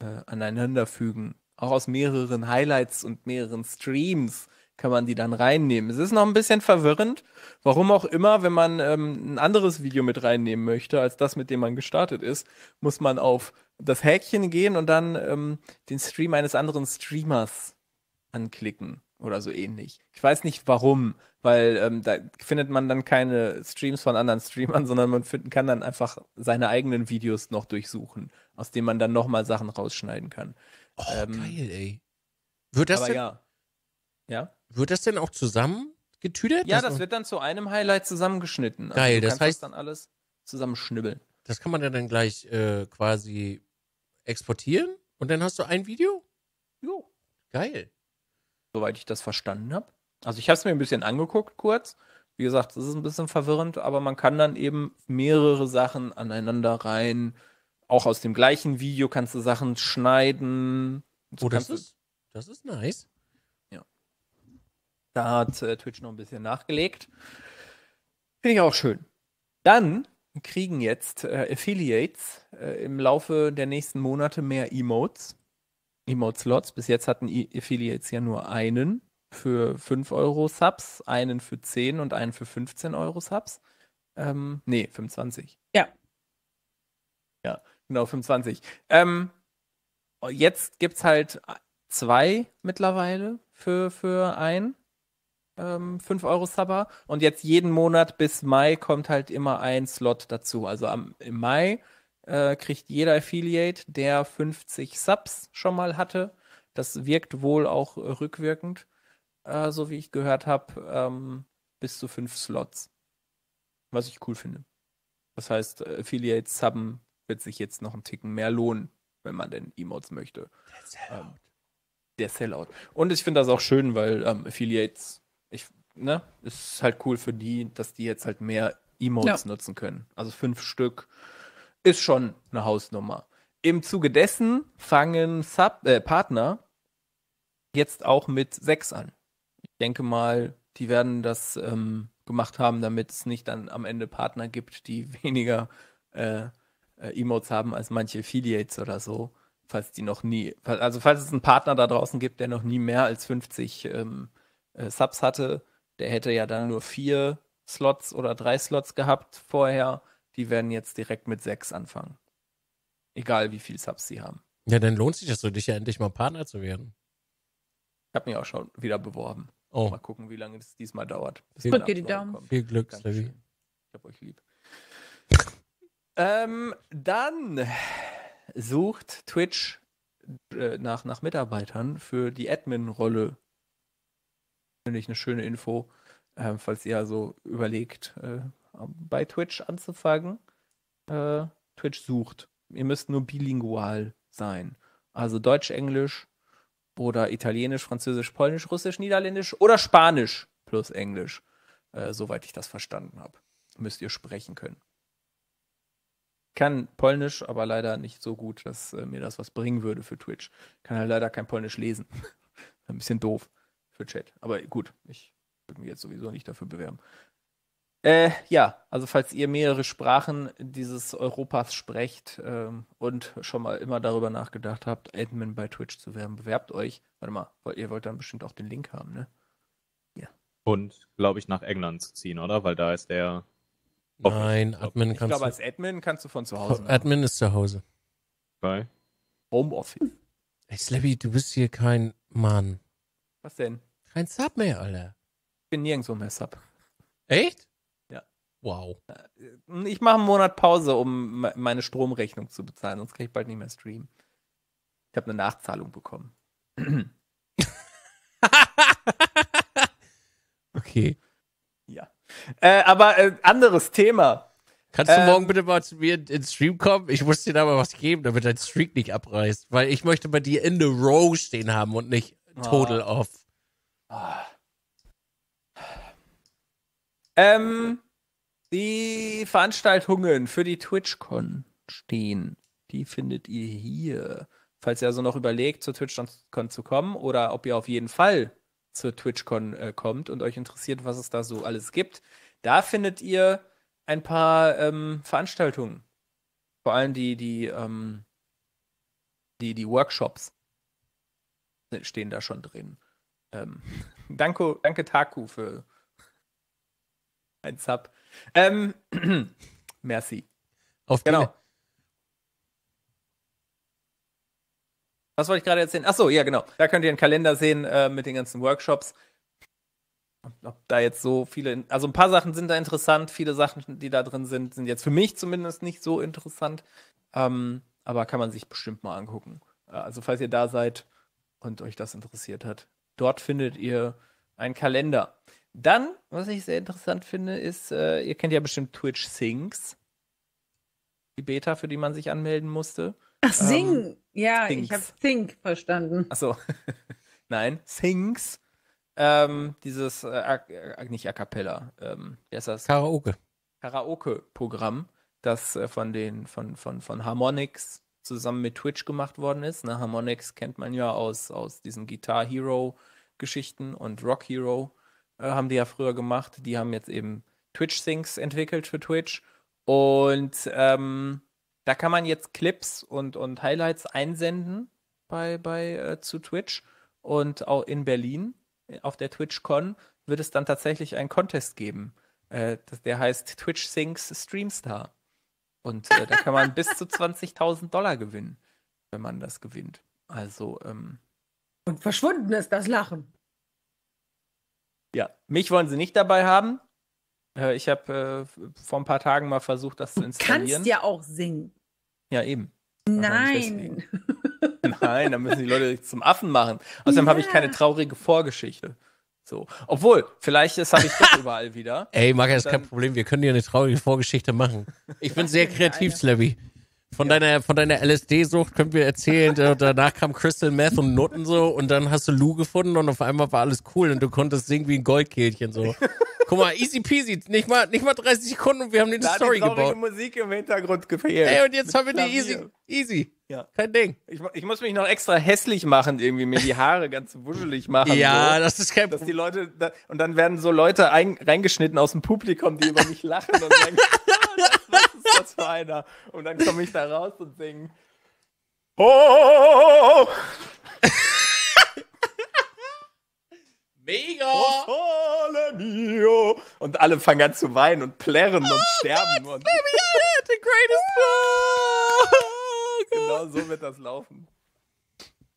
äh, aneinander fügen. Auch aus mehreren Highlights und mehreren Streams kann man die dann reinnehmen. Es ist noch ein bisschen verwirrend, warum auch immer, wenn man ähm, ein anderes Video mit reinnehmen möchte, als das, mit dem man gestartet ist, muss man auf das Häkchen gehen und dann ähm, den Stream eines anderen Streamers anklicken. Oder so ähnlich. Ich weiß nicht warum, weil ähm, da findet man dann keine Streams von anderen Streamern, sondern man finden, kann dann einfach seine eigenen Videos noch durchsuchen, aus denen man dann nochmal Sachen rausschneiden kann. Oh, Ähm, geil, ey. Wird das, Aber denn, ja. Ja? wird das denn auch zusammengetütet? Ja, Das- das wird dann zu einem Highlight zusammengeschnitten. Also Geil, du das heißt- dann alles zusammenschnibbeln. Das kann man ja dann gleich äh, quasi exportieren und dann hast du ein Video? Jo. Geil. Soweit ich das verstanden habe. Also ich habe es mir ein bisschen angeguckt kurz. Wie gesagt, das ist ein bisschen verwirrend, aber man kann dann eben mehrere Sachen aneinander rein. Auch aus dem gleichen Video kannst du Sachen schneiden. So Oh, das ist, das ist nice. Da hat äh, Twitch noch ein bisschen nachgelegt. Finde ich auch schön. Dann kriegen jetzt äh, Affiliates äh, im Laufe der nächsten Monate mehr Emotes. Emote-Slots. Bis jetzt hatten Affiliates ja nur einen für 5 Euro Subs, einen für 10 und einen für 15 Euro Subs. Ähm, nee, 25. Ja. Ja, genau, 25. Ähm, jetzt gibt es halt zwei mittlerweile für, für ein ähm, 5 Euro Subber. Und jetzt jeden Monat bis Mai kommt halt immer ein Slot dazu. Also am, im Mai äh, kriegt jeder Affiliate, der 50 Subs schon mal hatte. Das wirkt wohl auch rückwirkend, äh, so wie ich gehört habe, ähm, bis zu fünf Slots. Was ich cool finde. Das heißt, Affiliates subben wird sich jetzt noch einen Ticken mehr lohnen, wenn man denn Emotes möchte. Ähm, der Sellout. Und ich finde das auch schön, weil ähm, Affiliates, ich, ne, ist halt cool für die, dass die jetzt halt mehr Emotes nutzen können. Also fünf Stück ist schon eine Hausnummer. Im Zuge dessen fangen Sub, äh, Partner jetzt auch mit sechs an. Ich denke mal, die werden das ähm, gemacht haben, damit es nicht dann am Ende Partner gibt, die weniger äh, äh, Emotes haben als manche Affiliates oder so. Falls die noch nie, also falls es einen Partner da draußen gibt, der noch nie mehr als 50 ähm, äh, Subs hatte, der hätte ja dann nur vier Slots oder drei Slots gehabt vorher. Die werden jetzt direkt mit sechs anfangen. Egal wie viel Subs sie haben. Ja, dann lohnt sich das für dich ja endlich mal Partner zu werden. Ich habe mich auch schon wieder beworben. Oh, Mal gucken, wie lange es diesmal dauert. bis Drück dir die Daumen. kommt. viel Glück. Slavi. Ich hab euch lieb. ähm, dann sucht Twitch äh, nach, nach Mitarbeitern für die Admin-Rolle. Finde ich eine schöne Info, äh, falls ihr also überlegt, äh, bei Twitch anzufangen. Äh, Twitch sucht. Ihr müsst nur bilingual sein. Also Deutsch, Englisch oder Italienisch, Französisch, Polnisch, Russisch, Niederländisch oder Spanisch plus Englisch. Äh, soweit ich das verstanden habe. Müsst ihr sprechen können. Kann Polnisch, aber leider nicht so gut, dass äh, mir das was bringen würde für Twitch. Kann halt leider kein Polnisch lesen. Ein bisschen doof für Chat. Aber gut, ich würde mich jetzt sowieso nicht dafür bewerben. Äh, ja, also falls ihr mehrere Sprachen dieses Europas sprecht ähm, und schon mal immer darüber nachgedacht habt, Admin bei Twitch zu werden, bewerbt euch. Warte mal, ihr wollt dann bestimmt auch den Link haben, ne? Und, glaube ich, nach England zu ziehen, oder? Weil da ist der. Nein, Admin Ich kannst glaube, du. als Admin kannst du von zu Hause machen. Admin ist zu Hause. Okay. Homeoffice. Ey, Slappy, du bist hier kein Mann. Was denn? Kein Sub mehr, Alter. Ich bin nirgendwo mehr Sub. Echt? Wow. Ich mache einen Monat Pause, um me- meine Stromrechnung zu bezahlen, sonst kann ich bald nicht mehr streamen. Ich habe eine Nachzahlung bekommen. Okay. Ja. Äh, aber äh, anderes Thema. Kannst du Ähm, morgen bitte mal zu mir ins Stream kommen? Ich muss dir da mal was geben, damit dein Streak nicht abreißt. Weil ich möchte bei dir in the row stehen haben und nicht total Ah. off. Ähm, die Veranstaltungen für die TwitchCon stehen. Die findet ihr hier. Falls ihr also noch überlegt, zur TwitchCon zu kommen oder ob ihr auf jeden Fall zur TwitchCon äh, kommt und euch interessiert, was es da so alles gibt, da findet ihr ein paar ähm, Veranstaltungen. Vor allem die, die, ähm, die, die Workshops stehen da schon drin. Ähm, danke, danke Taku für ein Sub. Ähm, merci. Auf Genau. die- Was wollte ich gerade erzählen? Ach so, ja, genau. Da könnt ihr einen Kalender sehen äh, mit den ganzen Workshops. Ob da jetzt so viele, also ein paar Sachen sind da interessant, viele Sachen, die da drin sind, sind jetzt für mich zumindest nicht so interessant. Ähm, aber kann man sich bestimmt mal angucken. Äh, Also, falls ihr da seid und euch das interessiert hat, dort findet ihr einen Kalender. Dann, was ich sehr interessant finde, ist, äh, ihr kennt ja bestimmt Twitch Syncs. Die Beta, für die man sich anmelden musste. Ach, Sing. ja, ich Things. habe Think verstanden. Achso. Nein, Sings. Ähm, dieses, äh, äh, nicht A Cappella, ähm, wie heißt das? Karaoke. Karaoke-Programm, das äh, von den, von, von, von Harmonix zusammen mit Twitch gemacht worden ist. Ne? Harmonix kennt man ja aus, aus diesen Guitar Hero-Geschichten und Rock Hero äh, haben die ja früher gemacht. Die haben jetzt eben Twitch Syncs entwickelt für Twitch. Und ähm, da kann man jetzt Clips und, und Highlights einsenden bei, bei äh, zu Twitch. Und auch in Berlin äh, auf der TwitchCon wird es dann tatsächlich einen Contest geben. Äh, der heißt Twitch Syncs Streamstar. Und äh, da kann man bis zu 20.000 Dollar gewinnen, wenn man das gewinnt. Also, ähm, Und verschwunden ist das Lachen. Ja, mich wollen sie nicht dabei haben. Äh, ich habe äh, vor ein paar Tagen mal versucht, das zu Du installieren. kannst ja auch singen. ja, eben. Nein. Nein, dann müssen die Leute sich zum Affen machen. Außerdem habe ich Ja. keine traurige Vorgeschichte. So. Obwohl, vielleicht das habe ich doch überall wieder. Ey, Marc, das ist kein Problem. Wir können dir eine traurige Vorgeschichte machen. Ich bin sehr kreativ, Slabby. Von deiner, von deiner LSD-Sucht können wir erzählen. da- Danach kam Crystal Meth und Nutten so und dann hast du Lou gefunden und auf einmal war alles cool und du konntest singen wie ein Goldkehlchen so. Guck mal, easy peasy. Nicht mal, nicht mal 30 Sekunden und wir haben eine Da hat Story die traurige gebaut. Musik im Hintergrund gefehlt. Ey, und jetzt haben wir die easy, easy. Ja. Kein Ding. Ich, ich muss mich noch extra hässlich machen, irgendwie mir die Haare ganz wuschelig machen. Ja, so. das ist kein dass die Problem. Leute da, und dann werden so Leute ein, reingeschnitten aus dem Publikum, die über mich lachen und sagen, "Ah, das, für einer? Und dann komme ich da raus und singe. Oh, Mega! Und alle fangen an zu weinen und plärren und sterben. Und The greatest genau so wird das laufen.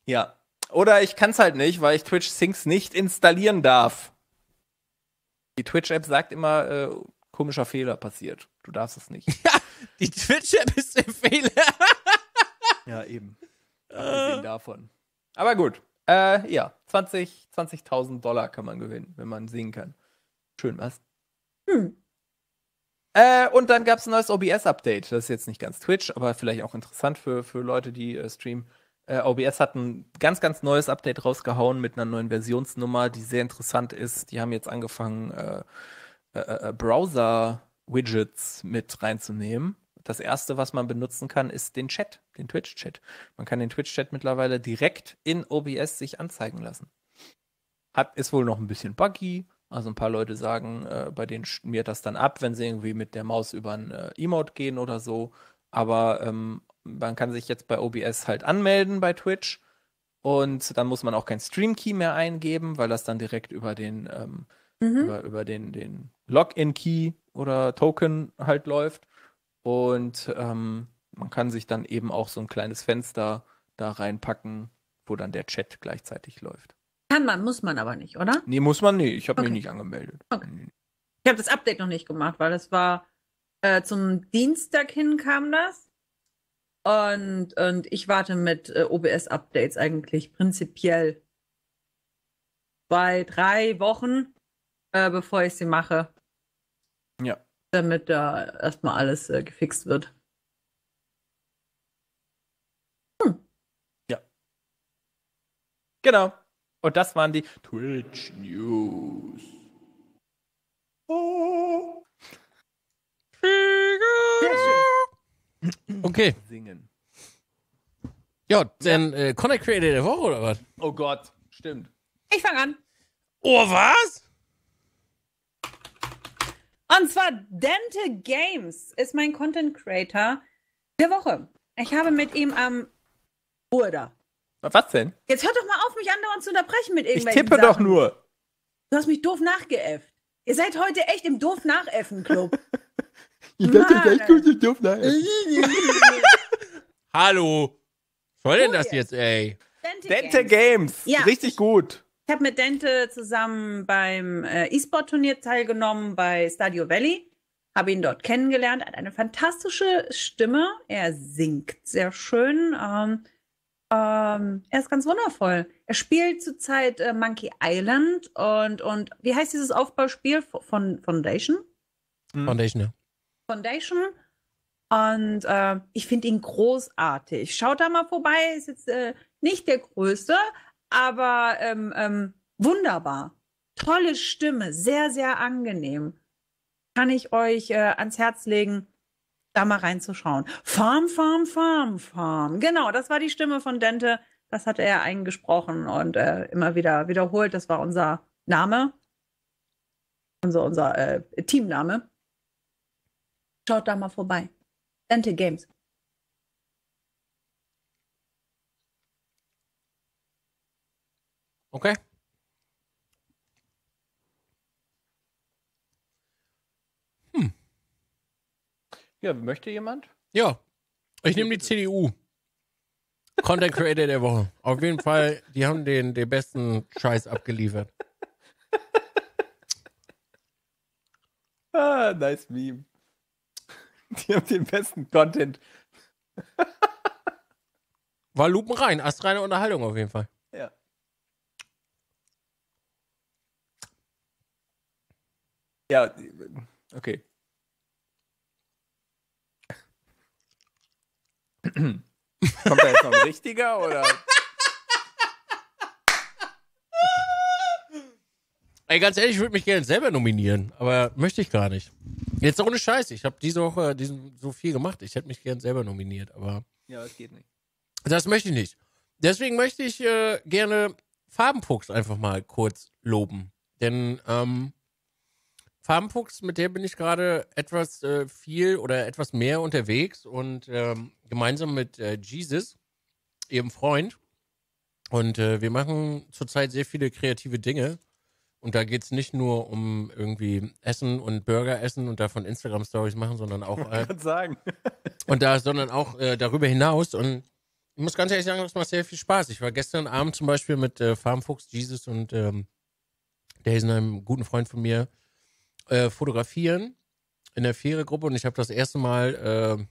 Ja. Oder ich kann es halt nicht, weil ich Twitch Syncs nicht installieren darf. Die Twitch-App sagt immer, äh, komischer Fehler passiert. Du darfst es nicht. Die Twitch-App ist der Fehler. Ja, eben. Abgesehen davon. Aber gut. Äh, ja, 20 20.000 Dollar kann man gewinnen, wenn man singen kann. Schön, was? Hm. Äh, und dann gab es ein neues OBS-Update. Das ist jetzt nicht ganz Twitch, aber vielleicht auch interessant für, für Leute, die äh, streamen. Äh, OBS hat ein ganz, ganz neues Update rausgehauen mit einer neuen Versionsnummer, die sehr interessant ist. Die haben jetzt angefangen, äh, Browser-Widgets mit reinzunehmen. Das erste, was man benutzen kann, ist den Chat, den Twitch-Chat. Man kann den Twitch-Chat mittlerweile direkt in OBS sich anzeigen lassen. Hat, ist wohl noch ein bisschen buggy. Also ein paar Leute sagen, äh, bei denen schmiert das dann ab, wenn sie irgendwie mit der Maus über ein äh, Emote gehen oder so. Aber ähm, man kann sich jetzt bei OBS halt anmelden bei Twitch. Und dann muss man auch kein Stream-Key mehr eingeben, weil das dann direkt über den, ähm, Mhm. über, über den, den Login-Key oder Token halt läuft. Und ähm, man kann sich dann eben auch so ein kleines Fenster da reinpacken, wo dann der Chat gleichzeitig läuft. Kann man, muss man aber nicht, oder? Nee, muss man nicht. Ich habe Okay. mich nicht angemeldet. Okay. Ich habe das Update noch nicht gemacht, weil das war äh, zum Dienstag hin kam das. Und, und ich warte mit äh, OBS-Updates eigentlich prinzipiell bei drei Wochen, äh, bevor ich sie mache. Ja. Damit da erstmal alles äh, gefixt wird. Genau. Und das waren die Twitch News. Oh. Okay. Singen. Ja, dann äh, Content Creator der Woche oder was? Oh Gott, stimmt. Ich fange an. Oh, was? Und zwar Dante Games ist mein Content Creator der Woche. Ich habe mit ihm am Bruder. Was denn? Jetzt hört doch mal auf, mich andauernd zu unterbrechen mit Ich irgendwelchen tippe Sachen. doch nur. Du hast mich doof nachgeäfft. Ihr seid heute echt im doof nachäffen Club. Ich dachte, ist echt gut, ich doof Hallo. Was soll denn das jetzt. jetzt, ey? Dente, Dente Games. Games. Ja. Richtig gut. Ich habe mit Dente zusammen beim äh, E-Sport-Turnier teilgenommen bei Stadio Valley. Habe ihn dort kennengelernt. Er hat eine fantastische Stimme. Er singt sehr schön. Ähm, ähm, er ist ganz wundervoll. Er spielt zurzeit äh, Monkey Island und, und wie heißt dieses Aufbauspiel von Foundation? Foundation, ja. Foundation. Und äh, ich finde ihn großartig. Schaut da mal vorbei. Ist jetzt äh, nicht der größte, aber ähm, ähm, wunderbar. Tolle Stimme, sehr, sehr angenehm. Kann ich euch äh, ans Herz legen, da mal reinzuschauen. Farm, Farm, Farm, Farm. Genau, das war die Stimme von Dente. Das hatte er eingesprochen und äh, immer wieder wiederholt. Das war unser Name. Unser, unser äh, Teamname. Schaut da mal vorbei. Dente Games. Okay. Ja, möchte jemand? Ja. Ich nehme die CDU. Content Creator der Woche. Auf jeden Fall, die haben den, den besten Scheiß abgeliefert. Ah, nice Meme. Die haben den besten Content. War lupenrein, astreine Unterhaltung auf jeden Fall. Ja. Ja, okay. Kommt da jetzt noch ein richtiger oder? Ey, ganz ehrlich, ich würde mich gerne selber nominieren, aber möchte ich gar nicht. Jetzt ohne Scheiß, ich habe diese Woche diesen, so viel gemacht, ich hätte mich gerne selber nominiert, aber Ja, das geht nicht. das möchte ich nicht. Deswegen möchte ich äh, gerne Farbenfuchs einfach mal kurz loben. Denn ähm, Farbenfuchs, mit der bin ich gerade etwas äh, viel oder etwas mehr unterwegs und ähm, gemeinsam mit äh, Jesus, ihrem Freund. Und äh, wir machen zurzeit sehr viele kreative Dinge. Und da geht es nicht nur um irgendwie Essen und Burger essen und davon Instagram-Stories machen, sondern auch äh, kann sagen. und da, sondern auch äh, darüber hinaus. Und ich muss ganz ehrlich sagen, das macht sehr viel Spaß. Ich war gestern Abend zum Beispiel mit äh, Farmfuchs, Jesus und ähm, Daisen, einem guten Freund von mir, äh, fotografieren in der Fähre-Gruppe und ich habe das erste Mal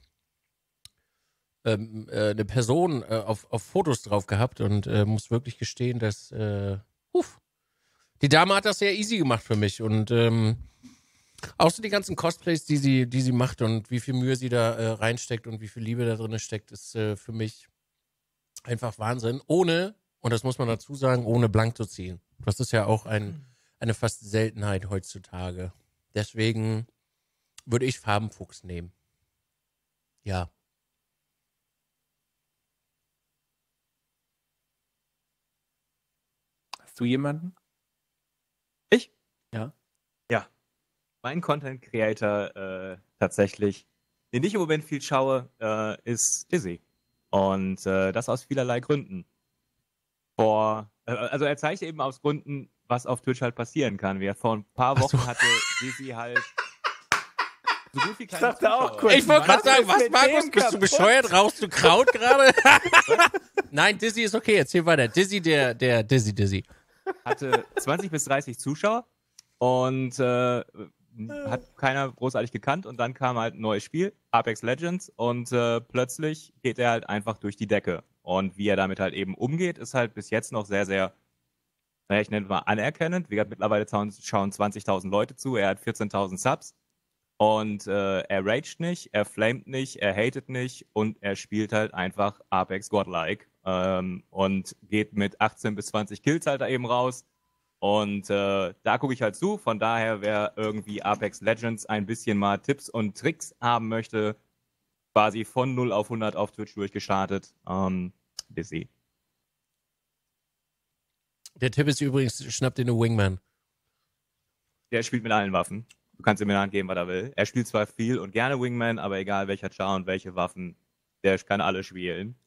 äh, ähm, äh, eine Person äh, auf, auf Fotos drauf gehabt und äh, muss wirklich gestehen, dass äh, huf, die Dame hat das sehr easy gemacht für mich und ähm, auch so die ganzen Cosplays, die sie, die sie macht und wie viel Mühe sie da äh, reinsteckt und wie viel Liebe da drin steckt, ist äh, für mich einfach Wahnsinn. Ohne, und das muss man dazu sagen, ohne blank zu ziehen. Das ist ja auch ein, eine fast Seltenheit heutzutage. Deswegen würde ich Farbenfuchs nehmen. Ja. Hast du jemanden? Ich? Ja. Ja. Mein Content Creator äh, tatsächlich, den ich im Moment viel schaue, äh, ist Dizzy. Und äh, das aus vielerlei Gründen. Vor, äh, also er zeigt eben aus Gründen, was auf Twitch halt passieren kann. Wie er vor ein paar Wochen hatte Dizzy halt so gut wie keine dachte auch kurz, Ich wollte gerade sagen, was, Markus, bist du bescheuert? Rauchst du Kraut gerade? Nein, Dizzy ist okay, erzähl weiter. Dizzy, der, der Dizzy, Dizzy. hatte 20 bis 30 Zuschauer und äh, hat keiner großartig gekannt und dann kam halt ein neues Spiel, Apex Legends und äh, plötzlich geht er halt einfach durch die Decke und wie er damit halt eben umgeht, ist halt bis jetzt noch sehr, sehr, naja, ich nenne mal anerkennend. Wie gesagt, mittlerweile schauen schauen 20.000 Leute zu, er hat 14.000 Subs und äh, er raged nicht, er flamet nicht, er hatet nicht und er spielt halt einfach Apex Godlike ähm, und geht mit 18 bis 20 Kills halt da eben raus. Und äh, da gucke ich halt zu. Von daher, wer irgendwie Apex Legends ein bisschen mal Tipps und Tricks haben möchte, quasi von 0 auf 100 auf Twitch durchgestartet, ähm, busy. Der Tipp ist übrigens, schnapp dir eine Wingman. Der spielt mit allen Waffen. Du kannst ihm in die Hand geben, was er will. Er spielt zwar viel und gerne Wingman, aber egal welcher Char und welche Waffen, der kann alle spielen.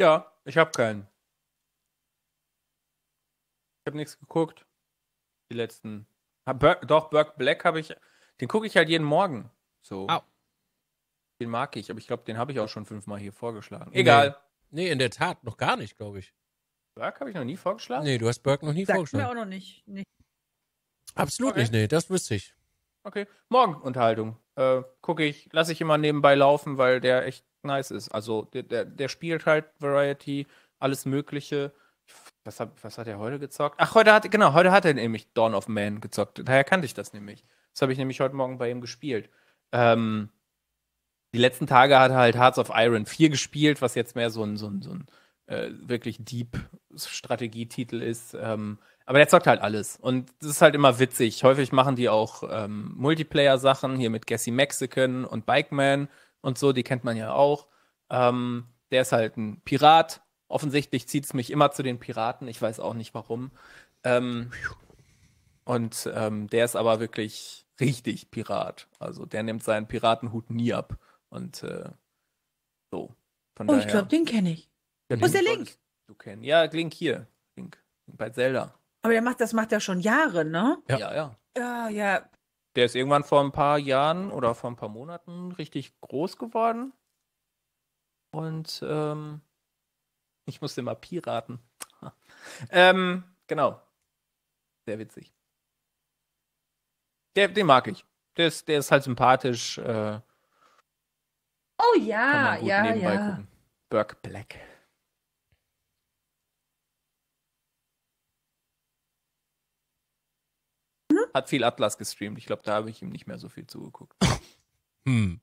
Ja, ich habe keinen. Ich habe nichts geguckt. Die letzten. Hab Bur doch, Burke Black habe ich. Den gucke ich halt jeden Morgen. So. Au. Den mag ich, aber ich glaube, den habe ich auch schon fünfmal hier vorgeschlagen. Egal. Nee, in der Tat, noch gar nicht, glaube ich. Burke habe ich noch nie vorgeschlagen? Nee, du hast Burke noch nie Sagt mir vorgeschlagen. auch noch nicht. nicht. Absolut Okay. nicht, nee, das wüsste ich. Okay. Morgen Unterhaltung. Äh, gucke ich, lasse ich immer nebenbei laufen, weil der echt nice ist. Also der, der, der spielt halt Variety, alles Mögliche. Was hat, was hat er heute gezockt? Ach, heute hat, genau, heute hat er nämlich Dawn of Man gezockt. Daher kannte ich das nämlich. Das habe ich nämlich heute Morgen bei ihm gespielt. Ähm, die letzten Tage hat er halt Hearts of Iron 4 gespielt, was jetzt mehr so ein, so ein, so ein äh, wirklich Deep-Strategietitel ist. Ähm, aber der zockt halt alles. Und das ist halt immer witzig. Häufig machen die auch ähm, Multiplayer-Sachen, hier mit Gassy Mexican und Bikeman und so, die kennt man ja auch. Ähm, der ist halt ein Pirat. Offensichtlich zieht es mich immer zu den Piraten. Ich weiß auch nicht warum. Ähm, und ähm, der ist aber wirklich richtig Pirat. Also der nimmt seinen Piratenhut nie ab. Und äh, so. Von Oh, ich daher- glaube, den kenne ich. Ja, Wo ist der den Link? Du kennen. Ja, Link hier. Link. Bei Zelda. Aber der macht, das macht er schon Jahre, ne? Ja. ja. ja. Ja, ja. Der ist irgendwann vor ein paar Jahren oder vor ein paar Monaten richtig groß geworden. Und ähm, ich musste immer Piraten. ähm, genau. Sehr witzig. Der, den mag ich. Der ist, der ist halt sympathisch. Äh, Oh kann ja, man gut ja, nebenbei ja. gucken. Burke Black. Hat viel Atlas gestreamt. Ich glaube, da habe ich ihm nicht mehr so viel zugeguckt. Hm.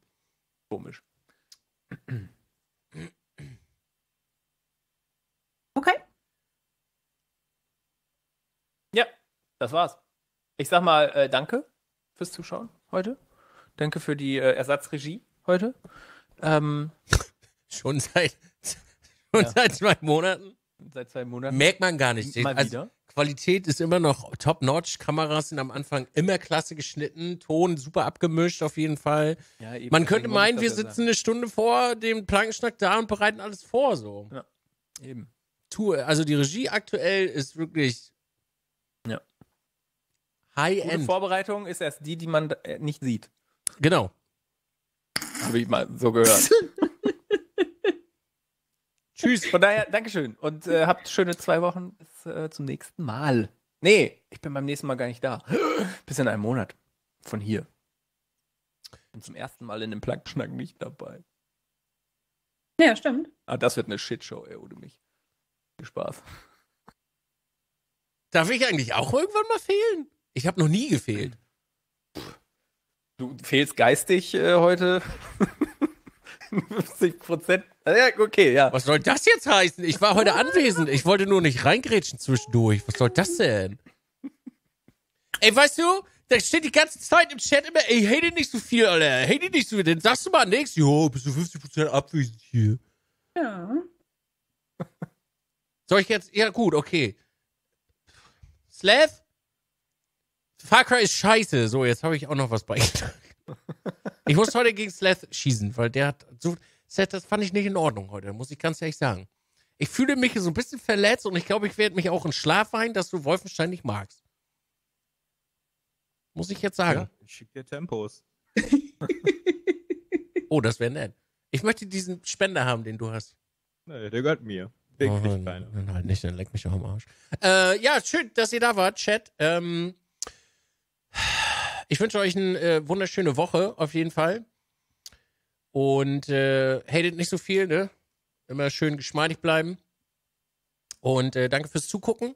Komisch. Okay. Ja, das war's. Ich sag mal, äh, danke fürs Zuschauen heute. Danke für die äh, Ersatzregie heute. Ähm, Schon seit, schon Ja. seit zwei Monaten. seit zwei Monaten. Merkt man gar nicht. Mal also, wieder. Qualität ist immer noch top-notch. Kameras sind am Anfang immer klasse geschnitten. Ton super abgemischt auf jeden Fall. Ja, Man könnte ich meinen, wir ja sitzen eine Stunde vor dem Plankenschnack da und bereiten alles vor. So. sagen. Eben. Also die Regie aktuell ist wirklich Ja. High-End. Vorbereitung ist erst die, die man äh, nicht sieht. Genau. Habe ich mal so gehört. Tschüss. Von daher, Dankeschön. Und äh, habt schöne zwei Wochen. Bis äh, zum nächsten Mal. Nee, ich bin beim nächsten Mal gar nicht da. Bis in einem Monat. Von hier. Und zum ersten Mal in dem Plankenschnack nicht dabei. Ja, stimmt. Ah, das wird eine Shitshow, ey, ohne mich. Viel Spaß. Darf ich eigentlich auch irgendwann mal fehlen? Ich habe noch nie gefehlt. Du fehlst geistig äh, heute 50 Prozent. Ja, okay, ja. Was soll das jetzt heißen? Ich war heute anwesend. Ich wollte nur nicht reingrätschen zwischendurch. Was soll das denn? Ey, weißt du, da steht die ganze Zeit im Chat immer, ey, hate nicht so viel, Alter. Hate nicht so viel. Dann sagst du mal nichts. Jo, bist du 50% abwesend hier. Ja. Soll ich jetzt? Ja, gut, okay. Slav? Far Cry ist scheiße. So, jetzt habe ich auch noch was beigetragen. Ich muss heute gegen Slav schießen, weil der hat so. Slav, das fand ich nicht in Ordnung heute, muss ich ganz ehrlich sagen. Ich fühle mich so ein bisschen verletzt und ich glaube, ich werde mich auch in Schlaf weinen, dass du Wolfenstein nicht magst. Muss ich jetzt sagen. Ja, ich schick dir Tempos. Oh, das wäre nett. Ich möchte diesen Spender haben, den du hast. Nee, der gehört mir. Der Oh, kriegt keiner. Dann halt nicht, dann leck mich doch am Arsch. Äh, ja, schön, dass ihr da wart, Chat. Ähm, ich wünsche euch eine äh, wunderschöne Woche, auf jeden Fall. Und äh, hatet nicht so viel, ne? Immer schön geschmeidig bleiben. Und äh, danke fürs Zugucken.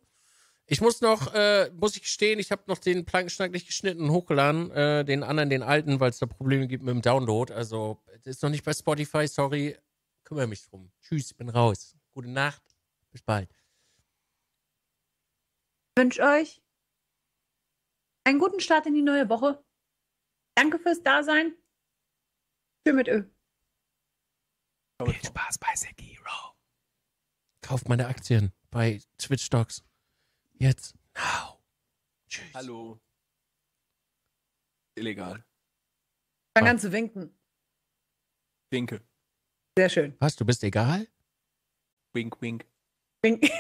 Ich muss noch, äh, muss ich gestehen, ich habe noch den Plankenschnack nicht geschnitten und hochgeladen, äh, den anderen, den alten, weil es da Probleme gibt mit dem Download. Also, ist noch nicht bei Spotify, sorry. Kümmere mich drum. Tschüss, bin raus. Gute Nacht. Bis bald. Ich wünsche euch einen guten Start in die neue Woche. Danke fürs Dasein. Tschö mit Ö. Viel Spaß bei Sekiro. Kauft meine Aktien bei Twitch Stocks. Jetzt. Now. Tschüss. Hallo. Illegal. Fang an zu winken. Winke. Sehr schön. Was, du bist egal? Wink, wink. Wink.